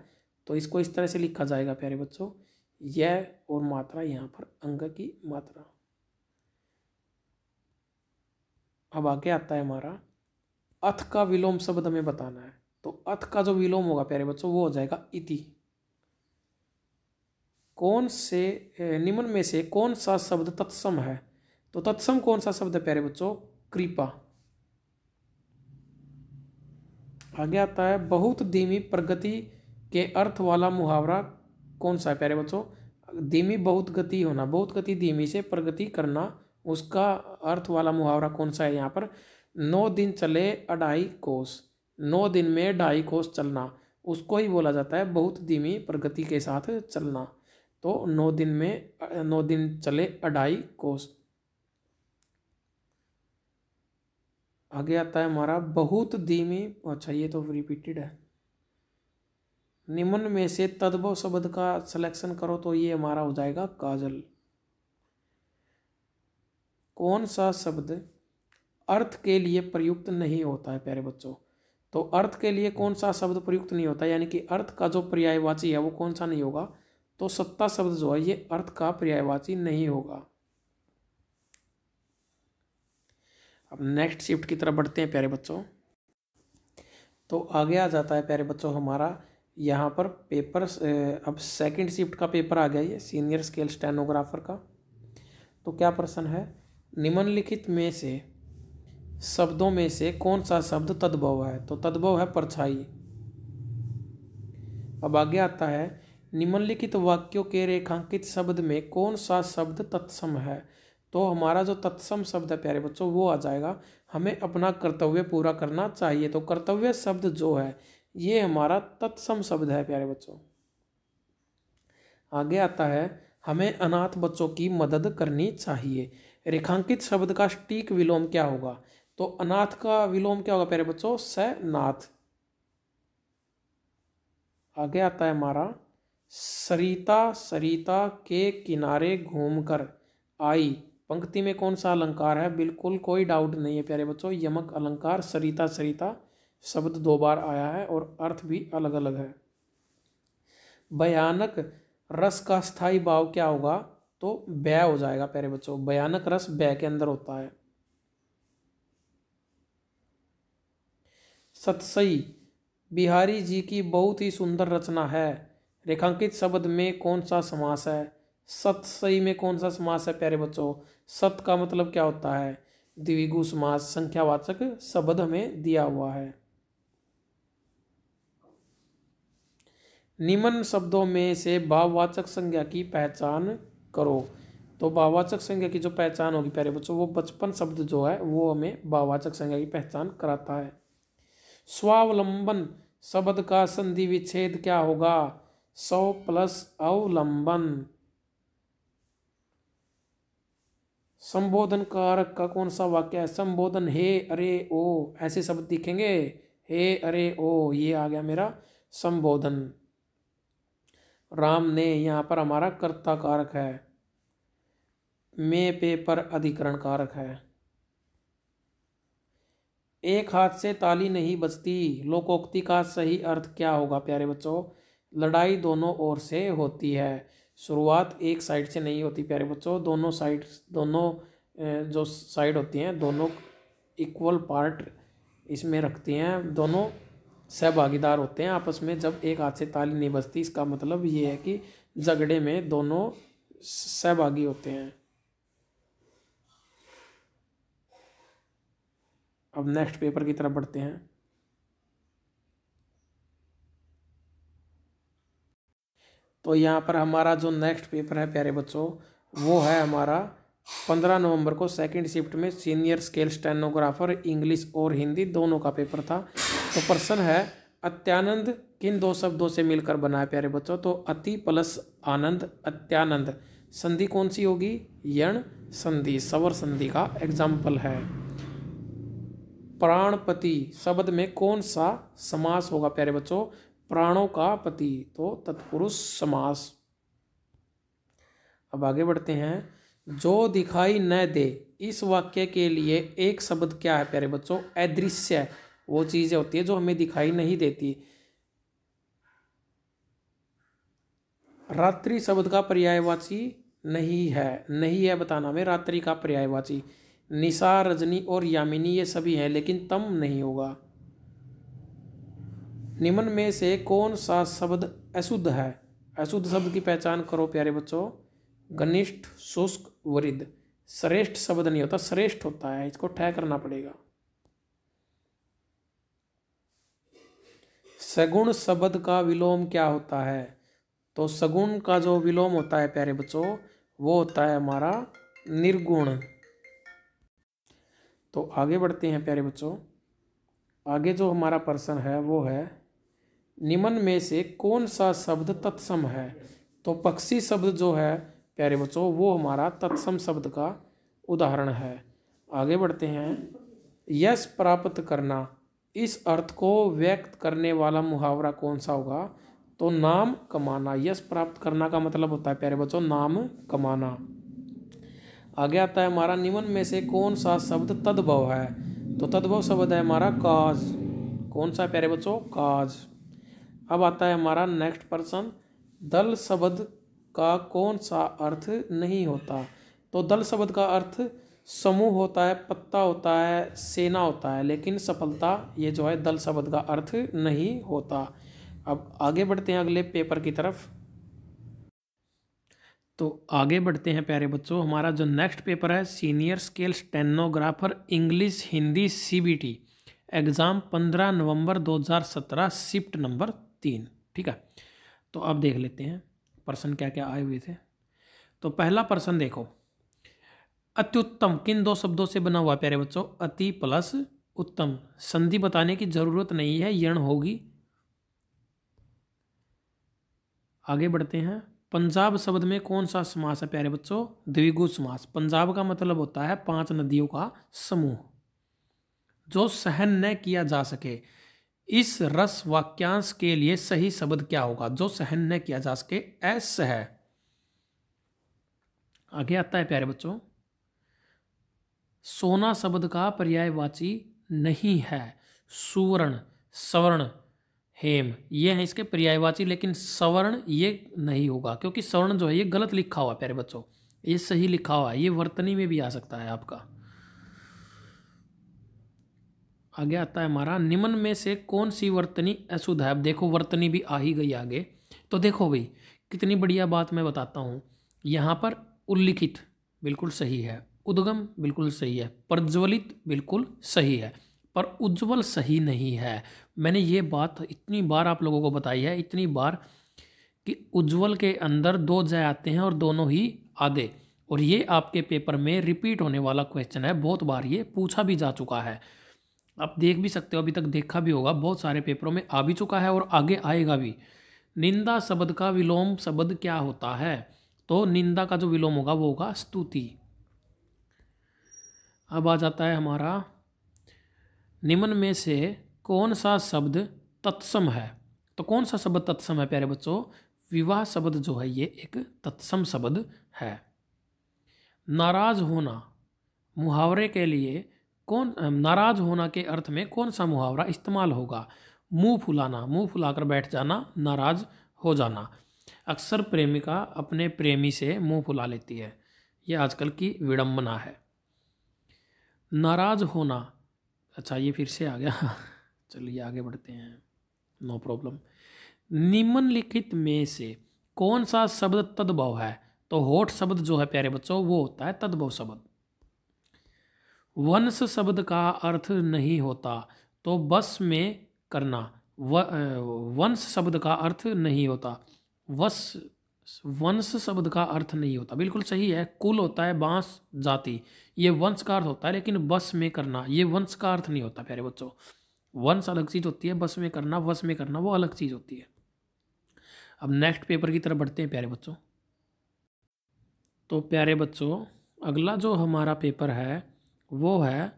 तो इसको इस तरह से लिखा जाएगा, प्यारे बच्चों यह और मात्रा, यहाँ पर अंग की मात्रा। अब आगे आता है हमारा, अथ का विलोम शब्द हमें बताना है। तो अथ का जो विलोम होगा, प्यारे बच्चों, वो हो जाएगा इति। कौन से निम्न में से कौन सा शब्द तत्सम है? तो तत्सम कौन सा शब्द है, प्यारे बच्चों? कृपा। आगे आता है, बहुत धीमी प्रगति के अर्थ वाला मुहावरा कौन सा है प्यारे बच्चों? धीमी बहुत गति होना, बहुत गति धीमी से प्रगति करना, उसका अर्थ वाला मुहावरा कौन सा है यहाँ पर? नौ दिन चले अढ़ाई कोस, नौ दिन में ढाई कोस चलना, उसको ही बोला जाता है बहुत धीमी प्रगति के साथ चलना। तो नौ दिन में, नौ दिन चले अढ़ाई कोस आगे आता है हमारा, बहुत धीमी अच्छा ये तो रिपीटेड है। निम्न में से तद्भव शब्द का सिलेक्शन करो तो ये हमारा हो जाएगा काजल। कौन सा शब्द अर्थ के लिए प्रयुक्त नहीं होता है, प्यारे बच्चों? तो अर्थ के लिए कौन सा शब्द प्रयुक्त नहीं होता? यानी कि अर्थ का जो पर्यायवाची है वो कौन सा नहीं होगा? तो सत्ता शब्द जो है, ये अर्थ का पर्यायवाची नहीं होगा। अब नेक्स्ट शिफ्ट की तरफ़ बढ़ते हैं प्यारे बच्चों। तो आगे आ जाता है प्यारे बच्चों हमारा। यहाँ पर पेपर अब सेकंड शिफ्ट का पेपर आ गया ये सीनियर स्केल स्टेनोग्राफर का। तो क्या प्रश्न है? निम्नलिखित में से, शब्दों में से कौन सा शब्द तद्भव है? तो तद्भव है परछाई। अब आगे आता है, निम्नलिखित वाक्यों के रेखांकित शब्द में कौन सा शब्द तत्सम है? तो हमारा जो तत्सम शब्द है प्यारे बच्चों, वो आ जाएगा। हमें अपना कर्तव्य पूरा करना चाहिए। तो कर्तव्य शब्द जो है, ये हमारा तत्सम शब्द है प्यारे बच्चों। आगे आता है, हमें अनाथ बच्चों की मदद करनी चाहिए। रेखांकित शब्द का स्टीक विलोम क्या होगा? तो अनाथ का विलोम क्या होगा प्यारे बच्चों? स नाथ आगे आता है हमारा, सरिता सरिता के किनारे घूमकर आई। पंक्ति में कौन सा अलंकार है? बिल्कुल कोई डाउट नहीं है प्यारे बच्चों। यमक अलंकार, सरिता सरिता, शब्द दो बार आया है और अर्थ भी अलग अलग है। भयानक रस का स्थायी भाव क्या होगा? तो व्यय हो जाएगा प्यारे बच्चों। भयानक रस व्यय के अंदर होता है। सतसई, बिहारी जी की बहुत ही सुंदर रचना है। रेखांकित शब्द में कौन सा समास है? सतसई में कौन सा समास है, प्यारे बच्चों? सत का मतलब क्या होता है? द्विगु समास, संख्यावाचक शब्द हमें दिया हुआ है। निम्न शब्दों में से भाववाचक संज्ञा की पहचान करो। तो भाववाचक संज्ञा की जो पहचान होगी, प्यारे बच्चों, वो बचपन शब्द जो है, वो हमें भाववाचक संज्ञा की पहचान कराता है। स्वावलंबन शब्द का संधि विच्छेद क्या होगा? सौ प्लस अवलंबन। संबोधन कारक का कौन सा वाक्य है? संबोधन हे अरे ओ, ऐसे शब्द दिखेंगे? हे अरे ओ, ये आ गया मेरा संबोधन। राम ने यहाँ पर हमारा कर्ता कारक है। मे पेपर अधिकरण कारक है। एक हाथ से ताली नहीं बजती। लोकोक्ति का सही अर्थ क्या होगा प्यारे बच्चों? लड़ाई दोनों ओर से होती है। शुरुआत एक साइड से नहीं होती, प्यारे बच्चों। दोनों साइड, दोनों जो साइड होती हैं, दोनों इक्वल पार्ट इसमें रखती हैं। दोनों सहभागीदार होते हैं आपस में। जब एक हाथ से ताली नहीं बजती, इसका मतलब ये है कि झगड़े में दोनों सहभागी होते हैं। अब नेक्स्ट पेपर की तरफ़ बढ़ते हैं। तो यहाँ पर हमारा जो नेक्स्ट पेपर है, प्यारे बच्चों, वो है हमारा पंद्रह नवंबर को सेकंड शिफ्ट में सीनियर स्केल स्टेनोग्राफर इंग्लिश और हिंदी दोनों का पेपर था। तो प्रश्न है अत्यानंद, किन दो शब्दों से मिलकर बना है, प्यारे बच्चों? तो अति प्लस आनंद, अत्यानंद। संधि कौन सी होगी? यण संधि, सवर संधि का एग्ज़ाम्पल है। प्राणपति, शब्द में कौन सा समास होगा, प्यारे बच्चों? प्राणों का पति तो तत्पुरुष समास। अब आगे बढ़ते हैं। जो दिखाई न दे, इस वाक्य के लिए एक शब्द क्या है, प्यारे बच्चों? अदृश्य वो चीज़ें होती है जो हमें दिखाई नहीं देती। रात्रि शब्द का पर्यायवाची नहीं है। नहीं है बताना में रात्रि का पर्यायवाची। निशा रजनी और यामिनी ये सभी हैं, लेकिन तम नहीं होगा। निम्न में से कौन सा शब्द अशुद्ध है? अशुद्ध शब्द की पहचान करो प्यारे बच्चों। घनिष्ठ, शुष्क वरिद श्रेष्ठ शब्द नहीं होता, श्रेष्ठ होता है। इसको ठह करना पड़ेगा। सगुण शब्द का विलोम क्या होता है? तो सगुण का जो विलोम होता है प्यारे बच्चों, वो होता है हमारा निर्गुण। तो आगे बढ़ते हैं प्यारे बच्चों। आगे जो हमारा प्रश्न है, वो है निम्न में से कौन सा शब्द तत्सम है? तो पक्षी शब्द जो है, प्यारे बच्चों, वो हमारा तत्सम शब्द का उदाहरण है। आगे बढ़ते हैं। यश प्राप्त करना, इस अर्थ को व्यक्त करने वाला मुहावरा कौन सा होगा? तो नाम कमाना, यश प्राप्त करना का मतलब होता है, प्यारे बच्चों, नाम कमाना। आगे आता है हमारा, निम्न में से कौन सा शब्द तद्भव है? तो तद्भव शब्द है हमारा काज। कौन सा, प्यारे बच्चों? काज। अब आता है हमारा नेक्स्ट पर्सन दल शब्द का कौन सा अर्थ नहीं होता? तो दल शब्द का अर्थ समूह होता है, पत्ता होता है, सेना होता है, लेकिन सफलता ये जो है दल शब्द का अर्थ नहीं होता। अब आगे बढ़ते हैं अगले पेपर की तरफ़। तो आगे बढ़ते हैं प्यारे बच्चों, हमारा जो नेक्स्ट पेपर है senior scale stenographer English Hindi CBT exam पंद्रह नवंबर 2017 शिफ्ट नंबर तीन, ठीक है? तो अब देख लेते हैं पर्सन क्या क्या आए हुए थे। तो पहला पर्सन देखो। अत्युत्तम, किन दो शब्दों से बना हुआ प्यारे बच्चों? अति प्लस उत्तम। संधि बताने की ज़रूरत नहीं है, यण होगी। आगे बढ़ते हैं। पंजाब शब्द में कौन सा समास है प्यारे बच्चों? द्विगु समास। पंजाब का मतलब होता है पाँच नदियों का समूह, जो सहन न किया जा सके। इस रस वाक्यांश के लिए सही शब्द क्या होगा? जो सहन न किया जा सके ऐस है आगे आता है प्यारे बच्चों। सोना शब्द का पर्यायवाची नहीं है। सुवर्ण, सवर्ण, हेम, ये है इसके पर्यायवाची, लेकिन सवर्ण ये नहीं होगा, क्योंकि सवर्ण जो है, ये गलत लिखा हुआ है प्यारे बच्चों। ये सही लिखा हुआ है, ये वर्तनी में भी आ सकता है आपका। आगे आता है हमारा, निम्न में से कौन सी वर्तनी अशुद्ध है? अब देखो, वर्तनी भी आ ही गई आगे। तो देखो भाई, कितनी बढ़िया बात मैं बताता हूँ। यहाँ पर उल्लिखित बिल्कुल सही है, उद्गम बिल्कुल सही है, प्रज्वलित बिल्कुल सही है, पर उज्जवल सही नहीं है। मैंने ये बात इतनी बार आप लोगों को बताई है, इतनी बार कि उज्जवल के अंदर दो जय आते हैं और दोनों ही आधे और ये आपके पेपर में रिपीट होने वाला क्वेश्चन है, बहुत बार ये पूछा भी जा चुका है। आप देख भी सकते हो, अभी तक देखा भी होगा, बहुत सारे पेपरों में आ भी चुका है और आगे आएगा भी। निंदा शब्द का विलोम, शब्द क्या होता है? तो निंदा का जो विलोम होगा, वो होगा स्तुति। अब आ जाता है हमारा, निम्न में से कौन सा शब्द तत्सम है? तो कौन सा शब्द तत्सम है, प्यारे बच्चों? विवाह शब्द जो है, ये एक तत्सम शब्द है। नाराज़ होना, मुहावरे के लिए कौन नाराज़ होना के अर्थ में कौन सा मुहावरा इस्तेमाल होगा? मुँह फुलाना, मुँह फुलाकर बैठ जाना, नाराज़ हो जाना। अक्सर प्रेमिका अपने प्रेमी से मुँह फुला लेती है। यह आजकल की विडंबना है। नाराज़ होना। अच्छा ये फिर से आ गया। [LAUGHS] चलिए, आगे बढ़ते हैं। नो प्रॉब्लम निम्नलिखित में से कौन सा शब्द तद्भव है? तो होठ शब्द जो है, प्यारे बच्चों, वो होता है तद्भव शब्द। वंश शब्द का अर्थ नहीं होता तो बस में करना। वंश शब्द का अर्थ नहीं होता। वश वंश शब्द का अर्थ नहीं होता। बिल्कुल सही है, कुल होता है बाँस, जाति। ये वंश का अर्थ होता है, लेकिन बस में करना, ये वंश का अर्थ नहीं होता, प्यारे बच्चों। वंश अलग चीज़ होती है, बस में करना वश में करना, वो अलग चीज़ होती है। अब नेक्स्ट पेपर की तरफ़ बढ़ते हैं, प्यारे बच्चों। तो प्यारे बच्चों, अगला जो हमारा पेपर है वो है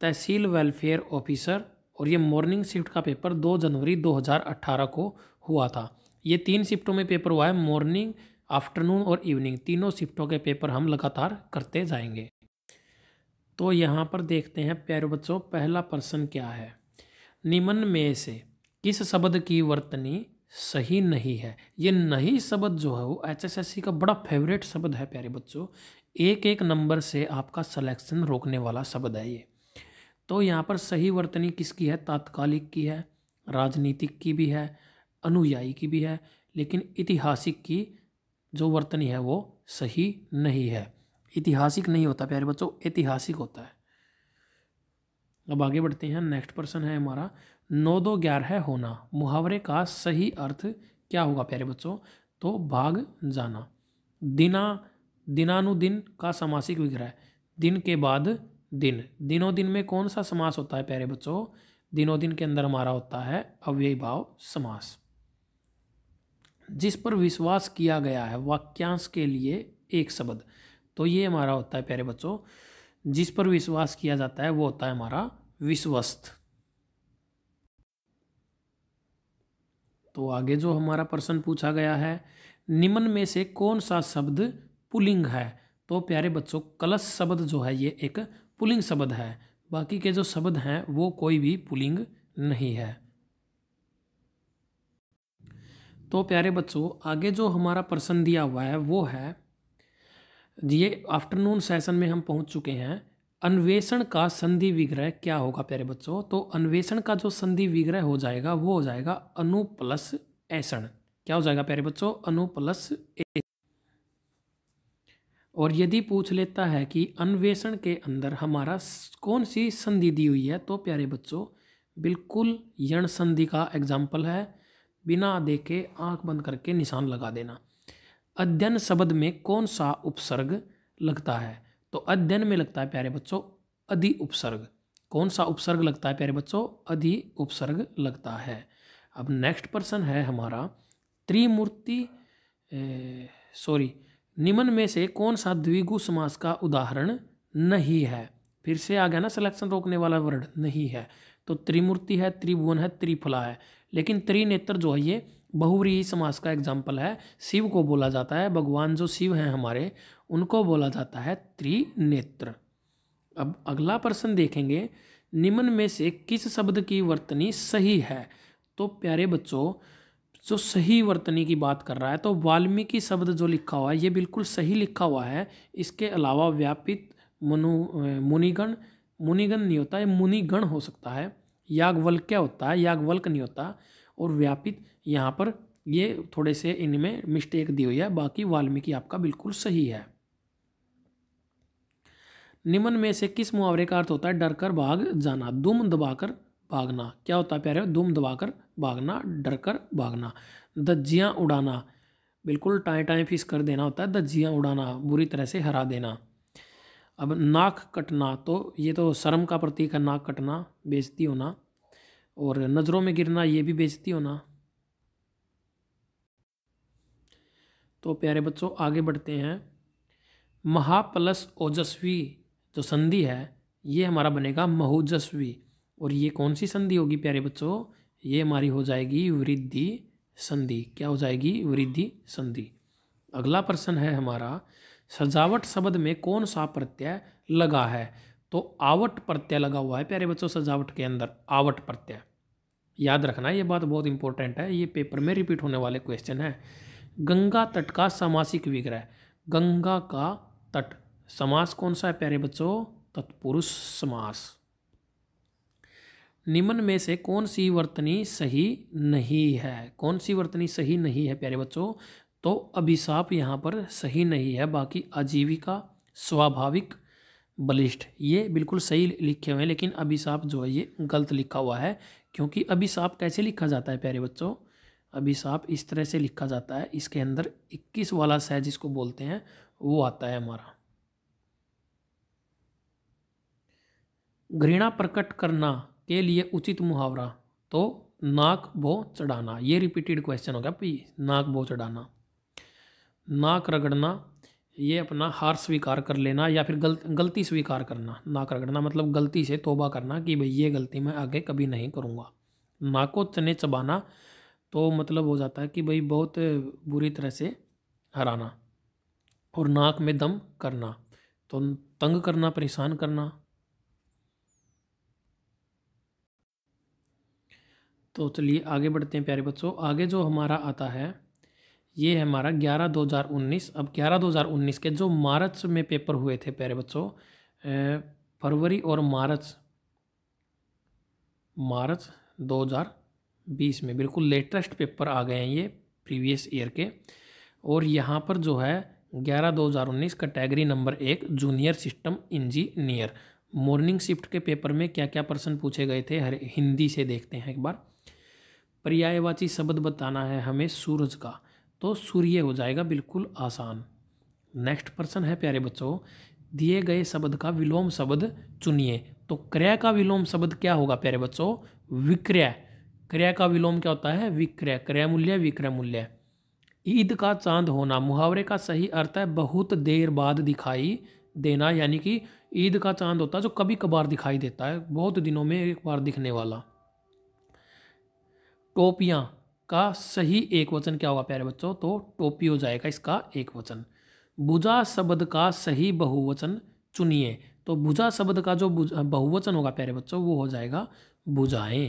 तहसील वेलफेयर ऑफिसर और ये मॉर्निंग शिफ्ट का पेपर दो जनवरी 2018 को हुआ था। ये तीन शिफ्टों में पेपर हुआ है, मॉर्निंग, आफ्टरनून और इवनिंग। तीनों शिफ्टों के पेपर हम लगातार करते जाएँगे। तो यहाँ पर देखते हैं, प्यारे बच्चों, पहला प्रश्न क्या है? निम्न में से, किस शब्द की वर्तनी सही नहीं है? ये नहीं शब्द जो है, वो एच का बड़ा फेवरेट शब्द है, प्यारे बच्चों। एक एक नंबर से आपका सिलेक्शन रोकने वाला शब्द है ये। तो यहाँ पर सही वर्तनी किसकी है? तात्कालिक की है, राजनीतिक की भी है, अनुयायी की भी है, लेकिन ऐतिहासिक की जो वर्तनी है वो सही नहीं है। ऐतिहासिक नहीं होता प्यारे बच्चों, ऐतिहासिक होता है। अब आगे बढ़ते हैं नेक्स्ट पर्सन है हमारा, नौ दो ग्यारह है होना, मुहावरे का सही अर्थ क्या होगा प्यारे बच्चों? तो भाग जाना, दिना दिनानुदिन का समासिक विग्रह दिन के बाद दिन। दिनों दिन में कौन सा समास होता है प्यारे बच्चों? दिनों दिन के अंदर हमारा होता है अव्यय भाव समास। जिस पर विश्वास किया गया है वाक्यांश के लिए एक शब्द तो ये हमारा होता है प्यारे बच्चों। जिस पर विश्वास किया जाता है, वो होता है हमारा विश्वस्त। तो आगे जो हमारा प्रश्न पूछा गया है, निम्न में से कौन सा शब्द पुलिंग है तो प्यारे बच्चों, कलश शब्द जो है ये एक पुलिंग शब्द है। बाकी के जो शब्द हैं, वो कोई भी पुलिंग नहीं है। तो प्यारे बच्चों, आगे जो हमारा प्रश्न दिया हुआ है, वो है ये आफ्टरनून सेशन में हम पहुँच चुके हैं। अन्वेषण का संधि विग्रह क्या होगा प्यारे बच्चों? तो अन्वेषण का जो संधि विग्रह हो जाएगा, वो हो जाएगा अनु प्लस ऐसण क्या हो जाएगा प्यारे बच्चों? अनु प्लस और यदि पूछ लेता है कि अन्वेषण के अंदर हमारा कौन सी संधि दी हुई है तो प्यारे बच्चों, बिल्कुल यण संधि का एग्ज़ाम्पल है। बिना देखे आँख बंद करके निशान लगा देना। अध्ययन शब्द में कौन सा उपसर्ग लगता है? तो अध्ययन में लगता है प्यारे बच्चों, अधि उपसर्ग। कौन सा उपसर्ग लगता है प्यारे बच्चों? अधि उपसर्ग लगता है। अब नेक्स्ट पर्सन है हमारा त्रिमूर्ति सॉरी निम्न में से कौन सा द्विगु समास का उदाहरण नहीं है? फिर से आ गया ना सिलेक्शन रोकने वाला वर्ड नहीं है। तो त्रिमूर्ति है, त्रिभुवन है, त्रिफला है। लेकिन त्रिनेत्र जो है, ये बहुव्रीही समास का एग्ज़ाम्पल है। शिव को बोला जाता है, भगवान जो शिव हैं हमारे, उनको बोला जाता है त्रिनेत्र। अब अगला प्रश्न देखेंगे, निम्न में से किस शब्द की वर्तनी सही है? तो प्यारे बच्चों जो सही वर्तनी की बात कर रहा है तो वाल्मीकि शब्द जो लिखा हुआ है, ये बिल्कुल सही लिखा हुआ है। इसके अलावा व्यापित मनु मुनिगण मुनिगण नहीं होता है मुनिगण हो सकता है। यागवल्क्य होता है? यागवल्क नहीं होता। और व्यापित यहाँ पर ये थोड़े से इनमें मिस्टेक दी हुई है, बाकी वाल्मीकि आपका बिल्कुल सही है। निम्न में से किस मुहावरे का अर्थ होता है? डर कर भाग जाना, दुम दबाकर भागना। क्या होता है प्यारे? दुम दबाकर भागना डर कर भागना। दज्जियाँ उड़ाना। बिल्कुल टाए टाए फ़ीस कर देना होता है दज्जियाँ उड़ाना, बुरी तरह से हरा देना। अब नाक कटना तो ये तो शर्म का प्रतीक है, नाक कटना बेजती होना। और नज़रों में गिरना, ये भी बेजती होना। तो प्यारे बच्चों, आगे बढ़ते हैं। महा प्लस ओजस्वी, जो संधि है, ये हमारा बनेगा महुजस्वी। और ये कौन सी संधि होगी प्यारे बच्चों? ये हमारी हो जाएगी वृद्धि संधि। क्या हो जाएगी? वृद्धि संधि। अगला प्रश्न है हमारा, सजावट शब्द में कौन सा प्रत्यय लगा है? तो आवट प्रत्यय लगा हुआ है प्यारे बच्चों सजावट के अंदर, आवट प्रत्यय। याद रखना, ये बात बहुत इंपॉर्टेंट है, ये पेपर में रिपीट होने वाले क्वेश्चन है। गंगा तट का समासिक विग्रह। गंगा का तट, समास कौन सा है प्यारे बच्चों? तत्पुरुष समास। निम्न में से कौन सी वर्तनी सही नहीं है? कौन सी वर्तनी सही नहीं है, प्यारे बच्चों? तो अभिशाप यहाँ पर सही नहीं है, बाकी आजीविका स्वाभाविक बलिष्ठ। ये बिल्कुल सही लिखे हुए हैं, लेकिन अभिशाप जो है ये गलत लिखा हुआ है, क्योंकि अभिशाप कैसे लिखा जाता है, प्यारे बच्चों? अभिशाप इस तरह से लिखा जाता है, इसके अंदर इक्कीस वाला सह जिसको बोलते हैं, वो आता है हमारा। घृणा प्रकट करना के लिए उचित मुहावरा। तो नाक बो चढ़ाना, ये रिपीटेड क्वेश्चन हो गया भाई, नाक बो चढ़ाना। नाक रगड़ना, ये अपना हार स्वीकार कर लेना या फिर गल, गलती स्वीकार करना। नाक रगड़ना मतलब गलती से तोबा करना कि भाई ये गलती मैं आगे कभी नहीं करूँगा। नाको चने चबाना तो मतलब हो जाता है कि भाई बहुत बुरी तरह से हराना। और नाक में दम करना। तो तंग करना, परेशान करना तो चलिए आगे बढ़ते हैं प्यारे बच्चों। आगे जो हमारा आता है, ये है हमारा ग्यारह दो हज़ार उन्नीस। अब ग्यारह दो हज़ार उन्नीस के जो मार्च में पेपर हुए थे प्यारे बच्चों फरवरी और मार्च मार्च दो हज़ार बीस में, बिल्कुल लेटेस्ट पेपर आ गए हैं ये प्रीवियस ईयर के। और यहाँ पर जो है ग्यारह दो हज़ार उन्नीस कैटेगरी नंबर एक, junior system engineer. Morning shift के पेपर में क्या क्या प्रश्न पूछे गए थे? हर हिंदी से देखते हैं एक बार। पर्यायवाची शब्द बताना है हमें सूरज का तो सूर्य हो जाएगा बिल्कुल आसान। नेक्स्ट प्रश्न है प्यारे बच्चों, दिए गए शब्द का विलोम शब्द चुनिए। तो क्रय का विलोम शब्द क्या होगा प्यारे बच्चों? विक्रय। क्रय का विलोम क्या होता है? विक्रय। क्रय मूल्य विक्रय मूल्य ईद का चाँद होना, मुहावरे का सही अर्थ है बहुत देर बाद दिखाई देना, यानी कि ईद का चाँद होता है जो कभी कभार दिखाई देता है, बहुत दिनों में एक बार दिखने वाला। टोपियाँ का सही एक वचन क्या होगा प्यारे बच्चों? तो टोपी हो जाएगा इसका एक वचन। भुजा शब्द का सही बहुवचन चुनिए। तो भुजा शब्द का जो बहुवचन होगा प्यारे बच्चों, वो हो जाएगा भुजाएँ।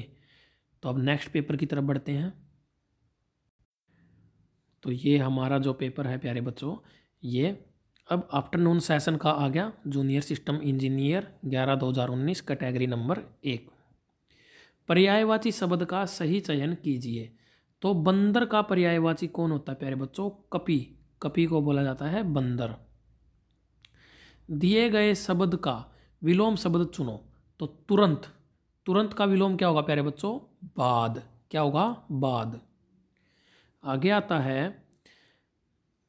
तो अब नेक्स्ट पेपर की तरफ़ बढ़ते हैं। तो ये हमारा जो पेपर है प्यारे बच्चों, ये अब आफ्टरनून सेशन का आ गया। जूनियर सिस्टम इंजीनियर ग्यारह दो हज़ार उन्नीस कैटेगरी नंबर एक। पर्यायवाची शब्द का सही चयन कीजिए। तो बंदर का पर्यायवाची कौन होता है, प्यारे बच्चों? कपी। कपी को बोला जाता है बंदर। दिए गए शब्द का विलोम शब्द चुनो। तो तुरंत तुरंत का विलोम क्या होगा, प्यारे बच्चों? बाद। क्या होगा? बाद। आगे आता है,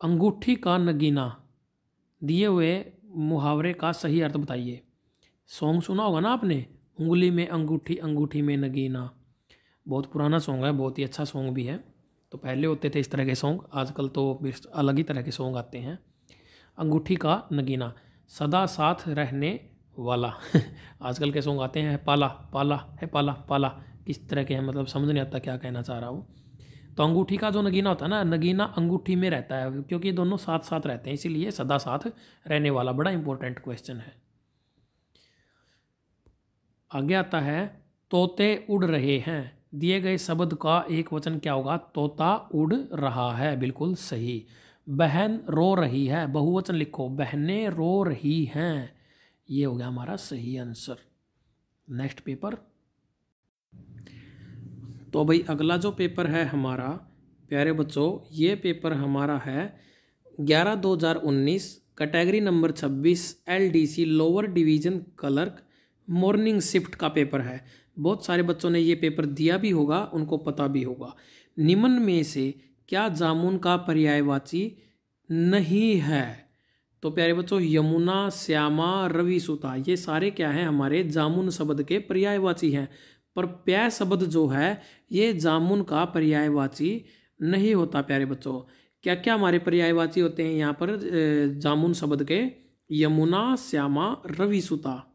अंगूठी का नगीना। दिए हुए मुहावरे का सही अर्थ बताइए। सॉन्ग सुना होगा ना आपने? उंगली में अंगूठी अंगूठी में नगीना। बहुत पुराना सॉन्ग है, बहुत ही अच्छा सॉन्ग भी है। तो पहले होते थे इस तरह के सॉन्ग आजकल तो अलग ही तरह के सॉन्ग आते हैं। अंगूठी का नगीना, सदा साथ रहने वाला। [LAUGHS] आजकल के सॉन्ग आते हैं, पाला पाला, है पाला पाला। किस तरह के हैं मतलब समझ नहीं आता क्या कहना चाह रहा हूँ। तो अंगूठी का जो नगीना होता है ना, नगीना अंगूठी में रहता है, क्योंकि ये दोनों साथ साथ रहते हैं, इसीलिए सदा साथ रहने वाला बड़ा इंपॉर्टेंट क्वेश्चन है। आता है, तोते उड़ रहे हैं। दिए गए शब्द का एक वचन क्या होगा? तोता उड़ रहा है। बिल्कुल सही। बहन रो रही है। बहुवचन लिखो। बहनें रो रही हैं। ये हो गया हमारा सही आंसर। Next paper. तो भाई, अगला जो पेपर है हमारा, प्यारे बच्चों, ये पेपर हमारा है ग्यारह दो हज़ार उन्नीस, कैटेगरी नंबर छब्बीस L D C lower division, clerk morning shift का पेपर है। बहुत सारे बच्चों ने ये पेपर दिया भी होगा, उनको पता भी होगा। निम्न में से क्या जामुन का पर्यायवाची नहीं है? तो प्यारे बच्चों, यमुना, श्यामा, रवि सुता, ये सारे क्या हैं? हमारे जामुन शब्द के पर्यायवाची हैं। पर प्याय शब्द जो है, ये जामुन का पर्यायवाची नहीं होता, प्यारे बच्चों। क्या क्या हमारे पर्यायवाची होते हैं यहाँ पर? जामुन शब्द के यमुना, श्यामा, रवि सुता।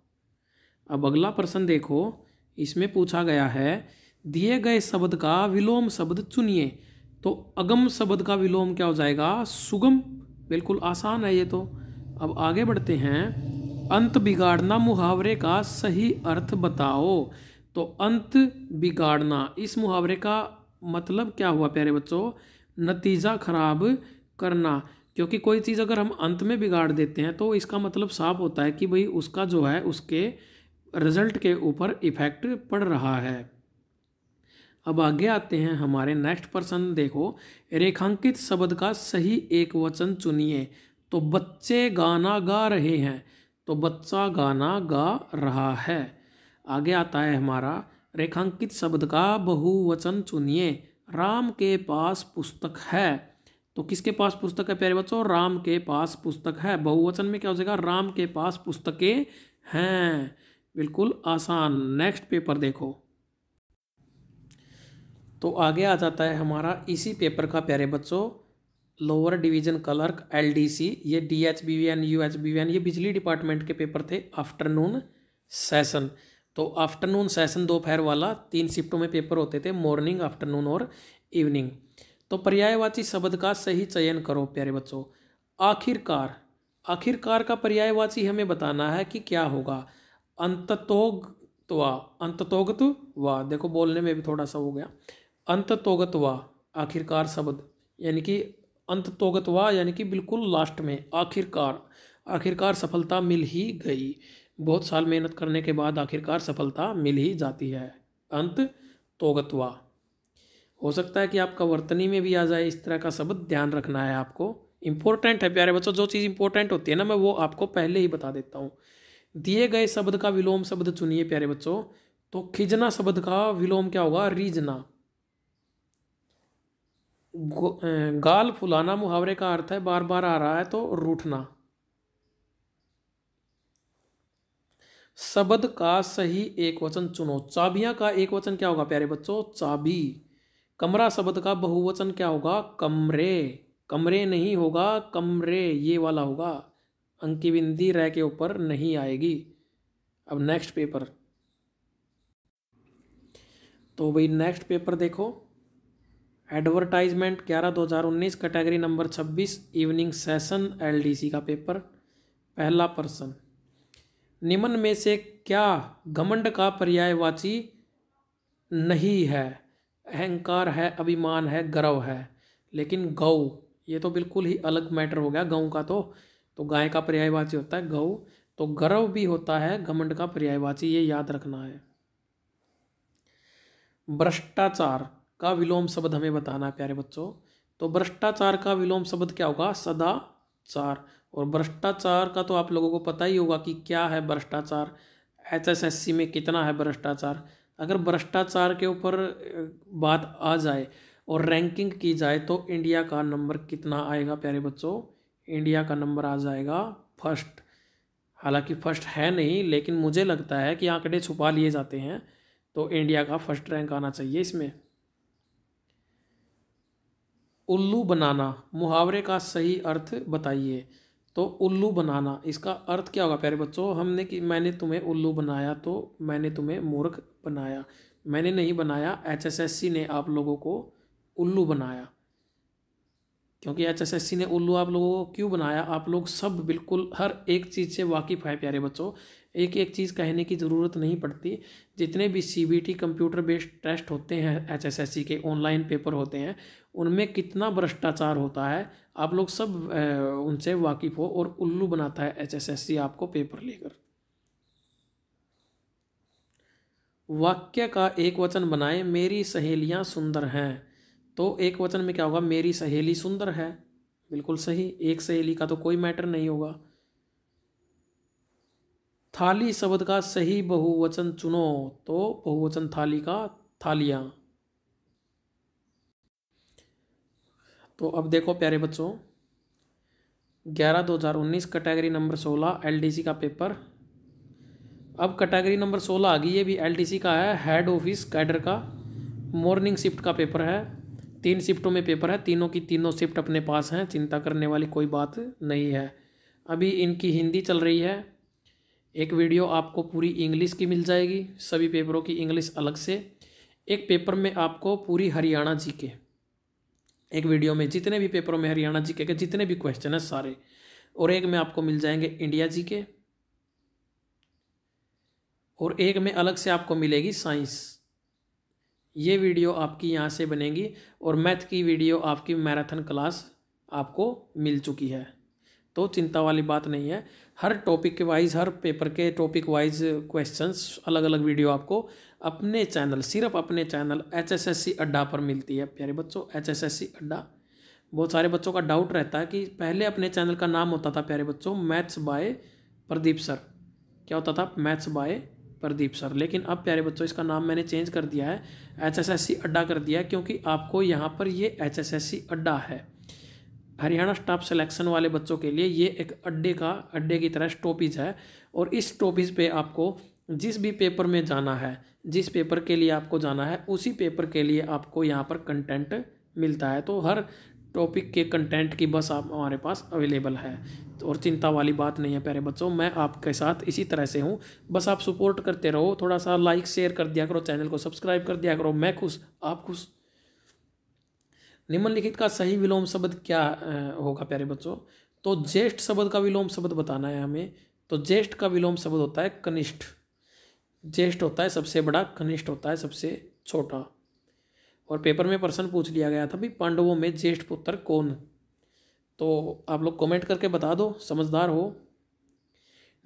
अब अगला प्रश्न देखो। इसमें पूछा गया है, दिए गए शब्द का विलोम शब्द चुनिए। तो अगम शब्द का विलोम क्या हो जाएगा? सुगम। बिल्कुल आसान है ये तो। अब आगे बढ़ते हैं। अंत बिगाड़ना मुहावरे का सही अर्थ बताओ। तो अंत बिगाड़ना, इस मुहावरे का मतलब क्या हुआ प्यारे बच्चों? नतीजा खराब करना। क्योंकि कोई चीज़ अगर हम अंत में बिगाड़ देते हैं तो इसका मतलब साफ़ होता है कि भाई उसका जो है, उसके रिज़ल्ट के ऊपर इफ़ेक्ट पड़ रहा है। अब आगे आते हैं हमारे नेक्स्ट पर्सन देखो, रेखांकित शब्द का सही एक वचन चुनिए। तो बच्चे गाना गा रहे हैं तो बच्चा गाना गा रहा है। आगे आता है हमारा, रेखांकित शब्द का बहुवचन चुनिए। राम के पास पुस्तक है। तो किसके पास पुस्तक है प्यारे बच्चों? राम के पास पुस्तक है। बहुवचन में क्या हो जाएगा? राम के पास पुस्तकें हैं। बिल्कुल आसान। नेक्स्ट पेपर देखो। तो आगे आ जाता है हमारा इसी पेपर का, प्यारे बच्चों। लोअर डिवीज़न क्लर्क एलडीसी ये D H B N U H B N ये बिजली डिपार्टमेंट के पेपर थे आफ्टरनून सेशन तो आफ्टरनून सेशन दोपहर वाला, तीन शिफ्टों में पेपर होते थे मॉर्निंग आफ्टरनून और इवनिंग तो पर्यायवाची शब्द का सही चयन करो, प्यारे बच्चों। आखिरकार आखिरकार का पर्यायवाची हमें बताना है कि क्या होगा। अंततोगत्वा अंततोगत्वा देखो, बोलने में भी थोड़ा सा हो गया। अंततोगत्वा आखिरकार शब्द। यानी कि अंततोगत्वा यानी कि बिल्कुल लास्ट में, आखिरकार। आखिरकार सफलता मिल ही गई। बहुत साल मेहनत करने के बाद आखिरकार सफलता मिल ही जाती है। अंत तोगत्वा हो सकता है कि आपका वर्तनी में भी आ जाए। इस तरह का शब्द ध्यान रखना है आपको। इंपॉर्टेंट है, प्यारे बच्चों। जो चीज़ इंपॉर्टेंट होती है ना, मैं वो आपको पहले ही बता देता हूँ। दिए गए शब्द का विलोम शब्द चुनिए प्यारे बच्चों। तो खिजना शब्द का विलोम क्या होगा? रीजना। गाल फुलाना मुहावरे का अर्थ है बार बार आ रहा है तो रूठना। शब्द का सही एक वचन चुनो। चाबियाँ का एक वचन क्या होगा प्यारे बच्चों? चाबी। कमरा शब्द का बहुवचन क्या होगा? कमरे। कमरे नहीं होगा, कमरे, ये वाला होगा। अंकी बिंदी रह के ऊपर नहीं आएगी। अब नेक्स्ट पेपर तो भाई नेक्स्ट पेपर देखो। एडवर्टाइजमेंट ग्यारह दो हज़ार उन्नीस कैटेगरी नंबर छब्बीस इवनिंग सेशन एलडीसी का पेपर पहला पर्सन निम्न में से क्या घमंड का पर्यायवाची नहीं है? अहंकार है, अभिमान है, गर्व है। लेकिन गौ, ये तो बिल्कुल ही अलग मैटर हो गया गऊ का तो तो गाय का पर्यायवाची होता है, गौ तो गर्व भी होता है, घमंड का पर्यायवाची, ये याद रखना है। भ्रष्टाचार का विलोम शब्द हमें बताना है, प्यारे बच्चों। तो भ्रष्टाचार का विलोम शब्द क्या होगा? सदाचार। और भ्रष्टाचार का तो आप लोगों को पता ही होगा कि क्या है भ्रष्टाचार। एचएसएससी में कितना है भ्रष्टाचार? अगर भ्रष्टाचार के ऊपर बात आ जाए और रैंकिंग की जाए तो इंडिया का नंबर कितना आएगा, प्यारे बच्चों? इंडिया का नंबर आ जाएगा फ़र्स्ट। हालाँकि फ़र्स्ट है नहीं, लेकिन मुझे लगता है कि आंकड़े छुपा लिए जाते हैं तो इंडिया का फ़र्स्ट रैंक आना चाहिए इसमें। उल्लू बनाना, मुहावरे का सही अर्थ बताइए। तो उल्लू बनाना, इसका अर्थ क्या होगा? प्यारे बच्चों, हमने कि, मैंने तुम्हें उल्लू बनाया तो मैंने तुम्हें मूर्ख बनाया। मैंने नहीं बनाया, एचएसएससी ने आप लोगों को उल्लू बनाया। क्योंकि एचएसएससी ने उल्लू आप लोगों को क्यों बनाया? आप लोग सब बिल्कुल हर एक चीज़ से वाकिफ़ है, प्यारे बच्चों। एक एक चीज़ कहने की ज़रूरत नहीं पड़ती। जितने भी सीबीटी कंप्यूटर बेस्ड टेस्ट होते हैं एचएसएससी के ऑनलाइन पेपर होते हैं, उनमें कितना भ्रष्टाचार होता है, आप लोग सब उनसे वाकिफ़ हो और उल्लू बनाता है एचएसएससी आपको पेपर लेकर। वाक्य का एक वचन बनाए, मेरी सहेलियाँ सुंदर हैं तो एक वचन में क्या होगा? मेरी सहेली सुंदर है। बिल्कुल सही। एक सहेली का तो कोई मैटर नहीं होगा। थाली शब्द का सही बहुवचन चुनो तो बहुवचन थाली का थालियाँ। तो अब देखो प्यारे बच्चों, ग्यारह दो हज़ार उन्नीस कैटेगरी नंबर सोलह, एलडीसी का पेपर। अब कैटेगरी नंबर सोलह आ गई ये भी एलडीसी का है, हेड ऑफ़िस कैडर का। मॉर्निंग शिफ्ट का पेपर है। तीन शिफ्टों में पेपर है, तीनों की तीनों शिफ्ट अपने पास हैं, चिंता करने वाली कोई बात नहीं है। अभी इनकी हिंदी चल रही है, एक वीडियो आपको पूरी इंग्लिश की मिल जाएगी, सभी पेपरों की इंग्लिश अलग से। एक पेपर में आपको पूरी हरियाणा जी के, एक वीडियो में जितने भी पेपरों में हरियाणा जी के जितने भी क्वेश्चन हैं सारे, और एक में आपको मिल जाएँगे इंडिया जी के, और एक में अलग से आपको मिलेगी साइंस ये वीडियो आपकी यहाँ से बनेगी और मैथ की वीडियो आपकी मैराथन क्लास आपको मिल चुकी है। तो चिंता वाली बात नहीं है। हर टॉपिक के वाइज हर पेपर के टॉपिक वाइज क्वेश्चंस अलग अलग वीडियो आपको अपने चैनल सिर्फ़ अपने channel H S S C Adda पर मिलती है। प्यारे बच्चों एच एस एस सी अड्डा। बहुत सारे बच्चों का डाउट रहता है कि पहले अपने चैनल का नाम होता था, प्यारे बच्चों मैथ्स बाय प्रदीप सर क्या होता था? Maths by Pradeep sir. लेकिन अब प्यारे बच्चों, इसका नाम मैंने चेंज कर दिया है। एच एस एस सी अड्डा कर दिया है, क्योंकि आपको यहाँ पर ये एच एस एस सी अड्डा है। हरियाणा स्टाफ सिलेक्शन वाले बच्चों के लिए ये एक अड्डे का, अड्डे की तरह स्टॉपिज है। और इस स्टॉपिज पे आपको जिस भी पेपर में जाना है, जिस पेपर के लिए आपको जाना है, उसी पेपर के लिए आपको यहाँ पर कंटेंट मिलता है। तो हर टॉपिक के कंटेंट की बस आप हमारे पास अवेलेबल है। और चिंता वाली बात नहीं है प्यारे बच्चों, मैं आपके साथ इसी तरह से हूँ। बस आप सपोर्ट करते रहो, थोड़ा सा लाइक शेयर कर दिया करो चैनल को सब्सक्राइब कर दिया करो। मैं खुश, आप खुश। निम्नलिखित का सही विलोम शब्द क्या होगा प्यारे बच्चों? तो ज्येष्ठ शब्द का विलोम शब्द बताना है हमें। तो ज्येष्ठ का विलोम शब्द होता है कनिष्ठ। ज्येष्ठ होता है सबसे बड़ा, कनिष्ठ होता है सबसे छोटा। और पेपर में प्रश्न पूछ लिया गया था भी, पांडवों में ज्येष्ठ पुत्र कौन? तो आप लोग कमेंट करके बता दो, समझदार हो।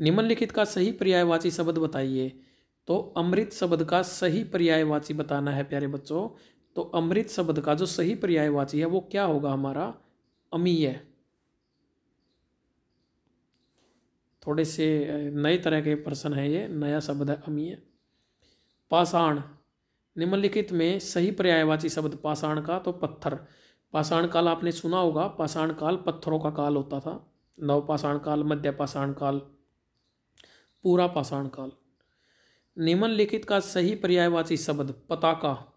निम्नलिखित का सही पर्यायवाची शब्द बताइए। तो अमृत शब्द का सही पर्यायवाची बताना है, प्यारे बच्चों। तो अमृत शब्द का जो सही पर्यायवाची है, वो क्या होगा हमारा? अमीय। थोड़े से नए तरह के प्रश्न है ये, नया शब्द है अमीय। पाषाण। निम्नलिखित में सही पर्यायवाची शब्द पाषाण का तो पत्थर। पाषाण काल आपने सुना होगा पाषाण काल पत्थरों का काल होता था, नव पाषाण काल मध्य पाषाण काल पूरा पाषाण काल निम्नलिखित का सही पर्यायवाची शब्द पताका।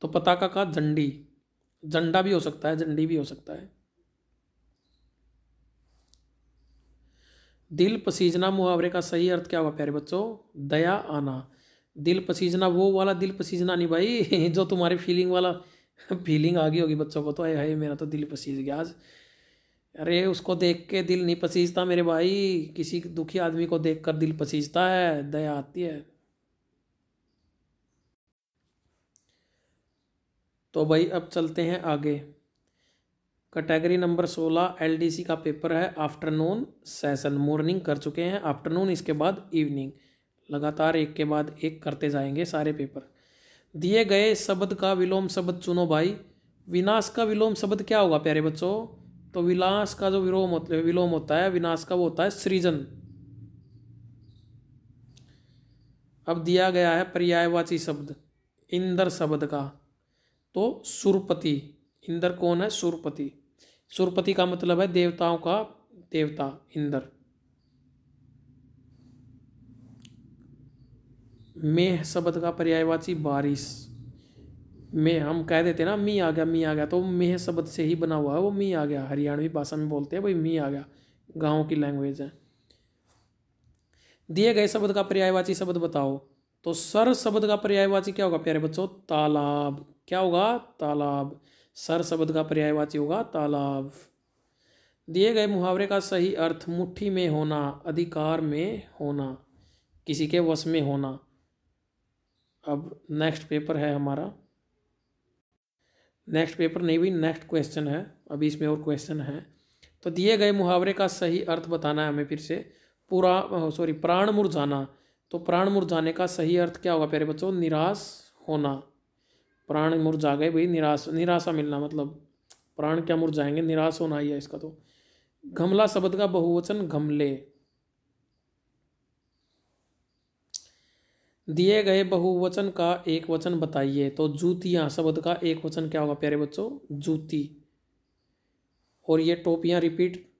तो पताका का झंडी, झंडा भी हो सकता है, झंडी भी हो सकता है। दिल पसीजना मुहावरे का सही अर्थ क्या हुआ प्यारे बच्चों? दया आना। दिल पसीजना, वो वाला दिल पसीजना नहीं भाई, [LAUGHS] जो तुम्हारी फीलिंग वाला [LAUGHS] फीलिंग आ गई होगी बच्चों को तो है हाय, मेरा तो दिल पसीज गया आज। अरे, उसको देख के दिल नहीं पसीजता मेरे भाई। किसी दुखी आदमी को देख कर दिल पसीजता है, दया आती है। तो भाई, अब चलते हैं आगे। कैटेगरी नंबर सोलह, एलडीसी का पेपर है। आफ्टरनून सेशन, मॉर्निंग कर चुके हैं। आफ्टरनून, इसके बाद इवनिंग। लगातार एक के बाद एक करते जाएँगे सारे पेपर। दिए गए शब्द का विलोम शब्द चुनो भाई। विनाश का विलोम शब्द क्या होगा, प्यारे बच्चों? तो विलास का जो विलोम होता है विलोम होता है, विनाश का वो होता है सृजन। अब दिया गया है पर्यायवाची शब्द, इंद्र शब्द का। तो सुरपति, इंद्र कौन है? सुरपति। सुरपति का मतलब है देवताओं का देवता, इंद्र। मेह शब्द का पर्यायवाची बारिश। में, हम कह देते ना, मी आ गया, मी आ गया तो मेह शब्द से ही बना हुआ है, वो मी आ गया। हरियाणवी भाषा में बोलते हैं, भाई, मी आ गया। गाँव की लैंग्वेज है। दिए गए शब्द का पर्यायवाची शब्द बताओ। तो सर शब्द का पर्यायवाची क्या होगा, प्यारे बच्चों? तालाब। क्या होगा? तालाब। सर शब्द का पर्यायवाची होगा, तालाब। दिए गए मुहावरे का सही अर्थ, मुट्ठी में होना, अधिकार में होना, किसी के वश में होना। अब नेक्स्ट पेपर है हमारा। नेक्स्ट पेपर नहीं भी नेक्स्ट क्वेश्चन है। अभी इसमें और क्वेश्चन है। तो दिए गए मुहावरे का सही अर्थ बताना है हमें फिर से। पूरा सॉरी प्राण मुरझाना तो प्राण मुरझाने का सही अर्थ क्या होगा प्यारे बच्चों? निराश होना। प्राण मुरझा गए भाई, निराश, निराशा मिलना मतलब। प्राण क्या मुरझाएँगे निराश होना ही है इसका तो। गमला शब्द का बहुवचन गमले दिए गए बहुवचन का एक वचन बताइए। तो जूतियाँ, शब्द का एक वचन क्या होगा प्यारे बच्चों? जूती। और ये टोपियाँ रिपीट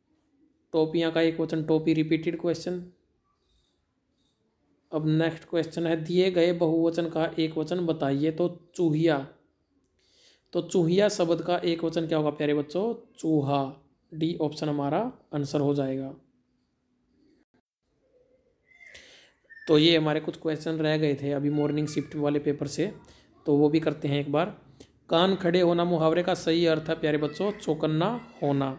टोपियाँ का एक वचन, टोपी रिपीटेड क्वेश्चन अब नेक्स्ट क्वेश्चन है, दिए गए बहुवचन का एक वचन बताइए। तो चूहिया। तो चूहिया शब्द का एक वचन क्या होगा प्यारे बच्चों? चूहा। डी ऑप्शन हमारा आंसर हो जाएगा। तो ये हमारे कुछ क्वेश्चन रह गए थे अभी मॉर्निंग शिफ्ट वाले पेपर से तो वो भी करते हैं एक बार। कान खड़े होना मुहावरे का सही अर्थ है, प्यारे बच्चों, चौकन्ना होना।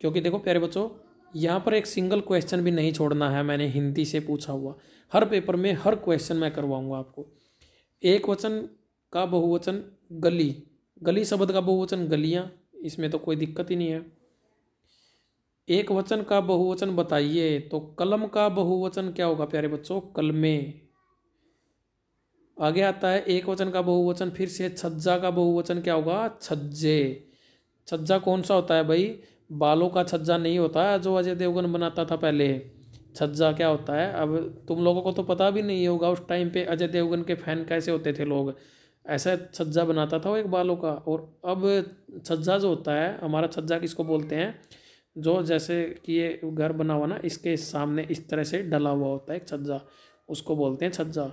क्योंकि देखो प्यारे बच्चों, यहाँ पर एक सिंगल क्वेश्चन भी नहीं छोड़ना है, मैंने हिंदी से पूछा हुआ। हर पेपर में हर क्वेश्चन मैं करवाऊँगा आपको। एक वचन का बहुवचन गली। गली शब्द का बहुवचन गलियाँ, इसमें तो कोई दिक्कत ही नहीं है। एक वचन का बहुवचन बताइए तो कलम का बहुवचन क्या होगा प्यारे बच्चों? कलमे। आगे आता है, एक वचन का बहुवचन, फिर से छज्जा का बहुवचन क्या होगा? छज्जे। छज्जा कौन सा होता है भाई? बालों का छज्जा नहीं होता है जो अजय देवगन बनाता था पहले। छज्जा क्या होता है? अब तुम लोगों को तो पता भी नहीं होगा, उस टाइम पे अजय देवगन के फ़ैन कैसे होते थे लोग। ऐसा छज्जा बनाता था वो एक बालों का। और अब छज्जा जो होता है, हमारा छज्जा किसको बोलते हैं? जो जैसे कि ये घर बना हुआ ना, इसके सामने इस तरह से डला हुआ होता है एक छज्जा। उसको बोलते हैं छज्जा।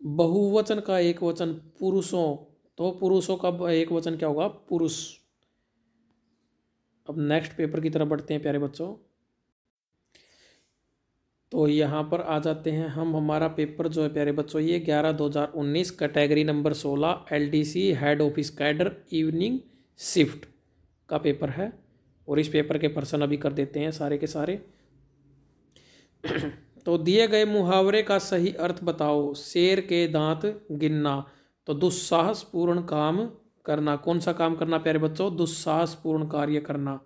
बहुवचन का एक वचन, पुरुषों। तो पुरुषों का एक वचन क्या होगा? पुरुष। अब नेक्स्ट पेपर की तरफ़ बढ़ते हैं प्यारे बच्चों। तो यहाँ पर आ जाते हैं हम, हमारा पेपर जो है प्यारे बच्चों, ये ग्यारह दो हज़ार उन्नीस कैटेगरी नंबर सोलह L D C head office cadre evening shift का पेपर है और इस पेपर के पर्सन अभी कर देते हैं सारे के सारे। तो दिए गए मुहावरे का सही अर्थ बताओ, शेर के दांत गिनना। तो दुस्साहसपूर्ण काम करना। कौन सा काम करना प्यारे बच्चों? दुस्साहसपूर्ण कार्य करना।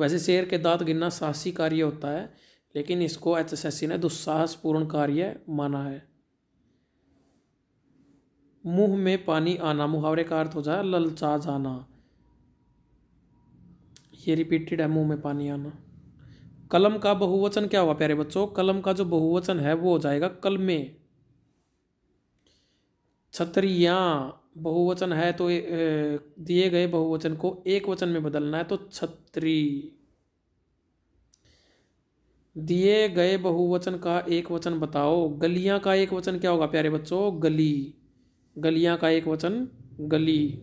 वैसे शेर के दांत गिनना साहसी कार्य होता है, लेकिन इसको एच ने दुस्साहसपूर्ण कार्य माना है। मुँह में पानी आना। मुहावरे का अर्थ हो जाए, ललचा जाना। ये रिपीटेड है, मुँह में पानी आना। कलम का बहुवचन क्या हुआ, प्यारे बच्चों? कलम का जो बहुवचन है, वो हो जाएगा कलमे। छतरिया बहुवचन है तो दिए गए बहुवचन को एक वचन में बदलना है तो छत्री दिए गए बहुवचन का एक वचन बताओ। गलियाँ का एक वचन क्या होगा, प्यारे बच्चों? गली। गलियाँ का एक वचन, गली।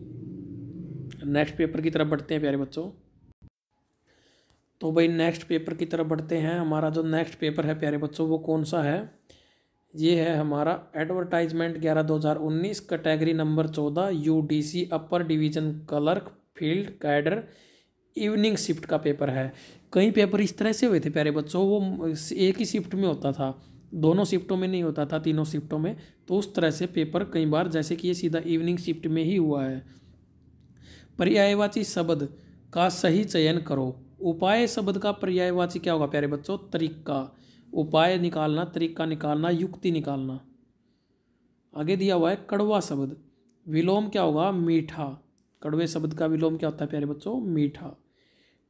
नेक्स्ट पेपर की तरफ़ बढ़ते हैं, प्यारे बच्चों। तो भाई नेक्स्ट पेपर की तरफ़ बढ़ते हैं। हमारा जो नेक्स्ट पेपर है, प्यारे बच्चों, वो कौन सा है? ये है हमारा एडवर्टाइजमेंट ग्यारह दो हज़ार उन्नीस कैटेगरी नंबर चौदह U D C upper division clerk field cadre evening shift का पेपर है। कई पेपर इस तरह से हुए थे, प्यारे बच्चों, वो एक ही शिफ्ट में होता था। दोनों शिफ्टों में नहीं होता था, तीनों शिफ्टों में। तो उस तरह से पेपर कई बार, जैसे कि ये सीधा इवनिंग शिफ्ट में ही हुआ है। पर्यायवाची शब्द का सही चयन करो। उपाय शब्द का पर्यायवाची क्या होगा, प्यारे बच्चों? तरीका। उपाय निकालना, तरीका निकालना, युक्ति निकालना। आगे दिया हुआ है कड़वा शब्द। विलोम क्या होगा? मीठा। कड़वे शब्द का विलोम क्या होता है, प्यारे बच्चों? मीठा।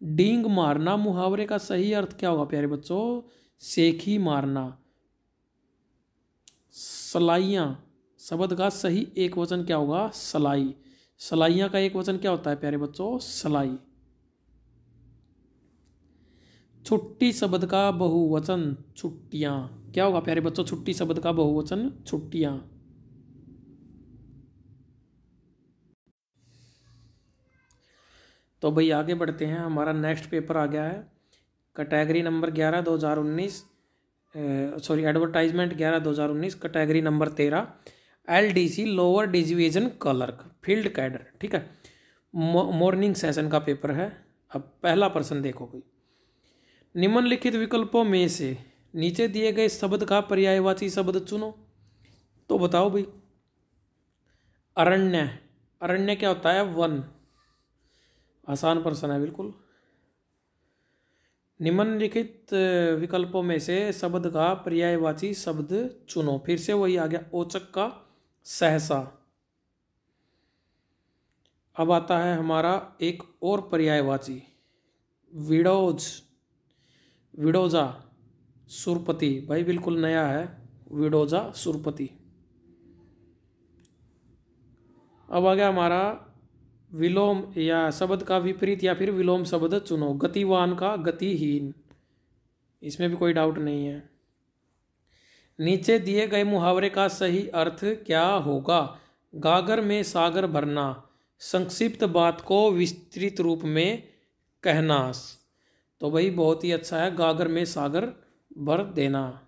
डींग मारना, मुहावरे का सही अर्थ क्या होगा, प्यारे बच्चों? सेखी मारना। सलाइयाँ। शब्द का सही एक वचन क्या होगा? सलाई। सलाइयाँ का एक वचन क्या होता है, प्यारे बच्चों? सलाई। छुट्टी शब्द का बहुवचन छुट्टियाँ। क्या होगा प्यारे बच्चों, छुट्टी शब्द का बहुवचन छुट्टियाँ। तो भाई आगे बढ़ते हैं, हमारा नेक्स्ट पेपर आ गया है। कैटेगरी नंबर ग्यारह, दो हज़ार उन्नीस सॉरी एडवर्टाइजमेंट ग्यारह, दो हज़ार उन्नीस कैटेगरी नंबर तेरह L D C lower division clerk field cadre ठीक है? मॉर्निंग सेशन का पेपर है। अब पहला पर्सन देखो भाई। निम्नलिखित विकल्पों में से नीचे दिए गए शब्द का पर्यायवाची शब्द चुनो। तो बताओ भाई। अरण्य। अरण्य क्या होता है? वन। आसान प्रश्न है, बिल्कुल। निम्नलिखित विकल्पों में से शब्द का पर्यायवाची शब्द चुनो। फिर से वही आ गया, ओचक का सहसा। अब आता है हमारा एक और पर्यायवाची, विडोज। विडोजा सुरपति, भाई बिल्कुल नया है, विडोजा सुरपति। अब आ गया हमारा विलोम या शब्द का विपरीत या फिर विलोम शब्द चुनो। गतिवान का गतिहीन। इसमें भी कोई डाउट नहीं है। नीचे दिए गए मुहावरे का सही अर्थ क्या होगा? गागर में सागर भरना, संक्षिप्त बात को विस्तृत रूप में कहना। तो भाई बहुत ही अच्छा है, गागर में सागर भर देना।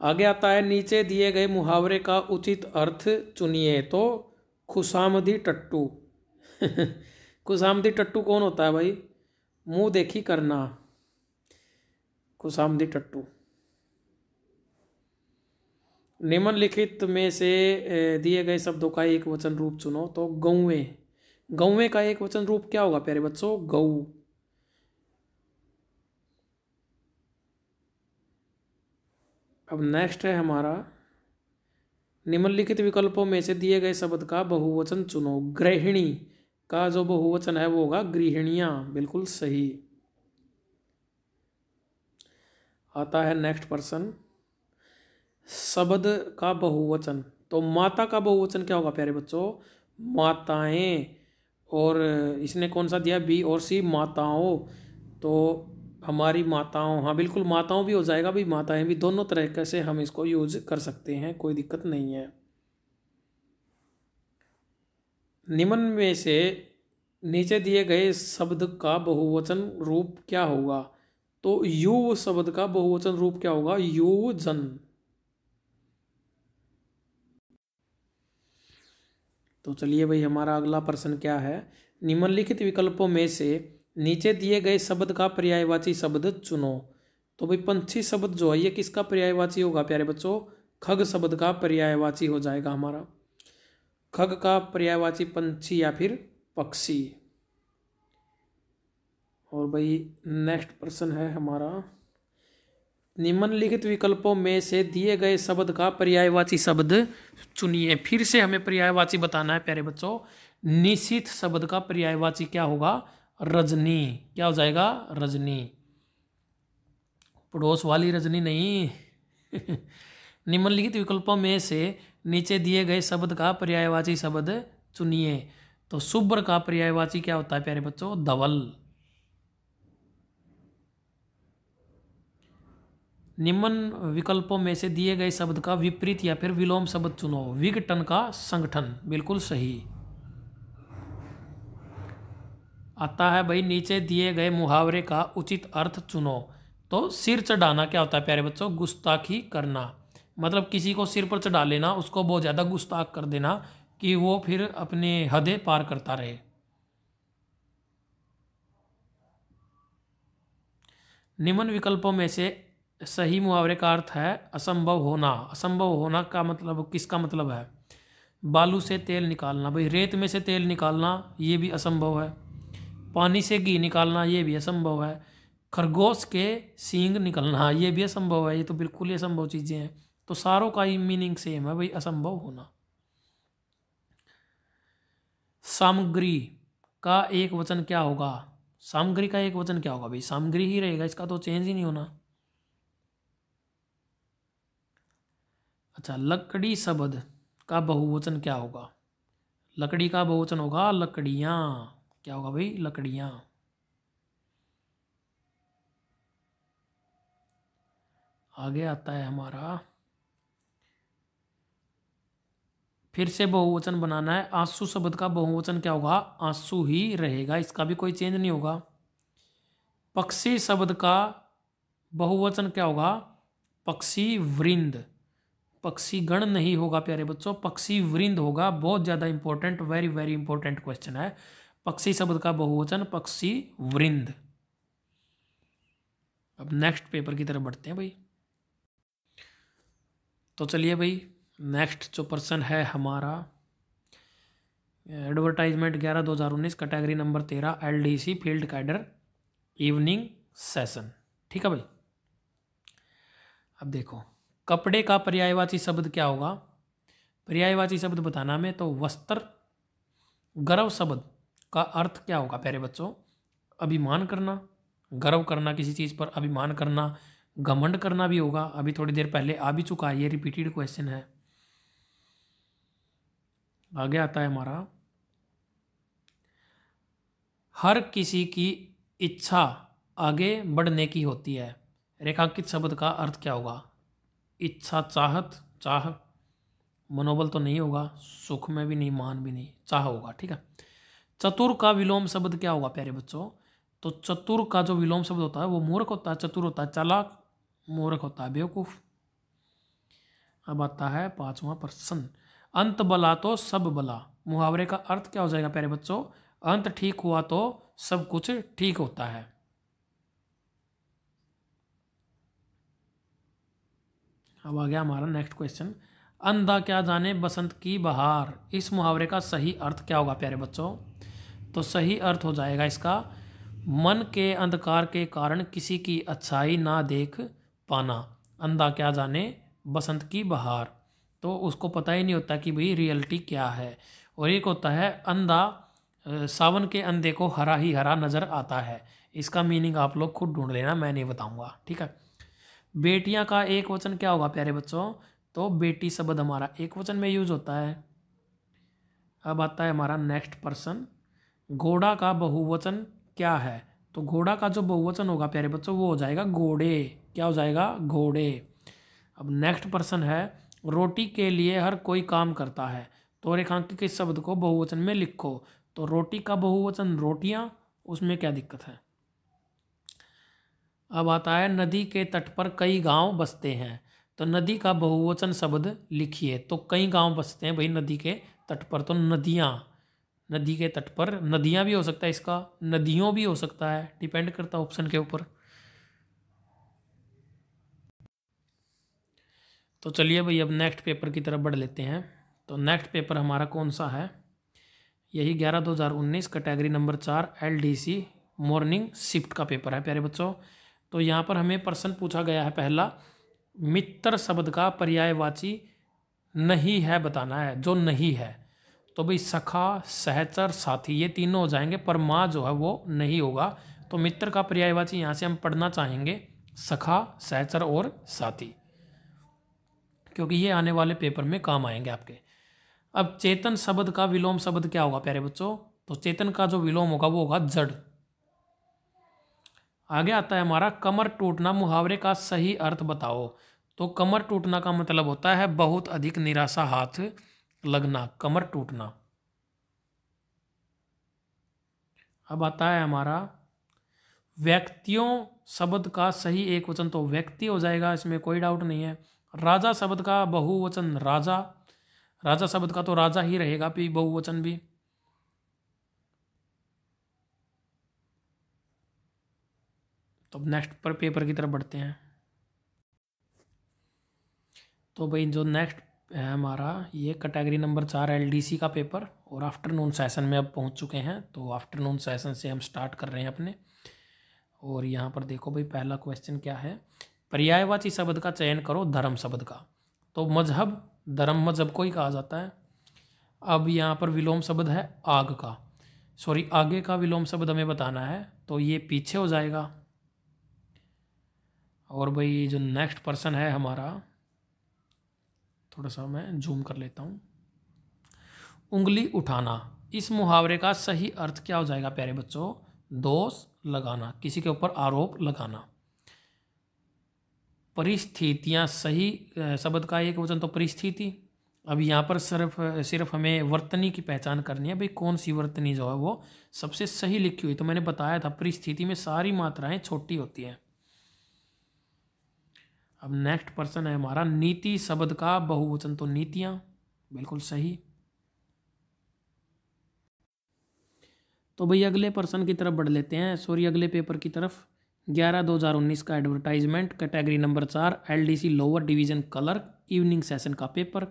आगे आता है, नीचे दिए गए मुहावरे का उचित अर्थ चुनिए तो खुशामदी टट्टू। [LAUGHS] खुशामदी टट्टू कौन होता है भाई? मुँह देखी करना। खुशामदी टट्टू। निम्नलिखित में से दिए गए शब्दों का एक वचन रूप चुनो तो गौवें गौवे का एक वचन रूप क्या होगा प्यारे बच्चों? गौ अब नेक्स्ट है हमारा निम्नलिखित विकल्पों में से दिए गए शब्द का बहुवचन चुनो। गृहिणी का जो बहुवचन है वो होगा गृहिणियाँ। बिल्कुल सही। आता है नेक्स्ट पर्सन शब्द का बहुवचन। तो माता का बहुवचन क्या होगा प्यारे बच्चों? माताएँ। और इसने कौन सा दिया? बी और सी, माताओं। तो हमारी माताओं हाँ बिल्कुल माताओं भी हो जाएगा, भी माताएँ भी, दोनों तरीके से हम इसको यूज़ कर सकते हैं, कोई दिक्कत नहीं है। निम्न में से नीचे दिए गए शब्द का बहुवचन रूप क्या होगा? तो युव शब्द का बहुवचन रूप क्या होगा? युवजन तो चलिए भाई, हमारा अगला प्रश्न क्या है? निम्नलिखित विकल्पों में से नीचे दिए गए शब्द का पर्यायवाची शब्द चुनो। तो भाई, पंछी शब्द जो है, ये किसका पर्यायवाची होगा प्यारे बच्चों? खग शब्द का पर्यायवाची हो जाएगा हमारा। खग का पर्यायवाची पंछी या फिर पक्षी? और भाई नेक्स्ट प्रश्न है हमारा। निम्नलिखित विकल्पों में से दिए गए शब्द का पर्यायवाची शब्द चुनिए। फिर से हमें पर्यायवाची बताना है, प्यारे बच्चों। निशित शब्द का पर्यायवाची क्या होगा? रजनी। क्या हो जाएगा? रजनी। पड़ोस वाली रजनी नहीं। [LAUGHS] निम्नलिखित विकल्पों में से नीचे दिए गए शब्द का पर्यायवाची शब्द चुनिए। तो शुभ्र का पर्यायवाची क्या होता है, प्यारे बच्चों? धवल। निम्न विकल्पों में से दिए गए शब्द का विपरीत या फिर विलोम शब्द चुनो। विघटन का संगठन। बिल्कुल सही। आता है भाई, नीचे दिए गए मुहावरे का उचित अर्थ चुनो। तो सिर चढ़ाना क्या होता है, प्यारे बच्चों? गुस्ताखी करना। मतलब किसी को सिर पर चढ़ा लेना, उसको बहुत ज़्यादा गुस्ताख कर देना कि वो फिर अपने हदे पार करता रहे। निम्न विकल्पों में से सही मुहावरे का अर्थ है असंभव होना। असंभव होना का मतलब किसका मतलब है? बालू से तेल निकालना। भाई, रेत में से तेल निकालना, ये भी असंभव है। पानी से घी निकालना, ये भी असंभव है। खरगोश के सींग निकलना, ये भी असंभव है। ये तो बिल्कुल ही असंभव चीज़ें हैं। तो सारों का ही मीनिंग सेम है भाई, असंभव होना। सामग्री का एक वचन क्या होगा? सामग्री का एक वचन क्या होगा भाई? सामग्री ही रहेगा, इसका तो चेंज ही नहीं होना। अच्छा लकड़ी शब्द का बहुवचन क्या होगा? लकड़ी का बहुवचन होगा लकड़ियाँ। क्या होगा भाई? लकड़ियाँ। आगे आता है हमारा। फिर से बहुवचन बनाना है। आँसू शब्द का बहुवचन क्या होगा? आँसू ही रहेगा। इसका भी कोई चेंज नहीं होगा। पक्षी शब्द का बहुवचन क्या होगा? पक्षी वृंद। पक्षी गण नहीं होगा, प्यारे बच्चों, पक्षी वृंद होगा, बहुत ज़्यादा important very very important question है। पक्षी शब्द का बहुवचन, पक्षी वृंद। अब नेक्स्ट पेपर की तरफ़ बढ़ते हैं भाई। तो चलिए भाई नेक्स्ट जो पर्सन है हमारा एडवर्टाइजमेंट ग्यारह दो हज़ार उन्नीस कैटेगरी नंबर तेरह L D C field cadre evening session ठीक है भाई? अब देखो कपड़े का पर्यायवाची शब्द क्या होगा? पर्यायवाची शब्द बताना में तो वस्त्र, गर्व शब्द का अर्थ क्या होगा प्यारे बच्चों? अभिमान करना, गर्व करना किसी चीज़ पर, अभिमान करना, घमंड करना भी होगा। अभी थोड़ी देर पहले आ भी चुका है, ये रिपीटेड क्वेश्चन है। आगे आता है हमारा। हर किसी की इच्छा आगे बढ़ने की होती है। रेखांकित शब्द का अर्थ क्या होगा? इच्छा चाहत, चाह मनोबल तो नहीं होगा, सुख में भी नहीं, मान भी नहीं, चाह होगा, ठीक है? चतुर का विलोम शब्द क्या होगा, प्यारे बच्चों? तो चतुर का जो विलोम शब्द होता है, वो मूर्ख होता है, चतुर होता है, चालाक, मूर्ख होता है, बेवकूफ़। अब आता है पांचवा प्रश्न। अंत बला तो सब बला। मुहावरे का अर्थ क्या हो जाएगा, प्यारे बच्चों? अंत ठीक हुआ तो सब कुछ ठीक होता है। अब आ गया हमारा नेक्स्ट क्वेश्चन अंधा क्या जाने बसंत की बहार? इस मुहावरे का सही अर्थ क्या होगा प्यारे बच्चों? तो सही अर्थ हो जाएगा इसका, मन के अंधकार के कारण किसी की अच्छाई ना देख पाना। अंधा क्या जाने बसंत की बहार? तो उसको पता ही नहीं होता कि भाई रियलिटी क्या है। और एक होता है, अंधा सावन के अंधे को हरा ही हरा नज़र आता है। इसका मीनिंग आप लोग खुद ढूंढ लेना, मैं नहीं बताऊँगा, ठीक है? बेटियाँ का एक वचन क्या होगा प्यारे बच्चों? तो बेटी शब्द हमारा एक वचन में यूज़ होता है। अब आता है हमारा नेक्स्ट पर्सन घोड़ा का बहुवचन क्या है? तो घोड़ा का जो बहुवचन होगा प्यारे बच्चों, वो हो जाएगा घोड़े। क्या हो जाएगा? घोड़े। अब नेक्स्ट पर्सन है, रोटी के लिए हर कोई काम करता है। तो रेखांकित के शब्द को बहुवचन में लिखो। तो रोटी का बहुवचन रोटियाँ, उसमें क्या दिक्कत है? अब आता है, नदी के तट पर कई गाँव बसते हैं। तो नदी का बहुवचन शब्द लिखिए। तो कई गाँव बसते हैं भाई नदी के तट पर तो नदियाँ। नदी के तट पर नदियाँ भी हो सकता है इसका, नदियों भी हो सकता है। डिपेंड करता ऑप्शन के ऊपर। तो चलिए भाई, अब नेक्स्ट पेपर की तरफ़ बढ़ लेते हैं। तो नेक्स्ट पेपर हमारा कौन सा है? यही ग्यारह दो हज़ार उन्नीस कैटेगरी नंबर चार L D C morning shift का पेपर है। प्यारे बच्चों तो यहाँ पर हमें प्रश्न पूछा गया है पहला, मित्र शब्द का पर्यायवाची नहीं है बताना है, जो नहीं है। तो भाई सखा, सहचर, साथी, ये तीनों हो जाएँगे, पर माँ जो है वो नहीं होगा। तो मित्र का पर्यायवाची यहाँ से हम पढ़ना चाहेंगे, सखा, सहचर और साथी। क्योंकि ये आने वाले पेपर में काम आएँगे आपके। अब चेतन शब्द का विलोम शब्द क्या होगा, प्यारे बच्चों? तो चेतन का जो विलोम होगा, वो होगा जड़। आगे आता है हमारा, कमर टूटना मुहावरे का सही अर्थ बताओ। तो कमर टूटना का मतलब होता है बहुत अधिक निराशा हाथ लगना, कमर टूटना। अब आता है हमारा, व्यक्तियों शब्द का सही एक वचन तो व्यक्ति हो जाएगा, इसमें कोई डाउट नहीं है। राजा शब्द का बहुवचन राजा राजा शब्द का तो राजा ही रहेगा भी बहुवचन भी। तो अब नेक्स्ट पर पेपर की तरफ़ बढ़ते हैं। तो भाई जो नेक्स्ट है हमारा, ये कैटेगरी नंबर चार एलडीसी का पेपर और आफ्टरनून सेशन में अब पहुँच चुके हैं। तो आफ्टरनून सेशन से हम स्टार्ट कर रहे हैं अपने। और यहाँ पर देखो भाई, पहला क्वेश्चन क्या है? पर्यायवाची शब्द का चयन करो, धर्म शब्द का। तो मज़हब, धर्म मज़हब को ही कहा जाता है। अब यहाँ पर विलोम शब्द है आग का। सॉरी आगे का विलोम शब्द हमें बताना है तो ये पीछे हो जाएगा। और भाई जो नेक्स्ट पर्सन है हमारा, थोड़ा सा मैं जूम कर लेता हूँ। उंगली उठाना, इस मुहावरे का सही अर्थ क्या हो जाएगा प्यारे बच्चों? दोष लगाना, किसी के ऊपर आरोप लगाना। परिस्थितियाँ सही शब्द का एक वचन तो परिस्थिति। अब यहाँ पर सिर्फ़ सिर्फ़ हमें वर्तनी की पहचान करनी है। भाई कौन सी वर्तनी जो है वो सबसे सही लिखी हुई? तो मैंने बताया था, परिस्थिति में सारी मात्राएँ छोटी होती हैं। अब नेक्स्ट पर्सन है हमारा, नीति शब्द का बहुवचन। तो नीतियाँ, बिल्कुल सही। तो भाई अगले पर्सन की तरफ़ बढ़ लेते हैं। सॉरी अगले पेपर की तरफ़। ग्यारह दो हज़ार उन्नीस का एडवर्टाइजमेंट कैटेगरी नंबर चार LDC lower division clerk evening session का पेपर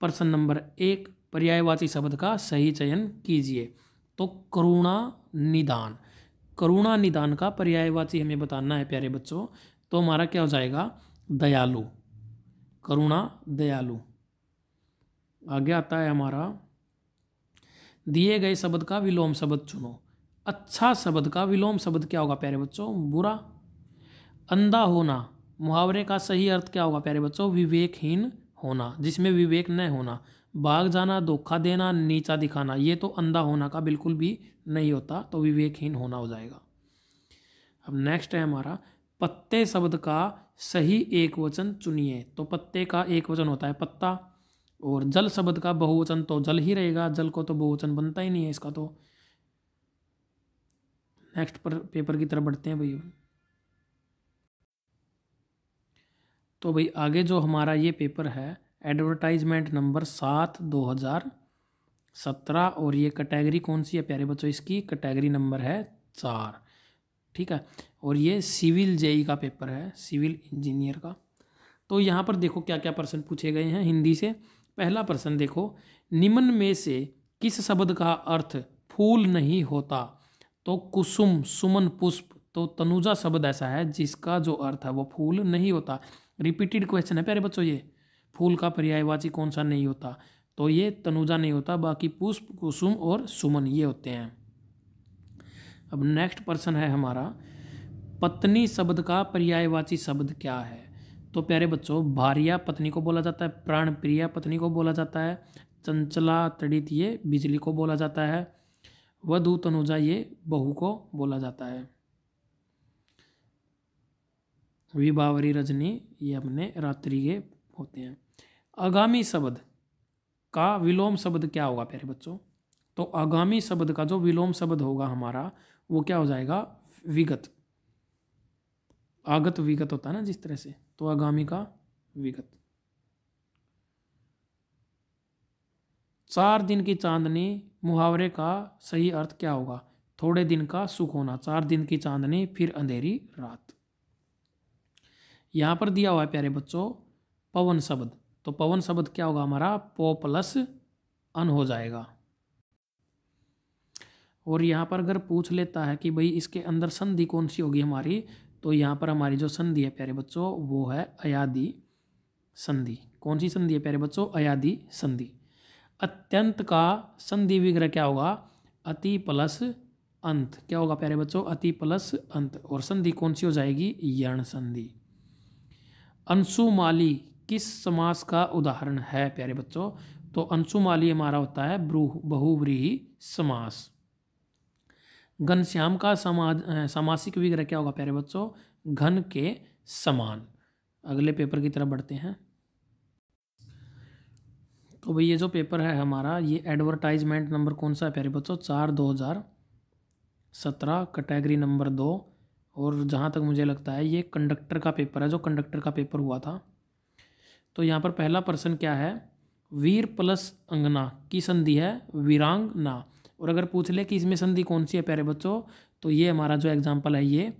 पर्सन नंबर एक, पर्यायवाची शब्द का सही चयन कीजिए। तो करुणा निदान। करुणा निदान का पर्यायवाची हमें बताना है, प्यारे बच्चों। तो हमारा क्या हो जाएगा? दयालु, करुणा दयालु। आगे आता है हमारा, दिए गए शब्द का विलोम शब्द चुनो। अच्छा शब्द का विलोम शब्द क्या होगा प्यारे बच्चों? बुरा। अंधा होना, मुहावरे का सही अर्थ क्या होगा प्यारे बच्चों? विवेकहीन होना, जिसमें विवेक न होना। भाग जाना, धोखा देना, नीचा दिखाना, ये तो अंधा होना का बिल्कुल भी नहीं होता तो विवेकहीन होना हो जाएगा। अब नेक्स्ट है हमारा, पत्ते शब्द का सही एक वचन चुनिए। तो पत्ते का एक वचन होता है पत्ता, और जल शब्द का बहुवचन तो जल ही रहेगा, जल को तो बहुवचन बनता ही नहीं है इसका तो। नेक्स्ट पर पेपर की तरफ़ बढ़ते हैं भैया तो भाई, आगे जो हमारा ये पेपर है एडवर्टाइजमेंट नंबर सात, दो हज़ार सत्रह, और ये कैटेगरी कौन सी है प्यारे बच्चों? इसकी कैटेगरी नंबर है चार। ठीक है? और ये सिविल जेई का पेपर है, सिविल इंजीनियर का। तो यहाँ पर देखो क्या क्या प्रश्न पूछे गए हैं हिंदी से। पहला प्रश्न देखो, निम्न में से किस शब्द का अर्थ फूल नहीं होता? तो कुसुम, सुमन, पुष्प तो तनुजा शब्द ऐसा है जिसका जो अर्थ है वो फूल नहीं होता। रिपीटेड क्वेश्चन है प्यारे बच्चों ये, फूल का पर्यायवाची कौन सा नहीं होता? तो ये तनुजा नहीं होता, बाकी पुष्प, कुसुम और सुमन ये होते हैं। अब नेक्स्ट पर्सन है हमारा पत्नी शब्द का पर्यायवाची शब्द क्या है? तो प्यारे बच्चों, भारिया पत्नी को बोला जाता है प्राण प्रिया पत्नी को बोला जाता है, चंचला तड़ित ये बिजली को बोला जाता है, वधु तनुजा ये बहू को बोला जाता है। विभावरी रजनी ये अपने रात्रि के होते हैं। आगामी शब्द का विलोम शब्द क्या होगा प्यारे बच्चों? तो आगामी शब्द का जो विलोम शब्द होगा हमारा, वो क्या हो जाएगा? विगत। आगत विगत होता है ना जिस तरह से तो आगामी का विगत। चार दिन की चांदनी, मुहावरे का सही अर्थ क्या होगा? थोड़े दिन का सुख होना। चार दिन की चांदनी, फिर अंधेरी रात। यहाँ पर दिया हुआ है, प्यारे बच्चों, पवन शब्द। तो पवन शब्द क्या होगा हमारा? पो प्लस अन हो जाएगा। और यहाँ पर अगर पूछ लेता है कि भाई इसके अंदर संधि कौन सी होगी हमारी? तो यहाँ पर हमारी जो संधि है प्यारे बच्चों, वो है अयादि संधि। कौन सी संधि है प्यारे बच्चों? अयादि संधि। अत्यंत का संधि विग्रह क्या होगा? अति प्लस अंत। क्या होगा प्यारे बच्चों? अति प्लस अंत। और संधि कौन सी हो जाएगी? यण संधि। अंशुमाली किस समास का उदाहरण है प्यारे बच्चों? तो अंशुमाली हमारा होता है ब्रूह, बहुव्रीही समास। घनश्याम का समाज सामासिक विग्रह क्या होगा प्यारे बच्चों? घन के समान। अगले पेपर की तरफ़ बढ़ते हैं। तो भाई ये जो पेपर है हमारा, ये एडवर्टाइजमेंट नंबर कौन सा है प्यारे बच्चों? चार दो हज़ार सत्रह कैटेगरी नंबर दो। और जहाँ तक मुझे लगता है ये कंडक्टर का पेपर है, जो कंडक्टर का पेपर हुआ था। तो यहाँ पर पहला प्रश्न क्या है? वीर प्लस अंगना। की संधि है? वीरांगना। और अगर पूछ ले कि इसमें संधि कौन सी है प्यारे बच्चों तो ये हमारा जो एग्ज़ाम्पल है, ये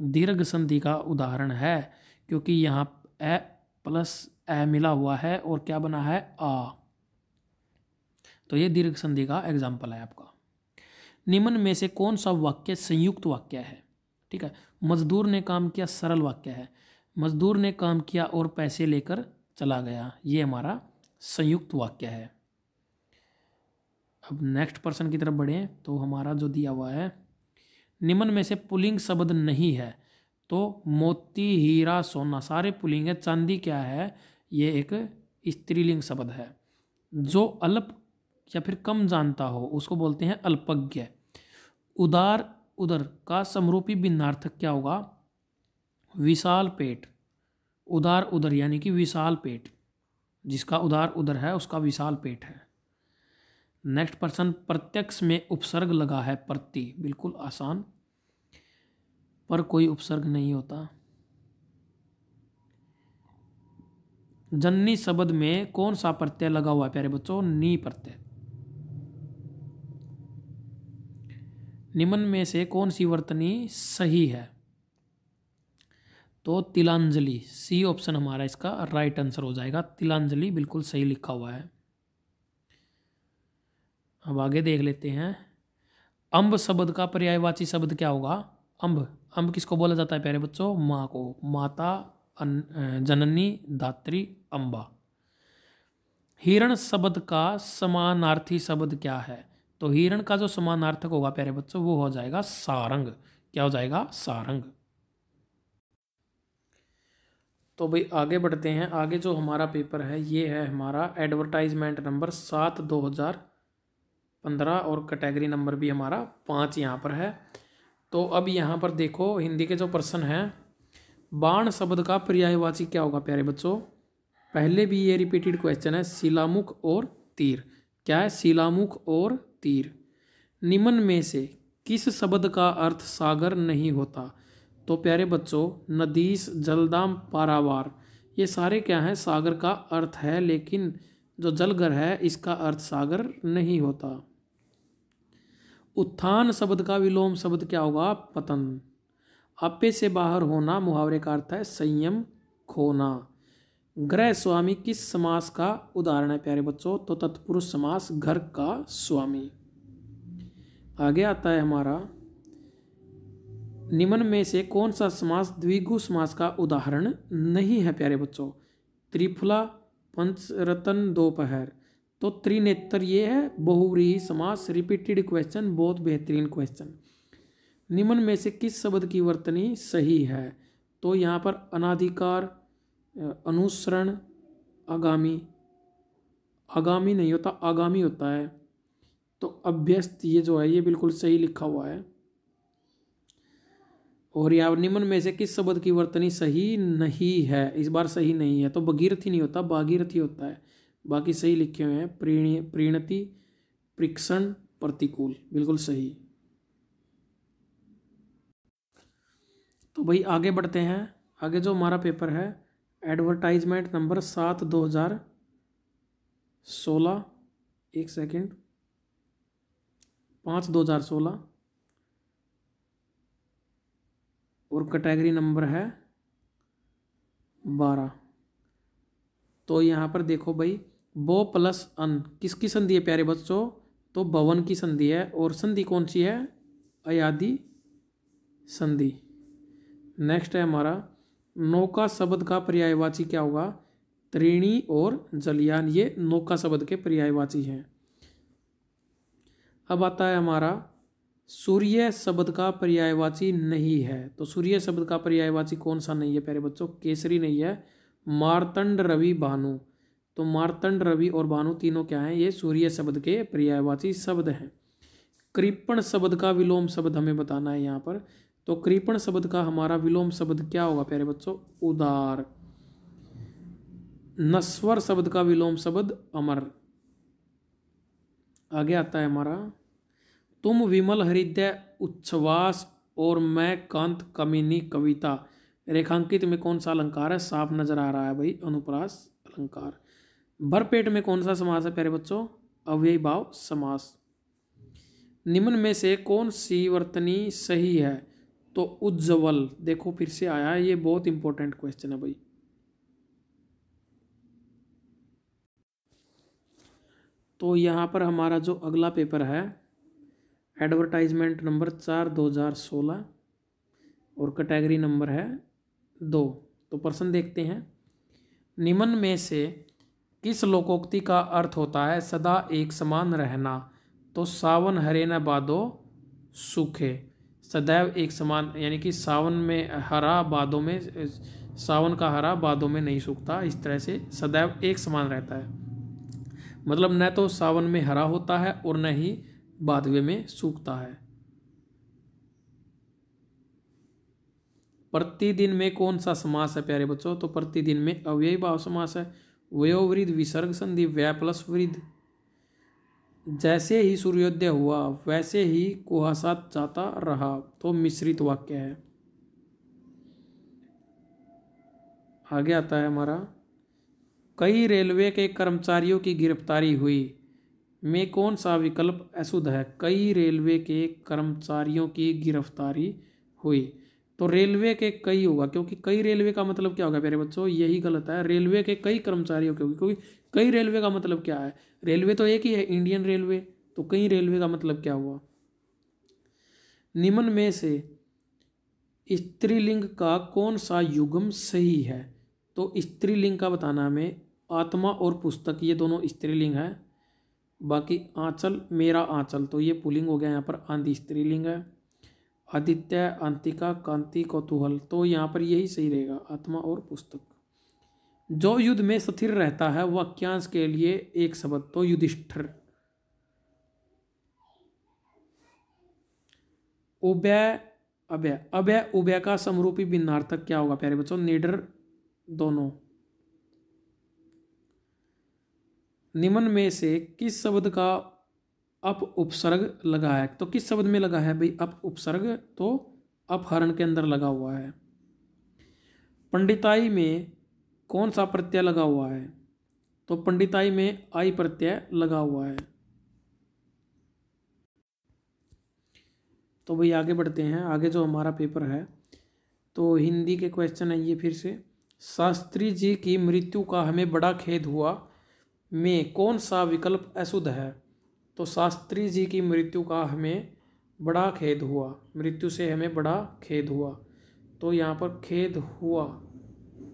दीर्घ संधि का उदाहरण है, क्योंकि यहाँ ए प्लस ए मिला हुआ है और क्या बना है? आ। तो ये दीर्घ संधि का एग्ज़ाम्पल है आपका। निम्न में से कौन सा वाक्य संयुक्त वाक्य है? ठीक है, मजदूर ने काम किया, सरल वाक्य है। मजदूर ने काम किया और पैसे लेकर चला गया, ये हमारा संयुक्त वाक्य है। अब नेक्स्ट पर्सन की तरफ़ बढ़े तो हमारा जो दिया हुआ है, निम्न में से पुलिंग शब्द नहीं है तो मोती, हीरा, सोना, सारे पुलिंग है। चांदी क्या है? ये एक स्त्रीलिंग शब्द है। जो अल्प या फिर कम जानता हो, उसको बोलते हैं अल्पज्ञ। उदार, उदर का समरूपी भिन्नार्थक क्या होगा? विशाल पेट। उदार, उदर, यानी कि विशाल पेट। जिसका उदार, उदर है, उसका विशाल पेट है। नेक्स्ट पर्सन प्रत्यक्ष में उपसर्ग लगा है प्रति। बिल्कुल आसान। पर कोई उपसर्ग नहीं होता। जन्नी शब्द में कौन सा प्रत्यय लगा हुआ है, प्यारे बच्चों? नी प्रत्यय। निम्न में से कौन सी वर्तनी सही है? तो तिलांजलि। सी ऑप्शन हमारा इसका राइट आंसर हो जाएगा। तिलांजलि बिल्कुल सही लिखा हुआ है। अब आगे देख लेते हैं। अम्ब शब्द का पर्यायवाची शब्द क्या होगा? अम्ब अम्ब किसको बोला जाता है प्यारे बच्चों? माँ को। माता जननी धात्री अम्बा हिरण शब्द का समानार्थी शब्द क्या है? तो हिरण का जो समानार्थक होगा प्यारे बच्चों, वो हो जाएगा सारंग। क्या हो जाएगा? सारंग। तो भाई आगे बढ़ते हैं। आगे जो हमारा पेपर है, ये है हमारा एडवर्टाइजमेंट नंबर सात, दो हज़ार पंद्रह और कैटेगरी नंबर भी हमारा पाँच यहाँ पर है। तो अब यहाँ पर देखो, हिंदी के जो प्रश्न हैं, बाण शब्द का पर्यायवाची क्या होगा प्यारे बच्चों? पहले भी ये रिपीटेड क्वेश्चन है, शिलामुख और तीर। क्या है? शिलामुख और तीर। निम्न में से किस शब्द का अर्थ सागर नहीं होता? तो प्यारे बच्चों, नदीस, जलदाम, पारावार, ये सारे क्या हैं? सागर का अर्थ है, लेकिन जो जलगर है, इसका अर्थ सागर नहीं होता। उत्थान शब्द का विलोम शब्द क्या होगा? पतन। आपे से बाहर होना मुहावरे का अर्थ है संयम, खोना। ग्रह स्वामी किस समास का उदाहरण है प्यारे बच्चों? तो तत्पुरुष समास घर का स्वामी। आगे आता है हमारा। निम्न में से कौन सा समास, द्विगु समास का उदाहरण नहीं है प्यारे बच्चों? त्रिफुला, पंचरतन, दोपहर। तो त्रिनेत्र ये है, बहुव्रीही समास रिपीटेड क्वेश्चन बहुत बेहतरीन क्वेश्चन निम्न में से किस शब्द की वर्तनी सही है? तो यहाँ पर अनाधिकार अनुसरण, आगामी। आगामी नहीं होता, आगामी होता है। तो अभ्यस्त ये जो है, ये बिल्कुल सही लिखा हुआ है। और यहाँ निम्न में से किस शब्द की वर्तनी सही नहीं है? इस बार सही नहीं है तो भगीरथी नहीं होता, भागीरथी होता है। बाकी सही लिखे हुए हैं, प्रीणी, प्रीणति प्रिक्षण प्रतिकूल। बिल्कुल सही। तो भाई आगे बढ़ते हैं। आगे जो हमारा पेपर है एडवर्टाइजमेंट नंबर सात दो हज़ार सोलह। एक सेकंड पाँच दो हज़ार सोलह। और कैटेगरी नंबर है बारह। तो यहाँ पर देखो भाई बो प्लस अन। किसकी संधि है, प्यारे बच्चों? तो भवन की संधि है, और संधि कौन सी है? अयादि संधि। नेक्स्ट है हमारा, नौका शब्द का पर्यायवाची क्या होगा? त्रिणी और जलियान, ये नौका शब्द के पर्यायवाची हैं। अब आता है हमारा, सूर्य शब्द का पर्यायवाची नहीं है। तो सूर्य शब्द का पर्यायवाची कौन सा नहीं है, प्यारे बच्चों? केसरी नहीं है, मारतंड रवि भानु। तो मारतंड, रवि और भानु तीनों क्या हैं? ये सूर्य शब्द के पर्यायवाची शब्द हैं। कृपण शब्द का विलोम शब्द हमें बताना है यहाँ पर। तो कृपण शब्द का हमारा विलोम शब्द क्या होगा प्यारे बच्चों? उदार। नस्वर शब्द का विलोम शब्द अमर। आगे आता है हमारा। तुम विमल हृदय, उच्छ्वास और मैं कांत कमिनी कविता। रेखांकित में कौन सा अलंकार है? साफ़ नज़र आ रहा है भाई, अनुप्रास अलंकार। भरपेट में कौन सा समास है, प्यारे बच्चों? अव्यय भाव समास। निम्न में से कौन सी वर्तनी सही है? तो उज्जवल। देखो, फिर से आया ये बहुत इंपॉर्टेंट क्वेश्चन है भाई। तो यहाँ पर हमारा जो अगला पेपर है एडवर्टाइजमेंट नंबर चार, दो हज़ार सोलह, और कैटेगरी नंबर है दो। तो प्रश्न देखते हैं। निम्न में से किस लोकोक्ति का अर्थ होता है सदा एक समान रहना? तो सावन हरे न बादो, सूखे। सदैव एक समान, यानी कि सावन में हरा बादों में, सावन का हरा बादों में नहीं सूखता, इस तरह से सदैव एक समान रहता है। मतलब न तो सावन में हरा होता है और न ही बादवे में सूखता है। प्रतिदिन में कौन सा समास है प्यारे बच्चों? तो प्रतिदिन में अव्ययी भाव समास है। वयोवृद्ध विसर्ग संधि व्या प्लस वृद्ध। जैसे ही सूर्योदय हुआ, वैसे ही कुहासा जाता रहा तो मिश्रित वाक्य है। आगे आता है हमारा। कई रेलवे के कर्मचारियों की गिरफ्तारी हुई। में कौन सा विकल्प अशुद्ध है? कई रेलवे के कर्मचारियों की गिरफ्तारी हुई। तो रेलवे के कई होगा, क्योंकि कई रेलवे का मतलब क्या होगा मेरे बच्चों? यही गलत है। रेलवे के कई कर्मचारियों के क्योंकि कई रेलवे का मतलब क्या है? रेलवे तो एक ही है, इंडियन रेलवे। तो कई रेलवे का मतलब क्या हुआ? निम्न में से, स्त्रीलिंग का कौन सा युगम सही है? तो स्त्रीलिंग का बताना हमें आत्मा और पुस्तक, ये दोनों स्त्रीलिंग है। बाकी आंचल, मेरा आंचल तो ये पुलिंग हो गया यहाँ पर, आंधी स्त्रीलिंग है। आदित्य, अंतिका, कांति, कौतूहल। तो यहाँ पर यही सही रहेगा, आत्मा और पुस्तक। जो युद्ध में स्थिर रहता है वाक्यांश के लिए एक शब्द तो युधिष्ठर। उभय, अभय। अभय, उभय का समरूपी भिन्नार्थक क्या होगा, प्यारे बच्चों? निडर दोनों। निम्न में से किस शब्द का अप उपसर्ग लगा है। तो किस शब्द में लगा है? भाई, अप उपसर्ग तो अपहरण के अंदर लगा हुआ है। पंडिताई में कौन सा प्रत्यय लगा हुआ है? तो पंडिताई में आई प्रत्यय लगा हुआ है। तो भाई, आगे बढ़ते हैं। आगे जो हमारा पेपर है तो हिंदी के क्वेश्चन है ये फिर से। शास्त्री जी की मृत्यु का हमें बड़ा खेद हुआ। में कौन सा विकल्प अशुद्ध है? तो शास्त्री जी की मृत्यु का हमें बड़ा खेद हुआ। मृत्यु से हमें बड़ा खेद हुआ। तो यहाँ पर खेद हुआ।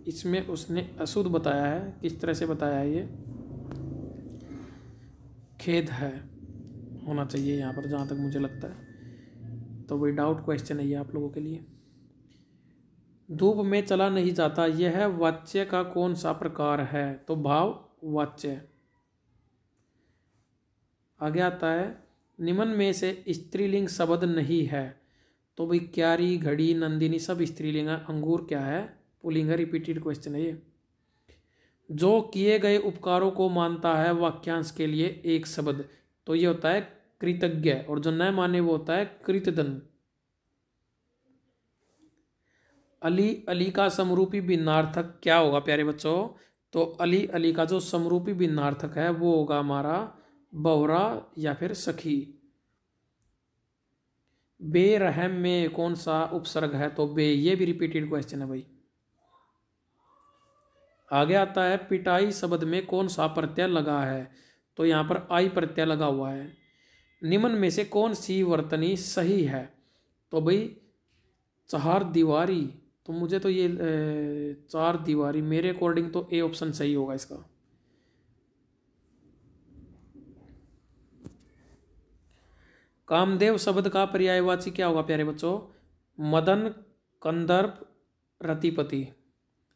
इसमें उसने अशुद्ध बताया है। किस तरह से बताया है ये? खेद है। होना चाहिए यहाँ पर जहाँ तक मुझे लगता है। तो वही डाउट क्वेश्चन है ये आप लोगों के लिए। धूप में चला नहीं जाता। यह वाच्य का कौन सा प्रकार है? तो भाव वाच्य आगे आता है, निम्न में से स्त्रीलिंग शब्द नहीं है। तो भाई, क्यारी, घड़ी, नंदिनी सब स्त्रीलिंग है। अंगूर क्या है? पुलिंग है रिपीटेड क्वेश्चन है ये। जो किए गए उपकारों को मानता है, वाक्यांश के लिए एक शब्द। तो ये होता है कृतज्ञ, और जो न माने वो होता है कृतदन अली अली का समरूपी भिन्नार्थक क्या होगा, प्यारे बच्चों? तो अली अली का जो समरूपी भिन्नार्थक है, वो होगा हमारा बवरा या फिर सखी। बेरहम में कौन सा उपसर्ग है? तो बे, ये भी रिपीटेड क्वेश्चन है भाई। आगे आता है, पिटाई शब्द में कौन सा प्रत्यय लगा है? तो यहाँ पर आई प्रत्यय लगा हुआ है। निम्न में से कौन सी वर्तनी सही है? तो भाई, चार दीवारी। तो मुझे तो ये चार दीवारी। मेरे अकॉर्डिंग तो ए ऑप्शन सही होगा इसका। कामदेव शब्द का पर्यायवाची क्या होगा प्यारे बच्चों? मदन, कंदर्प, रतिपति।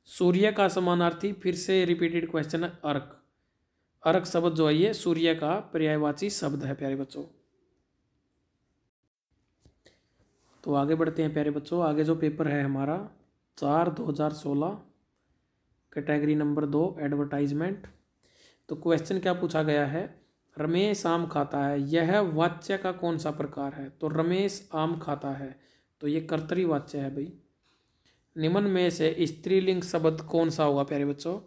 सूर्य का समानार्थी फिर से रिपीटेड क्वेश्चन है अर्क। अर्क शब्द जो है ये सूर्य का पर्यायवाची शब्द है प्यारे बच्चों। तो आगे बढ़ते हैं प्यारे बच्चों। आगे जो पेपर है हमारा, चार दो हज़ार सोलह कैटेगरी नंबर दो एडवर्टाइजमेंट तो क्वेश्चन क्या पूछा गया है? रमेश आम खाता है। यह वाच्य का कौन सा प्रकार है? तो रमेश आम खाता है। तो ये कर्तरी वाच्य है भाई। निम्न में से स्त्रीलिंग शब्द कौन सा होगा प्यारे बच्चों?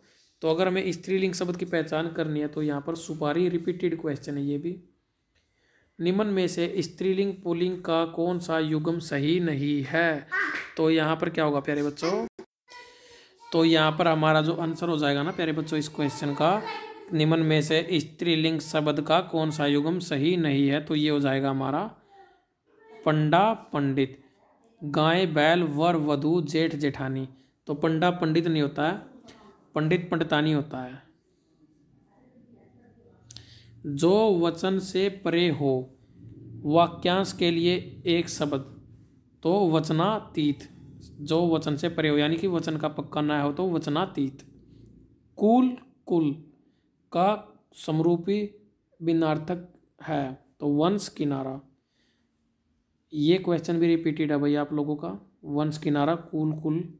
तो अगर हमें स्त्रीलिंग शब्द की पहचान करनी है तो यहाँ पर सुपारी रिपीटेड क्वेश्चन है ये भी। निम्न में से स्त्रीलिंग पुलिंग का कौन सा युगम सही नहीं है? तो यहाँ पर क्या होगा प्यारे बच्चों? तो यहाँ पर हमारा जो आंसर हो जाएगा ना प्यारे बच्चों इस क्वेश्चन का निम्न में से स्त्रीलिंग शब्द का कौन सा युगम सही नहीं है? तो ये हो जाएगा हमारा पंडा पंडित। गाय, बैल, वर, वधु, जेठ, जेठानी। तो पंडा पंडित नहीं होता है, पंडित पंडितानी होता है। जो वचन से परे हो, वाक्यांश के लिए एक शब्द तो वचनातीत। जो वचन से परे हो, यानी कि वचन का पक्का ना हो तो वचनातीत। कुल कुल। का समरूपी बिनार्थक है। तो वंश किनारा, ये क्वेश्चन भी रिपीटेड है भाई आप लोगों का। वंश किनारा, कुल कुल।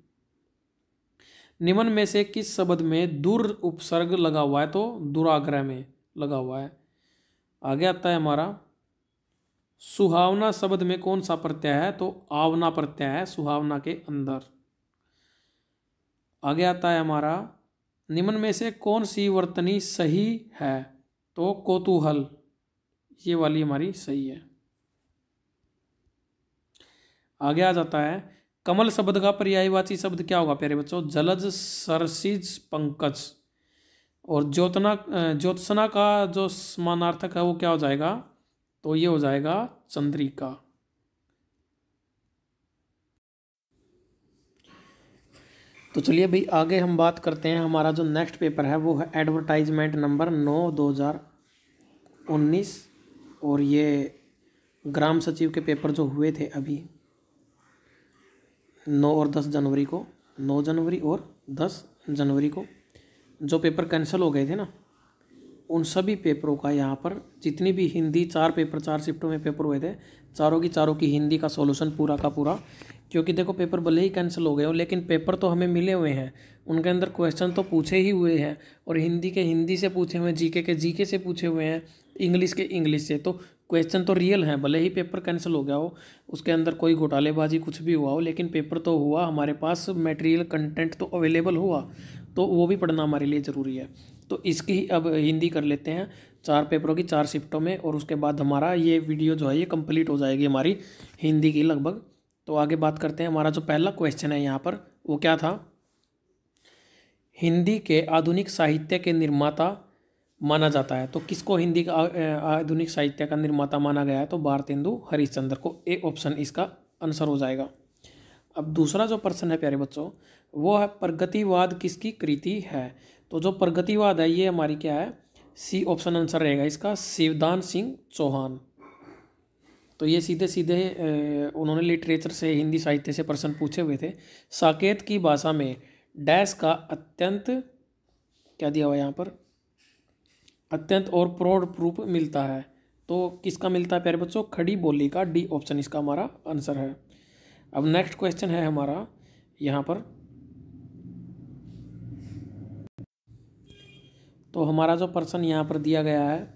निम्न में से किस शब्द में दुर उपसर्ग लगा हुआ है? तो दुराग्रह में लगा हुआ है। आगे आता है हमारा, सुहावना शब्द में कौन सा प्रत्यय है? तो आवना प्रत्यय है, सुहावना के अंदर। आगे आता है हमारा निम्न में से कौन सी वर्तनी सही है? तो कोतूहल। ये वाली हमारी सही है। आगे आ जाता है, कमल शब्द का पर्यायवाची शब्द क्या होगा प्यारे बच्चों? जलज सरसिज पंकज। और ज्योतना, ज्योत्सना का जो समानार्थक है वो क्या हो जाएगा? तो ये हो जाएगा चंद्रिका। तो चलिए भाई, आगे हम बात करते हैं। हमारा जो नेक्स्ट पेपर है, वो है एडवर्टाइजमेंट नंबर नौ दो हज़ार उन्नीस। और ये ग्राम सचिव के पेपर जो हुए थे अभी, नौ और दस जनवरी को, नौ जनवरी और दस जनवरी को, जो पेपर कैंसिल हो गए थे ना, उन सभी पेपरों का यहाँ पर जितनी भी हिंदी चार पेपर चार शिफ्टों में पेपर हुए थे, चारों की चारों की हिंदी का सॉल्यूशन पूरा का पूरा क्योंकि देखो पेपर भले ही कैंसिल हो गए हो, लेकिन पेपर तो हमें मिले हुए हैं। उनके अंदर क्वेश्चन तो पूछे ही हुए हैं और हिंदी के हिंदी से पूछे हुए हैं, जीके के जीके से पूछे हुए हैं इंग्लिश के इंग्लिश से। तो क्वेश्चन तो रियल हैं, भले ही पेपर कैंसिल हो गया हो, उसके अंदर कोई घोटालेबाजी कुछ भी हुआ हो, लेकिन पेपर तो हुआ, हमारे पास मटेरियल कंटेंट तो अवेलेबल हुआ तो वो भी पढ़ना हमारे लिए ज़रूरी है। तो इसकी अब हिंदी कर लेते हैं, चार पेपरों की चार शिफ्टों में, और उसके बाद हमारा ये वीडियो जो है, ये कंप्लीट हो जाएगी हमारी हिंदी की लगभग। तो आगे बात करते हैं। हमारा जो पहला क्वेश्चन है यहाँ पर, वो क्या था? हिंदी के आधुनिक साहित्य के निर्माता माना जाता है। तो किसको हिंदी का आधुनिक साहित्य का निर्माता माना गया है? तो भारतेंदु हरिश्चंद्र को ए ऑप्शन इसका आंसर हो जाएगा। अब दूसरा जो प्रश्न है प्यारे बच्चों, वो है प्रगतिवाद किसकी कृति है? तो जो प्रगतिवाद है, ये हमारी क्या है? सी ऑप्शन आंसर रहेगा इसका, शिवदान सिंह चौहान। तो ये सीधे सीधे उन्होंने लिटरेचर से, हिंदी साहित्य से प्रश्न पूछे हुए थे। साकेत की भाषा में डैश का अत्यंत, क्या दिया हुआ यहाँ पर? अत्यंत और प्रौढ़ प्रूफ मिलता है। तो किसका मिलता है प्यारे बच्चों? खड़ी बोली का डी ऑप्शन, इसका हमारा आंसर है। अब नेक्स्ट क्वेश्चन है हमारा, यहाँ पर। तो हमारा जो प्रश्न यहाँ पर दिया गया है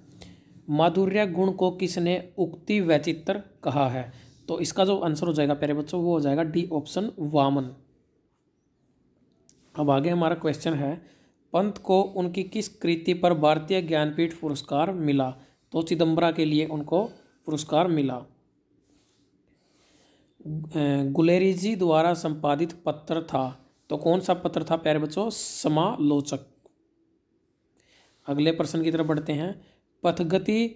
माधुर्य गुण को किसने उक्ति वैचित्र कहा है? तो इसका जो आंसर हो जाएगा, प्यारे बच्चों, वो हो जाएगा डी ऑप्शन वामन। अब आगे हमारा क्वेश्चन है, पंत को उनकी किस कृति पर भारतीय ज्ञानपीठ पुरस्कार मिला? तो चिदम्बरा के लिए उनको पुरस्कार मिला। गुलेरी जी द्वारा संपादित पत्र था। तो कौन सा पत्र था, प्यारे बच्चों? समालोचक। अगले प्रश्न की तरफ़ बढ़ते हैं। पथगति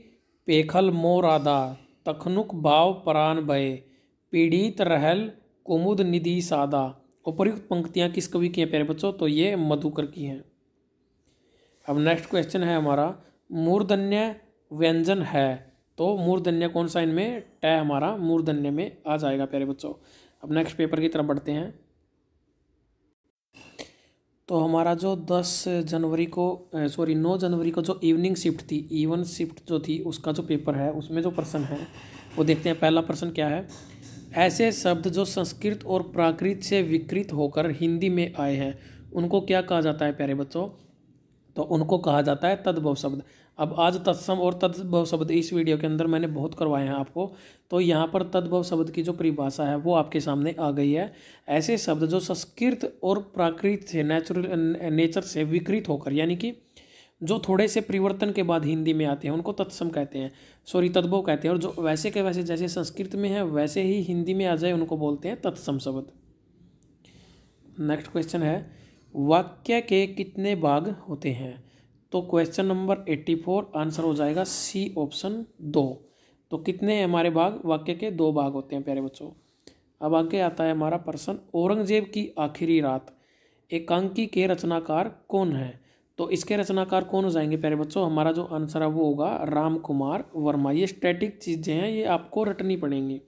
पेखल मोरादा तखनुक भाव परान भय पीड़ित रहल कुमुद निधि सादा। उपयुक्त पंक्तियाँ किस कवि की हैं प्यारे बच्चों? तो ये मधुकर की हैं। अब नेक्स्ट क्वेश्चन है हमारा, मूर्धन्य व्यंजन है? तो मूर्धन्य कौन सा इनमें? टै हमारा मूर्धन्य में आ जाएगा प्यारे बच्चों। अब नेक्स्ट पेपर की तरफ़ बढ़ते हैं। तो हमारा जो 10 जनवरी को सॉरी नौ जनवरी को जो इवनिंग शिफ्ट थी इवन शिफ्ट जो थी, उसका जो पेपर है, उसमें जो प्रश्न है, वो देखते हैं पहला प्रश्न क्या है। ऐसे शब्द जो संस्कृत और प्राकृत से विकृत होकर हिंदी में आए हैं, उनको क्या कहा जाता है प्यारे बच्चों? तो उनको कहा जाता है तद्भव शब्द। अब आज तत्सम और तद्भव शब्द इस वीडियो के अंदर मैंने बहुत करवाए हैं आपको। तो यहाँ पर तद्भव शब्द की जो परिभाषा है, वो आपके सामने आ गई है। ऐसे शब्द जो संस्कृत और प्राकृत से नेचुरल नेचर से विकृत होकर, यानी कि जो थोड़े से परिवर्तन के बाद हिंदी में आते हैं, उनको तत्सम कहते हैं सॉरी तद्भव कहते हैं, और जो वैसे के वैसे जैसे संस्कृत में है, वैसे ही हिंदी में आ जाए, उनको बोलते हैं तत्सम शब्द। नेक्स्ट क्वेश्चन है, वाक्य के कितने भाग होते हैं? तो question number eighty four answer हो जाएगा सी ऑप्शन दो। तो कितने हमारे भाग? वाक्य के दो भाग होते हैं, प्यारे बच्चों। अब आगे आता है हमारा प्रश्न, औरंगज़ेब की आखिरी रात, एकांकी के रचनाकार कौन है? तो इसके रचनाकार कौन हो जाएँगे, प्यारे बच्चों? हमारा जो आंसर है वो होगा राम कुमार वर्मा। ये स्टैटिक चीज़ें हैं, ये आपको रटनी पड़ेंगी।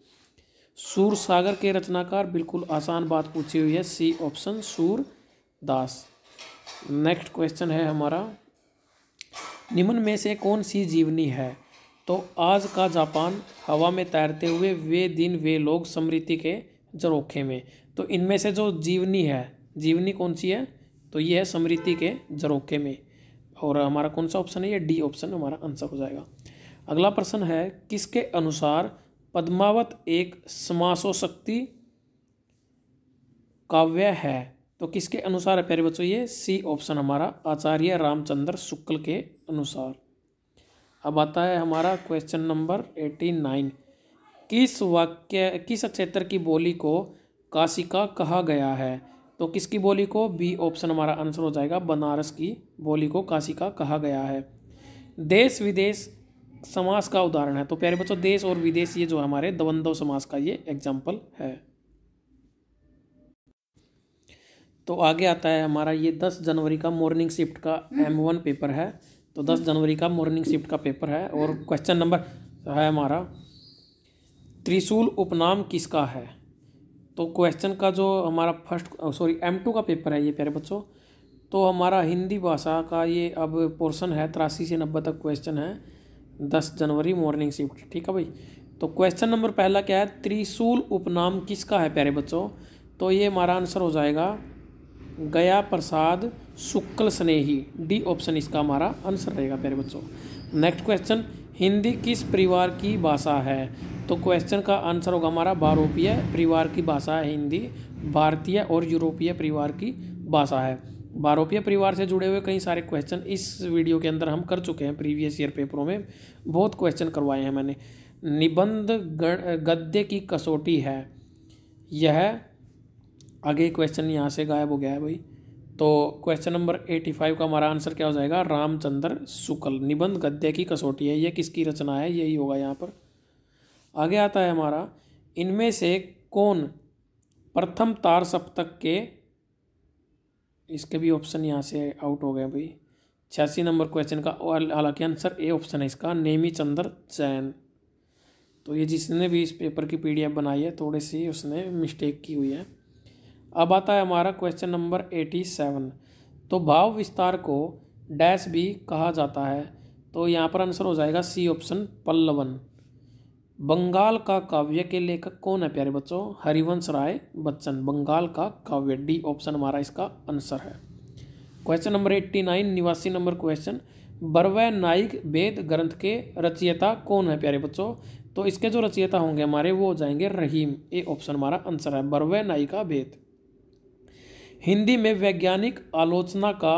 सूर सागर के रचनाकार, बिल्कुल आसान बात पूछी हुई है। सी ऑप्शन सूर दास। नेक्स्ट क्वेश्चन है हमारा। निम्न में से कौन सी जीवनी है? तो आज का जापान हवा में तैरते हुए वे दिन वे लोग समृद्धि के जरोखे में। तो इनमें से जो जीवनी है, जीवनी कौन सी है? तो ये है समृद्धि के जरोखे में। और हमारा कौन सा ऑप्शन है? ये डी ऑप्शन हमारा आंसर हो जाएगा। अगला प्रश्न है, किसके अनुसार पद्मावत एक समासोशक्ति काव्य है? तो किसके अनुसार है प्यारे बच्चों? ये सी ऑप्शन हमारा आचार्य रामचंद्र शुक्ल के अनुसार। अब आता है हमारा क्वेश्चन नंबर एटी नाइन किस वाक्य, किस क्षेत्र की बोली को काशिका कहा गया है? तो किसकी बोली को? बी ऑप्शन हमारा आंसर हो जाएगा, बनारस की बोली को काशिका कहा गया है। देश विदेश समास का उदाहरण है। तो प्यारे बच्चों, देश और विदेश, ये जो हमारे द्वंद्व समास का ये एग्ज़ाम्पल है। तो आगे आता है हमारा, ये दस जनवरी का मॉर्निंग शिफ्ट का एम वन पेपर है। तो दस जनवरी का मॉर्निंग शिफ्ट का पेपर है और क्वेश्चन नंबर है हमारा, त्रिशूल उपनाम किसका है? तो क्वेश्चन का जो हमारा फ़र्स्ट सॉरी एम टू का पेपर है ये प्यारे बच्चों तो हमारा हिंदी भाषा का ये अब पोर्शन है तिरासी से नब्बे तक क्वेश्चन है, दस जनवरी मॉर्निंग शिफ्ट ठीक है भाई? तो क्वेश्चन नंबर पहला क्या है? त्रिशूल उपनाम किसका है प्यारे बच्चों? तो ये हमारा आंसर हो जाएगा, गया प्रसाद शुक्ल स्नेही डी ऑप्शन इसका हमारा आंसर रहेगा, प्यारे बच्चों। नेक्स्ट क्वेश्चन हिंदी किस परिवार की भाषा है? तो क्वेश्चन का आंसर होगा हमारा बारोपीय परिवार की भाषा है हिंदी, भारतीय और यूरोपीय परिवार की भाषा है। बारोपीय परिवार से जुड़े हुए कई सारे क्वेश्चन इस वीडियो के अंदर हम कर चुके हैं प्रीवियस ईयर पेपरों में। बहुत क्वेश्चन करवाए हैं मैंने। निबंध गद्य की कसौटी है। यह, आगे क्वेश्चन यहाँ से गायब हो गया है भाई। तो क्वेश्चन नंबर एटी फाइव का हमारा आंसर क्या हो जाएगा? रामचंद्र शुक्ल। निबंध गद्य की कसौटी है। ये किसकी रचना है? यही होगा यहाँ पर। आगे आता है हमारा। इनमें से कौन प्रथम तार सप्तक के इसके भी ऑप्शन यहाँ से आउट हो गए भाई। छियासी नंबर क्वेश्चन का हालाँकि आंसर ए ऑप्शन है इसका। नेमी चंद्र जैन। तो ये जिसने भी इस पेपर की पीडीएफ बनाई है, थोड़ी सी उसने मिस्टेक की हुई है। अब आता है हमारा क्वेश्चन नंबर एटी सेवन तो भाव विस्तार को डैश भी कहा जाता है। तो यहाँ पर आंसर हो जाएगा सी ऑप्शन पल्लवन। बंगाल का काव्य के लेखक कौन है प्यारे बच्चों? हरिवंश राय बच्चन। बंगाल का काव्य डी ऑप्शन हमारा इसका आंसर है। क्वेश्चन नंबर एट्टी नाइन निवासी नंबर क्वेश्चन बरवै नाइक वेद ग्रंथ के रचयिता कौन है प्यारे बच्चों? तो इसके जो रचयिता होंगे हमारे, वो हो जाएँगे रहीम। ए ऑप्शन हमारा आंसर है। बरवै नायिका वेद। हिंदी में वैज्ञानिक आलोचना का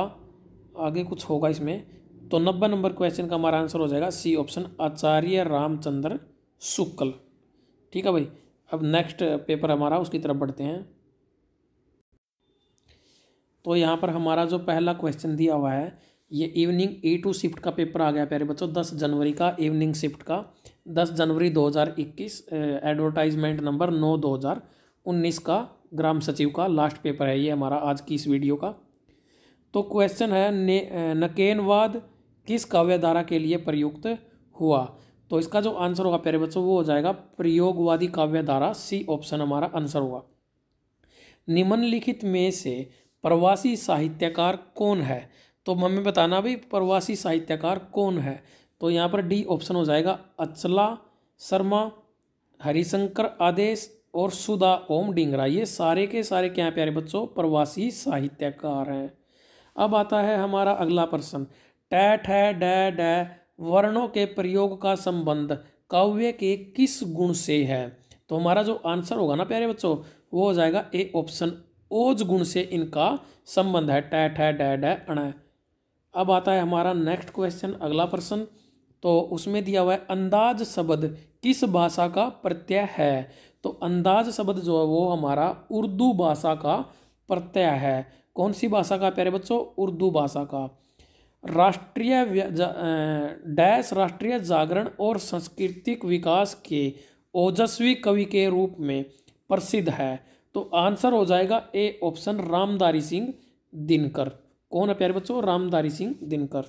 आगे कुछ होगा इसमें। तो नब्बे नंबर क्वेश्चन का हमारा आंसर हो जाएगा सी ऑप्शन आचार्य रामचंद्र शुक्ल। ठीक है भाई? अब नेक्स्ट पेपर हमारा उसकी तरफ़ बढ़ते हैं। तो यहाँ पर हमारा जो पहला क्वेश्चन दिया हुआ है, ये इवनिंग ए टू शिफ्ट का पेपर आ गया प्यारे बच्चों। दस जनवरी का इवनिंग शिफ्ट का। दस जनवरी दो हज़ार इक्कीस एडवर्टाइजमेंट नंबर नौ दो हज़ार उन्नीस का। ग्राम सचिव का लास्ट पेपर है ये हमारा आज की इस वीडियो का। तो क्वेश्चन है नकेनवाद किस काव्य धारा के लिए प्रयुक्त हुआ? तो इसका जो आंसर होगा प्यारे बच्चों, वो हो जाएगा प्रयोगवादी काव्य धारा सी ऑप्शन हमारा आंसर होगा। निम्नलिखित में से प्रवासी साहित्यकार कौन है? तो हमें बताना भाई, प्रवासी साहित्यकार कौन है? तो यहाँ पर डी ऑप्शन हो जाएगा अचला शर्मा, हरिशंकर आदेश और सुधा ओम डिंगरा, ये सारे के सारे क्या प्यारे बच्चों? प्रवासी साहित्यकार हैं। अब आता है हमारा अगला प्रश्न। टैठ है डै डै, वर्णों के प्रयोग का संबंध काव्य के किस गुण से है? तो हमारा जो आंसर होगा ना प्यारे बच्चों, वो हो जाएगा ए ऑप्शन ओज गुण से इनका संबंध है। टैठ है डै डै, अण। अब आता है हमारा नेक्स्ट क्वेश्चन, अगला प्रश्न। तो उसमें दिया हुआ है, अंदाज शब्द किस भाषा का प्रत्यय है? तो अंदाज शब्द जो है वो हमारा उर्दू भाषा का प्रत्यय है। कौन सी भाषा का प्यारे बच्चों? उर्दू भाषा का। राष्ट्रीय डैश राष्ट्रीय जागरण और सांस्कृतिक विकास के ओजस्वी कवि के रूप में प्रसिद्ध है। तो आंसर हो जाएगा ए ऑप्शन रामदारी सिंह दिनकर। कौन है प्यारे बच्चों? रामदारी सिंह दिनकर।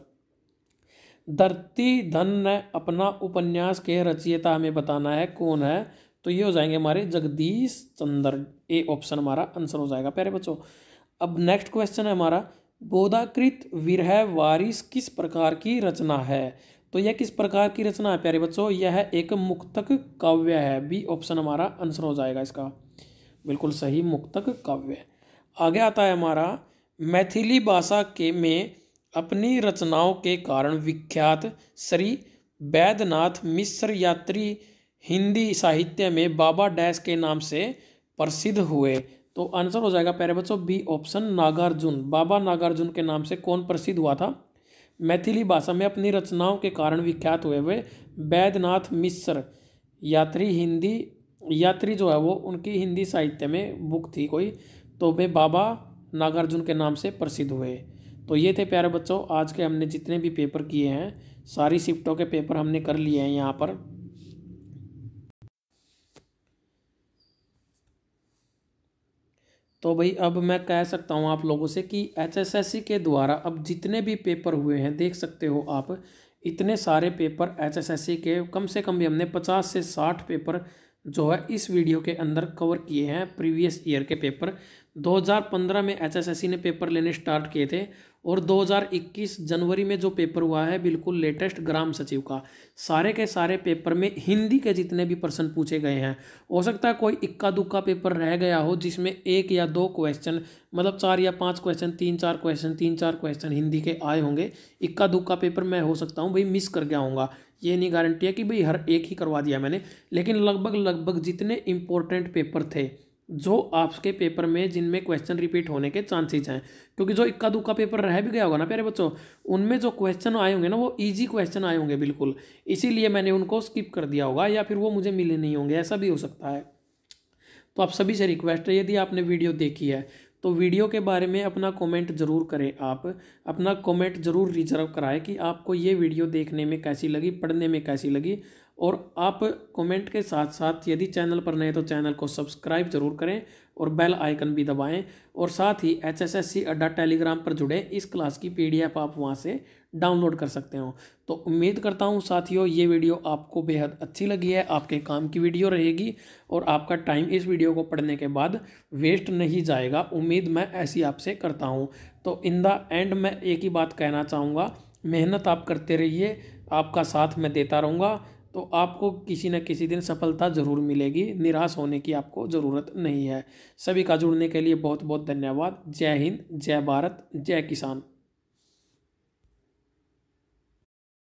धरती धन ने अपना उपन्यास के रचयिता हमें बताना है कौन है? तो ये हो जाएँगे हमारे जगदीश चंद्र ए ऑप्शन हमारा आंसर हो जाएगा। प्यारे बच्चों, अब नेक्स्ट क्वेश्चन है हमारा, बोधाकृत विरह वारिस किस प्रकार की रचना है? तो यह किस प्रकार की रचना है प्यारे बच्चों? यह एक मुक्तक काव्य है। बी ऑप्शन हमारा आंसर हो जाएगा इसका। बिल्कुल सही, मुक्तक काव्य। आगे आता है हमारा, मैथिली भाषा के में अपनी रचनाओं के कारण विख्यात श्री वैद्यनाथ मिश्र यात्री हिंदी साहित्य में बाबा डैश के नाम से प्रसिद्ध हुए। तो आंसर हो जाएगा प्यारे बच्चों बी ऑप्शन नागार्जुन। बाबा नागार्जुन के नाम से कौन प्रसिद्ध हुआ था? मैथिली भाषा में अपनी रचनाओं के कारण विख्यात हुए हुए वैद्यनाथ मिश्र। यात्री हिंदी, यात्री जो है वो उनकी हिंदी साहित्य में बुक थी कोई तो वे बाबा नागार्जुन के नाम से प्रसिद्ध हुए। तो ये थे प्यारे बच्चों, आज के हमने जितने भी पेपर किए हैं, सारी शिफ्टों के पेपर हमने कर लिए हैं यहाँ पर। तो भाई अब मैं कह सकता हूँ आप लोगों से कि एचएसएससी के द्वारा अब जितने भी पेपर हुए हैं, देख सकते हो आप, इतने सारे पेपर एचएसएससी के कम से कम भी हमने पचास से साठ पेपर जो है इस वीडियो के अंदर कवर किए हैं प्रीवियस ईयर के पेपर। 2015 में एचएसएससी ने पेपर लेने स्टार्ट किए थे। और 2021 जनवरी में जो पेपर हुआ है, बिल्कुल लेटेस्ट ग्राम सचिव का। सारे के सारे पेपर में हिंदी के जितने भी प्रश्न पूछे गए हैं, हो सकता है कोई इक्का दुक्का पेपर रह गया हो जिसमें एक या दो क्वेश्चन मतलब चार या पाँच क्वेश्चन तीन चार क्वेश्चन तीन चार क्वेश्चन हिंदी के आए होंगे। इक्का दुक्का पेपर मैं हो सकता हूँ, भाई मिस कर गया हूँगा। ये नहीं गारंटी है कि भाई हर एक ही करवा दिया मैंने, लेकिन लगभग लगभग जितने इंपॉर्टेंट पेपर थे जो आपके पेपर में, जिनमें क्वेश्चन रिपीट होने के चांसेस हैं। क्योंकि जो इक्का दुक्का पेपर रह भी गया होगा ना, प्यारे बच्चों, उनमें जो क्वेश्चन आए होंगे ना, वो इजी क्वेश्चन आए होंगे बिल्कुल। इसीलिए मैंने उनको स्किप कर दिया होगा, या फिर वो मुझे मिले नहीं होंगे, ऐसा भी हो सकता है। तो आप सभी से रिक्वेस्ट है, यदि आपने वीडियो देखी है तो वीडियो के बारे में अपना कमेंट ज़रूर करें आप। अपना कमेंट ज़रूर रिज़र्व कराएँ कि आपको ये वीडियो देखने में कैसी लगी, पढ़ने में कैसी लगी। और आप कमेंट के साथ साथ यदि चैनल पर नए तो चैनल को सब्सक्राइब ज़रूर करें और बेल आइकन भी दबाएँ और साथ ही H S S C Adda Telegram पर जुड़े। इस क्लास की पीडीएफ आप वहाँ से डाउनलोड कर सकते हो। तो उम्मीद करता हूँ साथियों, ये वीडियो आपको बेहद अच्छी लगी है, आपके काम की वीडियो रहेगी और आपका टाइम इस वीडियो को पढ़ने के बाद वेस्ट नहीं जाएगा। उम्मीद मैं ऐसी आपसे करता हूँ। तो इन द एंड मैं एक ही बात कहना चाहूँगा, मेहनत आप करते रहिए, आपका साथ मैं देता रहूँगा। तो आपको किसी न किसी दिन सफलता ज़रूर मिलेगी, निराश होने की आपको ज़रूरत नहीं है। सभी का जुड़ने के लिए बहुत बहुत धन्यवाद। जय हिंद, जय भारत, जय किसान।